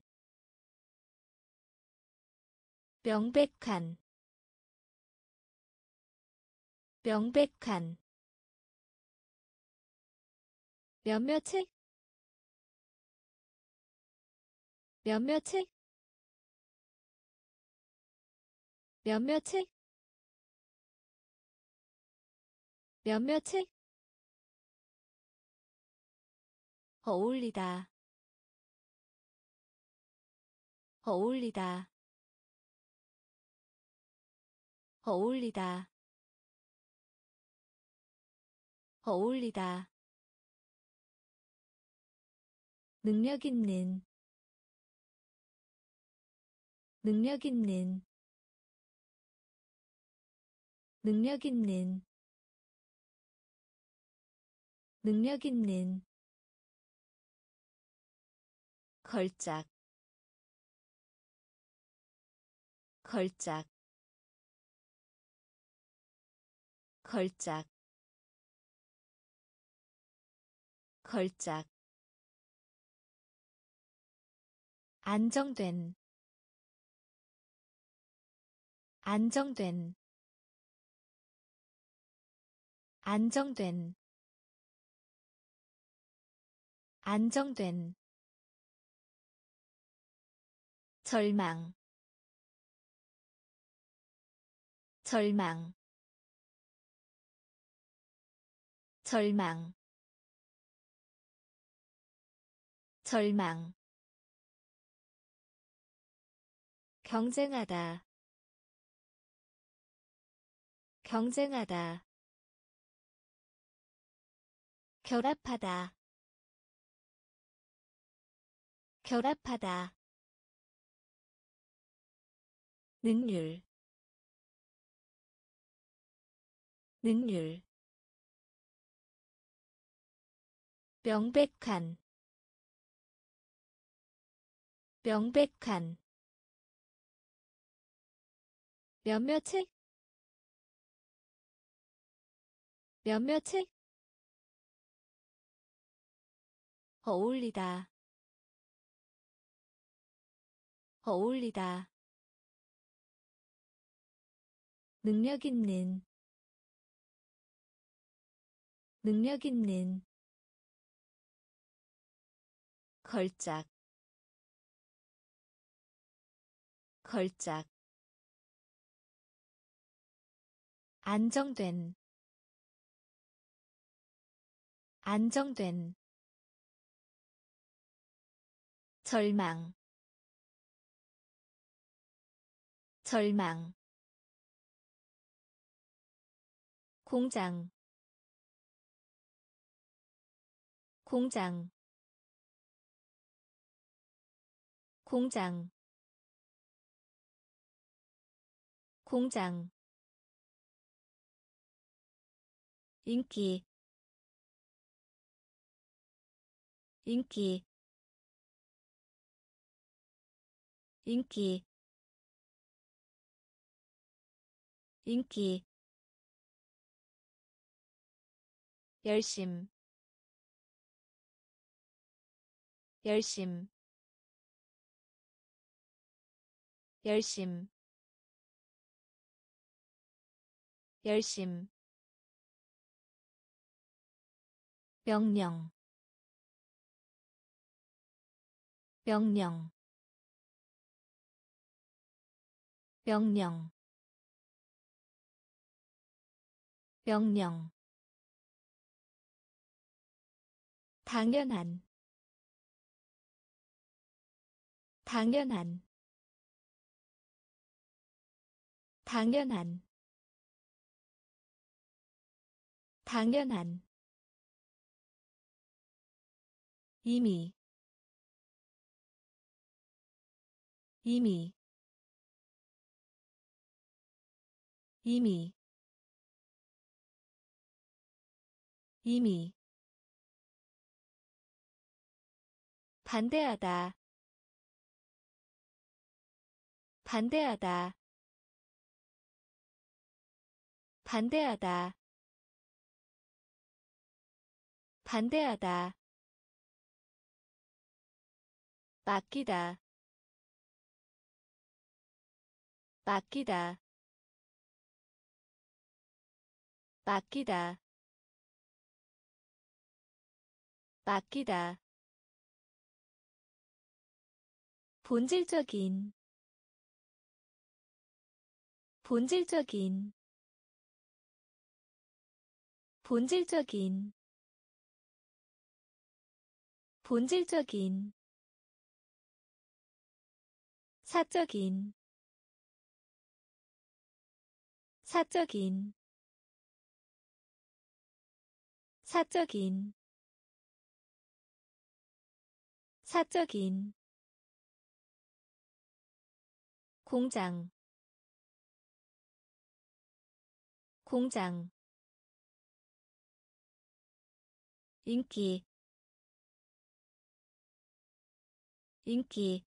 명백한 명백한 몇몇의 몇몇의 몇몇의 몇몇의 어울리다. 어울리다. 어울리다. 어울리다 능력 있는 능력 있는 능력 있는 능력 있는. 걸작 걸작 걸작 걸작 안정된 안정된 안정된 안정된 절망 절망 절망 절망 경쟁하다. 경쟁하다. 결합하다. 결합하다. 능률. 능률. 명백한. 명백한 몇몇의 몇몇의 어울리다. 어울리다. 능력 있는. 능력 있는. 걸작. 걸작 안정된 안정된 절망 절망 공장 공장 공장 공장 인기 인기 인기 인기. 열심 열심 열심. 열심 명령. 명령. 명령. 명령. 당연한. 당연한. 당연한. 당연한 이미 이미 이미 이미. 반대하다 반대하다 반대하다 반대하다 맡기다. 맡기다. 맡기다. 맡기다. 본질적인. 본질적인. 본질적인. 본질적인 사적인 사적인 사적인 사적인. 공장 공장. 인기 인기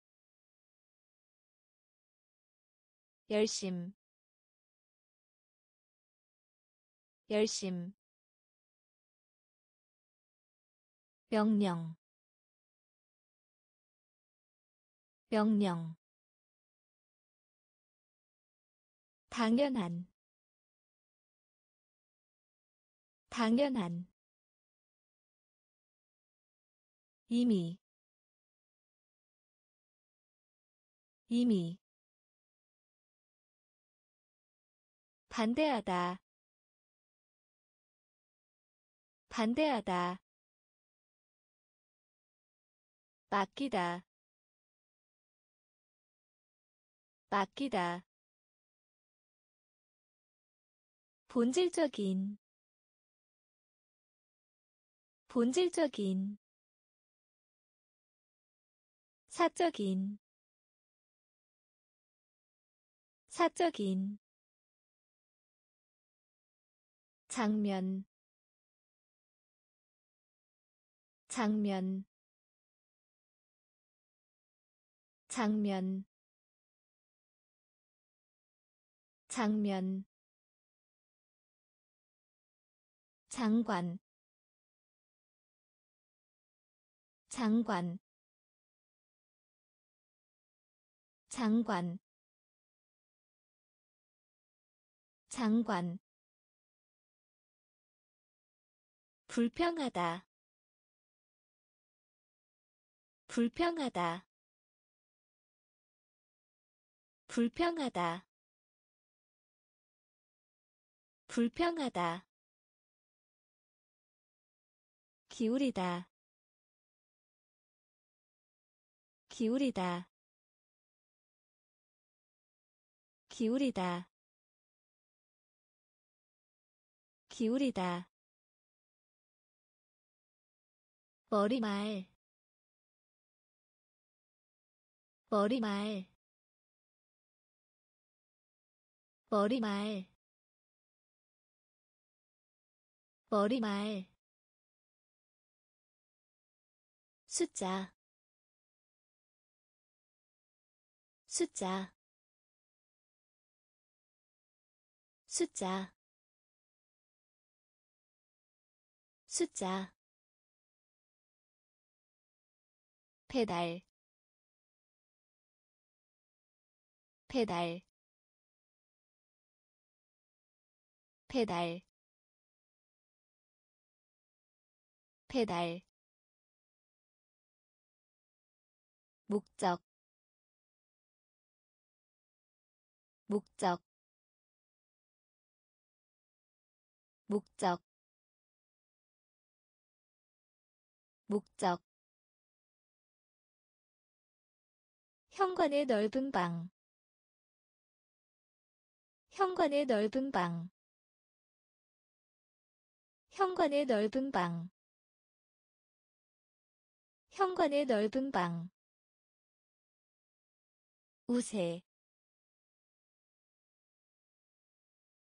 열심 열심. 명령 명령. 당연한 당연한. 이미 이미 반대하다. 반대하다. 맡기다. 맡기다. 본질적인. 본질적인. 사적인. 사적인 장면 장면 장면 장면. 장관 장관. 장관 장관 불평하다. 불평하다. 불평하다. 불평하다. 기울이다. 기울이다. 기울이다. 기울이다 머리말. 머리말. 머리말. 머리말. 숫자. 숫자. 숫자. 숫자 페달 페달 페달 페달. 목적 목적 목적 목적 현관의 넓은 방. 현관의 넓은 방. 현관의 넓은 방. 현관의 넓은 방. 우세.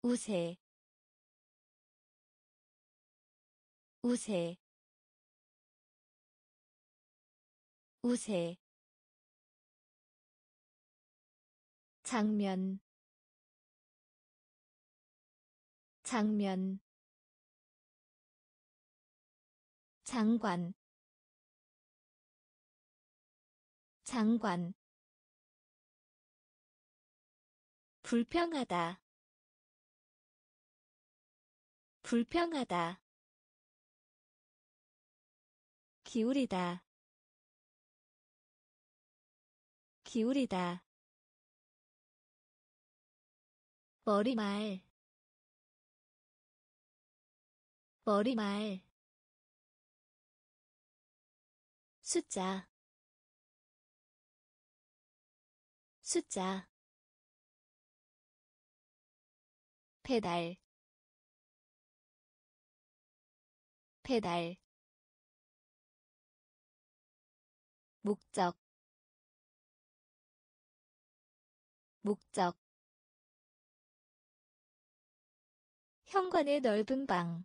우세. 우세. 우세 장면 장면 장관 장관. 불평하다 불평하다. 기울이다 기울이다 머리말. 머리말. 숫자. 숫자. 페달. 페달. 목적. 목적 현관의 넓은 방.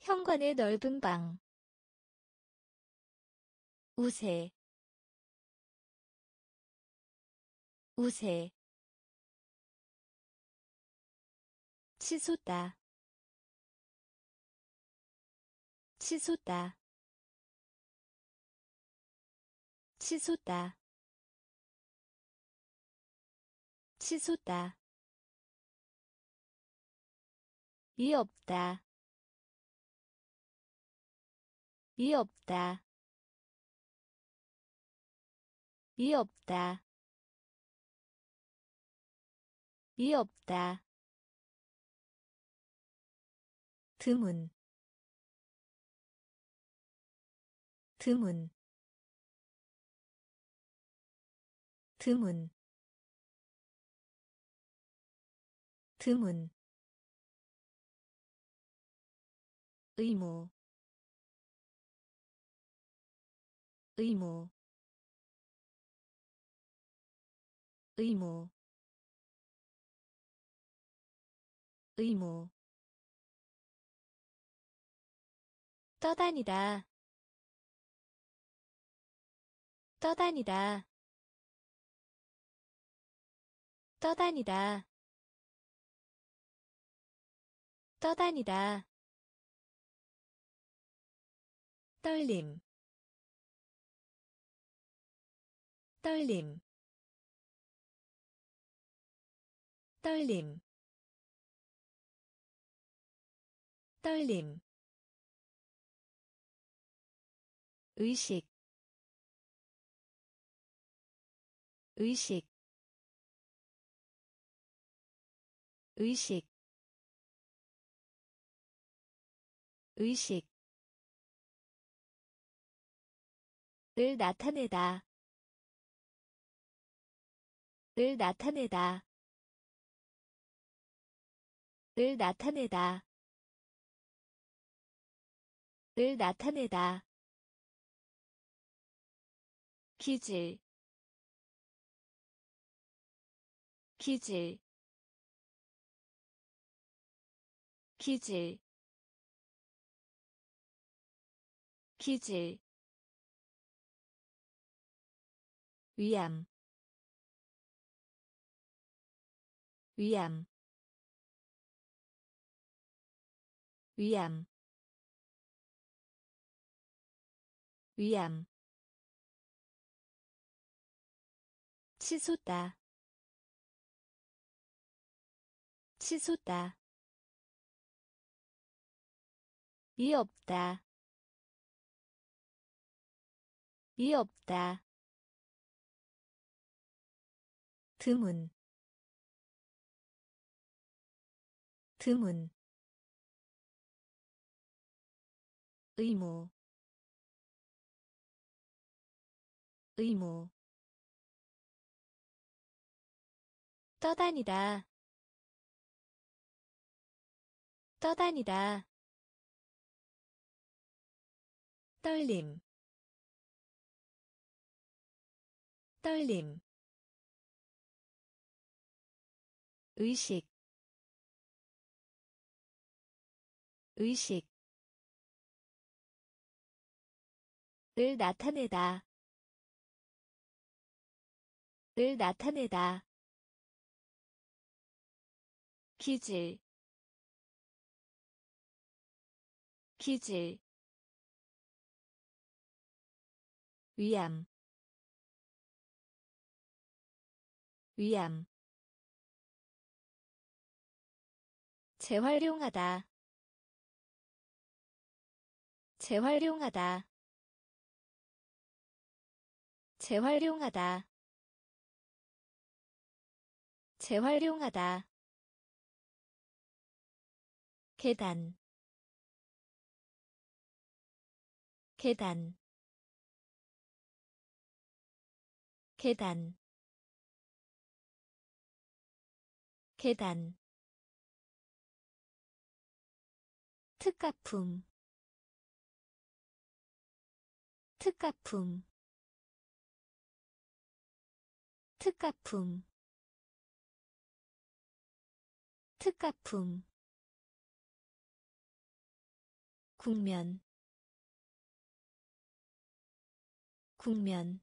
현관의 넓은 방. 우세. 우세. 치솟다. 치솟다. 치솟다. 치솟다 이 없다. 이 없다. 이 없다. 이 없다. 드문. 드문. 드문. 드문 의무 의무 의무 의무. 떠다니다 떠다니다 떠다니다 떠다니다 떨림. 떨림. 떨림. 떨림. 의식. 의식. 의식. 의식 을 나타내다. 을 나타내다. 을 나타내다. 을 나타내다. 기질. 기질. 기질. 기질 위암 위암 위암 위암. 치솟다 치솟다. 이 없다 이 없다 드문. 드문. 의무. 의무. 떠다니다. 떠다니다. 떨림. 떨림 의식 의식. 을 나타내다 을 나타내다. 기질 기질. 위암 위암 재활용하다. 재활용하다. 재활용하다. 재활용하다. 계단. 계단. 계단. 계단 특가품 특가품 특가품 특가품. 국면 국면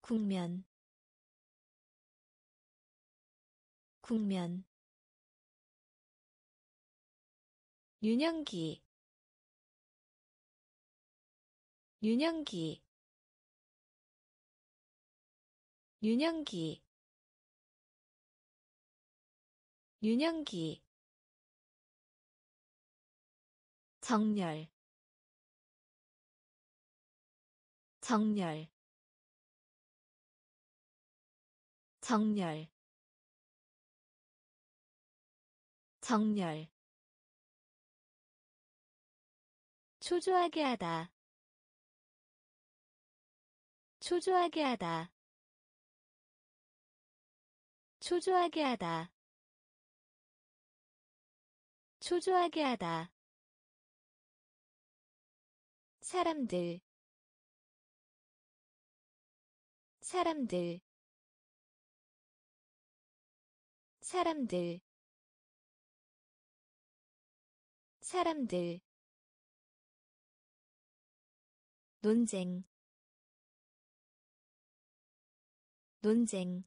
국면. 국면 유년기 유년기 유년기 유년기 정렬 정렬 정렬 정렬 초조하게 하다. 초조하게 하다. 초조하게 하다. 초조하게 하다. 사람들. 사람들. 사람들. 사람들 논쟁 논쟁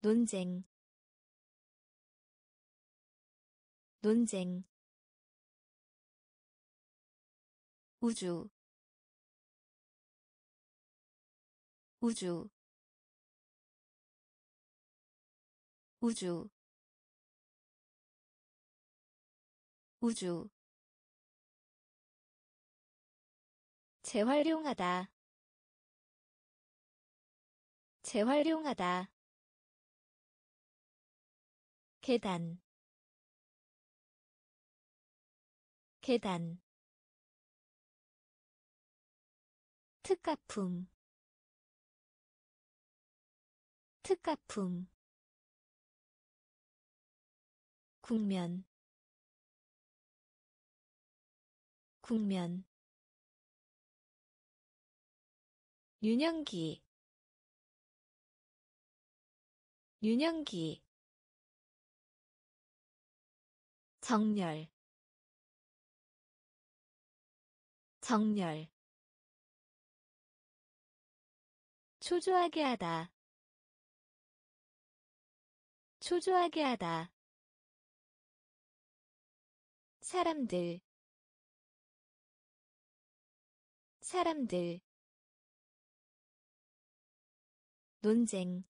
논쟁 논쟁. 우주 우주 우주 우주 재활용하다. 재활용하다. 계단. 계단. 특가품. 특가품. 국면. 국면 유년기 유년기 정렬 정렬 초조하게 하다 초조하게 하다 사람들 사람들 논쟁.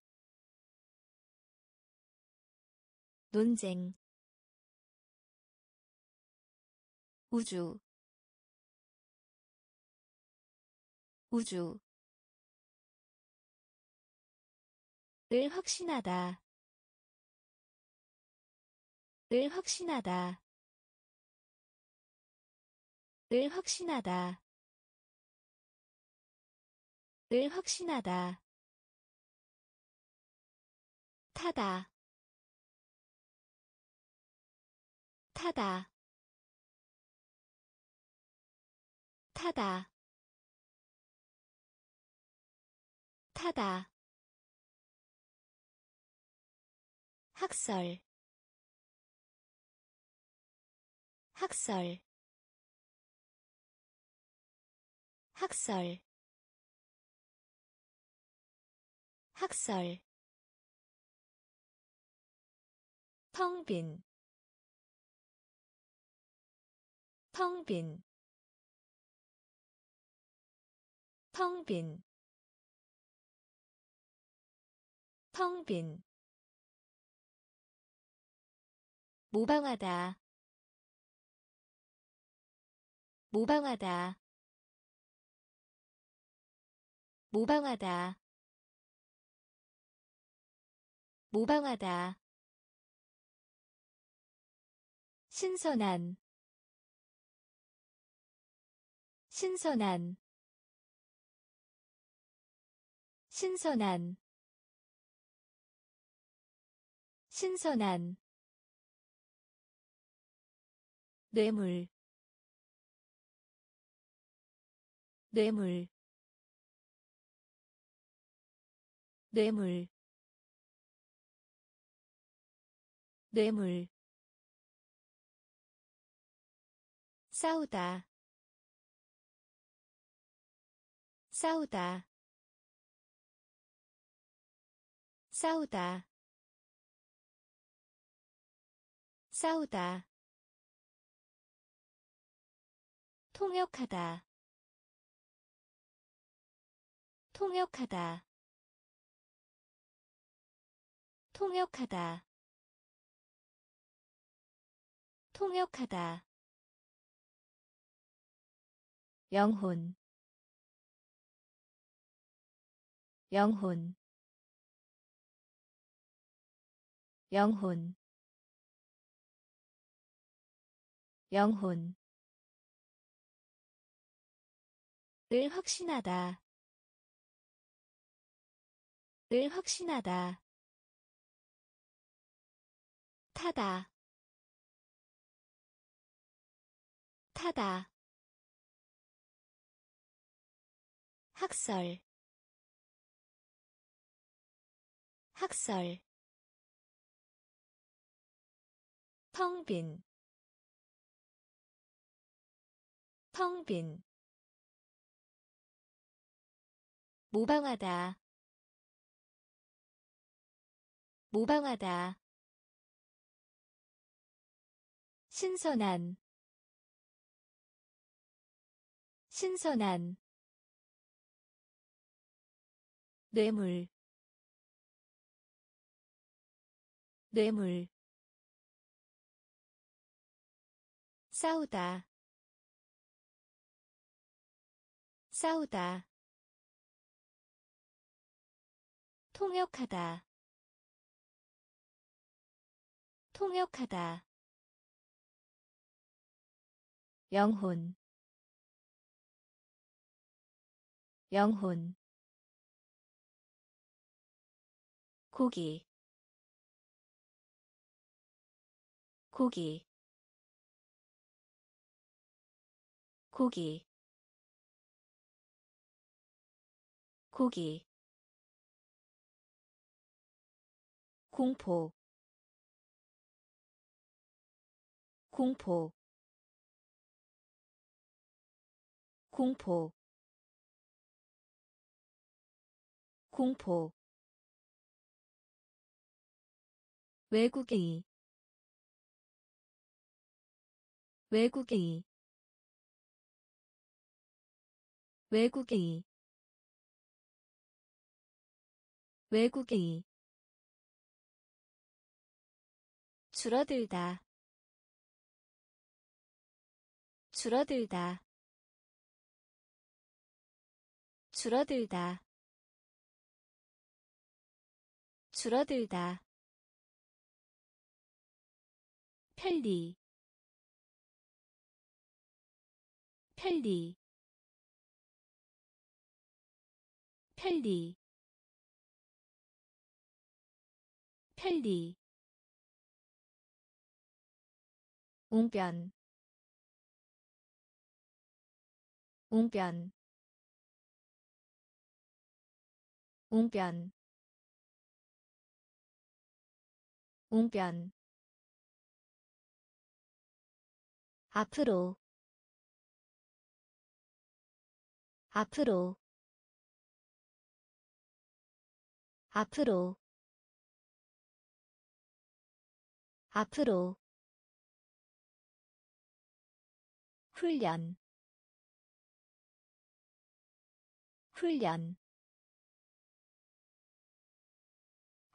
논쟁. 우주. 우주. 을 확신하다. 을 확신하다. 을 확신하다. 을 확신하다 타다. 타다. 타다. 타다. 학설. 학설. 학설. 학설 텅 빈, 텅 빈, 텅 빈, 텅 빈, 모방하다, 모방하다, 모방하다, 모방하다 신선한 신선한 신선한 신선한 뇌물 뇌물 뇌물 뇌물 싸우다. 싸우다. 싸우다. 싸우다. 통역하다. 통역하다. 통역하다. 통역하다 영혼. 영혼. 영혼. 영혼. 을 확신하다. 을 확신하다. 타다. 타다 학설 학설 텅 빈, 텅 빈, 모방하다, 모방하다, 신선한, 신선한, 뇌물 뇌물 싸우다 싸우다 통역하다 통역하다 영혼 영혼 고기 고기 고기 고기. 공포 공포. 공포 공포 외국인 외국인 외국인 외국인. 줄어들다 줄어들다 줄어들다 줄어들다 편리 편리 편리 편리. 웅변 웅변 웅변 웅변 앞으로. 앞으로. 앞으로. 앞으로. 훈련. 훈련.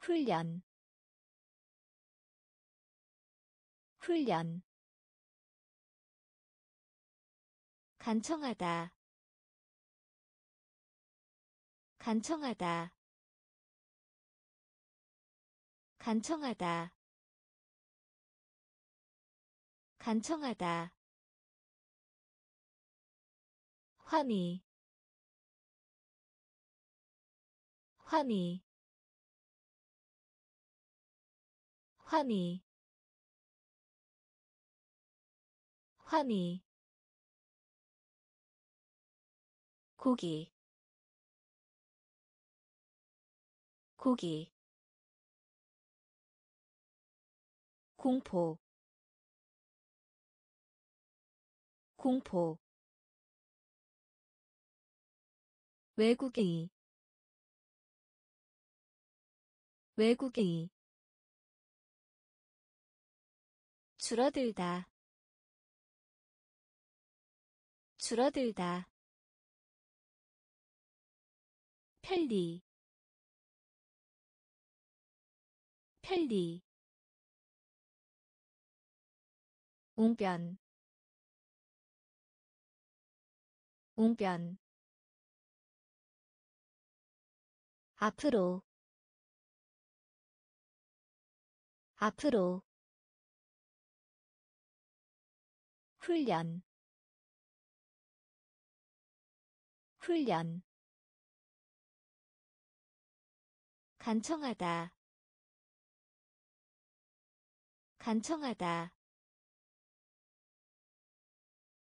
훈련. 훈련 간청하다. 간청하다. 간청하다. 간청하다. 환희 환희 환희 환희 고기 고기 공포 공포. 외국의 외국의 줄어들다 줄어들다 편리 편리 웅변 웅변 앞으로 앞으로 훈련 훈련 간청하다. 간청하다.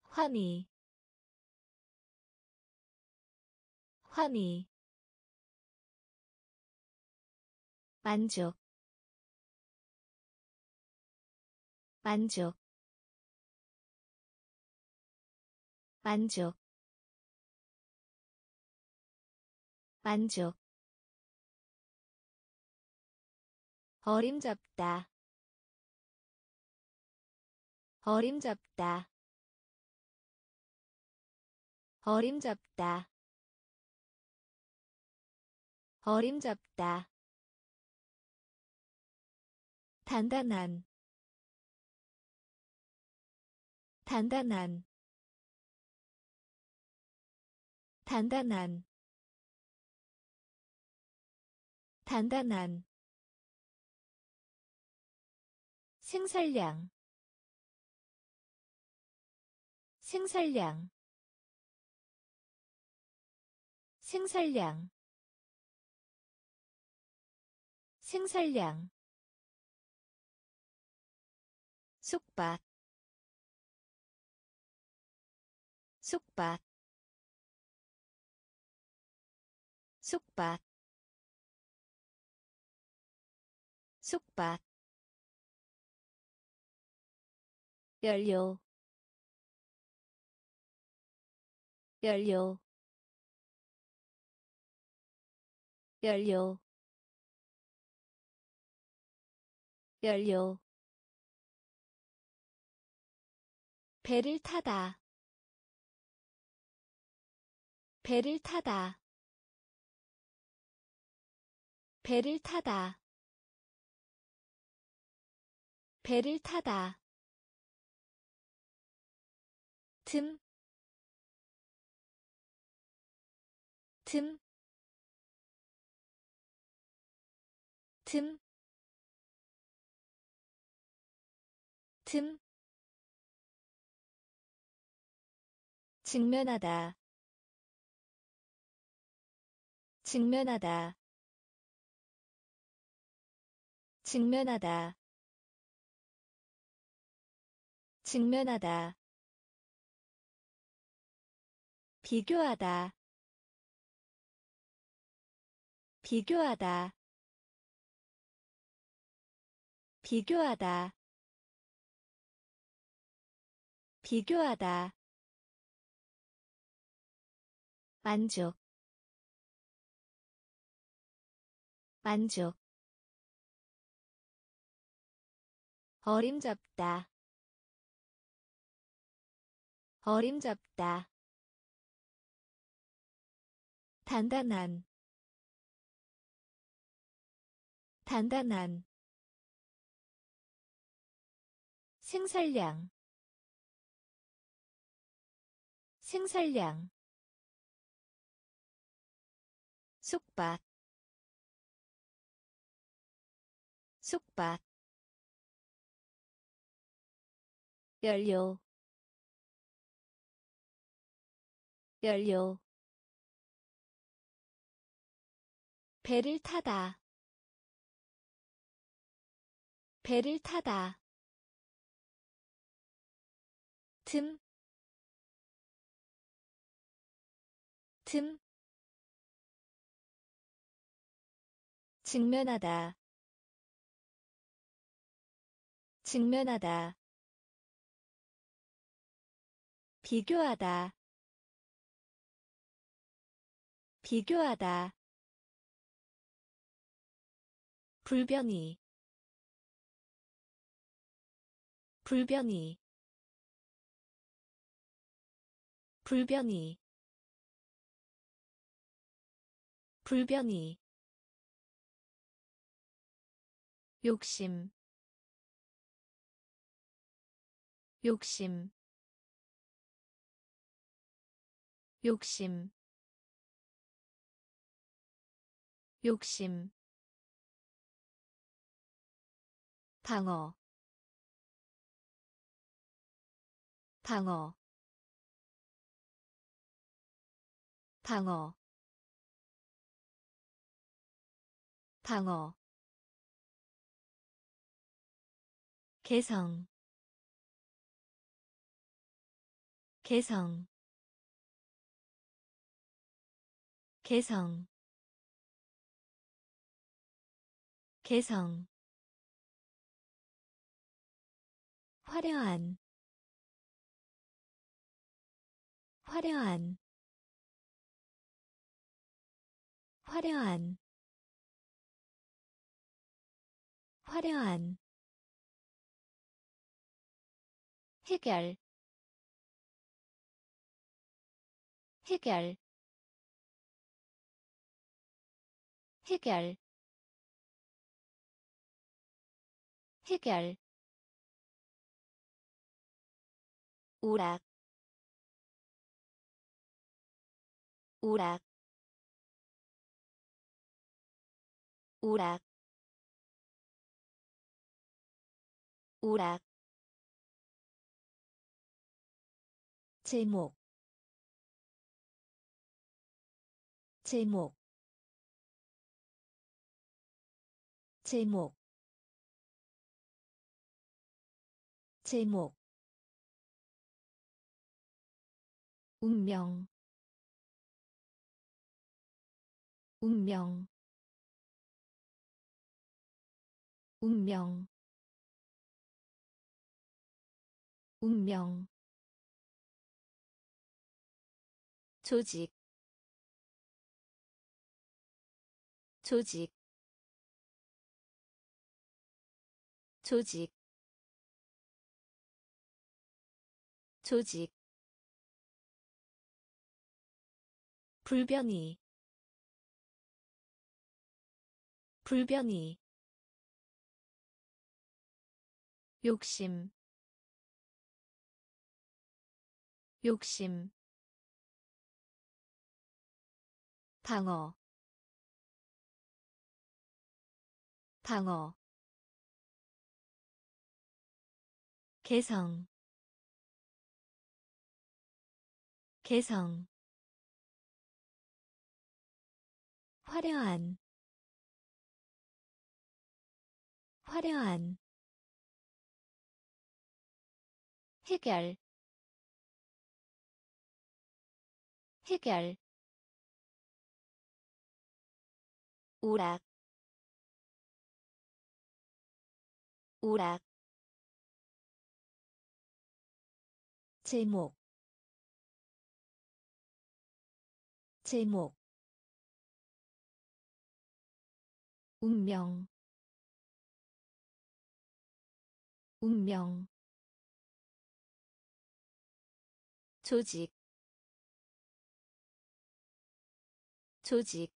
환희 환희 만족. 만족. 만족. 만족 어림잡다. 어림잡다. 어림잡다. 어림잡다. 단단한. 단단한. 단단한. 단단한 생산량 생산량 생산량 생산량. 쑥밭 쑥밭 쑥밭 쑥밭 연료 연료 연료 연료 배를 타다. 배를 타다. 배를 타다. 배를 타다 틈, 틈, 틈, 틈. 직면하다 직면하다 직면하다 직면하다 비교하다. 비교하다. 비교하다. 비교하다. 만족. 만족. 어림잡다. 어림잡다 단단한 단단한 생산량 생산량 쑥밭 쑥밭 연료 연료 배를 타다. 배를 타다. 틈, 틈, 직면하다, 직면하다, 비교하다, 비교하다, 불변이, 불변이, 불변이 불변이 욕심 욕심 욕심 욕심 방어. 방어. 방어. 방어. 개성. 개성. 개성. 개성 화려한 화려한 화려한 화려한 해결 해결 해결 해결 오락 오락 오락 오락 제목 제목 제목 제목 운명 운명 운명 운명. 조직 조직. 조직 조직 불변이 불변이 욕심 욕심 방어 방어 개성 개성 화려한 화려한 해결 해결 오락 오락 제목 제목 운명 운명 조직 조직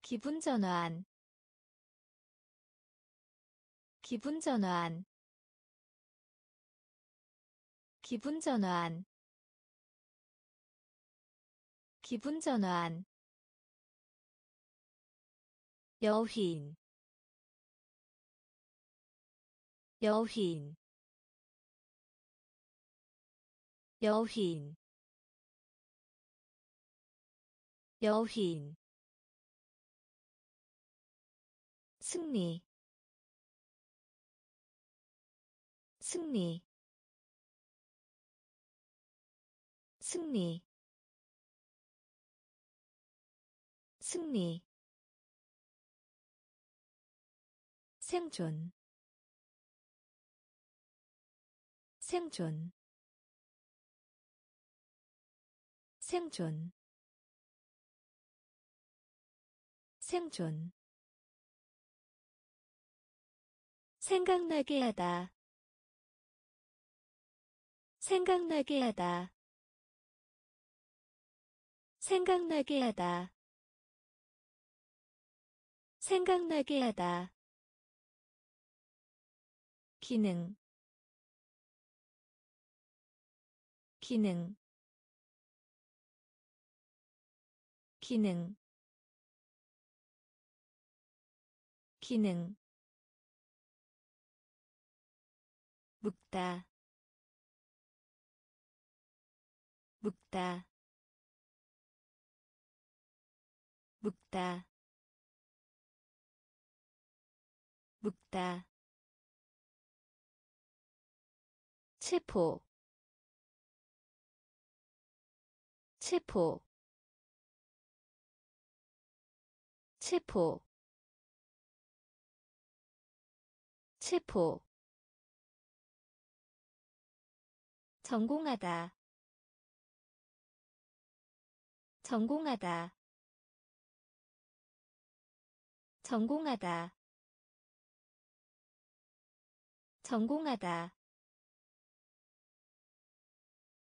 기분 전환 기분 전환 기분 전환 기분 전환 여휘인 여휘인 여휘인 여휘인. 승리 승리. 승리 승리 생존. 생존. 생존. 생존. 생각나게 하다. 생각나게 하다. 생각나게 하다. 생각나게 하다 기능 기능 기능 기능. 묵다 묵다 묵다. 묵다 체포. 체포. 체포. 체포. 전공하다. 전공하다. 전공하다. 전공하다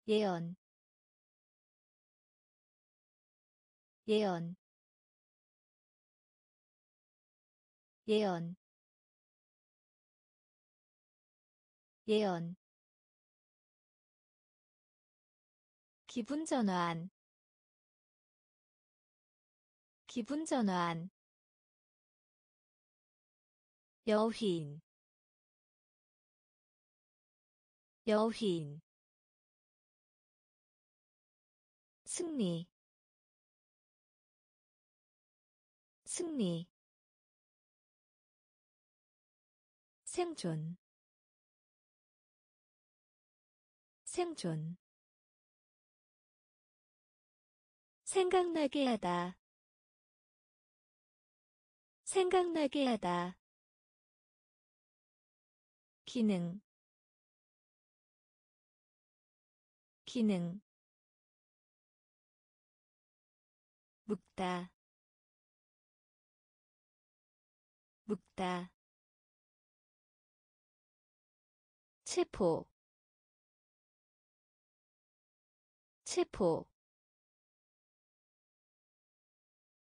예언 예언 예언 예언. 기분 전환 기분 전환. 여휘인 여휘인 승리 승리 생존 생존 생각나게 하다 생각나게 하다 기능 기능 묵다. 묵다. 체포. 체포.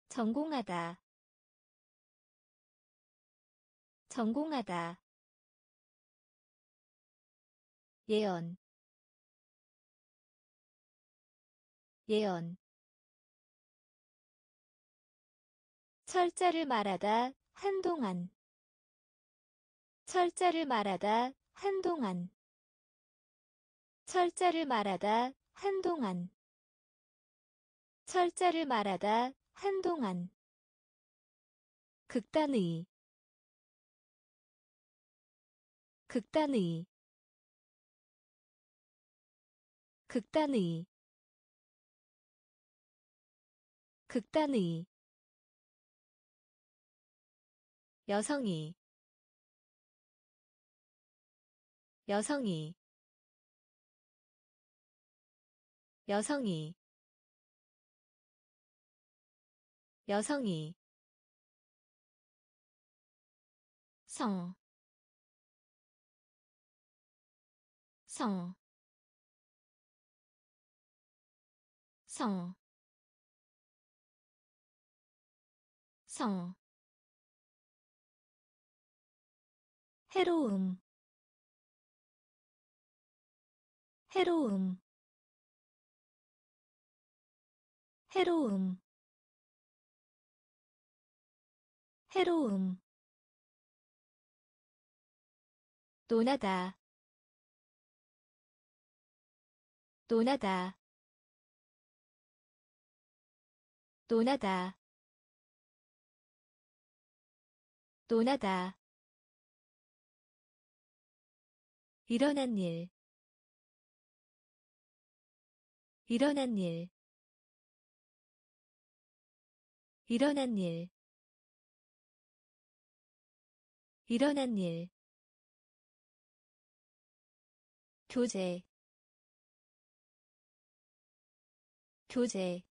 전공하다. 전공하다. 예언. 예언 철자를 말하다 한동안. 철자를 말하다 한동안. 철자를 말하다 한동안. 철자를 말하다 한동안. 극단의. 극단의. 극단의. 극단의 여성이 여성이 여성이 여성이. 성, 성, 성, 성, 해로움, 해로움, 해로움, 해로움. 논하다. 논하다. 논하다. 논하다 일어난 일. 일어난 일. 일어난 일. 일어난 일. 교재. 교재.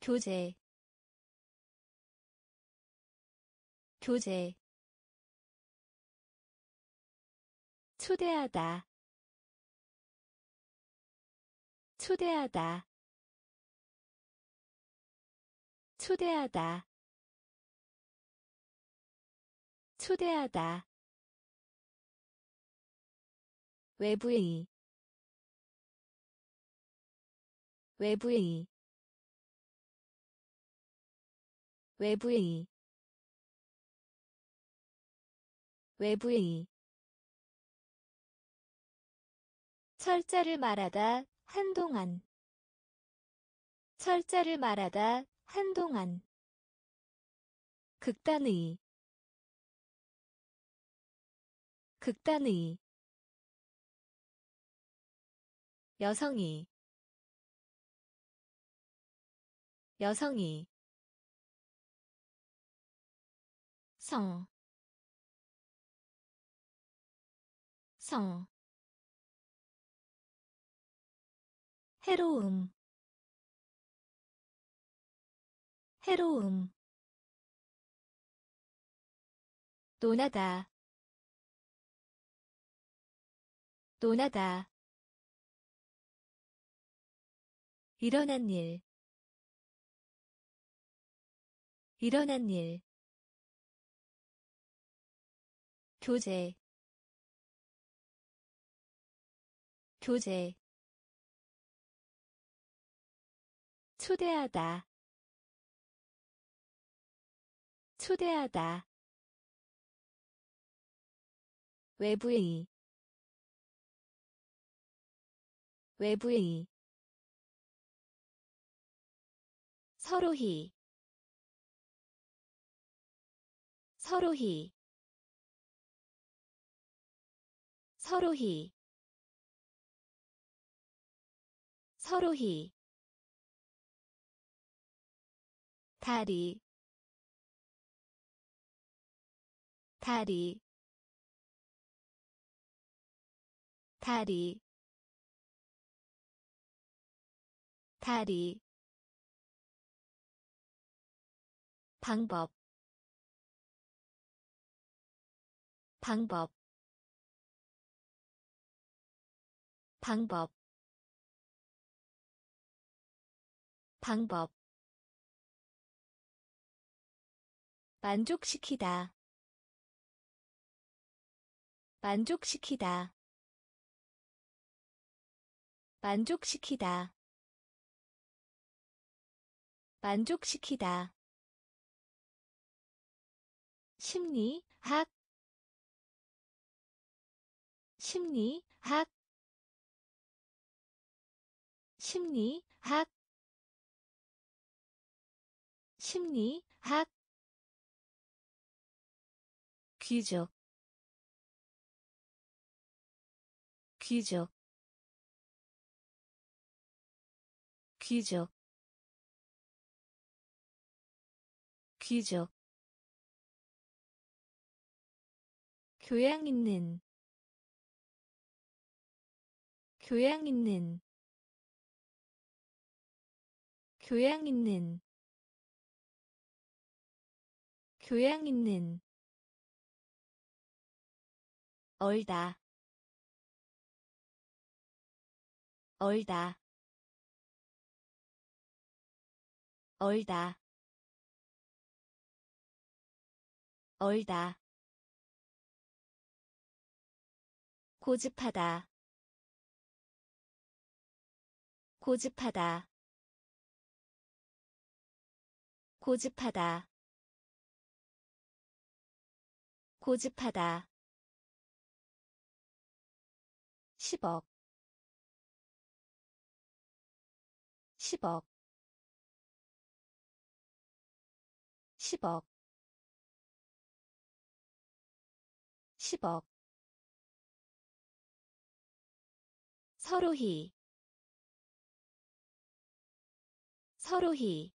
교재. 교재 초대하다. 초대하다. 초대하다. 초대하다. 외부의 외부의 외부의 외부의 철자를 말하다 한동안. 철자를 말하다 한동안. 극단의. 극단의. 여성이. 여성이. 성, 성, 해로움, 해로움, 논하다, 논하다, 일어난 일. 일어난 일. 교재. 교재 초대하다. 초대하다. 외부의 외부의 서로히. 서로히. 서로히. 서로히 다리 다리 다리 다리. 방법 방법 방법 방법 만족시키다. 만족시키다. 만족시키다. 만족시키다. 심리학. 심리학. 심리학. 심리학 귀족 귀족 귀족 귀족. 교양 있는 교양 있는 교양 있는 교양 있는 얼다. 얼다. 얼다. 얼다. 고집하다. 고집하다. 고집하다. 고집하다 10억 10억 10억 10억. 서로히 서로히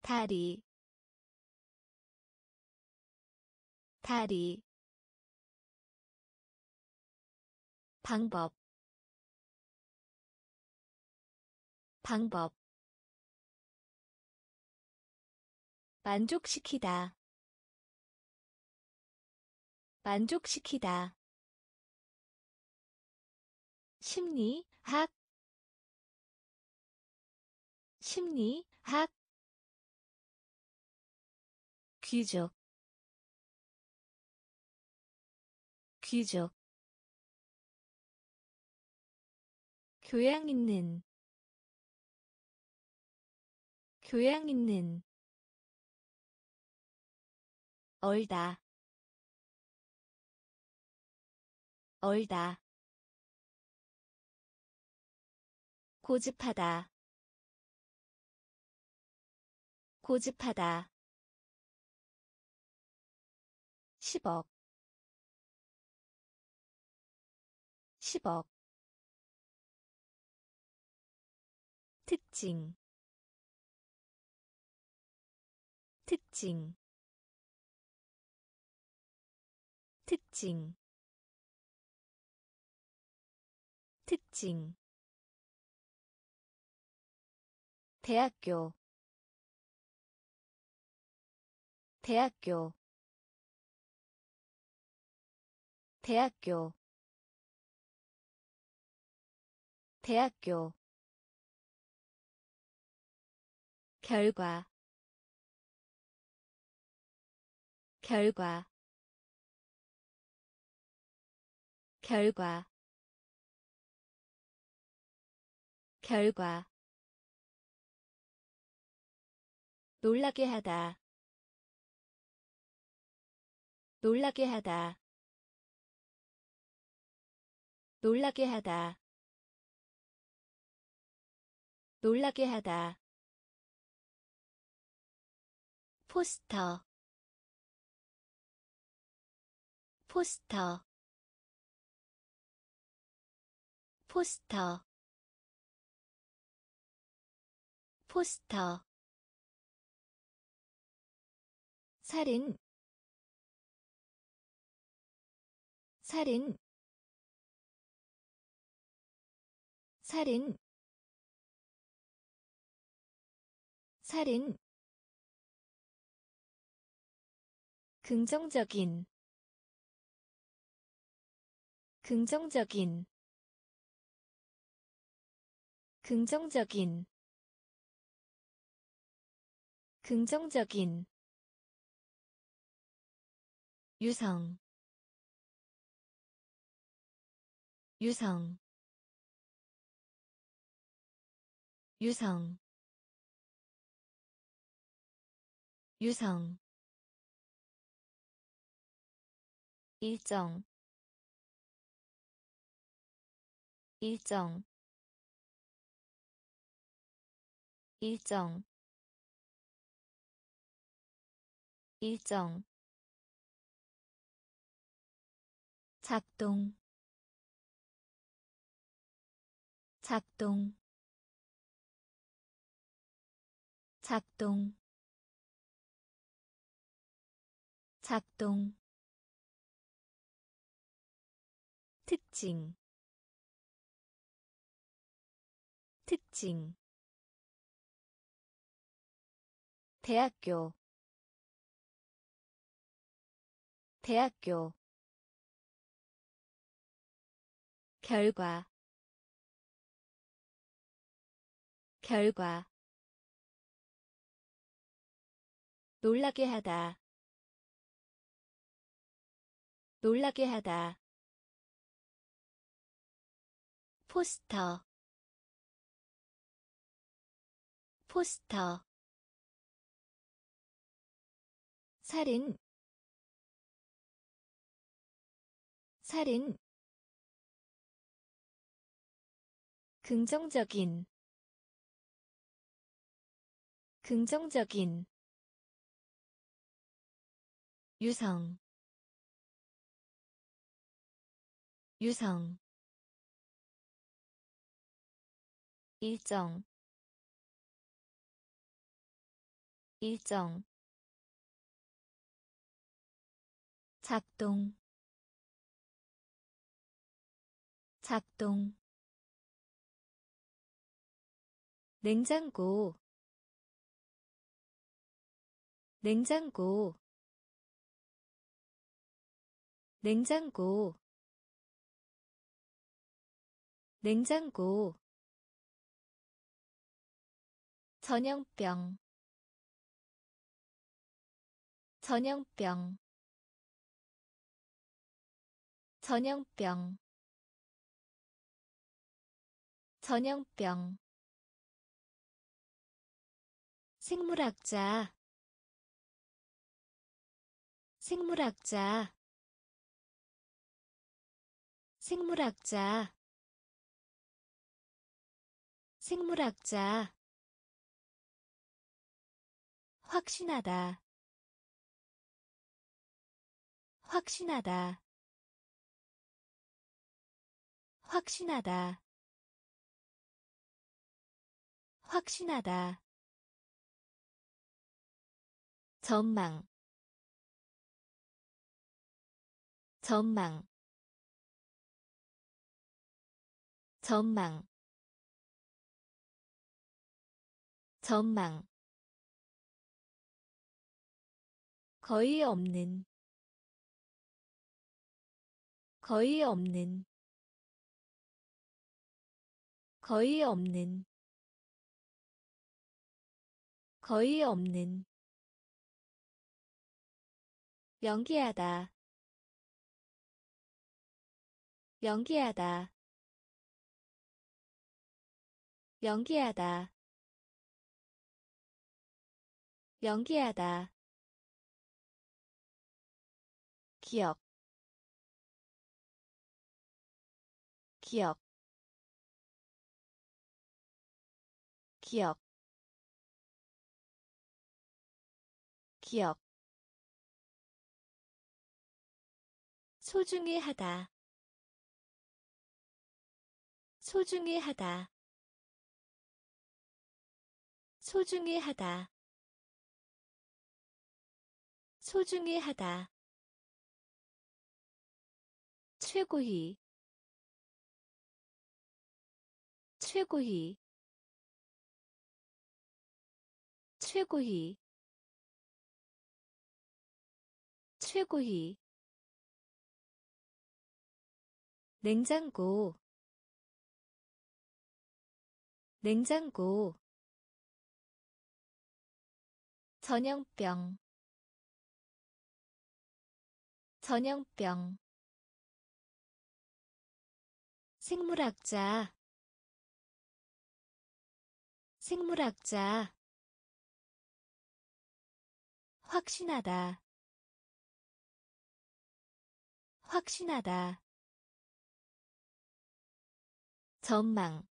다리 다리 방법 방법. 만족시키다 만족시키다. 심리학 심리학. 귀족 귀족 교양 있는 교양 있는 얼다 얼다 고집하다 고집하다 10억 10억 특징 특징 특징 특징. 대학교 대학교 대학교 대학교 결과 결과 결과 결과. 놀라게 하다 놀라게 하다 놀라게 하다 놀라게 하다 포스터 포스터 포스터 포스터. 살인 살인 살인 살인 긍정적인 긍정적인 긍정적인 긍정적인. 유성 유성 유성 유성 일정. 일정. 일정. 일정. 작동. 작동. 작동. 작동 특징 특징 대학교 대학교 결과 결과 놀라게 하다 놀라게 하다 포스터 포스터 살인 살인 긍정적인 긍정적인 유성 유성 일정 일정 작동 작동 냉장고 냉장고 냉장고 냉장고 전염병. 전염병. 전염병. 전염병. 생물학자. 생물학자. 생물학자. 생물학자 확신하다. 확신하다. 확신하다. 확신하다. 전망. 전망. 전망. 전망 거의 없는 거의 없는 거의 없는 거의 없는. 연기하다 연기하다 연기하다 연기하다 기억 기억 기억 기억. 소중히 하다 소중히 하다 소중히 하다 소중히 하다 최고위. 최고위. 최고위. 최고위. 냉장고. 냉장고. 전염병. 전염병 생물학자. 생물학자. 확신하다. 확신하다. 전망.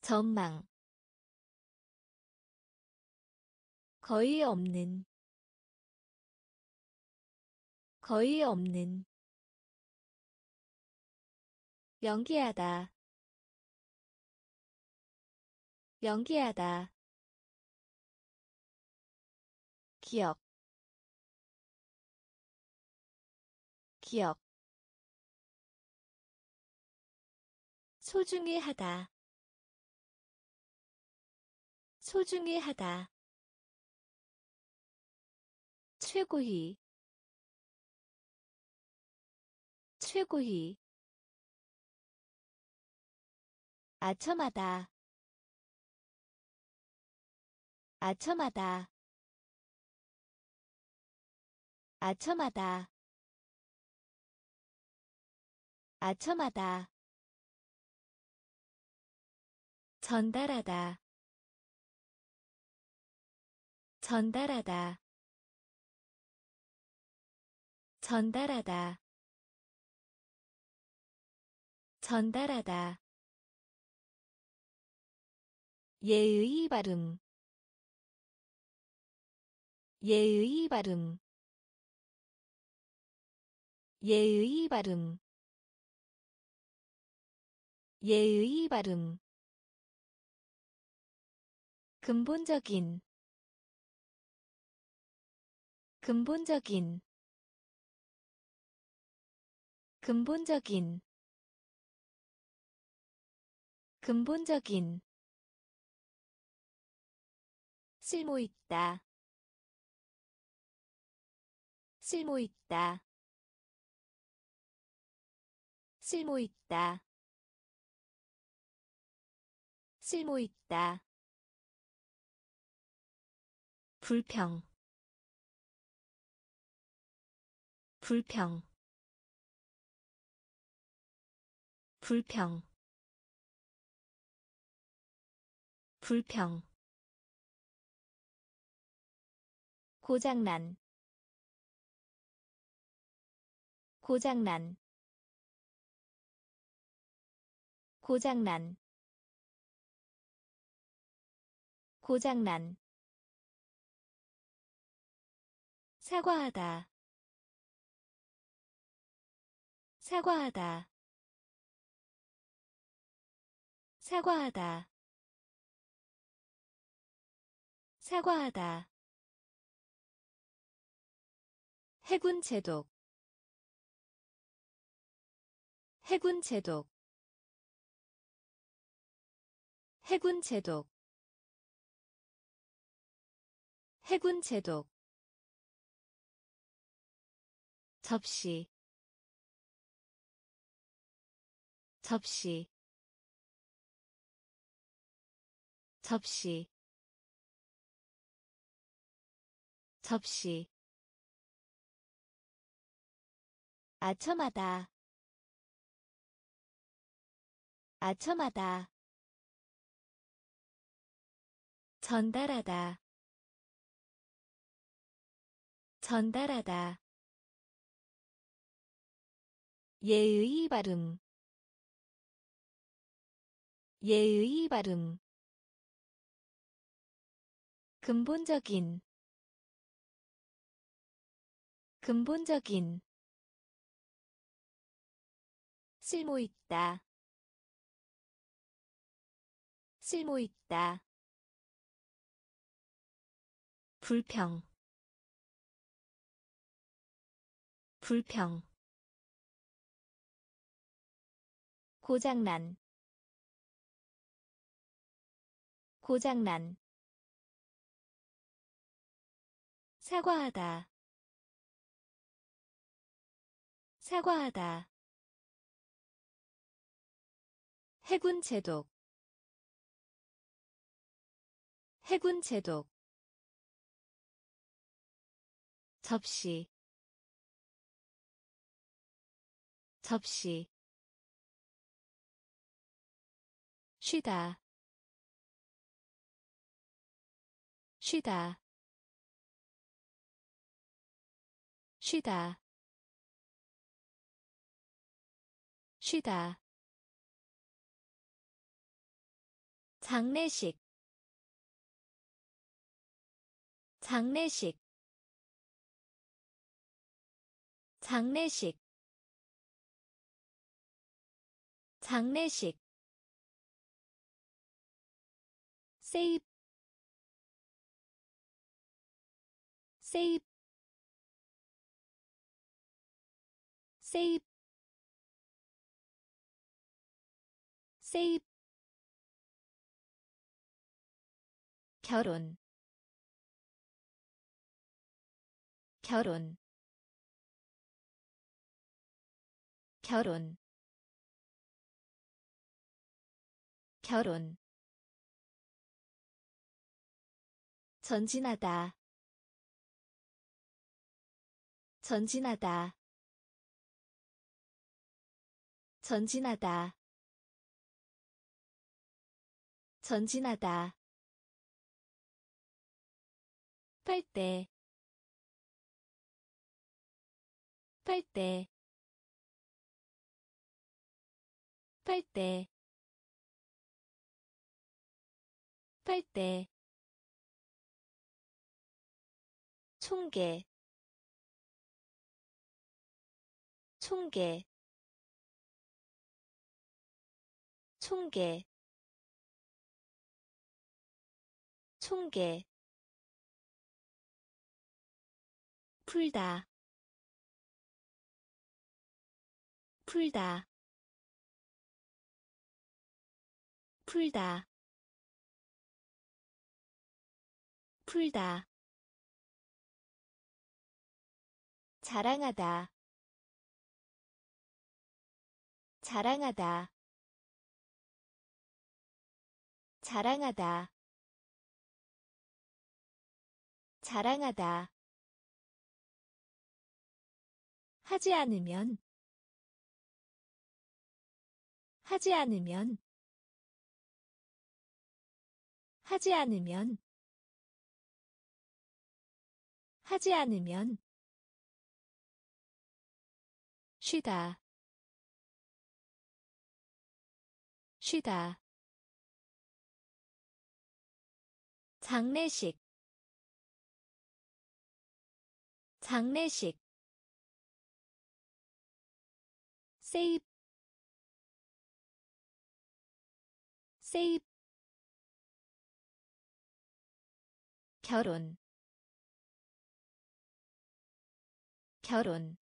전망. 거의 없는. 거의 없는 연기하다. 연기하다. 기억. 기억. 소중히 하다. 소중히 하다. 최고위. 최고위 아첨하다. 아첨하다. 아첨하다. 아첨하다. 전달하다. 전달하다. 전달하다. 전달하다 예의 발음. 예의 발음. 예의 발음. 예의 발음. 근본적인. 근본적인. 근본적인. 근본적인 쓸모 있다. 쓸모 있다. 쓸모 있다. 쓸모 있다. 불평. 불평. 불평. 불평 고장난. 고장난. 고장난. 고장난. 사과하다. 사과하다. 사과하다. 사과하다 해군 제독. 해군 제독. 해군 제독. 해군 제독. 접시. 접시. 접시. 접시 아첨하다. 아첨하다. 전달하다. 전달하다. 예의 발음. 예의 발음. 근본적인. 근본적인 쓸모 있다. 쓸모 있다. 불평. 불평. 고장난. 고장난. 사과하다. 사과하다 해군 제독. 해군 제독. 접시. 접시. 쉬다. 쉬다. 쉬다. 쉬다 장례식 장례식 장례식 장례식. 세입 세입. 세입 세입 결혼. 결혼. 결혼. 결혼. 전진하다. 전진하다. 전진하다. 전진하다 빨대 빨대 빨대 빨대 총계 총계 총계 총계 풀다. 풀다. 풀다. 풀다. 자랑하다. 자랑하다. 자랑하다. 자랑하다 하지 않으면 하지 않으면 하지 않으면 하지 않으면 쉬다 쉬다. 장례식 장례식 세입 세입 결혼 결혼.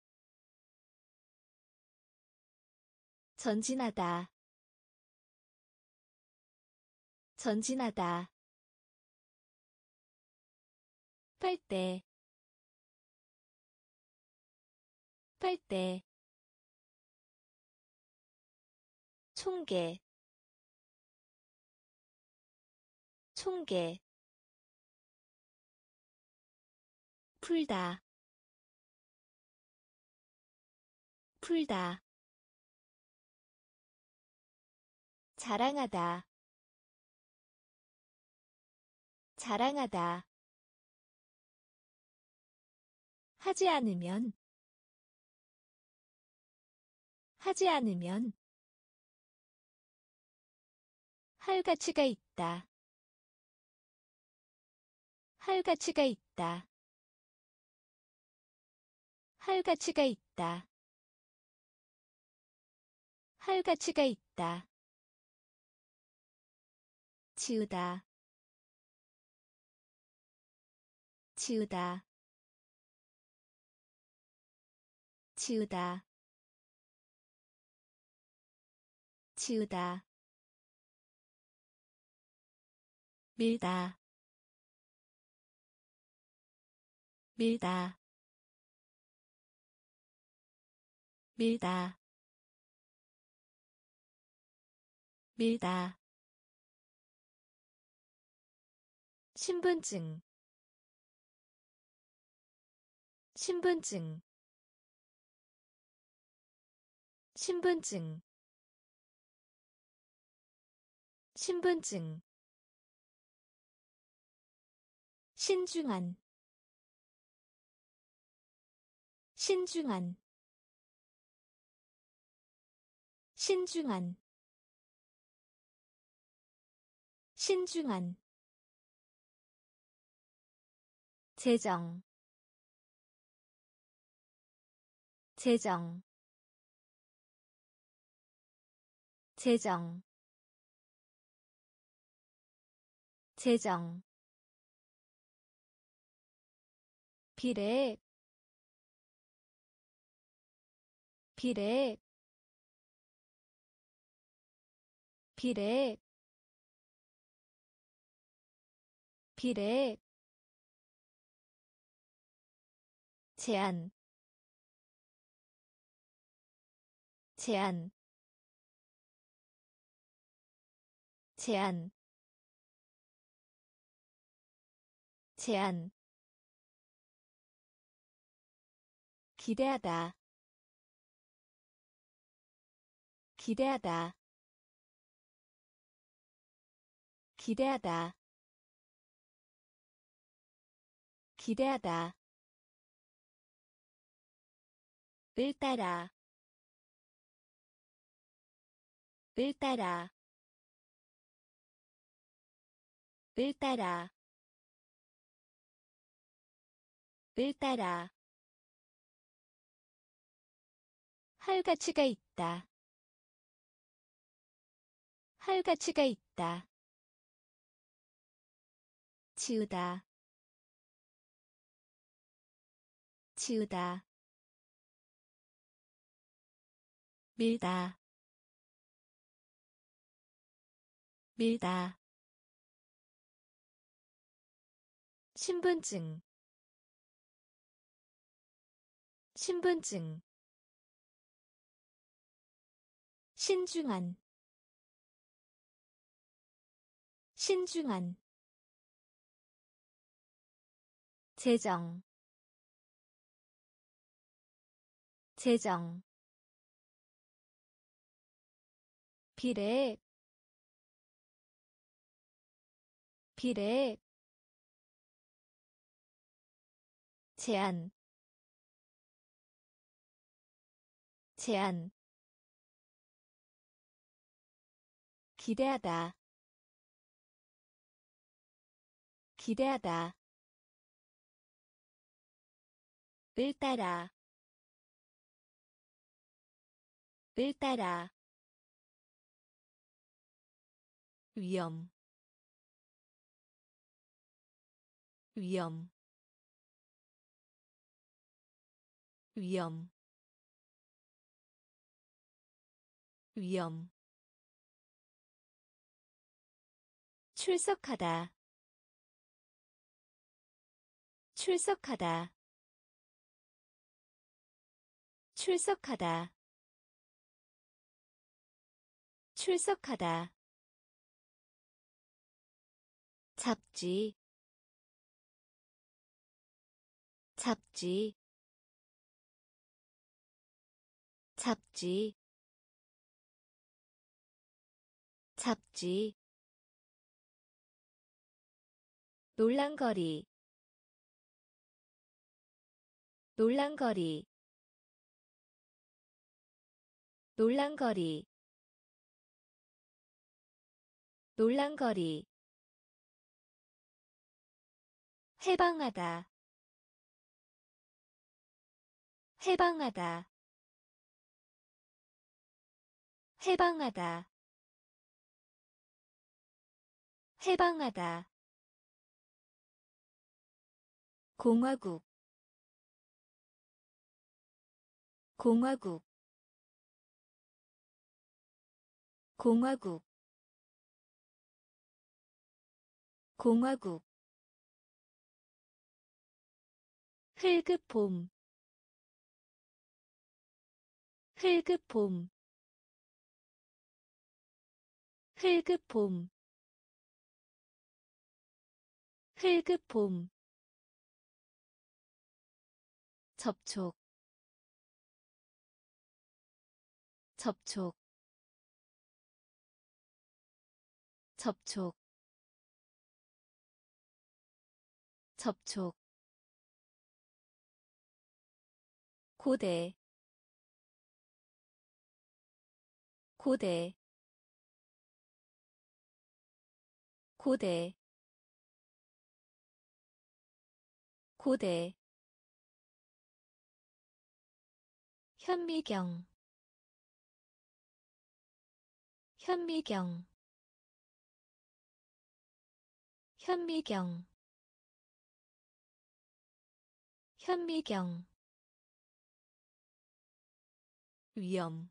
전진하다 전진하다. 빨대 빨대 총계 총계 풀다 풀다 자랑하다 자랑하다. 하지 않으면 하지 않으면 할 가치가 있다. 할 가치가 있다. 할 가치가 있다. 할 가치가 있다. 지우다. 지우다. 지우다. 지우다. 밀다. 밀다. 밀다. 밀다. 신분증. 신분증. 신분증. 신분증 신중한 신중한 신중한 신중한. 재정 재정. 재정. 재정 비례 비례 비례 비례 제한 제한 제한 제한 기대하다. 기대하다. 기대하다. 기대하다. 을 따라. 을 따라. 을 따라. 을 따라 할 가치가 있다. 할 가치가 있다. 지우다. 지우다. 밀다. 밀다. 신분증. 신분증 신중한 신중한 재정 재정 비례 비례 제한 제한 기대하다. 기대하다. 을 따라. 을 따라. 위험. 위험. 위험. 위험 출석하다. 출석하다. 출석하다. 출석하다. 잡지. 잡지. 잡지. 잡지 놀란거리. 놀란거리. 놀란거리. 놀란거리. 해방하다. 해방하다. 해방하다. 해방하다 공화국 공화국 공화국 공화국. 흙급봄 흙급봄 흙급봄 흙급봄 접촉. 접촉. 접촉. 접촉. 고대. 고대. 고대. 고대 현미경. 현미경. 현미경. 현미경. 위험.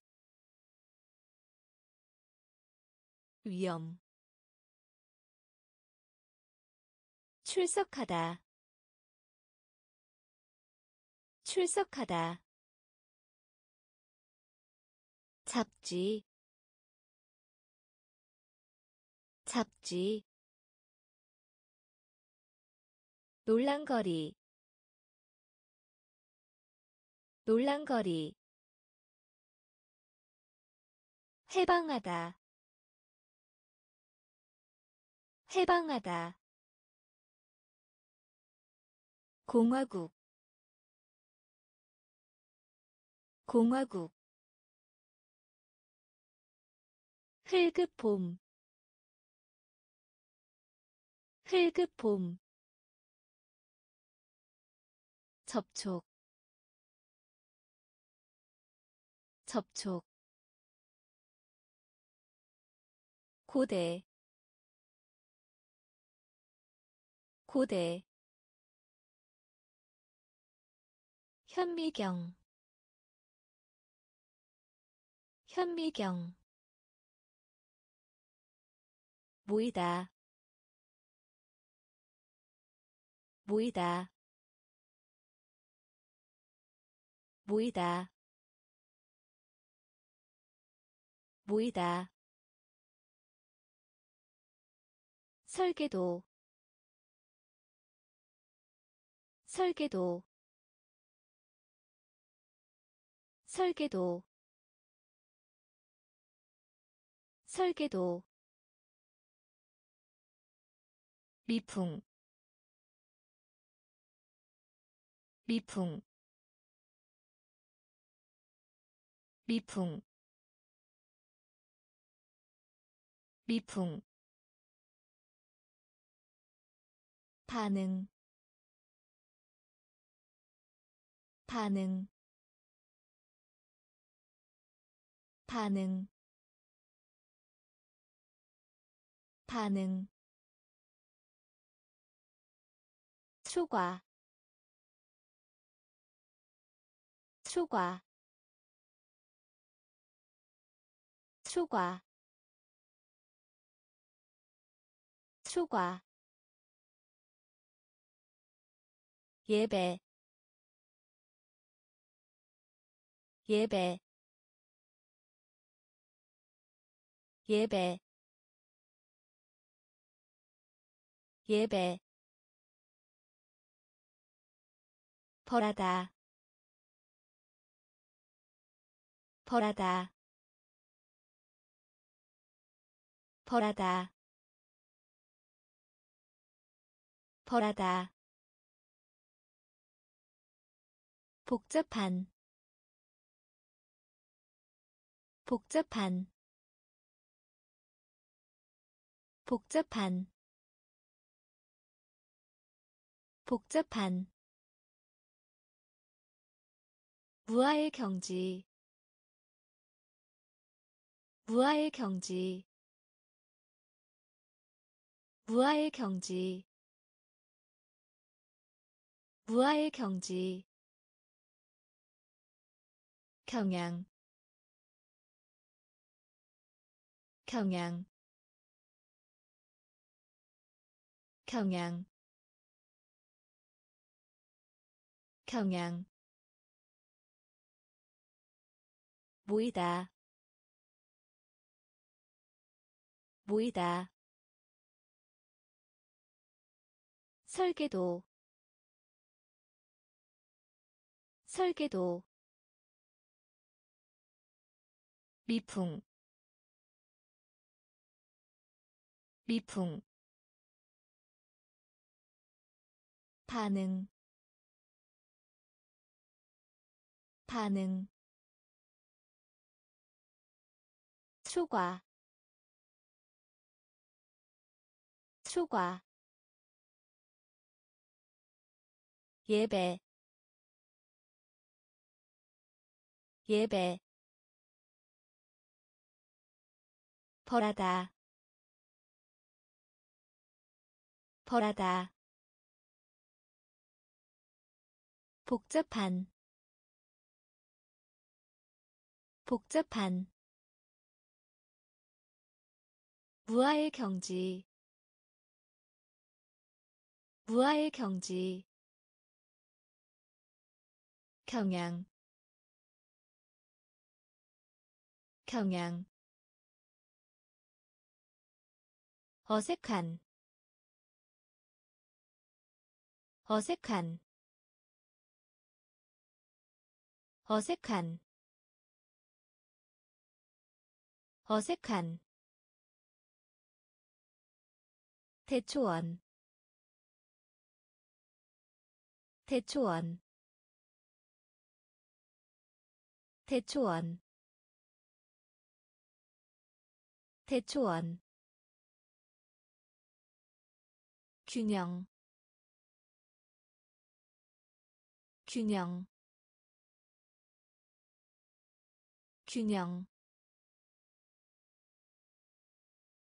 위험. 출석하다. 출석하다 잡지 잡지. 놀란거리 놀란거리. 해방하다 해방하다. 공화국 공화국 흙급봄 흙급봄 접촉. 접촉. 고대. 고대. 현미경. 현미경 모이다. 모이다. 모이다. 모이다. 설계도. 설계도. 설계도. 설계도 미풍 미풍 미풍 미풍. 반응 반응. 반응 반응 초과 초과 초과 초과 예배 예배. 예배 예배 벌하다. 벌하다. 벌하다. 벌하다. 복잡한. 복잡한. 복잡한. 복잡한 무아의 경지. 무아의 경지. 무아의 경지. 무아의 경지. 경향. 경향. 경향. 경향 모이다. 모이다. 설계도. 설계도. 미풍. 미풍. 반응. 반응 초과 초과 예배 예배 벌하다 벌하다 복잡한 복잡한 무아의 경지. 무아의 경지. 경향. 경향. 어색한. 어색한. 어색한. 어색한 대초원. 대초원. 대초원. 대초원. 균형. 균형. 균형.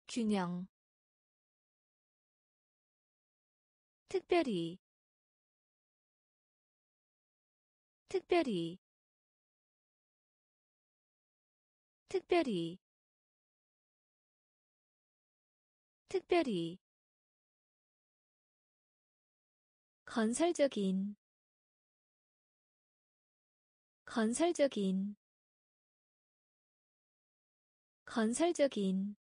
균형 특별히 특별히 특별히 특별히. 건설적인 건설적인 건설적인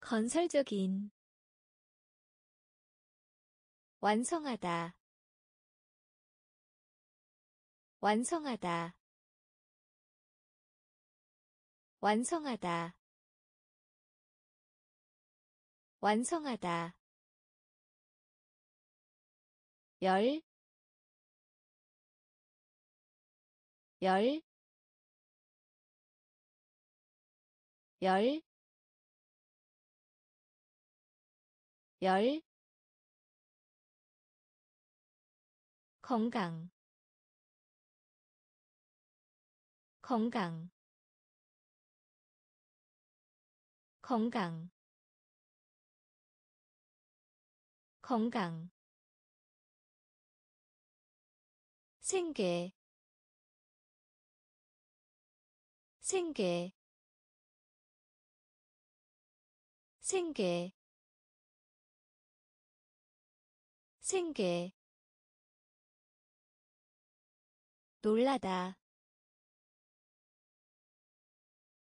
건설적인 완성하다. 완성하다. 완성하다. 완성하다. 열, 열, 열, 열, 건강, 건강, 건강, 건강. 생계. 생계. 생계. 생계 놀라다.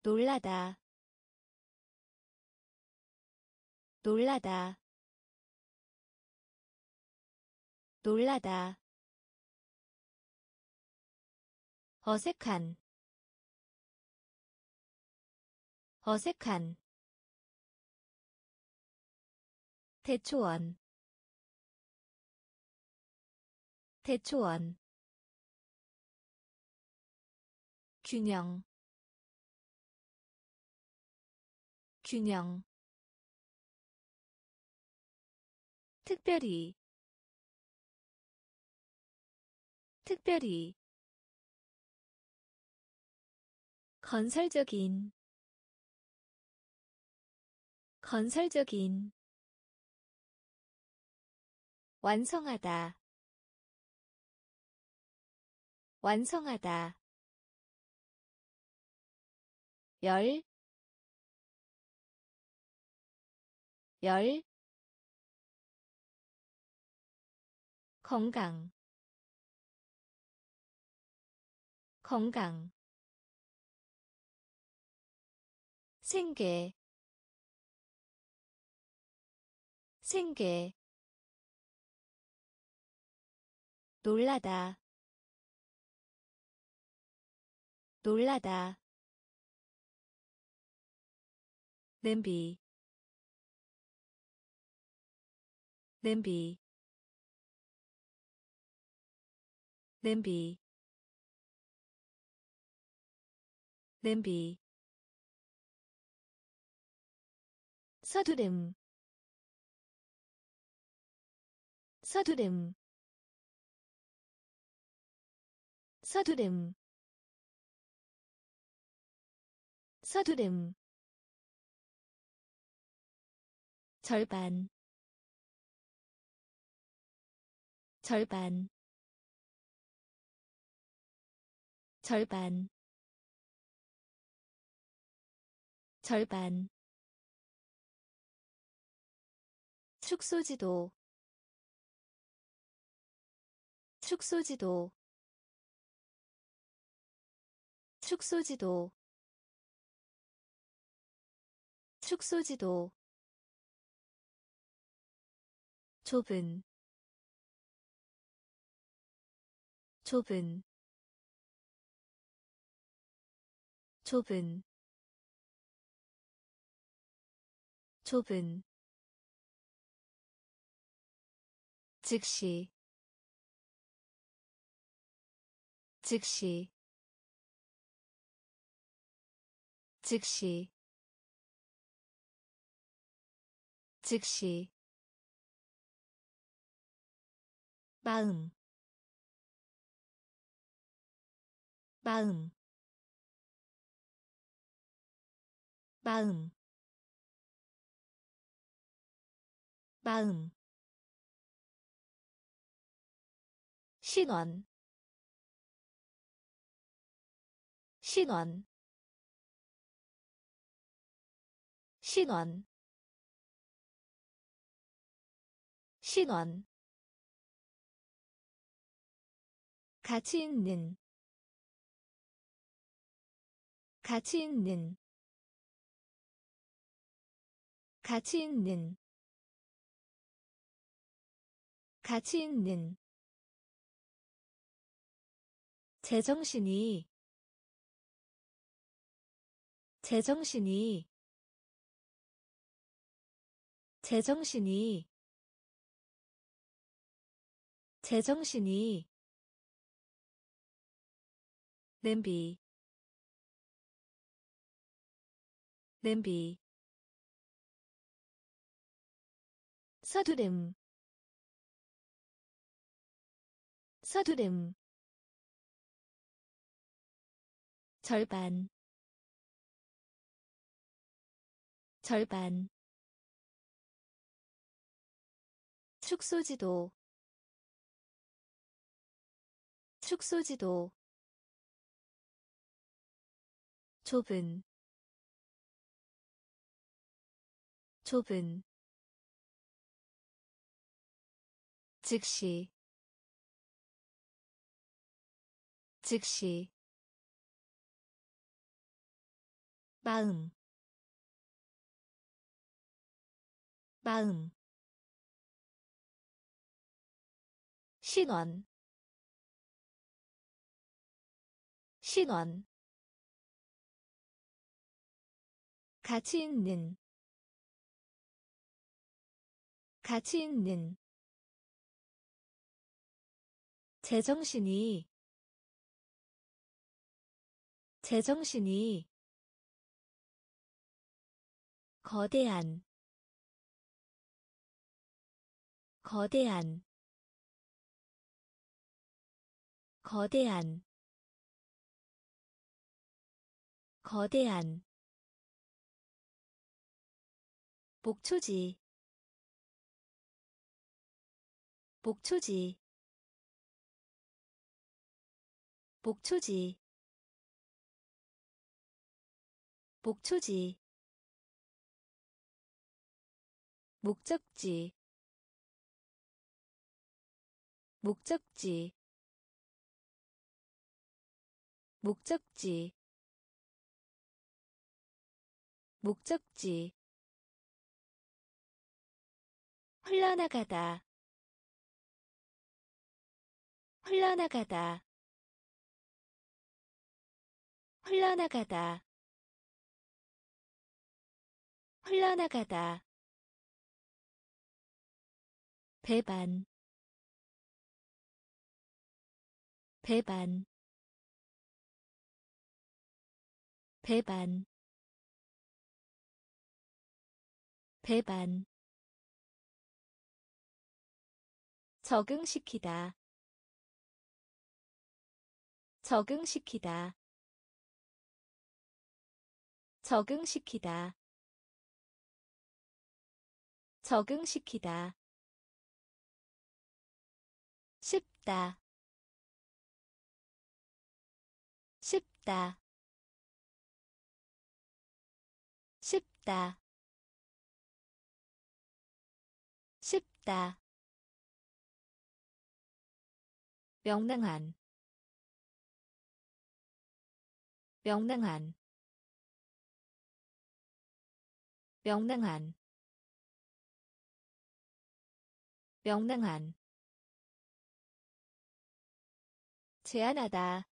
놀라다. 놀라다. 놀라다. 어색한. 어색한. 대초원. 대초원 균형 균형. 특별히 특별히. 건설적인 건설적인. 완성하다 완성하다 열, 열, 건강, 건강, 생계 생계. 놀라다 놀라다 냄비 냄비 냄비 냄비. 서두름 서두름 서두름 서두름 절반. 절반. 절반. 절반. 축소지도. 축소지도. 축소지도. 축소지도 좁은 좁은 좁은 좁은. 즉시 즉시 즉시 즉시 마음. 마음. 마음. 마음. 신원. 신원. 신원. 신원 가치 있는 가치 있는 가치 있는 가치 있는. 제정신이 제정신이 제정신이 제정신이 냄비 냄비 서두름 서두름 절반 절반 축소지도 축소지도 좁은 좁은 즉시 즉시 마음 마음 신원 신원 가치 있는 가치 있는 제정신이 제정신이 거대한 거대한 거대한 거대한 목초지. 목초지. 목초지. 목초지. 목적지. 목적지. 목적지. 목적지 흘러나가다. 흘러나가다. 흘러나가다. 흘러나가다. 배반. 배반. 배반. 배반 적응시키다. 적응시키다. 적응시키다. 적응시키다. 쉽다. 쉽다. 쉽다. 쉽다 명랑한 명랑한 명랑한 명랑한. 제한하다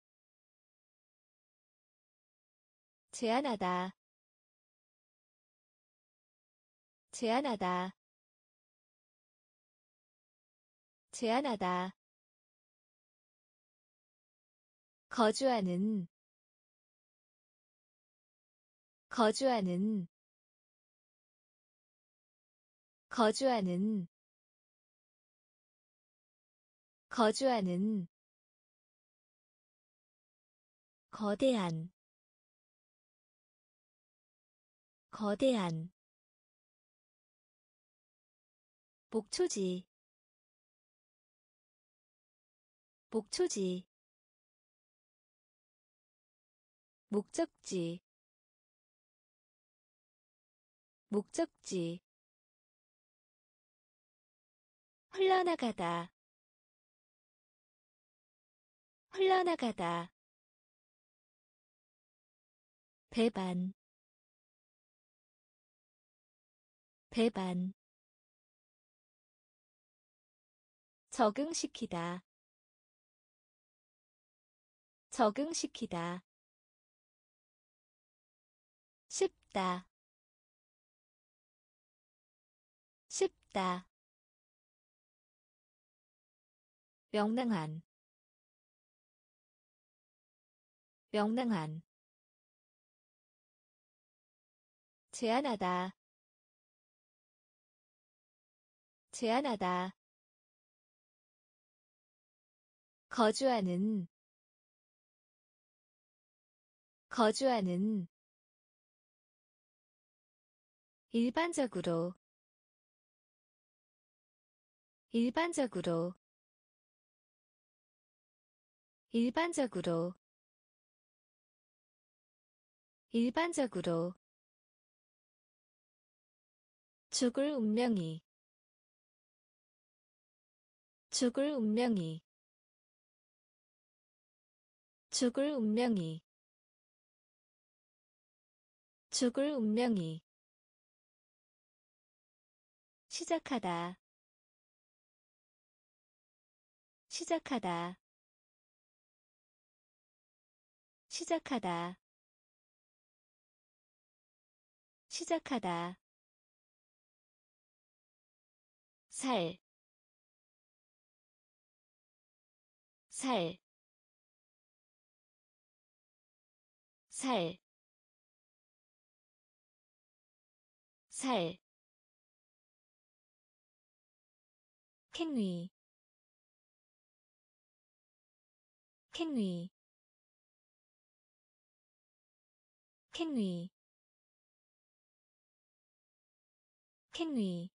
제한하다. 제한하다 제한하다 거주하는 거주하는 거주하는 거주하는 거대한 거대한 목초지 목초지 목적지 목적지 흘러나가다 흘러나가다 배반 배반 적응시키다 적응시키다 쉽다. 쉽다. 명랑한. 명랑한. 제한하다. 제한하다. 거주하는. 거주하는 일반적으로 일반적으로 일반적으로 일반적으로. 죽을 운명이 죽을 운명이. 죽을 운명이. 죽을 운명이 시작하다. 시작하다. 시작하다. 시작하다. 살, 살, 살, 살, 캔위, 캔위, 캔위, 캔위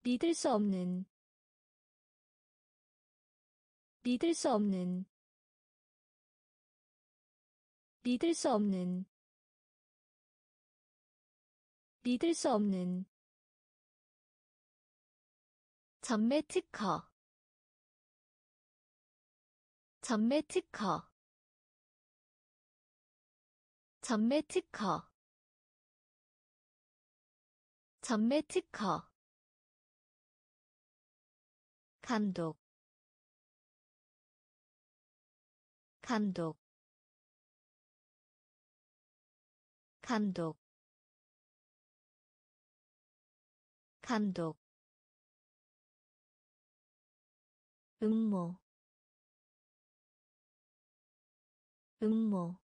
믿을 수 없는. 믿을 수 없는. 믿을 수 없는. 믿을 수 없는 전매 특허. 전매 특허. 전매 특허. 전매 특허. 감독. 감독. 감독. 감독 음모. 음모.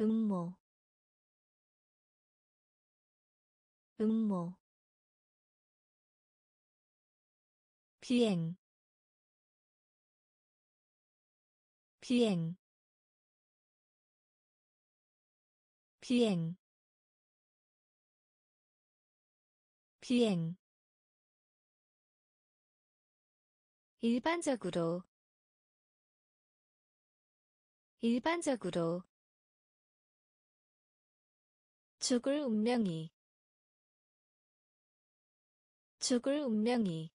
음모. 음모. 비행. 비행. 비행. 비행 일반적으로 일반적으로 죽을 운명이 죽을 운명이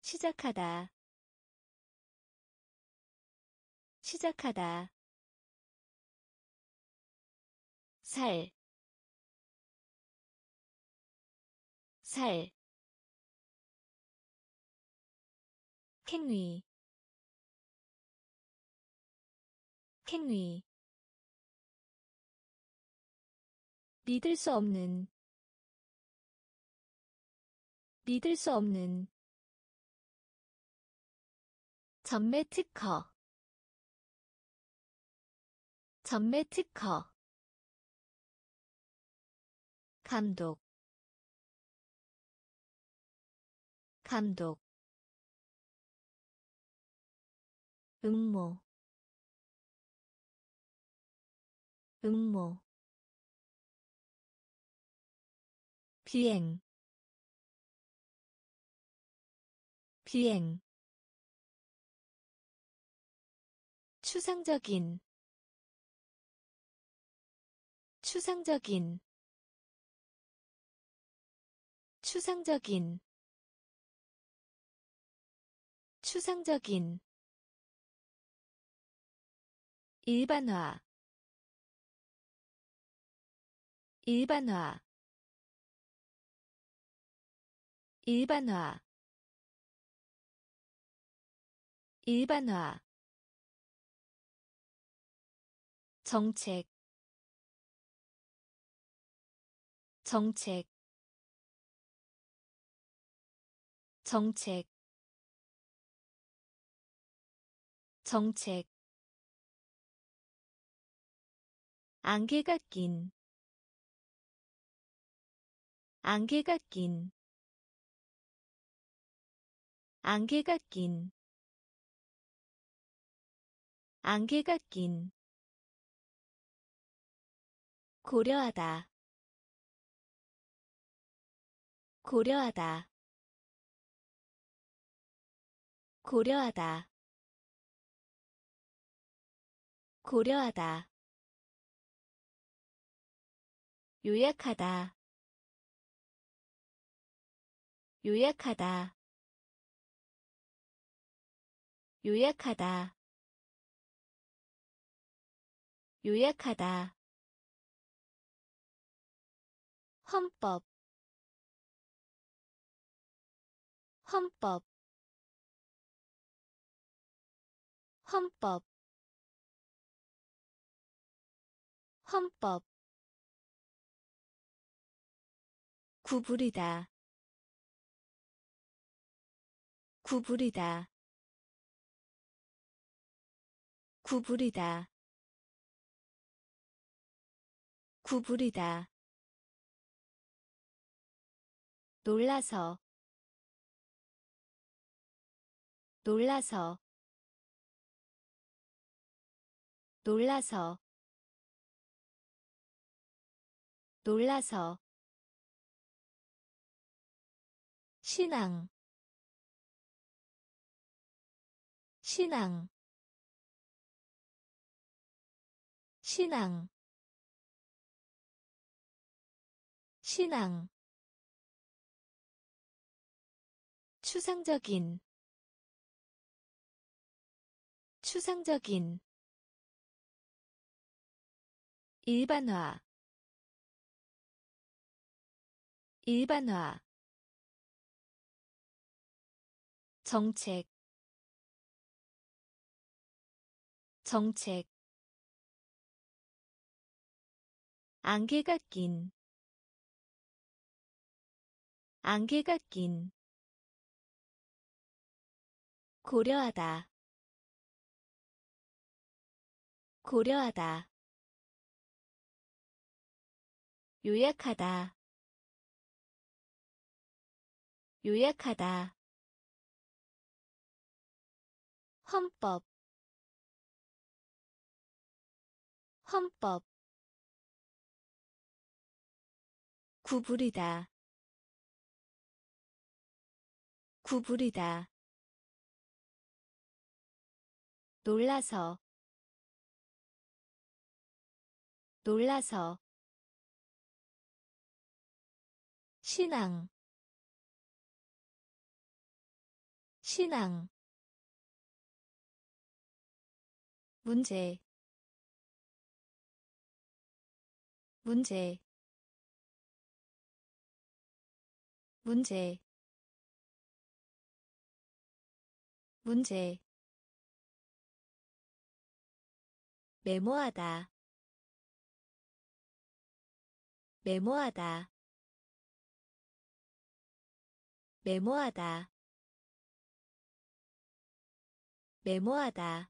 시작하다 시작하다. 살, 살, 캥위, 캥위, 믿을 수 없는, 믿을 수 없는, 전매 특허, 전매 특허, 감독. 감독 음모. 음모. 비행. 비행. 추상적인. 추상적인. 추상적인. 추상적인 일반화 일반화 일반화 일반화. 정책 정책 정책 정책 안개가 낀. 안개가 낀. 안개가 낀. 안개가 낀. 고려하다. 고려하다. 고려하다. 고려하다 요약하다. 요약하다. 요약하다. 요약하다. 헌법. 헌법. 헌법. 헌법 구부리다. 구부리다. 구부리다. 구부리다. 놀라서. 놀라서. 놀라서. 놀라서 신앙. 신앙. 신앙. 신앙. 추상적인. 추상적인. 일반화. 일반화 정책 정책. 안개가 낀 안개가 낀. 고려하다 고려하다. 요약하다 요약하다 헌법. 헌법. 구부리다. 구부리다. 놀라서. 놀라서. 신앙. 신앙 문제 문제 문제 문제. 메모하다 메모하다 메모하다 메모하다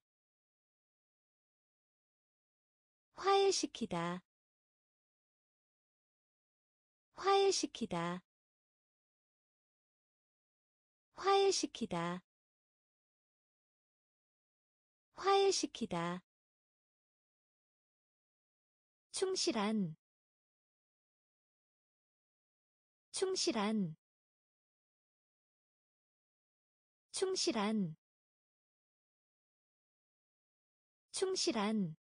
화해시키다. 화해시키다. 화해시키다. 화해시키다. 충실한. 충실한. 충실한. 충실한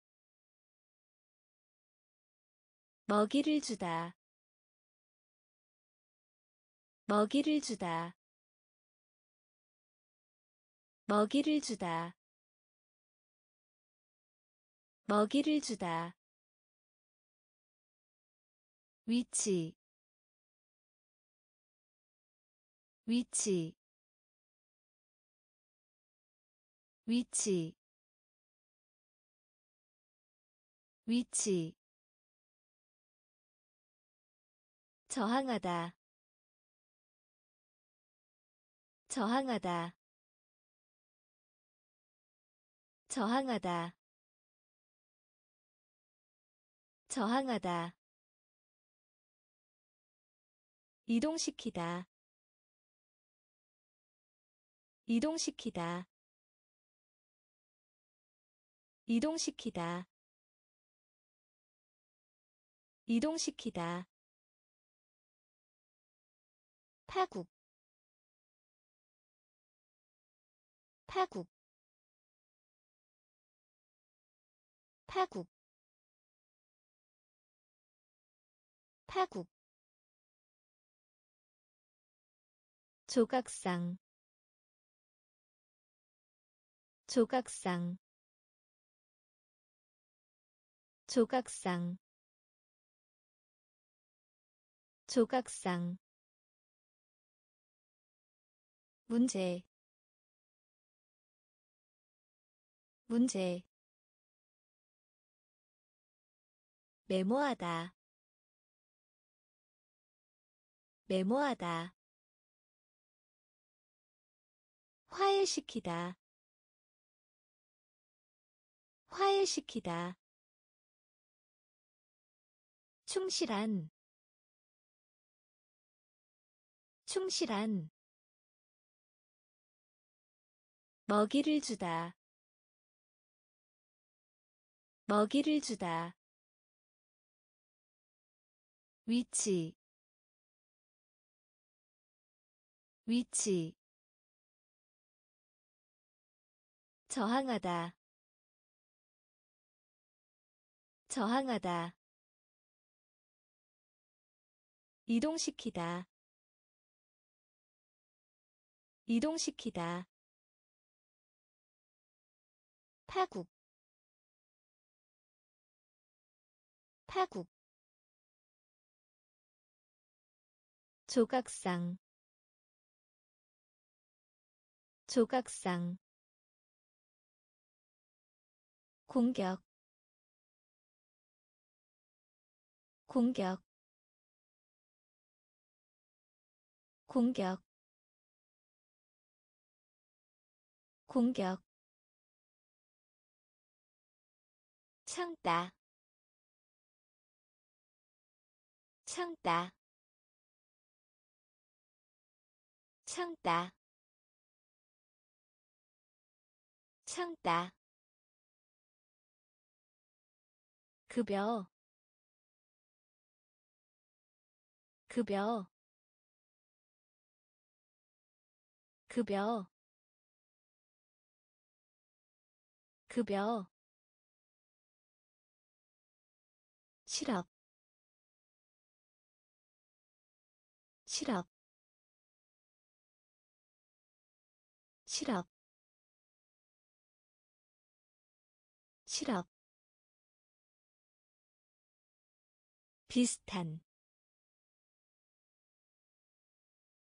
먹이를 주다. 먹이를 주다. 먹이를 주다. 먹이를 주다. 위치. 위치. 위치. 위치 저항하다. 저항하다. 저항하다. 저항하다. 이동시키다. 이동시키다. 이동시키다. 이동시키다 파국 파국 파국 파국 조각상. 조각상. 조각상. 조각상 문제 문제 메모하다 메모하다 화해시키다 화해시키다 충실한 충실한 먹이를 주다. 먹이를 주다. 위치. 위치. 저항하다. 저항하다. 이동시키다. 이동시키다 파국 파국 조각상. 조각상. 공격. 공격. 공격. 공격 참다. 참다. 참다. 참다. 급여. 급여. 급여. 급여 실업 실업 실업 실업 비슷한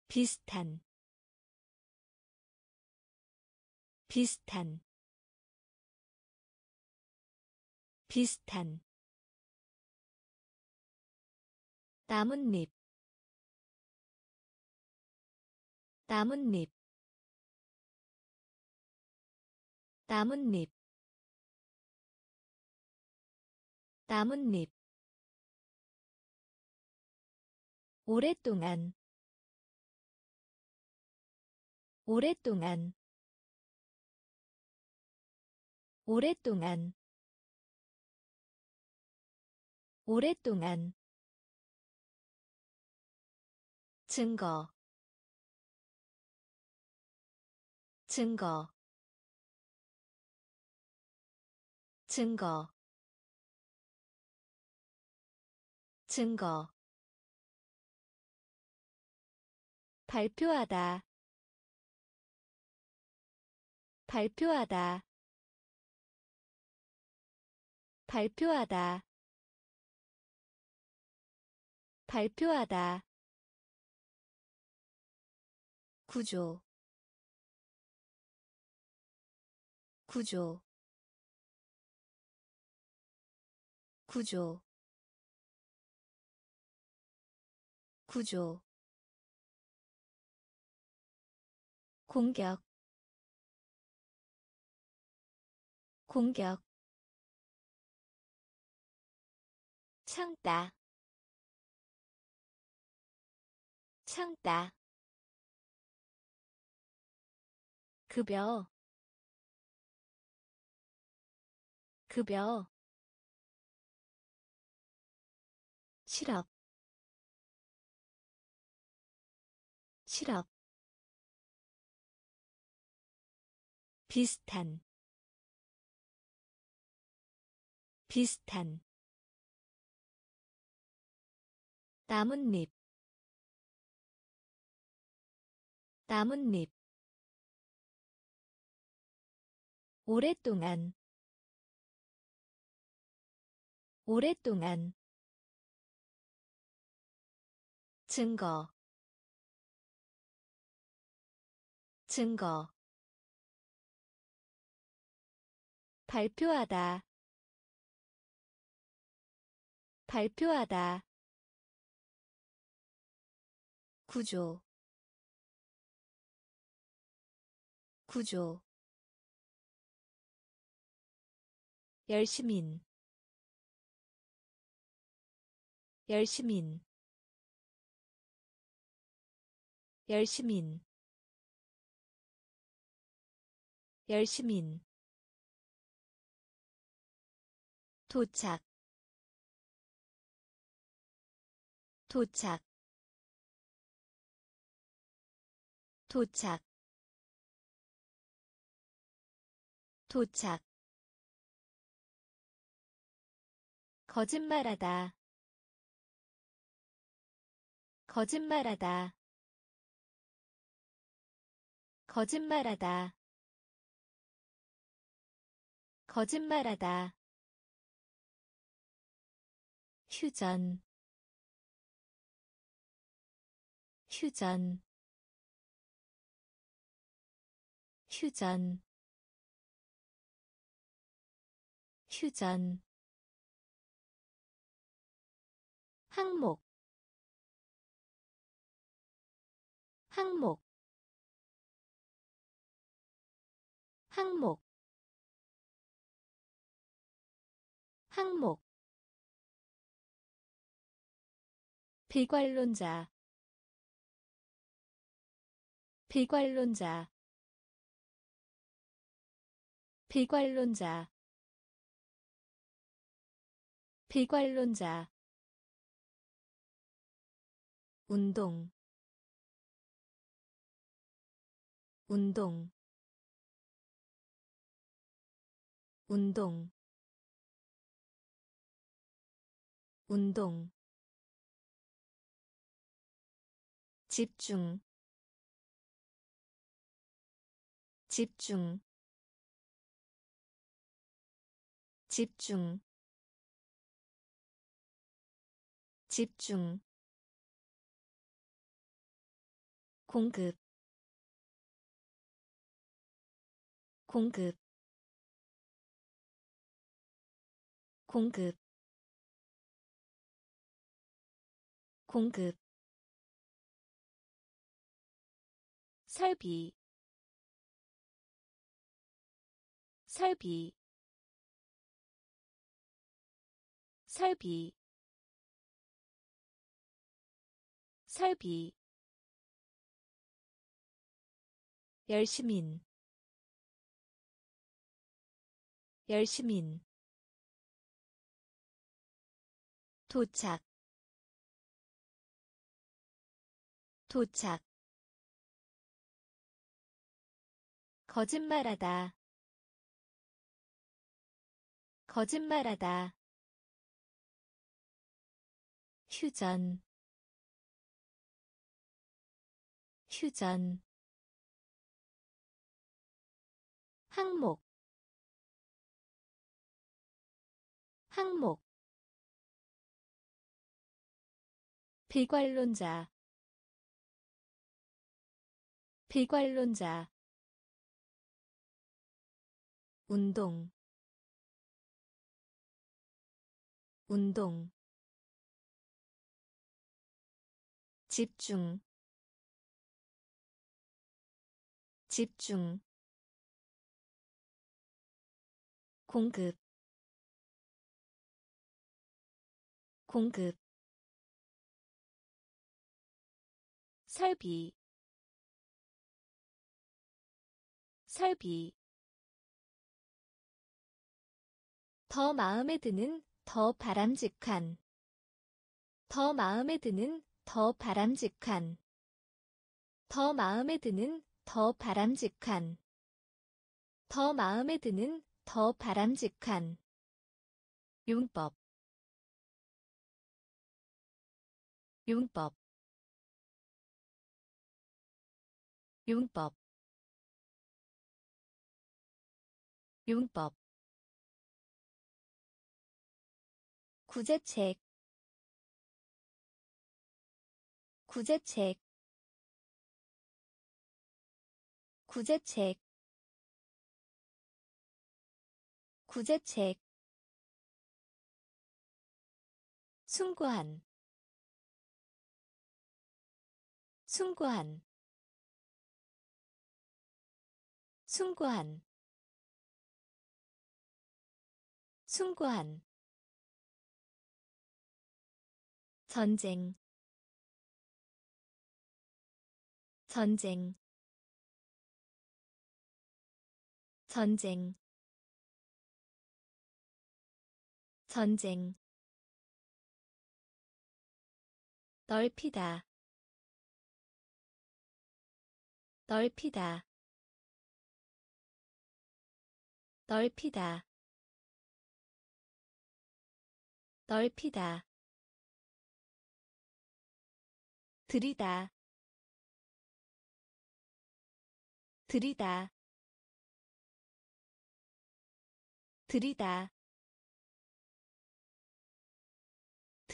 비슷한 비슷한 비슷한 나뭇잎 나뭇잎 나뭇잎 나뭇잎. 오랫동안 오랫동안 오랫동안 오랫동안 증거 증거 증거 증거. 발표하다 발표하다. 발표하다 발표하다 구조. 구조. 구조. 구조. 공격. 공격. 참다. 참다 급여 급여 실업 실업 비슷한 비슷한 나뭇잎 나뭇잎 오랫동안 오랫동안 증거 증거 발표하다 발표하다 구조 구조 열심인 열심인 열심인 열심인. 도착 도착 도착 도착 거짓말하다. 거짓말하다. 거짓말하다. 거짓말하다. 휴전. 휴전. 휴전. 휴전 항목 항목 항목 항목. 비관론자 비관론자 비관론자 비관론자 운동. 운동. 운동. 운동. 집중. 집중. 집중. 집중 공급 공급 공급 공급. 설비 설비 설비 설비 열시민 열시민 도착. 도착. 거짓말하다. 거짓말하다. 휴전. 휴전 항목 항목 비관론자 비관론자 운동 운동 집중 집중 공급 공급 설비 설비. 더 마음에 드는 더 바람직한. 더 마음에 드는 더 바람직한. 더 마음에 드는 더 바람직한. 더 마음에 드는 더 바람직한 용법 용법 용법 용법. 구제책 구제책 구제책 구제책 숭고한 숭고한 숭고한 숭고한. 전쟁 전쟁 전쟁 전쟁. 넓히다. 넓히다. 넓히다. 넓히다. 들이다. 들이다. 들이다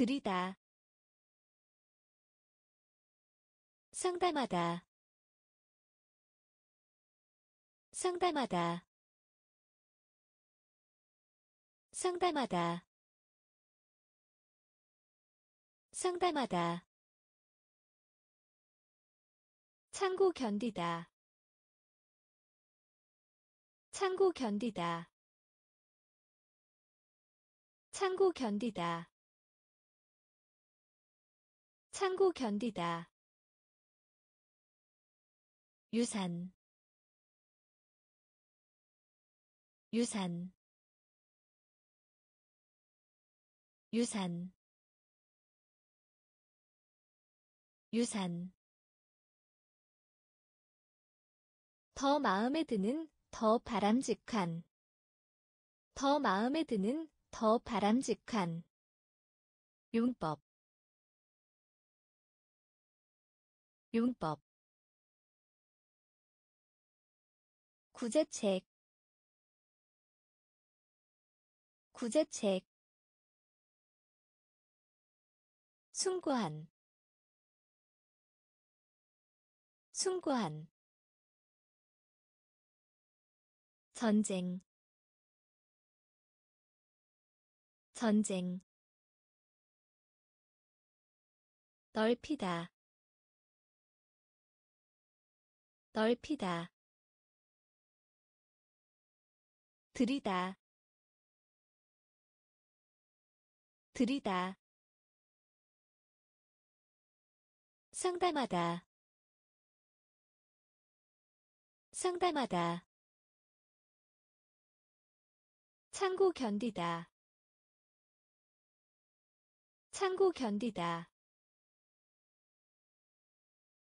들이다. 상담하다. 상담하다. 상담하다. 상담하다. 참고 견디다. 참고 견디다. 참고 견디다 참고 견디다. 유산. 유산. 유산. 유산. 더 마음에 드는 더 바람직한. 더 마음에 드는 더 바람직한. 용법 용법 구제책 구제책 숭고한 숭고한 전쟁 전쟁 넓히다 넓히다. 들이다. 들이다. 상담하다. 상담하다. 참고 견디다. 참고 견디다.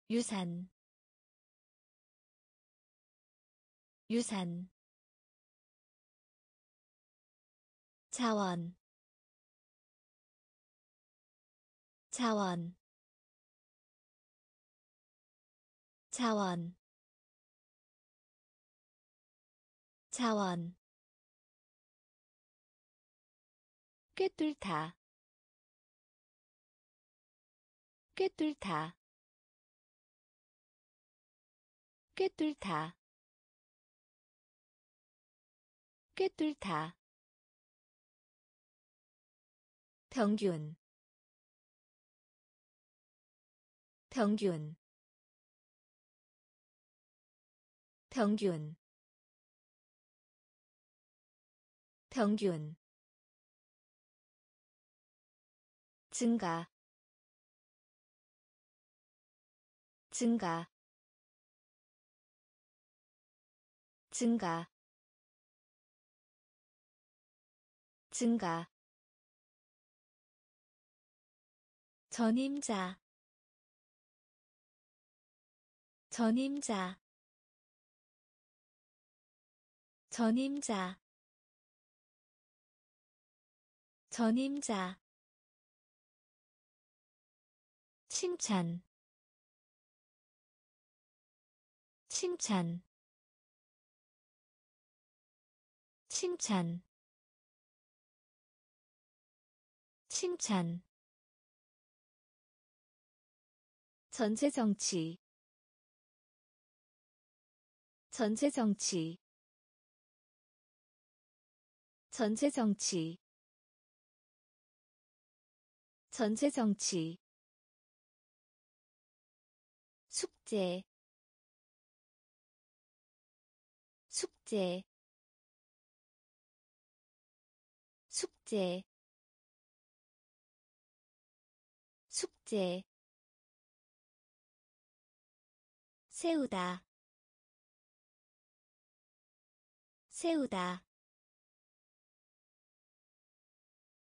유산 유산 자원 자원 자원 자원. 꿰뚫다 꿰뚫다 꿰뚫다 꿰뚫다. 평균. 평균. 평균. 평균. 증가. 증가. 증가 증가. 전임자. 전임자. 전임자. 전임자. 칭찬. 칭찬. 칭찬 칭찬. 전체 정치. 전체 정치. 전체 정치. 전체 정치. 숙제. 숙제. 숙제 숙제 세우다 세우다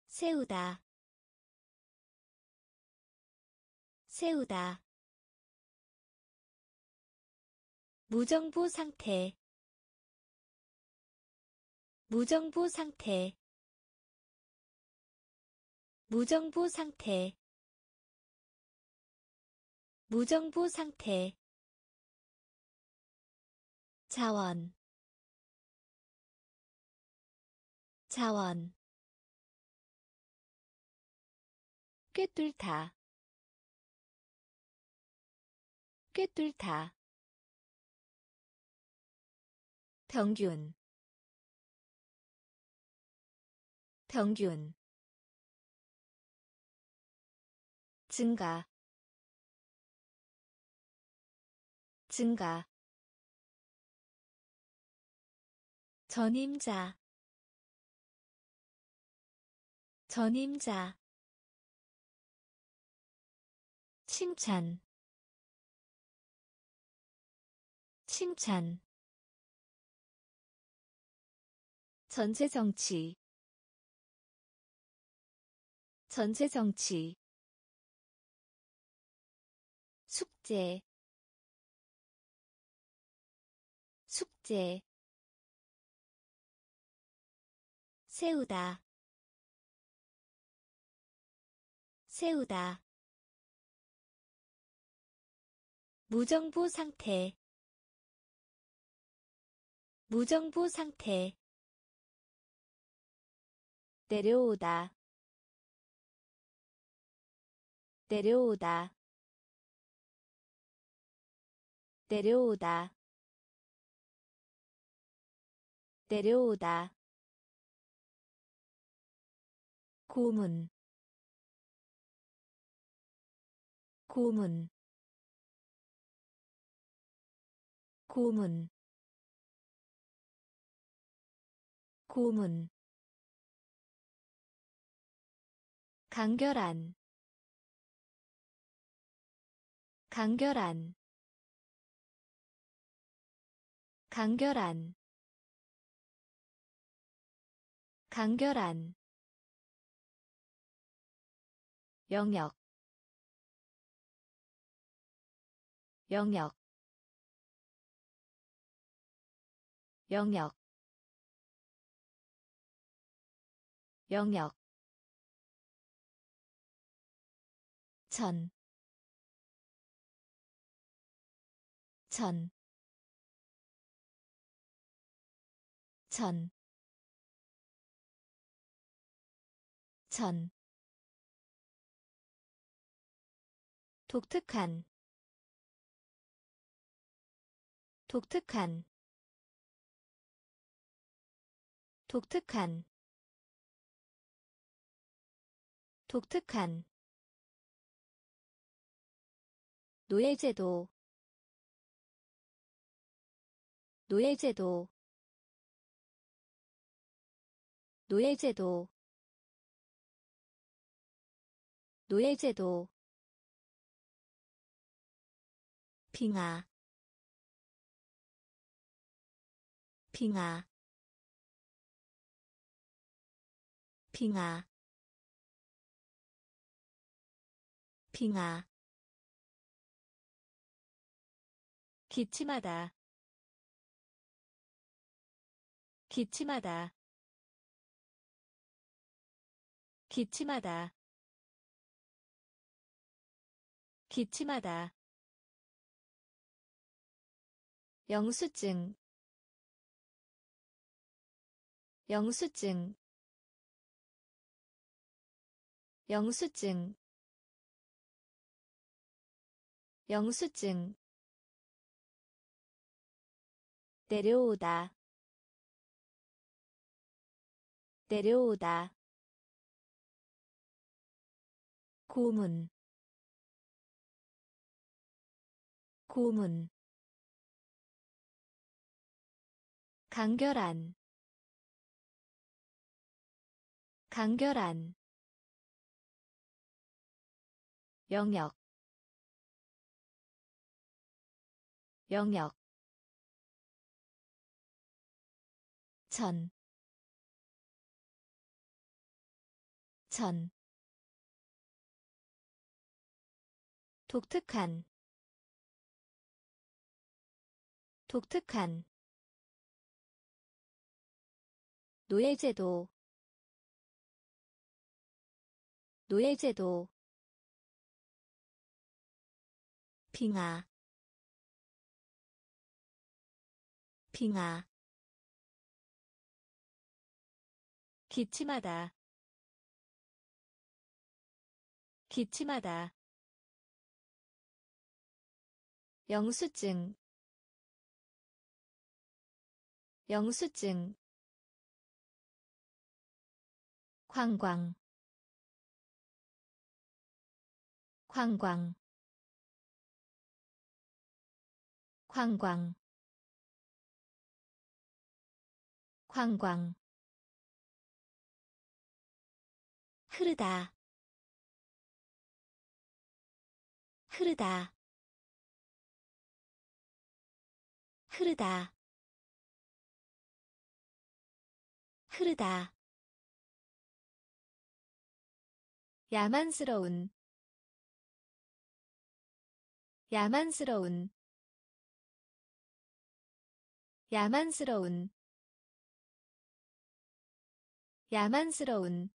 세우다 세우다. 무정부 상태 무정부 상태 무정부 상태 무정부 상태. 자원. 자원. 꿰뚫다. 꿰뚫다. 평균. 평균. 증가 증가. 전임자. 전임자. 칭찬. 칭찬. 전체 정치. 전체 정치. 숙제 숙제 세우다 세우다. 무정부 상태 무정부 상태. 내려오다 내려오다. 내려오다 내려오다. 고문. 고문. 고문. 고문. 간결한. 간결한. 간결한 간결한 영역 영역 영역 영역. 전, 전, 전, 전, 독특한, 독특한, 독특한, 독특한. 노예제도. 노예제도. 노예제도 노예제도 빙하 빙하 빙하 빙하. 기침하다 기침하다 기침하다 기침하다. 영수증. 영수증. 영수증. 영수증. 내려오다. 내려오다. 고문 고문 간결한 간결한 영역 영역 전, 전, 독특한, 독특한, 노예제도, 노예제도, 빙하, 빙하, 기침하다 기침하다 영수증 영수증 관광 관광 관광 관광. 흐르다 흐르다. 흐르다 흐르다. 야만스러운. 야만스러운. 야만스러운. 야만스러운.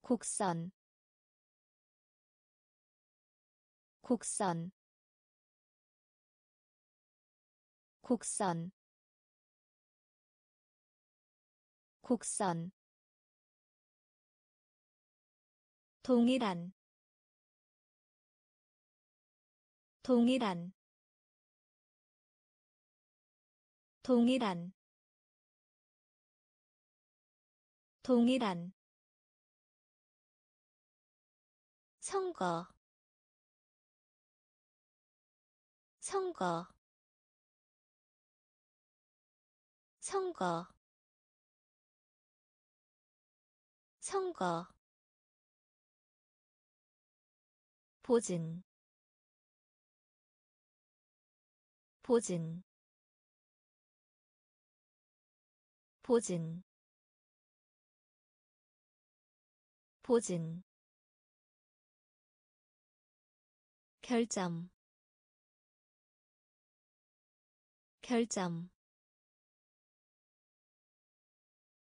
곡선. 곡선. 곡선 곡선 동일한 동일한 동일한 동일한. 선거 선거 선거 선거 보증 보증 보증 보증. 결점 결점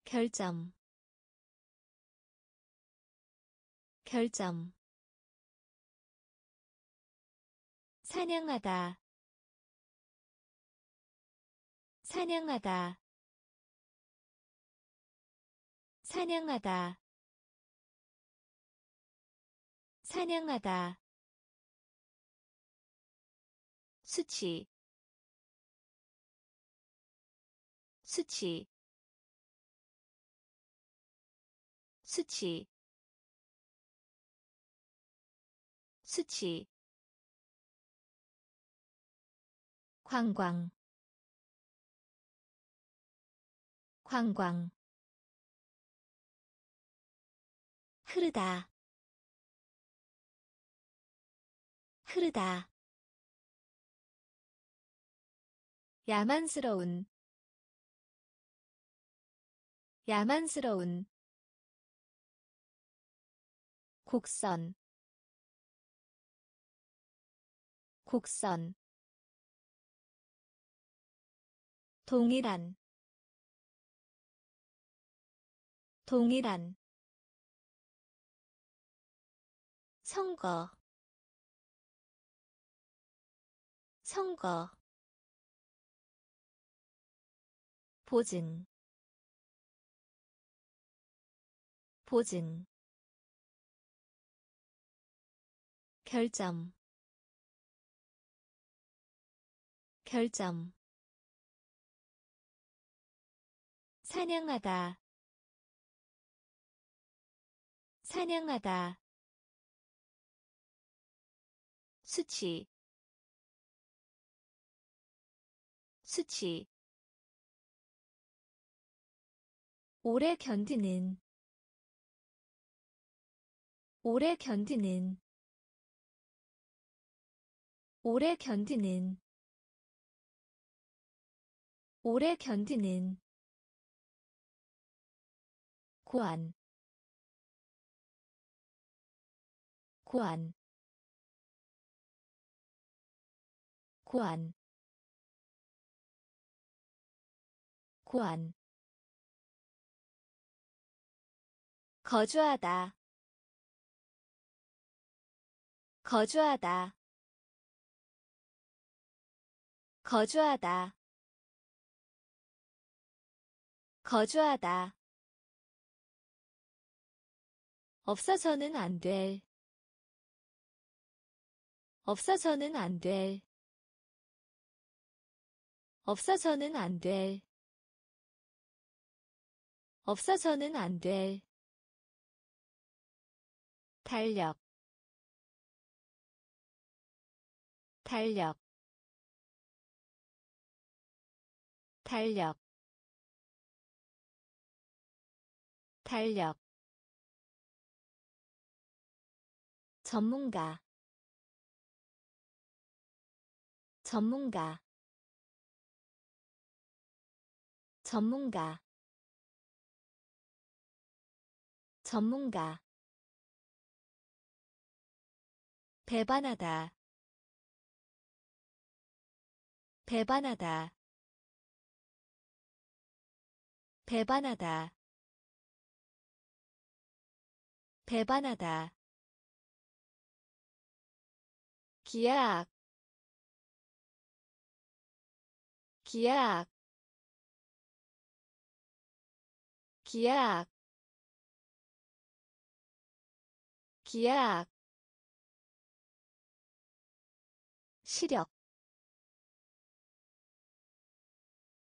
결점 결점. 사냥하다. 사냥하다. 사냥하다. 사냥하다. 수치. 수치. 수치 수치 관광. 관광. 흐르다. 흐르다. 야만스러운. 야만스러운. 곡선 곡선 동일한 동일한 선거 선거 보증 보증 결점 결점. 사냥하다. 사냥하다. 수치. 수치. 오래 견디는. 오래 견디는. 오래 견디는 오래 견디는 고안 고안 고안 고안. 거주하다 거주하다. 거주하다 거주하다 없어서는 안 될. 없어서는 안 될. 없어서는 안 될. 없어서는 안 될. 달력 달력 달력 달력. 전문가. 전문가. 전문가. 전문가. 배반하다. 배반하다. 배반하다 배반하다. 기약. 기약. 기약. 기약. 시력.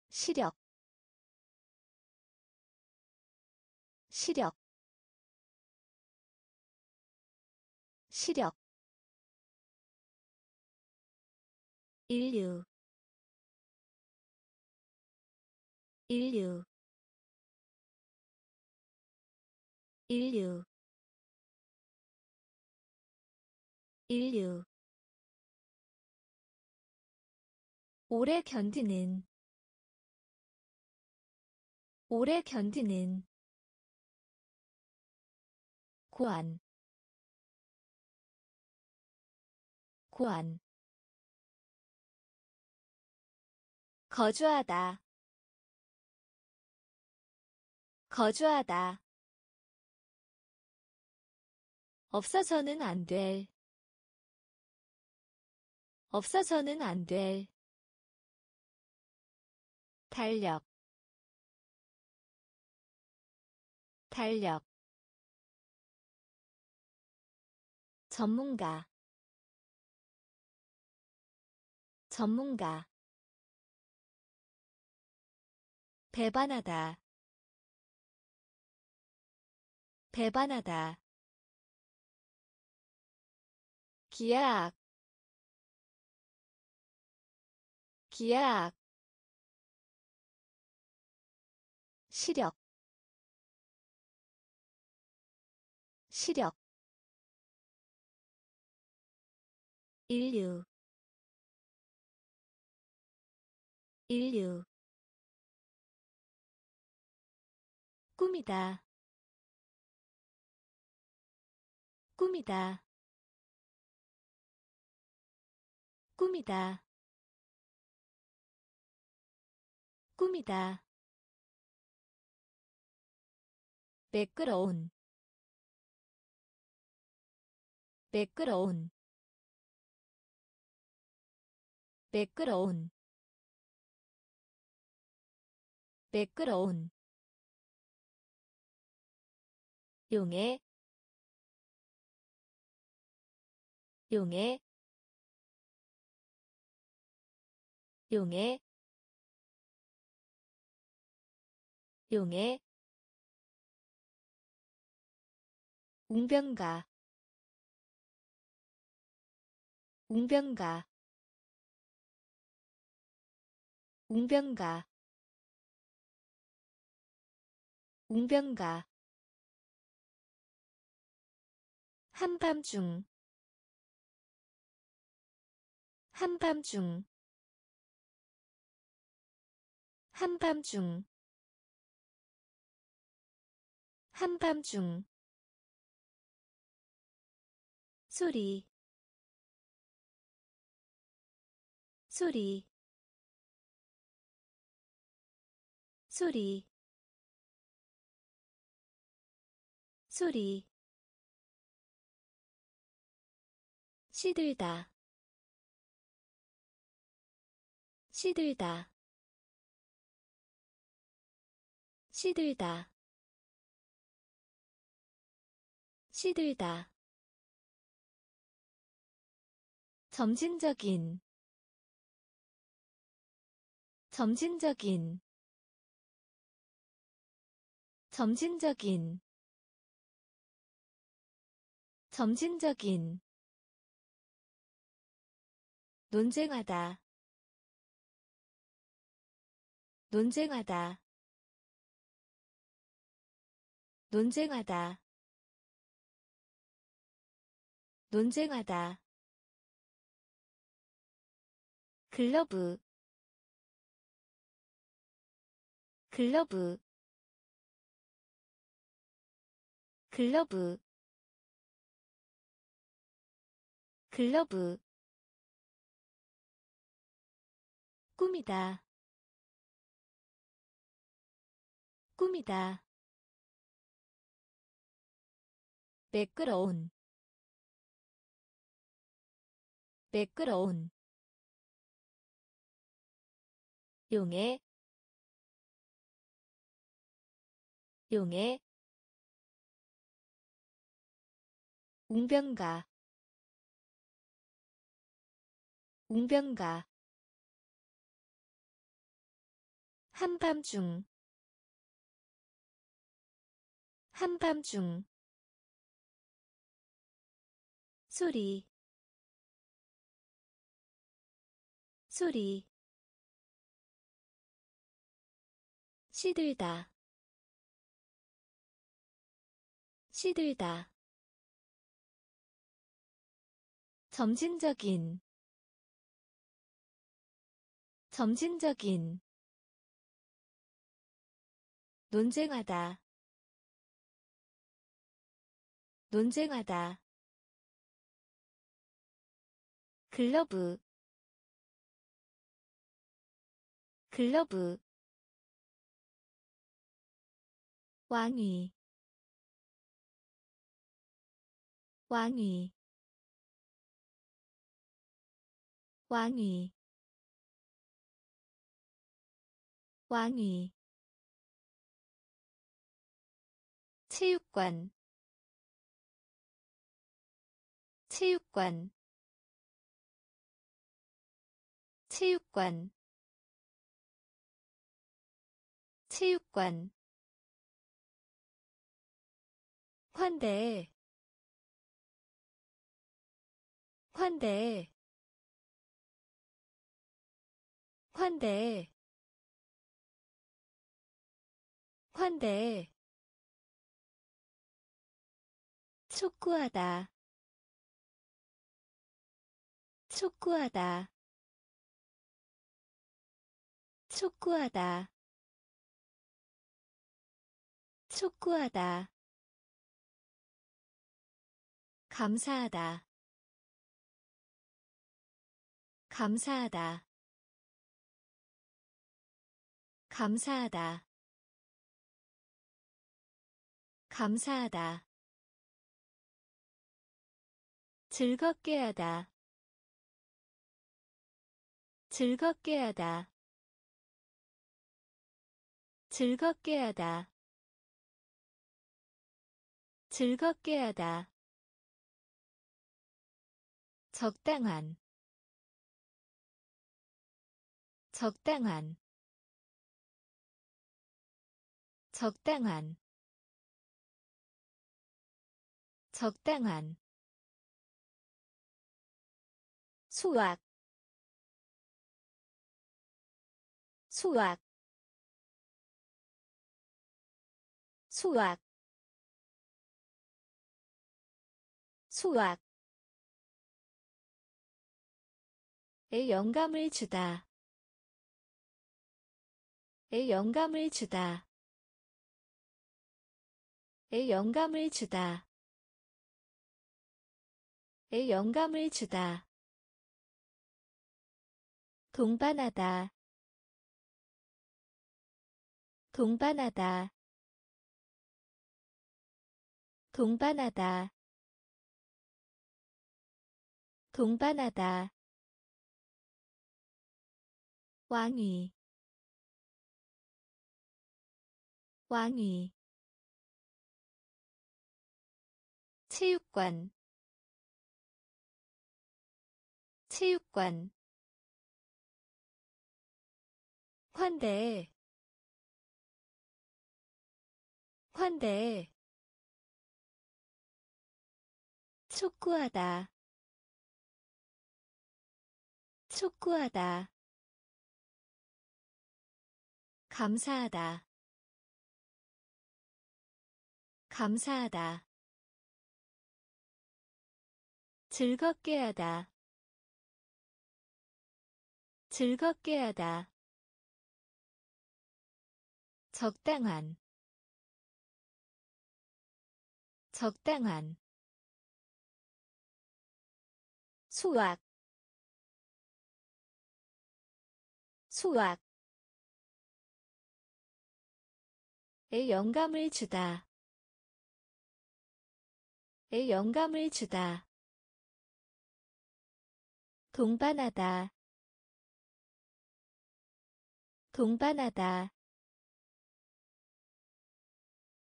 시력. 시력 시력. 인류. 인류. 인류. 인류. 오래 견디는. 오래 견디는. 고안 고안 거주하다 거주하다. 없어서는 안 될, 없어서는 안 될, 달력, 달력, 전문가, 전문가, 배반하다, 배반하다. 기약 기약 시력. 시력. 인류 인류. 꿈이다. 꿈이다. 꿈이다. 꿈이다. 매끄러운. 매끄러운. 매끄러운 매끄러운 용해 용해 용해 용해 웅변가. 웅변가. 웅변가 웅변가 한밤중 한밤중 한밤중 한밤중. 소리 소리 소리 소리 시들다. 시들다. 시들다. 시들다. 점진적인. 점진적인. 점진적인 점진적인 논쟁하다 논쟁하다 논쟁하다 논쟁하다. 글러브 글러브 글러브 글러브. 꿈이다. 꿈이다. 매끄러운. 매끄러운. 용해 용해 웅변가 웅변가. 한밤중. 한밤중. 소리. 소리. 시들다. 시들다. 점진적인 점진적인 논쟁하다 논쟁하다. 글러브 글러브. 왕위 왕위. 왕위 왕위. 체육관. 체육관. 체육관. 체육관. 환대. 환대. 환대 환대 촉구하다. 촉구하다. 촉구하다. 촉구하다. 감사하다. 감사하다. 감사하다 감사하다. 즐겁게 하다. 즐겁게 하다. 즐겁게 하다. 즐겁게 하다. 적당한. 적당한. 적당한 적당한 수학 수학 수학 수학 에 영감을 주다. 에 영감을 주다. 에 영감을 주다 에 영감을 주다. 동반하다. 동반하다. 동반하다. 동반하다. 왕위. 왕위. 체육관 체육관. 환대. 환대. 촉구하다. 촉구하다. 감사하다. 감사하다. 즐겁게 하다 즐겁게 하다. 적당한. 적당한. 수학 수학 에 영감을 주다. 에 영감을 주다. 동반하다 동반하다.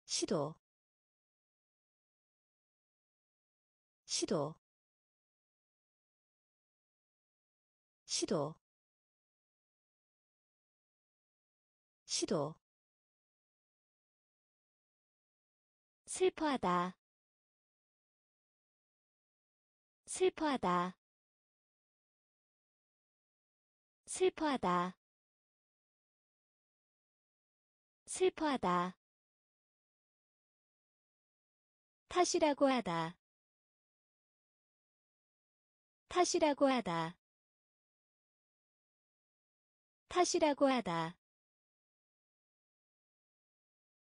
시도. 시도. 시도. 시도. 슬퍼하다. 슬퍼하다. 슬퍼하다 슬퍼하다. 탓이라고 하다. 탓이라고 하다. 탓이라고 하다.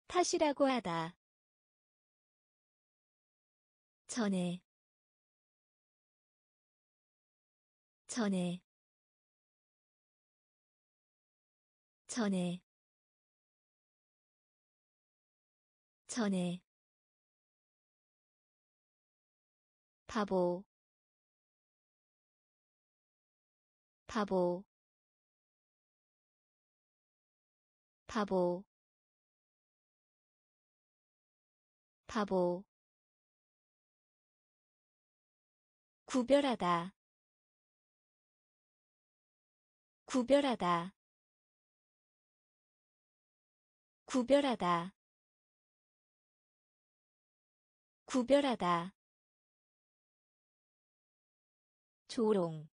탓이라고 하다. 전에. 전에. 전에 전에. 바보. 바보. 바보. 바보. 구별하다. 구별하다. 구별하다 구별하다. 조롱.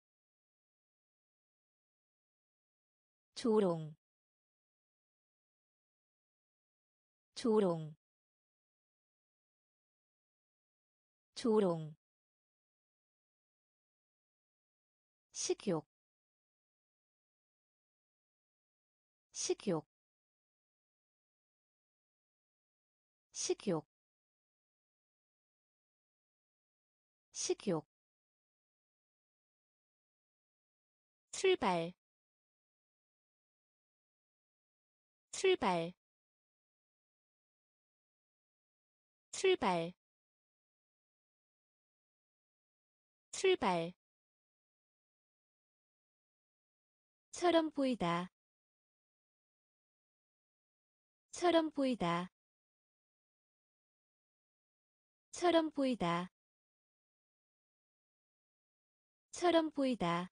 조롱. 조롱. 조롱. 식욕. 식욕. 식욕 식욕 출발 출발 출발 출발. 처럼 보이다 처럼 보이다 처럼 보이다 처럼 보이다.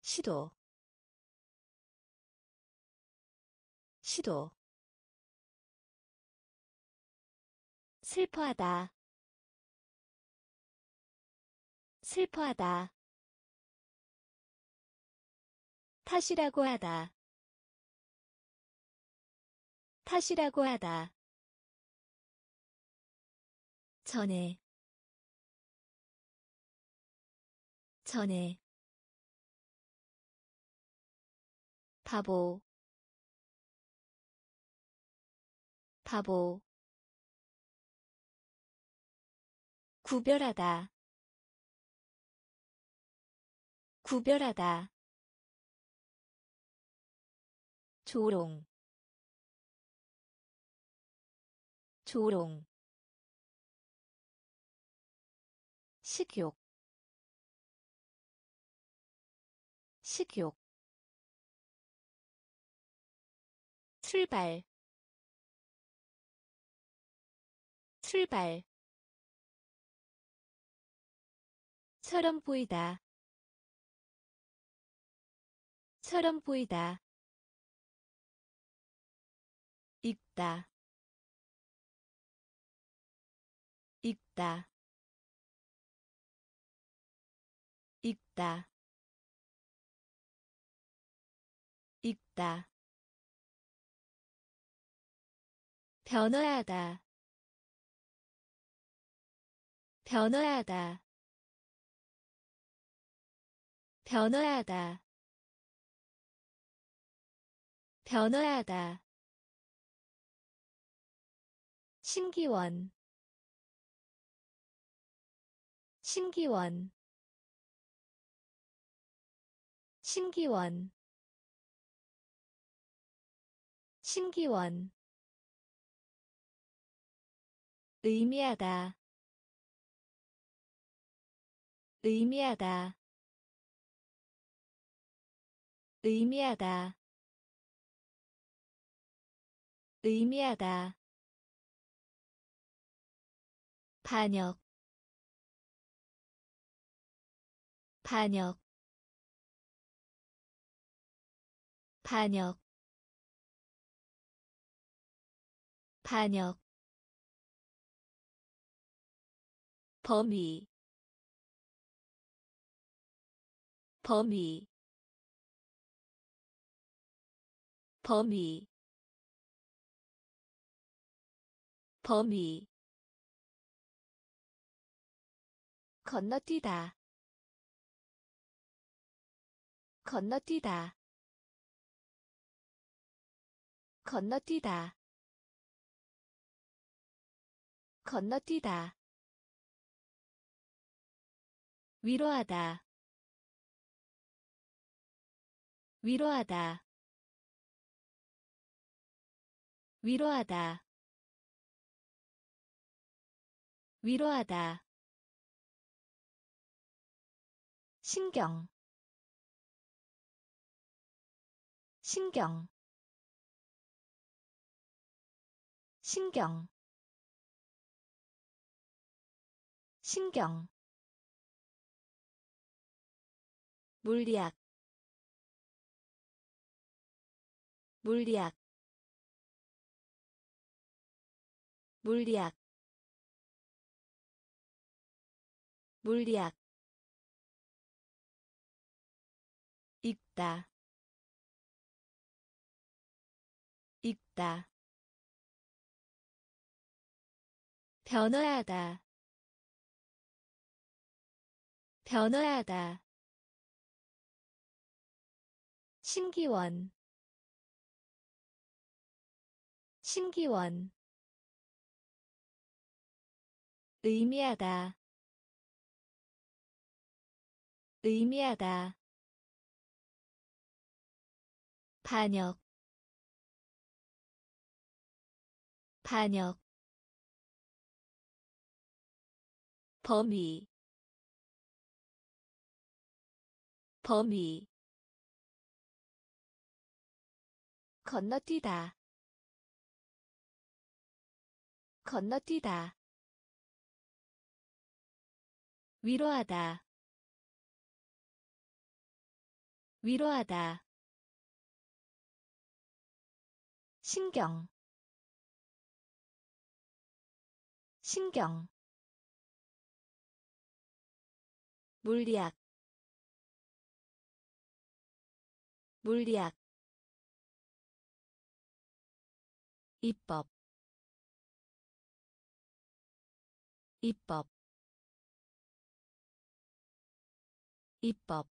시도. 시도. 슬퍼하다. 슬퍼하다. 탓이라고 하다. 탓이라고 하다. 전에 전에. 바보. 바보. 구별하다. 구별하다. 조롱. 조롱. 식욕 식욕 출발 출발 처럼 보이다 처럼 보이다 읽다 읽다 읽다 읽다. 변화하다. 변화하다. 변화하다. 변화하다. 신기원. 신기원. 신기원 신기원. 의미하다. 의미하다. 의미하다. 의미하다. 반역. 반역. 반역 반역 범위 범위 범위 범위. 건너뛰다 건너뛰다 건너뛰다 건너뛰다. 위로하다. 위로하다. 위로하다. 위로하다. 신경. 신경. 신경 신경 물리학 물리학 물리학 물리학. 읽다 읽다. 변화하다 변화하다. 신기원. 신기원. 의미하다. 의미하다. 반역. 반역. 범위 범위. 건너뛰다. 건너뛰다. 위로하다. 위로하다. 신경. 신경. 물리학 물리학 입법 입법 입법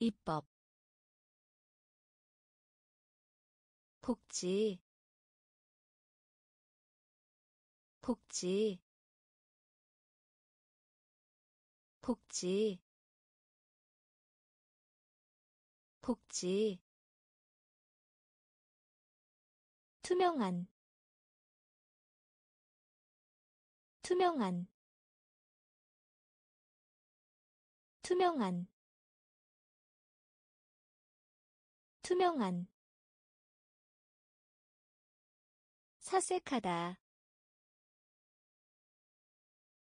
입법. 복지 복지 복지 복지. 투명한. 투명한. 투명한. 투명한. 사색하다.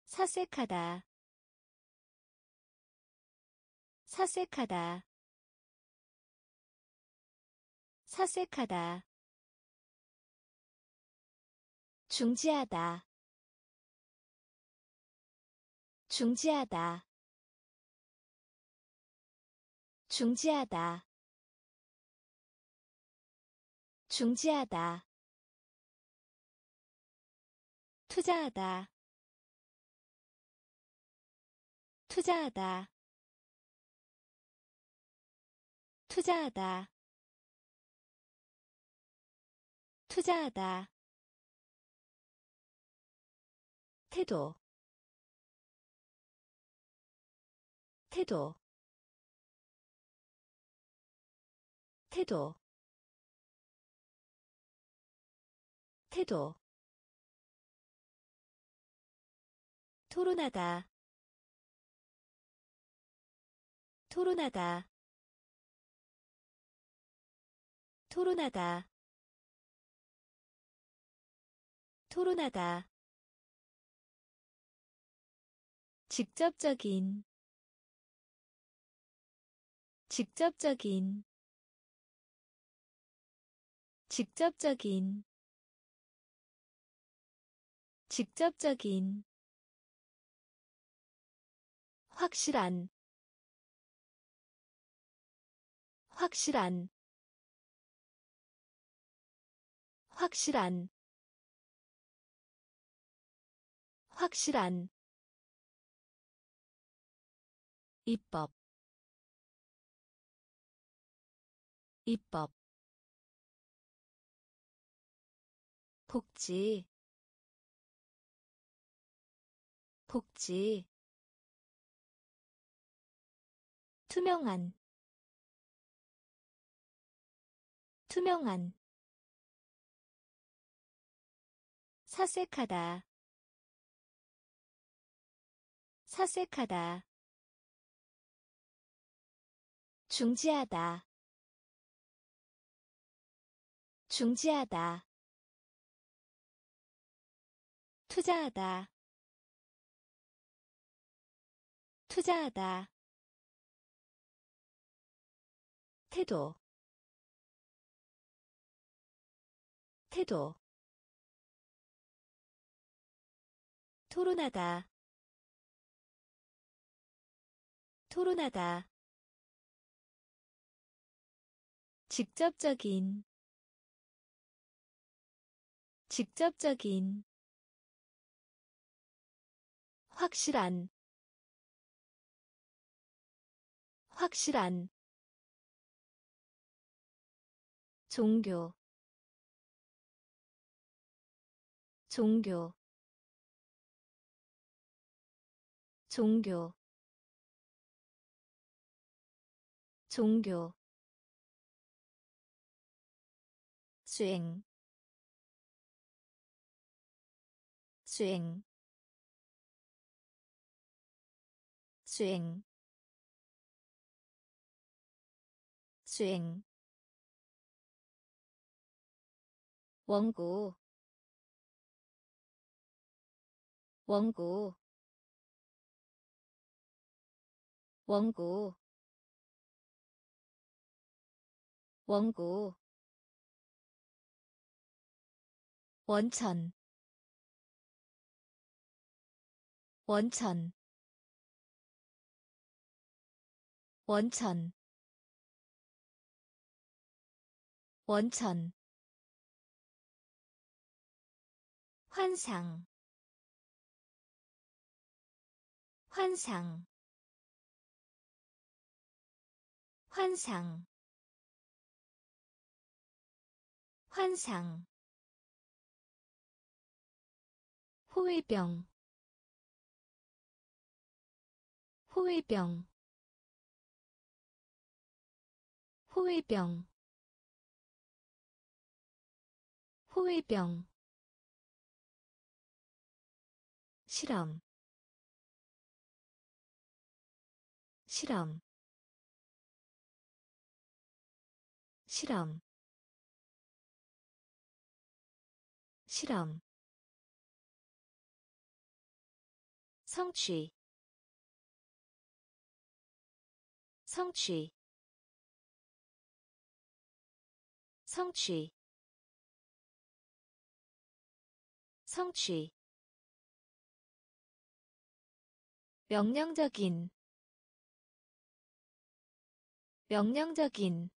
사색하다. 사색하다 사색하다. 중지하다. 중지하다. 중지하다. 중지하다. 투자하다. 투자하다. 투자하다 투자하다. 태도. 태도. 태도. 태도. 토론하다. 토론하다. 토론하다 토론하다. 직접적인 직접적인 직접적인 직접적인. 확실한 확실한. 확실한 확실한 입법 입법 복지 복지 투명한 투명한 사색하다 사색하다. 중지하다. 중지하다. 투자하다. 투자하다. 태도. 태도. 토론하다 토론하다. 직접적인 직접적인 확실한 확실한 종교 종교 종교 종교 수행 수행 수행 수행. 원고 원고 원고 원고 원천 원천 원천 원천. 환상 환상. 환상 환상 호위병 호위병 호위병 호위병 실험 실험 실험 실험 성취 성취 성취 성취. 명령적인 명령적인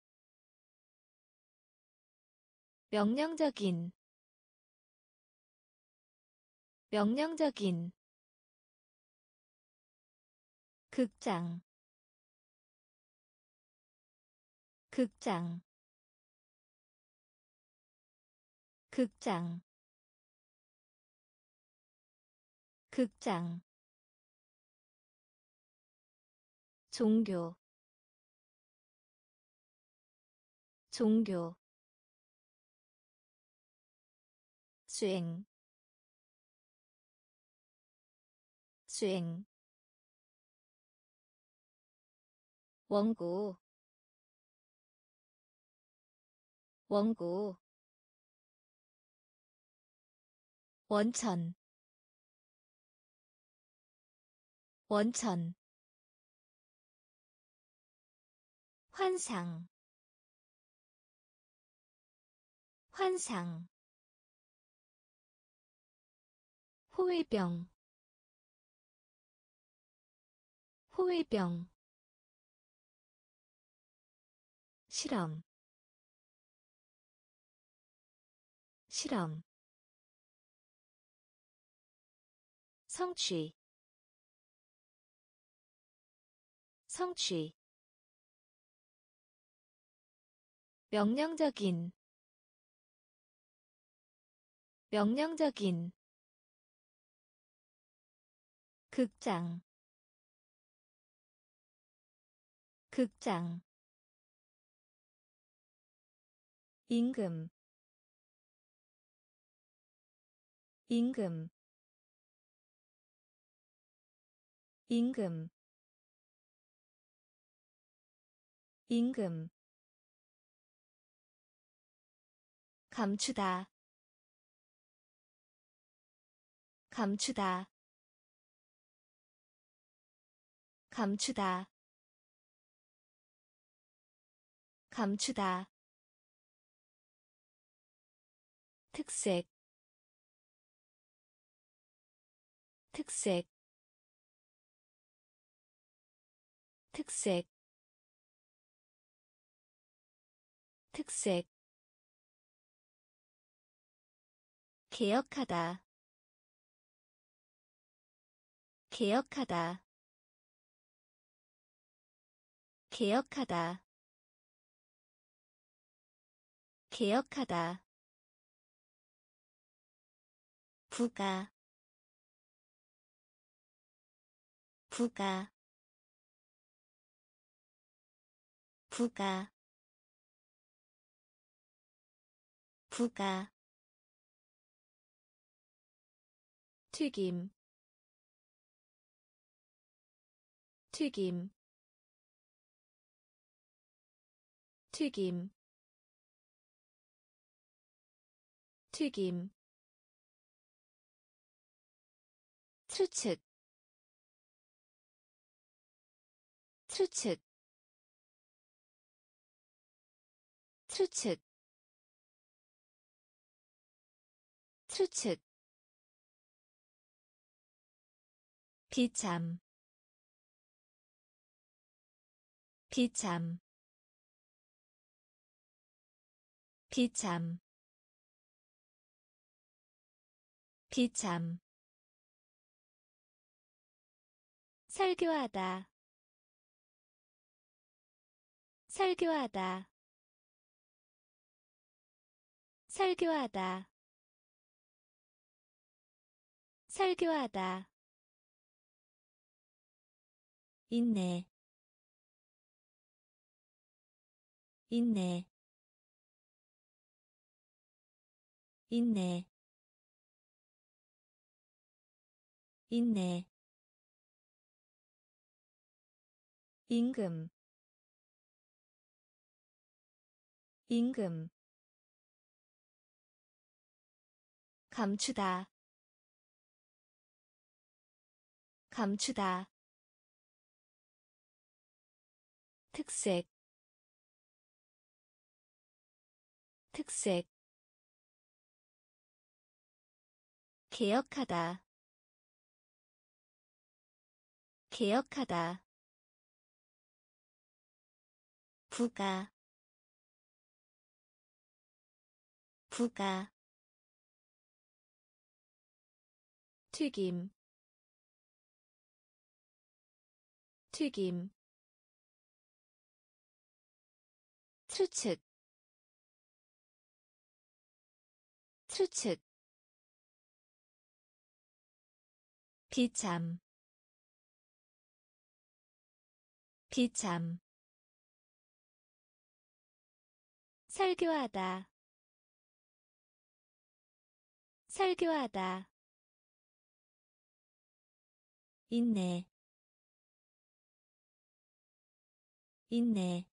명령적인 명령적인 극장 극장 극장 극장. 종교 종교. 수행 수행. 원고. 원고. 원천. 원천. 환상. 환상. 호위병 호위병 실험 실험 성취 성취 명령적인 명령적인 극장 극장 임금 임금 임금 임금. 감추다 감추다 감추다 감추다. 특색. 특색. 특색. 특색. 개혁하다. 개혁하다. 개혁하다 개혁하다. 부가. 부가. 부가. 부가. 튀김. 튀김. 튀김 튀김 추측 추측 추측 추측 비참 비참 비참 비참. 설교하다. 설교하다. 설교하다. 설교하다. 있네. 있네. 있네 있네. 임금. 임금. 감추다. 감추다. 특색. 특색. 개혁하다 개혁하다. 부가. 부가. 튀김. 튀김. 추측. 추측. 비참 비참. 설교하다. 설교하다. 인내. 인내